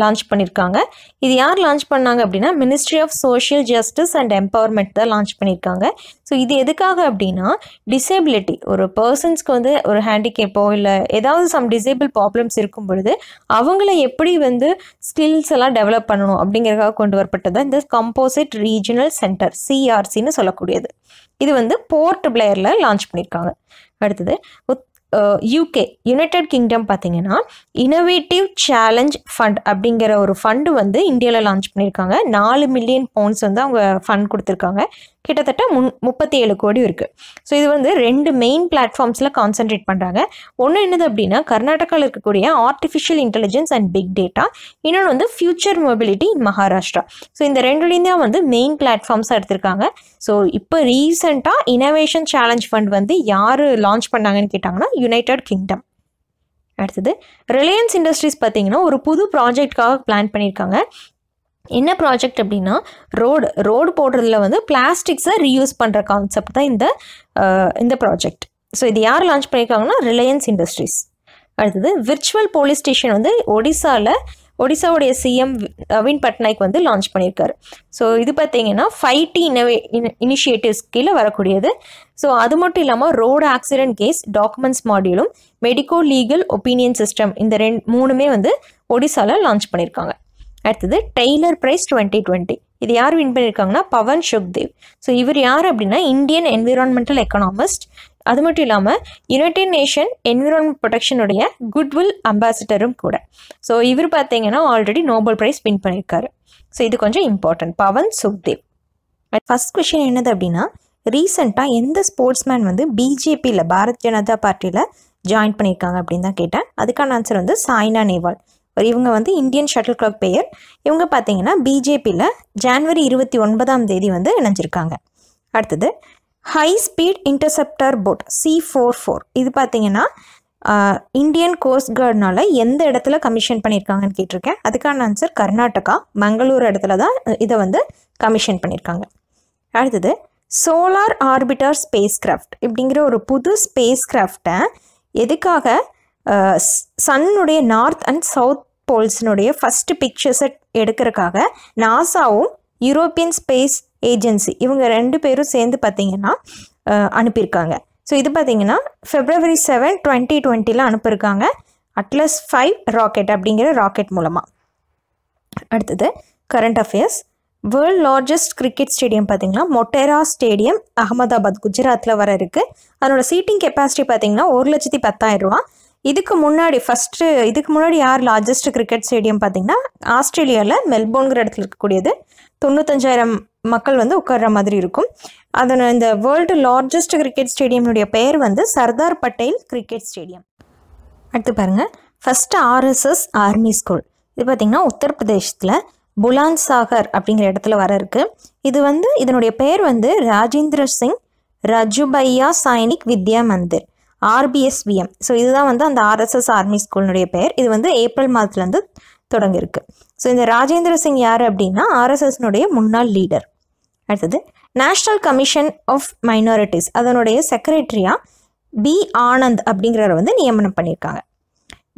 லான்ச் பண்ணியிருக்காங்க இது யார் லான்ச் பண்ணாங்க அப்படின்னா ministry of social justice and empowerment தான் லான்ச் பண்ணியிருக்காங்க ஸோ இது எதுக்காக அப்படின்னா டிசேபிலிட்டி ஒரு பர்சன்ஸ்க்கு வந்து ஒரு ஹேண்டிகேப்போ இல்லை ஏதாவது சம் டிசேபிள் ப்ராப்ளம்ஸ் இருக்கும் பொழுது அவங்கள எப்படி வந்து ஸ்கில்ஸ் எல்லாம் டெவலப் பண்ணணும் அப்படிங்கிறதுக்காக கொண்டு வரப்பட்டது இந்த கம்போசிட் ரீஜனல் சென்டர் சிஆர்சின்னு சொல்லக்கூடியது. இது வந்து போர்ட் பிளேயரில் லான்ச் பண்ணியிருக்காங்க அடுத்தது யூகே யுனைடெட் கிங்டம் பார்த்தீங்கன்னா இனோவேட்டிவ் சேலஞ்ச் ஃபண்ட் அப்படிங்கிற ஒரு ஃபண்டு வந்து இந்தியாவில் லான்ச் பண்ணியிருக்காங்க. நாலு மில்லியன் பவுண்ட்ஸ் வந்து அவங்க ஃபண்ட் கொடுத்துருக்காங்க. கிட்டத்தட்ட முன் முப்பத்தி ஏழு கோடி இருக்குது ஸோ இது வந்து ரெண்டு மெயின் பிளாட்ஃபார்ம்ஸில் கான்சென்ட்ரேட் பண்ணுறாங்க ஒன்று என்னது அப்படின்னா கர்நாடகாவில் இருக்கக்கூடிய artificial intelligence and big data இன்னொன்று வந்து future mobility in Maharashtra so இந்த ரெண்டுலேயும் தான் வந்து மெயின் பிளாட்ஃபார்ம்ஸாக எடுத்திருக்காங்க. ஸோ இப்போ ரீசெண்டாக இனோவேஷன் சேலஞ்ச் ஃபண்ட் வந்து யார் லான்ச் பண்ணாங்கன்னு கேட்டாங்கன்னா யுனைடெட் கிங்டம் அடுத்தது ரிலையன்ஸ் இண்டஸ்ட்ரீஸ் பார்த்தீங்கன்னா ஒரு புது ப்ராஜெக்ட்காக பிளான் பண்ணியிருக்காங்க. என்ன ப்ராஜெக்ட் அப்படின்னா ரோடு ரோடு போடுறதுல வந்து பிளாஸ்டிக்ஸை ரீயூஸ் பண்ணுற கான்செப்ட் தான் இந்த இந்த ப்ராஜெக்ட் ஸோ இது யார் லான்ச் பண்ணியிருக்காங்கன்னா ரிலையன்ஸ் இண்டஸ்ட்ரீஸ் அடுத்தது விர்ச்சுவல் போலீஸ் ஸ்டேஷன் வந்து ஒடிசாவில் ஒடிசாவுடைய சிஎம் நவீன் பட்நாயக் வந்து லான்ச் பண்ணியிருக்காரு ஸோ இது பார்த்தீங்கன்னா ஃபைவ் டி இனோவே இனிஷியேட்டிவ்ஸ் கீழே வரக்கூடியது. ஸோ அது மட்டும் இல்லாமல் ரோடு ஆக்சிடென்ட் கேஸ் டாக்குமெண்ட்ஸ் மாடியூலும் மெடிக்கோ லீகல் ஒப்பீனியன் சிஸ்டம் இந்த ரெண்டு மூணுமே வந்து ஒடிசாவில் லான்ச் பண்ணியிருக்காங்க அடுத்தது டெய்லர் ப்ரைஸ் டுவெண்ட்டி டுவெண்ட்டி இது யார் வின் பண்ணியிருக்காங்கன்னா பவன் சுக்தேவ். ஸோ இவர் யார் அப்படின்னா இந்தியன் என்விரான்மெண்டல் எக்கனாமிஸ்ட் அது மட்டும் இல்லாமல் யுனைடெட் நேஷன் என்விரான்மெண்ட் ப்ரொடெக்ஷனுடைய குட்வில் அம்பாசிடரும் கூட. ஸோ இவர் பார்த்தீங்கன்னா ஆல்ரெடி நோபல் ப்ரைஸ் வின் பண்ணியிருக்காரு ஸோ இது கொஞ்சம் important Pavan Sukhdev. First question என்னது அப்படின்னா ரீசெண்டாக எந்த ஸ்போர்ட்ஸ்மேன் வந்து பிஜேபியில் பாரத் ஜனதா பார்ட்டியில் ஜாயின் பண்ணியிருக்காங்க அப்படின்னு தான் கேட்டேன். அதுக்கான ஆன்சர் வந்து சாய்னா நேவால். இவங்க வந்து இந்தியன் ஷட்டில் கிளாக் பெயர். இவங்க பார்த்தீங்கன்னா பிஜேபியில் ஜான்வரி இருபத்தி ஒன்பதாம் தேதி வந்து இணைஞ்சிருக்காங்க. அடுத்தது high speed interceptor boat C four four இது பார்த்தீங்கன்னா இந்தியன் கோஸ்ட் கார்டுனால எந்த இடத்துல கமிஷன் பண்ணியிருக்காங்கன்னு கேட்டிருக்கேன். அதுக்கான ஆன்சர் கர்நாடகா மங்களூர் இடத்துல தான் இதை வந்து கமிஷன் பண்ணியிருக்காங்க. அடுத்தது சோலார் ஆர்பிட்டர் ஸ்பேஸ் கிராஃப்ட் இப்படிங்கிற ஒரு புது ஸ்பேஸ் கிராஃப்டை எதுக்காக சன்னுடைய நார்த் அண்ட் சவுத் போல்ஸினுடைய ஃபஸ்ட்டு பிக்சர்ஸை எடுக்கிறதுக்காக நாசாவும் யூரோப்பியன் ஸ்பேஸ் ஏஜென்சி இவங்க ரெண்டு பேரும் சேர்ந்து பார்த்தீங்கன்னா அனுப்பியிருக்காங்க. ஸோ இது பார்த்தீங்கன்னா ஃபெப்ரவரி செவன் டுவெண்ட்டி டுவெண்ட்டியில் அனுப்பியிருக்காங்க. அட்லஸ் ஃபைவ் ராக்கெட் அப்படிங்கிற ராக்கெட் மூலமாக அடுத்தது current affairs world largest cricket stadium பார்த்தீங்கன்னா மொட்டேரா ஸ்டேடியம் அகமதாபாத் குஜராத்தில் வர இருக்குது அதனோட சீட்டிங் கெப்பாசிட்டி பார்த்தீங்கன்னா ஒரு லட்சத்தி பத்தாயிரம் ரூபா இதுக்கு முன்னாடி ஃபஸ்ட்டு இதுக்கு முன்னாடி யார் லார்ஜஸ்ட் கிரிக்கெட் ஸ்டேடியம் பார்த்தீங்கன்னா ஆஸ்திரேலியாவில் மெல்போர்ன்கிற இடத்துல இருக்கக்கூடியது. தொண்ணூத்தஞ்சாயிரம் மக்கள் வந்து உட்கார்ற மாதிரி இருக்கும். அதன் இந்த வேர்ல்டு லார்ஜஸ்ட் கிரிக்கெட் ஸ்டேடியம்னுடைய பெயர் வந்து சர்தார் பட்டேல் கிரிக்கெட் ஸ்டேடியம் அடுத்து பாருங்கள் ஃபஸ்ட்டு ஆர்எஸ்எஸ் ஆர்மி ஸ்கூல் இது பார்த்திங்கன்னா உத்தரப்பிரதேசத்தில் புலான் சாகர் அப்படிங்கிற இடத்துல வர இருக்கு. இது வந்து இதனுடைய பெயர் வந்து ராஜேந்திர சிங் ரஜுபையா சைனிக் வித்யா மந்திர். ஆர்பிஎஸ்விஎம் ஸோ இதுதான் வந்து அந்த ஆர்எஸ்எஸ் ஆர்மி ஸ்கூலினுடைய பெயர். இது வந்து ஏப்ரல் மாதத்துலேருந்து தொடங்கியிருக்கு. ஸோ இந்த ராஜேந்திர சிங் யார் அப்படின்னா ஆர்எஸ்எஸ்னுடைய முன்னாள் லீடர் அடுத்தது நேஷ்னல் கமிஷன் ஆஃப் மைனாரிட்டிஸ் அதனுடைய செக்ரட்டரியாக பி ஆனந்த் அப்படிங்கிறவர் வந்து நியமனம் பண்ணியிருக்காங்க.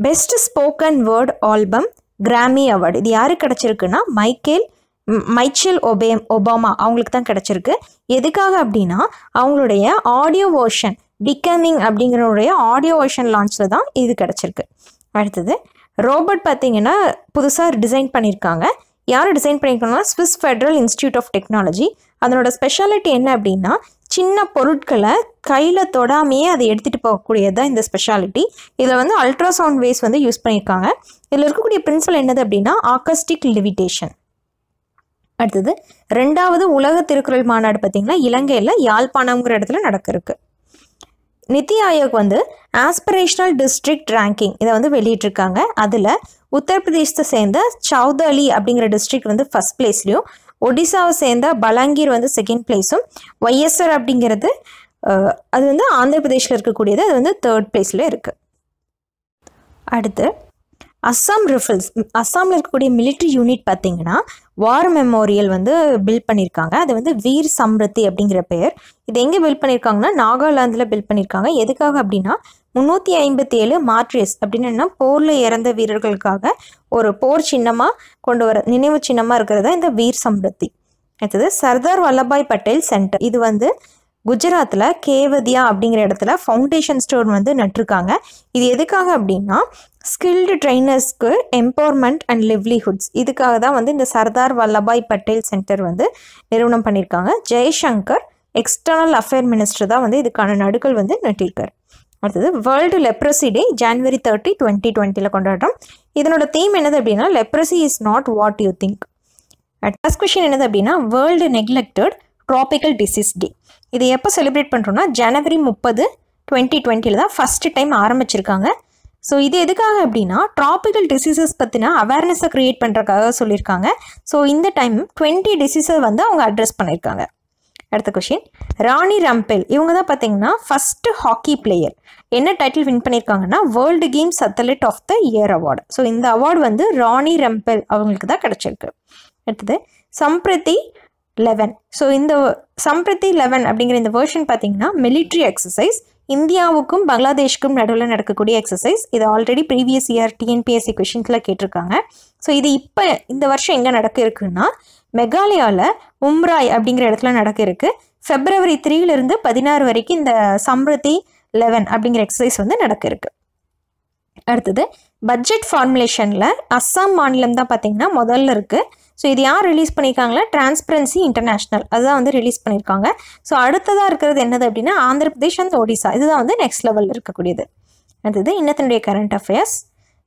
Best spoken word album Grammy award இது யாருக்கு கிடச்சிருக்குன்னா மைக்கேல் மைச்சல் ஒபே ஒபாமா அவங்களுக்கு தான் கிடச்சிருக்கு. எதுக்காக அப்படின்னா அவங்களுடைய ஆடியோ வேர்ஷன் பிகமிங் அப்படிங்கிறவருடைய ஆடியோ வேர்ஷன் லான்ச்சில் தான் இது கிடச்சிருக்கு. அடுத்தது ரோபோட் பார்த்தீங்கன்னா புதுசாக டிசைன் பண்ணியிருக்காங்க யார் டிசைன் பண்ணியிருக்காங்கன்னா Swiss Federal Institute of Technology அதனோட ஸ்பெஷாலிட்டி என்ன அப்படின்னா சின்ன பொருட்களை கையில் தொடாமையே அதை எடுத்துகிட்டு போகக்கூடியது தான் இந்த ஸ்பெஷாலிட்டி இதில் வந்து அல்ட்ராசவுண்ட் வேஸ் வந்து யூஸ் பண்ணியிருக்காங்க இதில் இருக்கக்கூடிய பிரின்சிபல் என்னது அப்படின்னா ஆக்கஸ்டிக் லிவிடேஷன் அடுத்தது ரெண்டாவது உலக திருக்குறள் மாநாடு பார்த்திங்கன்னா இலங்கையில் யாழ்ப்பாணம்ங்கிற இடத்துல நடக்க நித்தி ஆயோக் வந்து ஆஸ்பிரேஷனல் டிஸ்ட்ரிக்ட் ரேங்கிங் இதை வந்து வெளியிட்டிருக்காங்க. அதில் உத்தரப்பிரதேசத்தை சேர்ந்த சௌதலி அப்படிங்கிற டிஸ்ட்ரிக்ட் வந்து ஃபஸ்ட் பிளேஸ்லையும் ஒடிசாவை சேர்ந்த பலாங்கீர் வந்து செகண்ட் பிளேஸும் ஒய்எஸ்ஆர் அப்படிங்கிறது அது வந்து ஆந்திர பிரதேஷில் இருக்கக்கூடியது அது வந்து தேர்ட் பிளேஸில் இருக்குது அடுத்து அஸ்ஸாம் ரிஃபில்ஸ் அஸ்ஸாமில் இருக்கக்கூடிய மிலிட்ரி யூனிட் பார்த்தீங்கன்னா வார் மெமோரியல் வந்து பில்ட் பண்ணியிருக்காங்க. அது வந்து வீர் சம்ருத்தி அப்படிங்கிற பெயர். இது எங்கே பில்ட் பண்ணியிருக்காங்கன்னா நாகாலாந்தில் பில்ட் பண்ணியிருக்காங்க. எதுக்காக அப்படின்னா முந்நூற்றி ஐம்பத்தி ஏழு மார்ட்ரியஸ் அப்படின்னு போரில் இறந்த வீரர்களுக்காக ஒரு போர் சின்னமாக கொண்டு வர நினைவு சின்னமாக இருக்கிறது தான் இந்த வீர் சம்ருத்தி. அடுத்தது சர்தார் வல்லபாய் பட்டேல் சென்டர் இது வந்து குஜராத்தில் கேவதியா அப்படிங்கிற இடத்துல ஃபவுண்டேஷன் ஸ்டோர் வந்து நட்டிருக்காங்க. இது எதுக்காக அப்படின்னா ஸ்கில்டு ட்ரைனர்ஸ்க்கு எம்பவர்மெண்ட் அண்ட் லிவ்லிஹுட்ஸ் இதுக்காக தான் வந்து இந்த சர்தார் வல்லபாய் பட்டேல் சென்டர் வந்து நிறுவனம் பண்ணியிருக்காங்க ஜெய்சங்கர் எக்ஸ்டர்னல் அஃபேர் மினிஸ்டர் தான் வந்து இதுக்கான நடுக்கள் வந்து நட்டிருக்கார். அடுத்தது world leprosy day January thirty twenty டுவெண்ட்டியில் கொண்டாடுறோம். இதனோட தீம் என்னது அப்படின்னா leprosy is not what you think first question என்னது அப்படின்னா world neglected tropical disease day இதை எப்போ செலிப்ரேட் பண்ணுறோன்னா ஜனவரி முப்பது டுவெண்ட்டி டுவெண்ட்டியில் தான் ஃபஸ்ட்டு டைம் ஆரம்பிச்சிருக்காங்க. ஸோ இது எதுக்காக அப்படின்னா ட்ராபிக்கல் டிசீசஸ் பற்றின அவேர்னஸை க்ரியேட் பண்ணுறதுக்காக சொல்லியிருக்காங்க. ஸோ இந்த டைம் டுவெண்ட்டி டிசீஸை வந்து அவங்க அட்ரஸ் பண்ணியிருக்காங்க. அடுத்த கொஷின் ராணி ரம்பெல். இவங்க தான் பார்த்தீங்கன்னா ஃபஸ்ட்டு ஹாக்கி பிளேயர் என்ன டைட்டில் வின் பண்ணியிருக்காங்கன்னா World Games athlete of the year award so இந்த அவார்டு வந்து ராணி ரம்பெல் அவங்களுக்கு தான் கிடச்சிருக்கு. அடுத்தது சம்பிரதி லெவன் ஸோ இந்த சம்பிரதி லெவன் அப்படிங்கிற இந்த வேர்ஷன் பார்த்தீங்கன்னா மிலிட்ரி எக்ஸசைஸ் இந்தியாவுக்கும் பங்களாதேஷ்க்கும் நடுவில் நடக்கக்கூடிய எக்ஸசைஸ் இது ஆல்ரெடி ப்ரீவியஸ் இயர் டிஎன்பிஎஸ்சி கொஷின்ஸில் கேட்டிருக்காங்க. ஸோ இது இப்போ இந்த வருஷம் எங்கே நடக்க இருக்குன்னா மெகாலயாவில் உம்ராய் அப்படிங்கிற இடத்துல நடக்க இருக்கு. ஃபெப்ரவரி த்ரீலேருந்து பதினாறு வரைக்கும் இந்த சம்ருதி லெவன் அப்படிங்கிற எக்ஸசைஸ் வந்து நடக்க இருக்குது அடுத்தது பட்ஜெட் ஃபார்முலேஷனில் அஸ்ஸாம் மாநிலம் தான் பார்த்தீங்கன்னா முதல்ல இருக்குது ஸோ இது யார் ரிலீஸ் பண்ணியிருக்காங்களா டிரான்ஸ்பரன்சி இன்டர்நேஷ்னல் அதுதான் வந்து ரிலீஸ் பண்ணியிருக்காங்க ஸோ அடுத்ததாக இருக்கிறது என்னது அப்படின்னா ஆந்திர பிரதேஷ் அண்ட் ஒடிசா. இதுதான் வந்து நெக்ஸ்ட் லெவலில் இருக்கக்கூடியது. அடுத்தது இன்னத்தினுடைய current affairs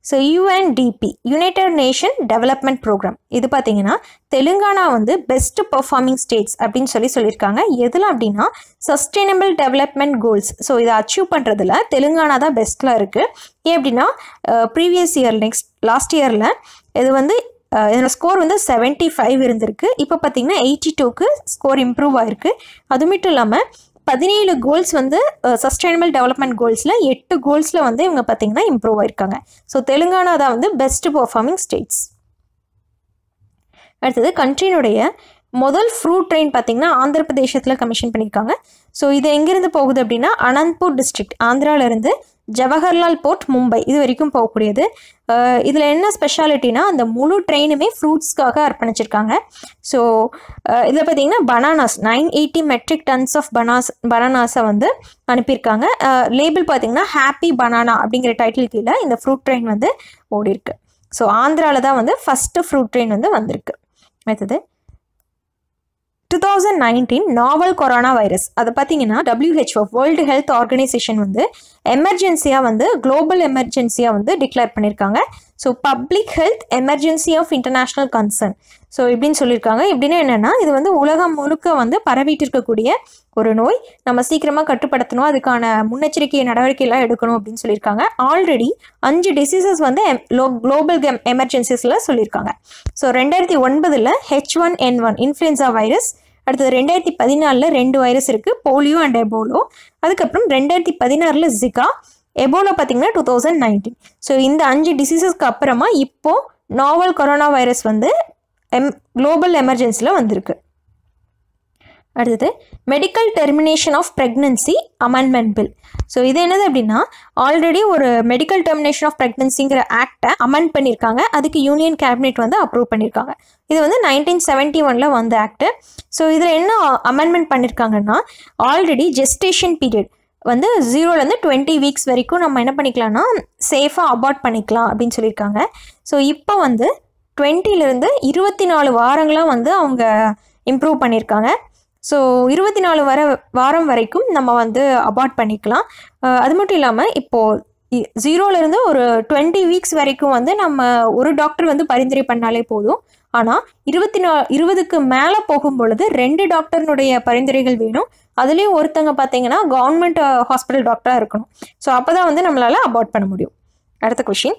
so UNDP United Nation Development Programme இது பார்த்தீங்கன்னா தெலுங்கானா வந்து பெஸ்ட் பர்ஃபார்மிங் ஸ்டேட்ஸ் அப்படின்னு சொல்லி சொல்லியிருக்காங்க. எதில் அப்படின்னா சஸ்டைனபிள் டெவலப்மெண்ட் கோல்ஸ் ஸோ இதை அச்சீவ் பண்ணுறதுல தெலுங்கானா தான் பெஸ்ட்டில் இருக்குது ஏன் அப்படின்னா ப்ரீவியஸ் இயர் நெக்ஸ்ட் லாஸ்ட் இயரில் இது வந்து இதோட ஸ்கோர் வந்து செவன்ட்டி ஃபைவ் இருந்திருக்கு. இப்போ பார்த்தீங்கன்னா எயிட்டி டூக்கு ஸ்கோர் இம்ப்ரூவ் ஆயிருக்கு. அது மட்டும் இல்லாமல் பதினேழு கோல்ஸ் வந்து சஸ்டைனபிள் டெவலப்மெண்ட் கோல்ஸில் எட்டு கோல்ஸில் வந்து இவங்க பார்த்தீங்கன்னா இம்ப்ரூவ் ஆயிருக்காங்க. ஸோ தெலுங்கானா தான் வந்து பெஸ்ட் பர்ஃபார்மிங் ஸ்டேட்ஸ் அடுத்தது கண்ட்ரினுடைய முதல் ஃப்ரூட் ட்ரெயின் பார்த்தீங்கன்னா ஆந்திர பிரதேசத்தில் கமிஷன் பண்ணியிருக்காங்க. ஸோ இது எங்கேருந்து போகுது அப்படின்னா அனந்த்பூர் டிஸ்ட்ரிக்ட் ஆந்திராவிலேருந்து ஜவஹர்லால் போர்ட் மும்பை. இது வரைக்கும் போகக்கூடியது. இதில் என்ன ஸ்பெஷாலிட்டினா அந்த முழு ட்ரெயினுமே ஃப்ரூட்ஸ்க்காக அர்ப்பணிச்சிருக்காங்க. ஸோ இதில் பார்த்தீங்கன்னா bananas nine eighty metric tons of Banas பனானாஸை வந்து அனுப்பியிருக்காங்க. லேபிள் பார்த்தீங்கன்னா ஹாப்பி பனானா அப்படிங்கிற டைட்டில் கீழே இந்த ஃப்ரூட் ட்ரெயின் வந்து ஓடிருக்கு ஸோ ஆந்திராவில் தான் வந்து ஃபஸ்ட்டு ஃப்ரூட் ட்ரெயின் வந்து வந்திருக்கு. அடுத்தது two thousand nineteen novel coronavirus அதை பார்த்தீங்கன்னா டபிள்யூஹெச்ஓ வேர்ல்டு ஹெல்த் ஆர்கனைசேஷன் வந்து எமர்ஜென்சியாக வந்து குளோபல் எமர்ஜென்சியாக வந்து டிக்ளேர் பண்ணியிருக்காங்க. So public health emergency of international concern so இப்படின்னு சொல்லியிருக்காங்க. இப்படின்னா என்னென்னா இது வந்து உலகம் முழுக்க வந்து பரவிட்டு இருக்கக்கூடிய ஒரு நோய். நம்ம சீக்கிரமாக கட்டுப்படுத்தணும். அதுக்கான முன்னெச்சரிக்கை நடவடிக்கைலாம் எடுக்கணும் அப்படின்னு சொல்லியிருக்காங்க. ஆல்ரெடி அஞ்சு டிசீசஸ் வந்து குளோபல் கெம் எமர்ஜென்சிஸில் சொல்லியிருக்காங்க. ஸோ ரெண்டாயிரத்தி ஒன்பதில் H one N one influenza virus அடுத்தது ரெண்டாயிரத்தி பதினாலில் ரெண்டு வைரஸ் இருக்குது போலியோ அண்ட் எபோலோ அதுக்கப்புறம் ரெண்டாயிரத்தி பதினாறில் ஜிகா எபோலோ பார்த்தீங்கன்னா டூ தௌசண்ட் நைன்டீன் ஸோ இந்த அஞ்சு டிசீசஸ்க்கு அப்புறமா இப்போது நாவல் கொரோனா வைரஸ் வந்து எம் குளோபல் எமர்ஜென்சியில் வந்திருக்கு. அடுத்தது medical termination of pregnancy amendment bill so இது என்னது அப்படின்னா ஆல்ரெடி ஒரு மெடிக்கல் டெர்மினேஷன் ஆஃப் ப்ரெக்னன்சிங்கிற ஆக்டை அமெண்ட் பண்ணியிருக்காங்க அதுக்கு யூனியன் கேபினெட் வந்து அப்ரூவ் பண்ணியிருக்காங்க இது வந்து நைன்டீன் செவன்ட்டி ஒனில் வந்த ஆக்ட்டு ஸோ இதில் என்ன அமெண்ட்மெண்ட் பண்ணியிருக்காங்கன்னா ஆல்ரெடி ஜெஸ்டேஷன் பீரியட் வந்து ஜீரோலேருந்து டுவெண்ட்டி வீக்ஸ் வரைக்கும் நம்ம என்ன பண்ணிக்கலாம்னா சேஃபாக அபார்ட் பண்ணிக்கலாம் அப்படின்னு சொல்லியிருக்காங்க. ஸோ இப்போ வந்து டுவெண்ட்டிலேருந்து இருபத்தி நாலு வாரங்களாக வந்து அவங்க இம்ப்ரூவ் பண்ணியிருக்காங்க. ஸோ இருபத்தி நாலு வர வாரம் வரைக்கும் நம்ம வந்து அபார்ட் பண்ணிக்கலாம். அது மட்டும் இல்லாமல் இப்போது ஜீரோலேருந்து ஒரு டுவெண்ட்டி வீக்ஸ் வரைக்கும் வந்து நம்ம ஒரு டாக்டர் வந்து பரிந்துரை பண்ணாலே போதும். ஆனால் இருபத்தி நா இருபதுக்கு மேலே போகும் பொழுது ரெண்டு டாக்டர்னுடைய பரிந்துரைகள் வேணும். அதுலேயும் ஒருத்தங்க பார்த்தீங்கன்னா கவர்மெண்ட் ஹாஸ்பிட்டல் டாக்டராக இருக்கணும். ஸோ அப்போ தான் வந்து நம்மளால் அபார்ட் பண்ண முடியும். அடுத்த கொஷின்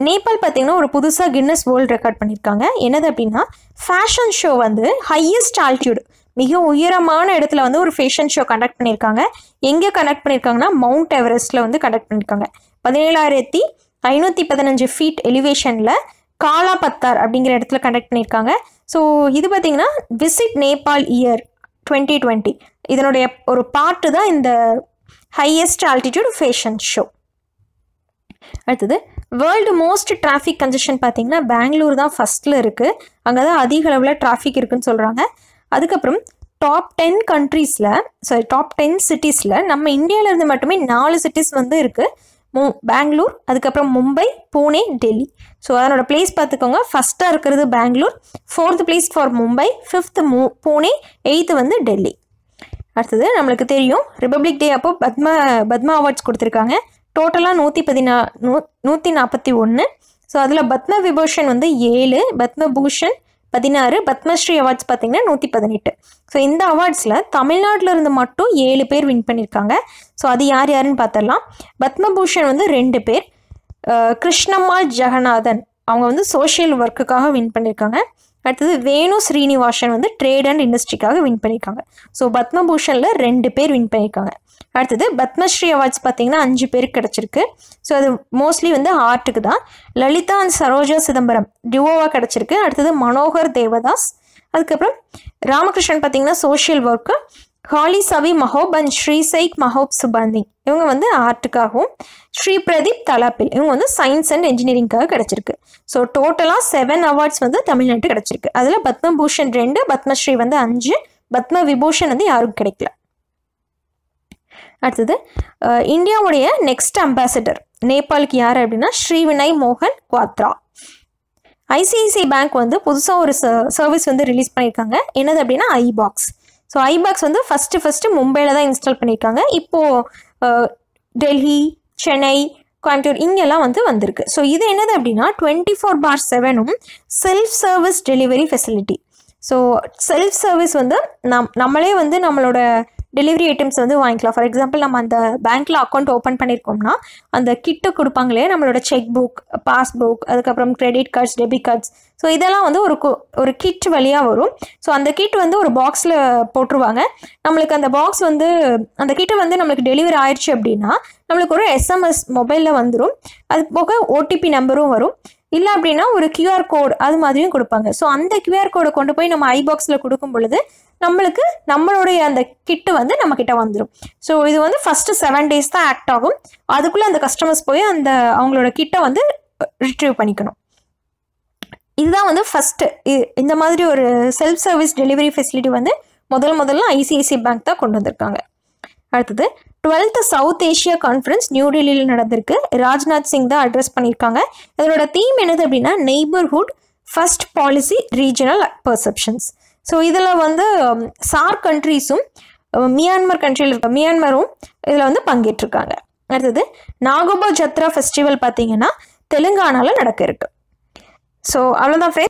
நேபாள் பார்த்தீங்கன்னா ஒரு புதுசாக கின்னஸ் வேர்ல்டு ரெக்கார்ட் பண்ணியிருக்காங்க என்னது அப்படின்னா ஃபேஷன் ஷோ வந்து ஹையஸ்ட் ஆல்டியூடு மிக உயரமான இடத்துல வந்து ஒரு ஃபேஷன் ஷோ கண்டக்ட் பண்ணியிருக்காங்க எங்கே கண்டக்ட் பண்ணியிருக்காங்கன்னா மவுண்ட் எவரெஸ்ட்டில் வந்து கண்டக்ட் பண்ணியிருக்காங்க பதினேழாயிரத்தி ஐநூற்றி பதினஞ்சு ஃபீட் எலிவேஷனில் காலா பத்தார் அப்படிங்கிற இடத்துல கண்டக்ட் பண்ணியிருக்காங்க. ஸோ இது பார்த்தீங்கன்னா visit Nepal year twenty twenty இதனுடைய ஒரு பாட்டு தான் இந்த ஹையஸ்ட் ஆல்டிடியூட் ஃபேஷன் ஷோ அடுத்தது வேர்ல்டு மோஸ்ட் டிராஃபிக் கன்ஜெஷன் பார்த்தீங்கன்னா பெங்களூர் தான் ஃபஸ்ட்டில் இருக்குது அங்கே தான் அதிக அளவில் டிராஃபிக் இருக்குதுன்னு சொல்கிறாங்க அதுக்கப்புறம் டாப் டென் கண்ட்ரீஸில் சாரி டாப் டென் சிட்டிஸில் நம்ம இந்தியாவிலேருந்து மட்டுமே நாலு சிட்டிஸ் வந்து இருக்குது மு பெங்களூர் அதுக்கப்புறம் மும்பை பூனே டெல்லி. ஸோ அதனோட பிளேஸ் பார்த்துக்கோங்க. ஃபஸ்ட்டாக இருக்கிறது Bangalore. Fourth place for Mumbai. Fifth மூ பூனே. எயித்து வந்து டெல்லி. அடுத்தது நம்மளுக்கு தெரியும். ரிப்பப்ளிக் டே அப்போ பத்மா பத்மா அவார்ட்ஸ் கொடுத்துருக்காங்க. டோட்டலாக நூற்றி பதினா நூ நூற்றி நாற்பத்தி ஒன்று ஸோ அதில் பத்ம விபூஷன் வந்து ஏழு பத்ம பூஷன் பதினாறு பத்மஸ்ரீ அவார்ட்ஸ் பார்த்தீங்கன்னா நூற்றி பதினெட்டு ஸோ இந்த அவார்ட்ஸில் தமிழ்நாட்டில் இருந்து மட்டும் ஏழு பேர் வின் பண்ணியிருக்காங்க ஸோ அது யார் யாருன்னு பார்த்துடலாம். பத்மபூஷன் வந்து ரெண்டு பேர். கிருஷ்ணம்மாள் ஜெகநாதன். அவங்க வந்து சோஷியல் ஒர்க்குக்காக வின் பண்ணியிருக்காங்க அடுத்தது வேணு ஸ்ரீனிவாசன் வந்து ட்ரேட் அண்ட் இண்டஸ்ட்ரிக்காக வின் பண்ணியிருக்காங்க ஸோ பத்மபூஷனில் ரெண்டு பேர் வின் பண்ணியிருக்காங்க அடுத்தது பத்மஸ்ரீ அவார்ட்ஸ் பார்த்தீங்கன்னா அஞ்சு பேருக்கு கிடச்சிருக்கு. ஸோ அது மோஸ்ட்லி வந்து ஆர்ட்டுக்கு தான். லலிதா அண்ட் சரோஜா சிதம்பரம் டிவோவாக கிடச்சிருக்கு. அடுத்தது மனோகர் தேவதாஸ். அதுக்கப்புறம் ராமகிருஷ்ணன் பார்த்தீங்கன்னா சோஷியல் ஒர்க்கு ஹாலி சவி மஹோப் அண்ட் ஸ்ரீ சைக் மஹோப் சுபாந்தி இவங்க வந்து ஆர்ட்டுக்காகவும் ஸ்ரீ பிரதீப் தலாப்பில். இவங்க வந்து சயின்ஸ் அண்ட் இன்ஜினியரிங்காக கிடச்சிருக்கு. ஸோ டோட்டலாக செவன் அவார்ட்ஸ் வந்து தமிழ்நாட்டு கிடச்சிருக்கு. அதில் பத்மபூஷன் ரெண்டு பத்மஸ்ரீ வந்து அஞ்சு பத்ம விபூஷன் வந்து யாருக்கும் கிடைக்கல. அடுத்தது இந்தியாவுடைய நெக்ஸ்ட் அம்பாசிடர் நேபாளுக்கு யார் அப்படின்னா ஸ்ரீவினய் மோகன் குவாத்ரா. ஐசிஐசிஐ பேங்க் வந்து புதுசாக ஒரு சர்வீஸ் வந்து ரிலீஸ் பண்ணியிருக்காங்க. என்னது அப்படின்னா ஐபாக்ஸ் ஸோ ஐபாக்ஸ் வந்து ஃபஸ்ட்டு ஃபஸ்ட்டு மும்பையில் தான் இன்ஸ்டால் பண்ணியிருக்காங்க இப்போது டெல்லி சென்னை கோயம்புத்தூர் இங்கெல்லாம் வந்து வந்திருக்கு. ஸோ இது என்னது அப்படின்னா டுவெண்ட்டி ஃபோர் பார் செவனும் self service delivery facility so self service வந்து நம் நம்மளே வந்து நம்மளோட டெலிவரி ஐட்டம்ஸ் வந்து வாங்கிக்கலாம். ஃபார் எக்ஸாம்பிள் நம்ம அந்த பேங்க்கில் அக்கௌண்ட் ஓப்பன் பண்ணியிருக்கோம்னா அந்த கிட்டு கொடுப்பாங்களே நம்மளோட செக் புக் பாஸ்புக் அதுக்கப்புறம் credit cards debit cards so இதெல்லாம் வந்து ஒரு ஒரு கிட் வழியாக வரும். ஸோ அந்த கிட் வந்து ஒரு பாக்ஸில் போட்டுருவாங்க. நம்மளுக்கு அந்த பாக்ஸ் வந்து அந்த கிட்டை வந்து நம்மளுக்கு டெலிவரி ஆயிடுச்சு அப்படின்னா நம்மளுக்கு ஒரு எஸ்எம்எஸ் மொபைலில் வந்துடும் அது போக ஓடிபி நம்பரும் வரும். இல்லை அப்படின்னா ஒரு கியூஆர் கோடு அது மாதிரியும் கொடுப்பாங்க. ஸோ அந்த கியூஆர் கோடை கொண்டு போய் நம்ம ஐ பாக்ஸில் கொடுக்கும் பொழுது நம்மளுக்கு நம்மளுடைய அந்த கிட்டு வந்து நம்ம கிட்ட வந்துடும் ஸோ இது வந்து ஃபஸ்ட்டு செவன் டேஸ் தான் ஆக்ட் ஆகும். அதுக்குள்ளே அந்த கஸ்டமர்ஸ் போய் அந்த அவங்களோட கிட்டை வந்து ரிட்ரீவ் பண்ணிக்கணும். இதுதான் வந்து ஃபஸ்ட்டு இந்த மாதிரி ஒரு செல்ஃப் சர்வீஸ் டெலிவரி ஃபெசிலிட்டி வந்து முதல் முதல்ல ஐசிஐசிஐ பேங்க் தான் கொண்டு வந்திருக்காங்க. அடுத்தது டுவெல்த்து சவுத் ஏஷியா கான்ஃபரன்ஸ் நியூ டெல்லியில் நடந்திருக்கு. ராஜ்நாத் சிங் தான் அட்ரஸ் பண்ணியிருக்காங்க. இதனோட தீம் என்னது அப்படின்னா neighbourhood first policy regional perceptions so இதில் வந்து சார் கண்ட்ரீஸும் மியான்மர் கண்ட்ரியில் இருக்க மியான்மரும் இதில் வந்து பங்கேற்றிருக்காங்க. அடுத்தது நாகோபா ஜத்ரா ஃபெஸ்டிவல் பார்த்தீங்கன்னா தெலுங்கானாவில் நடக்க இருக்குது ஸோ அவ்வளோதான் ஃப்ரெண்ட்ஸ்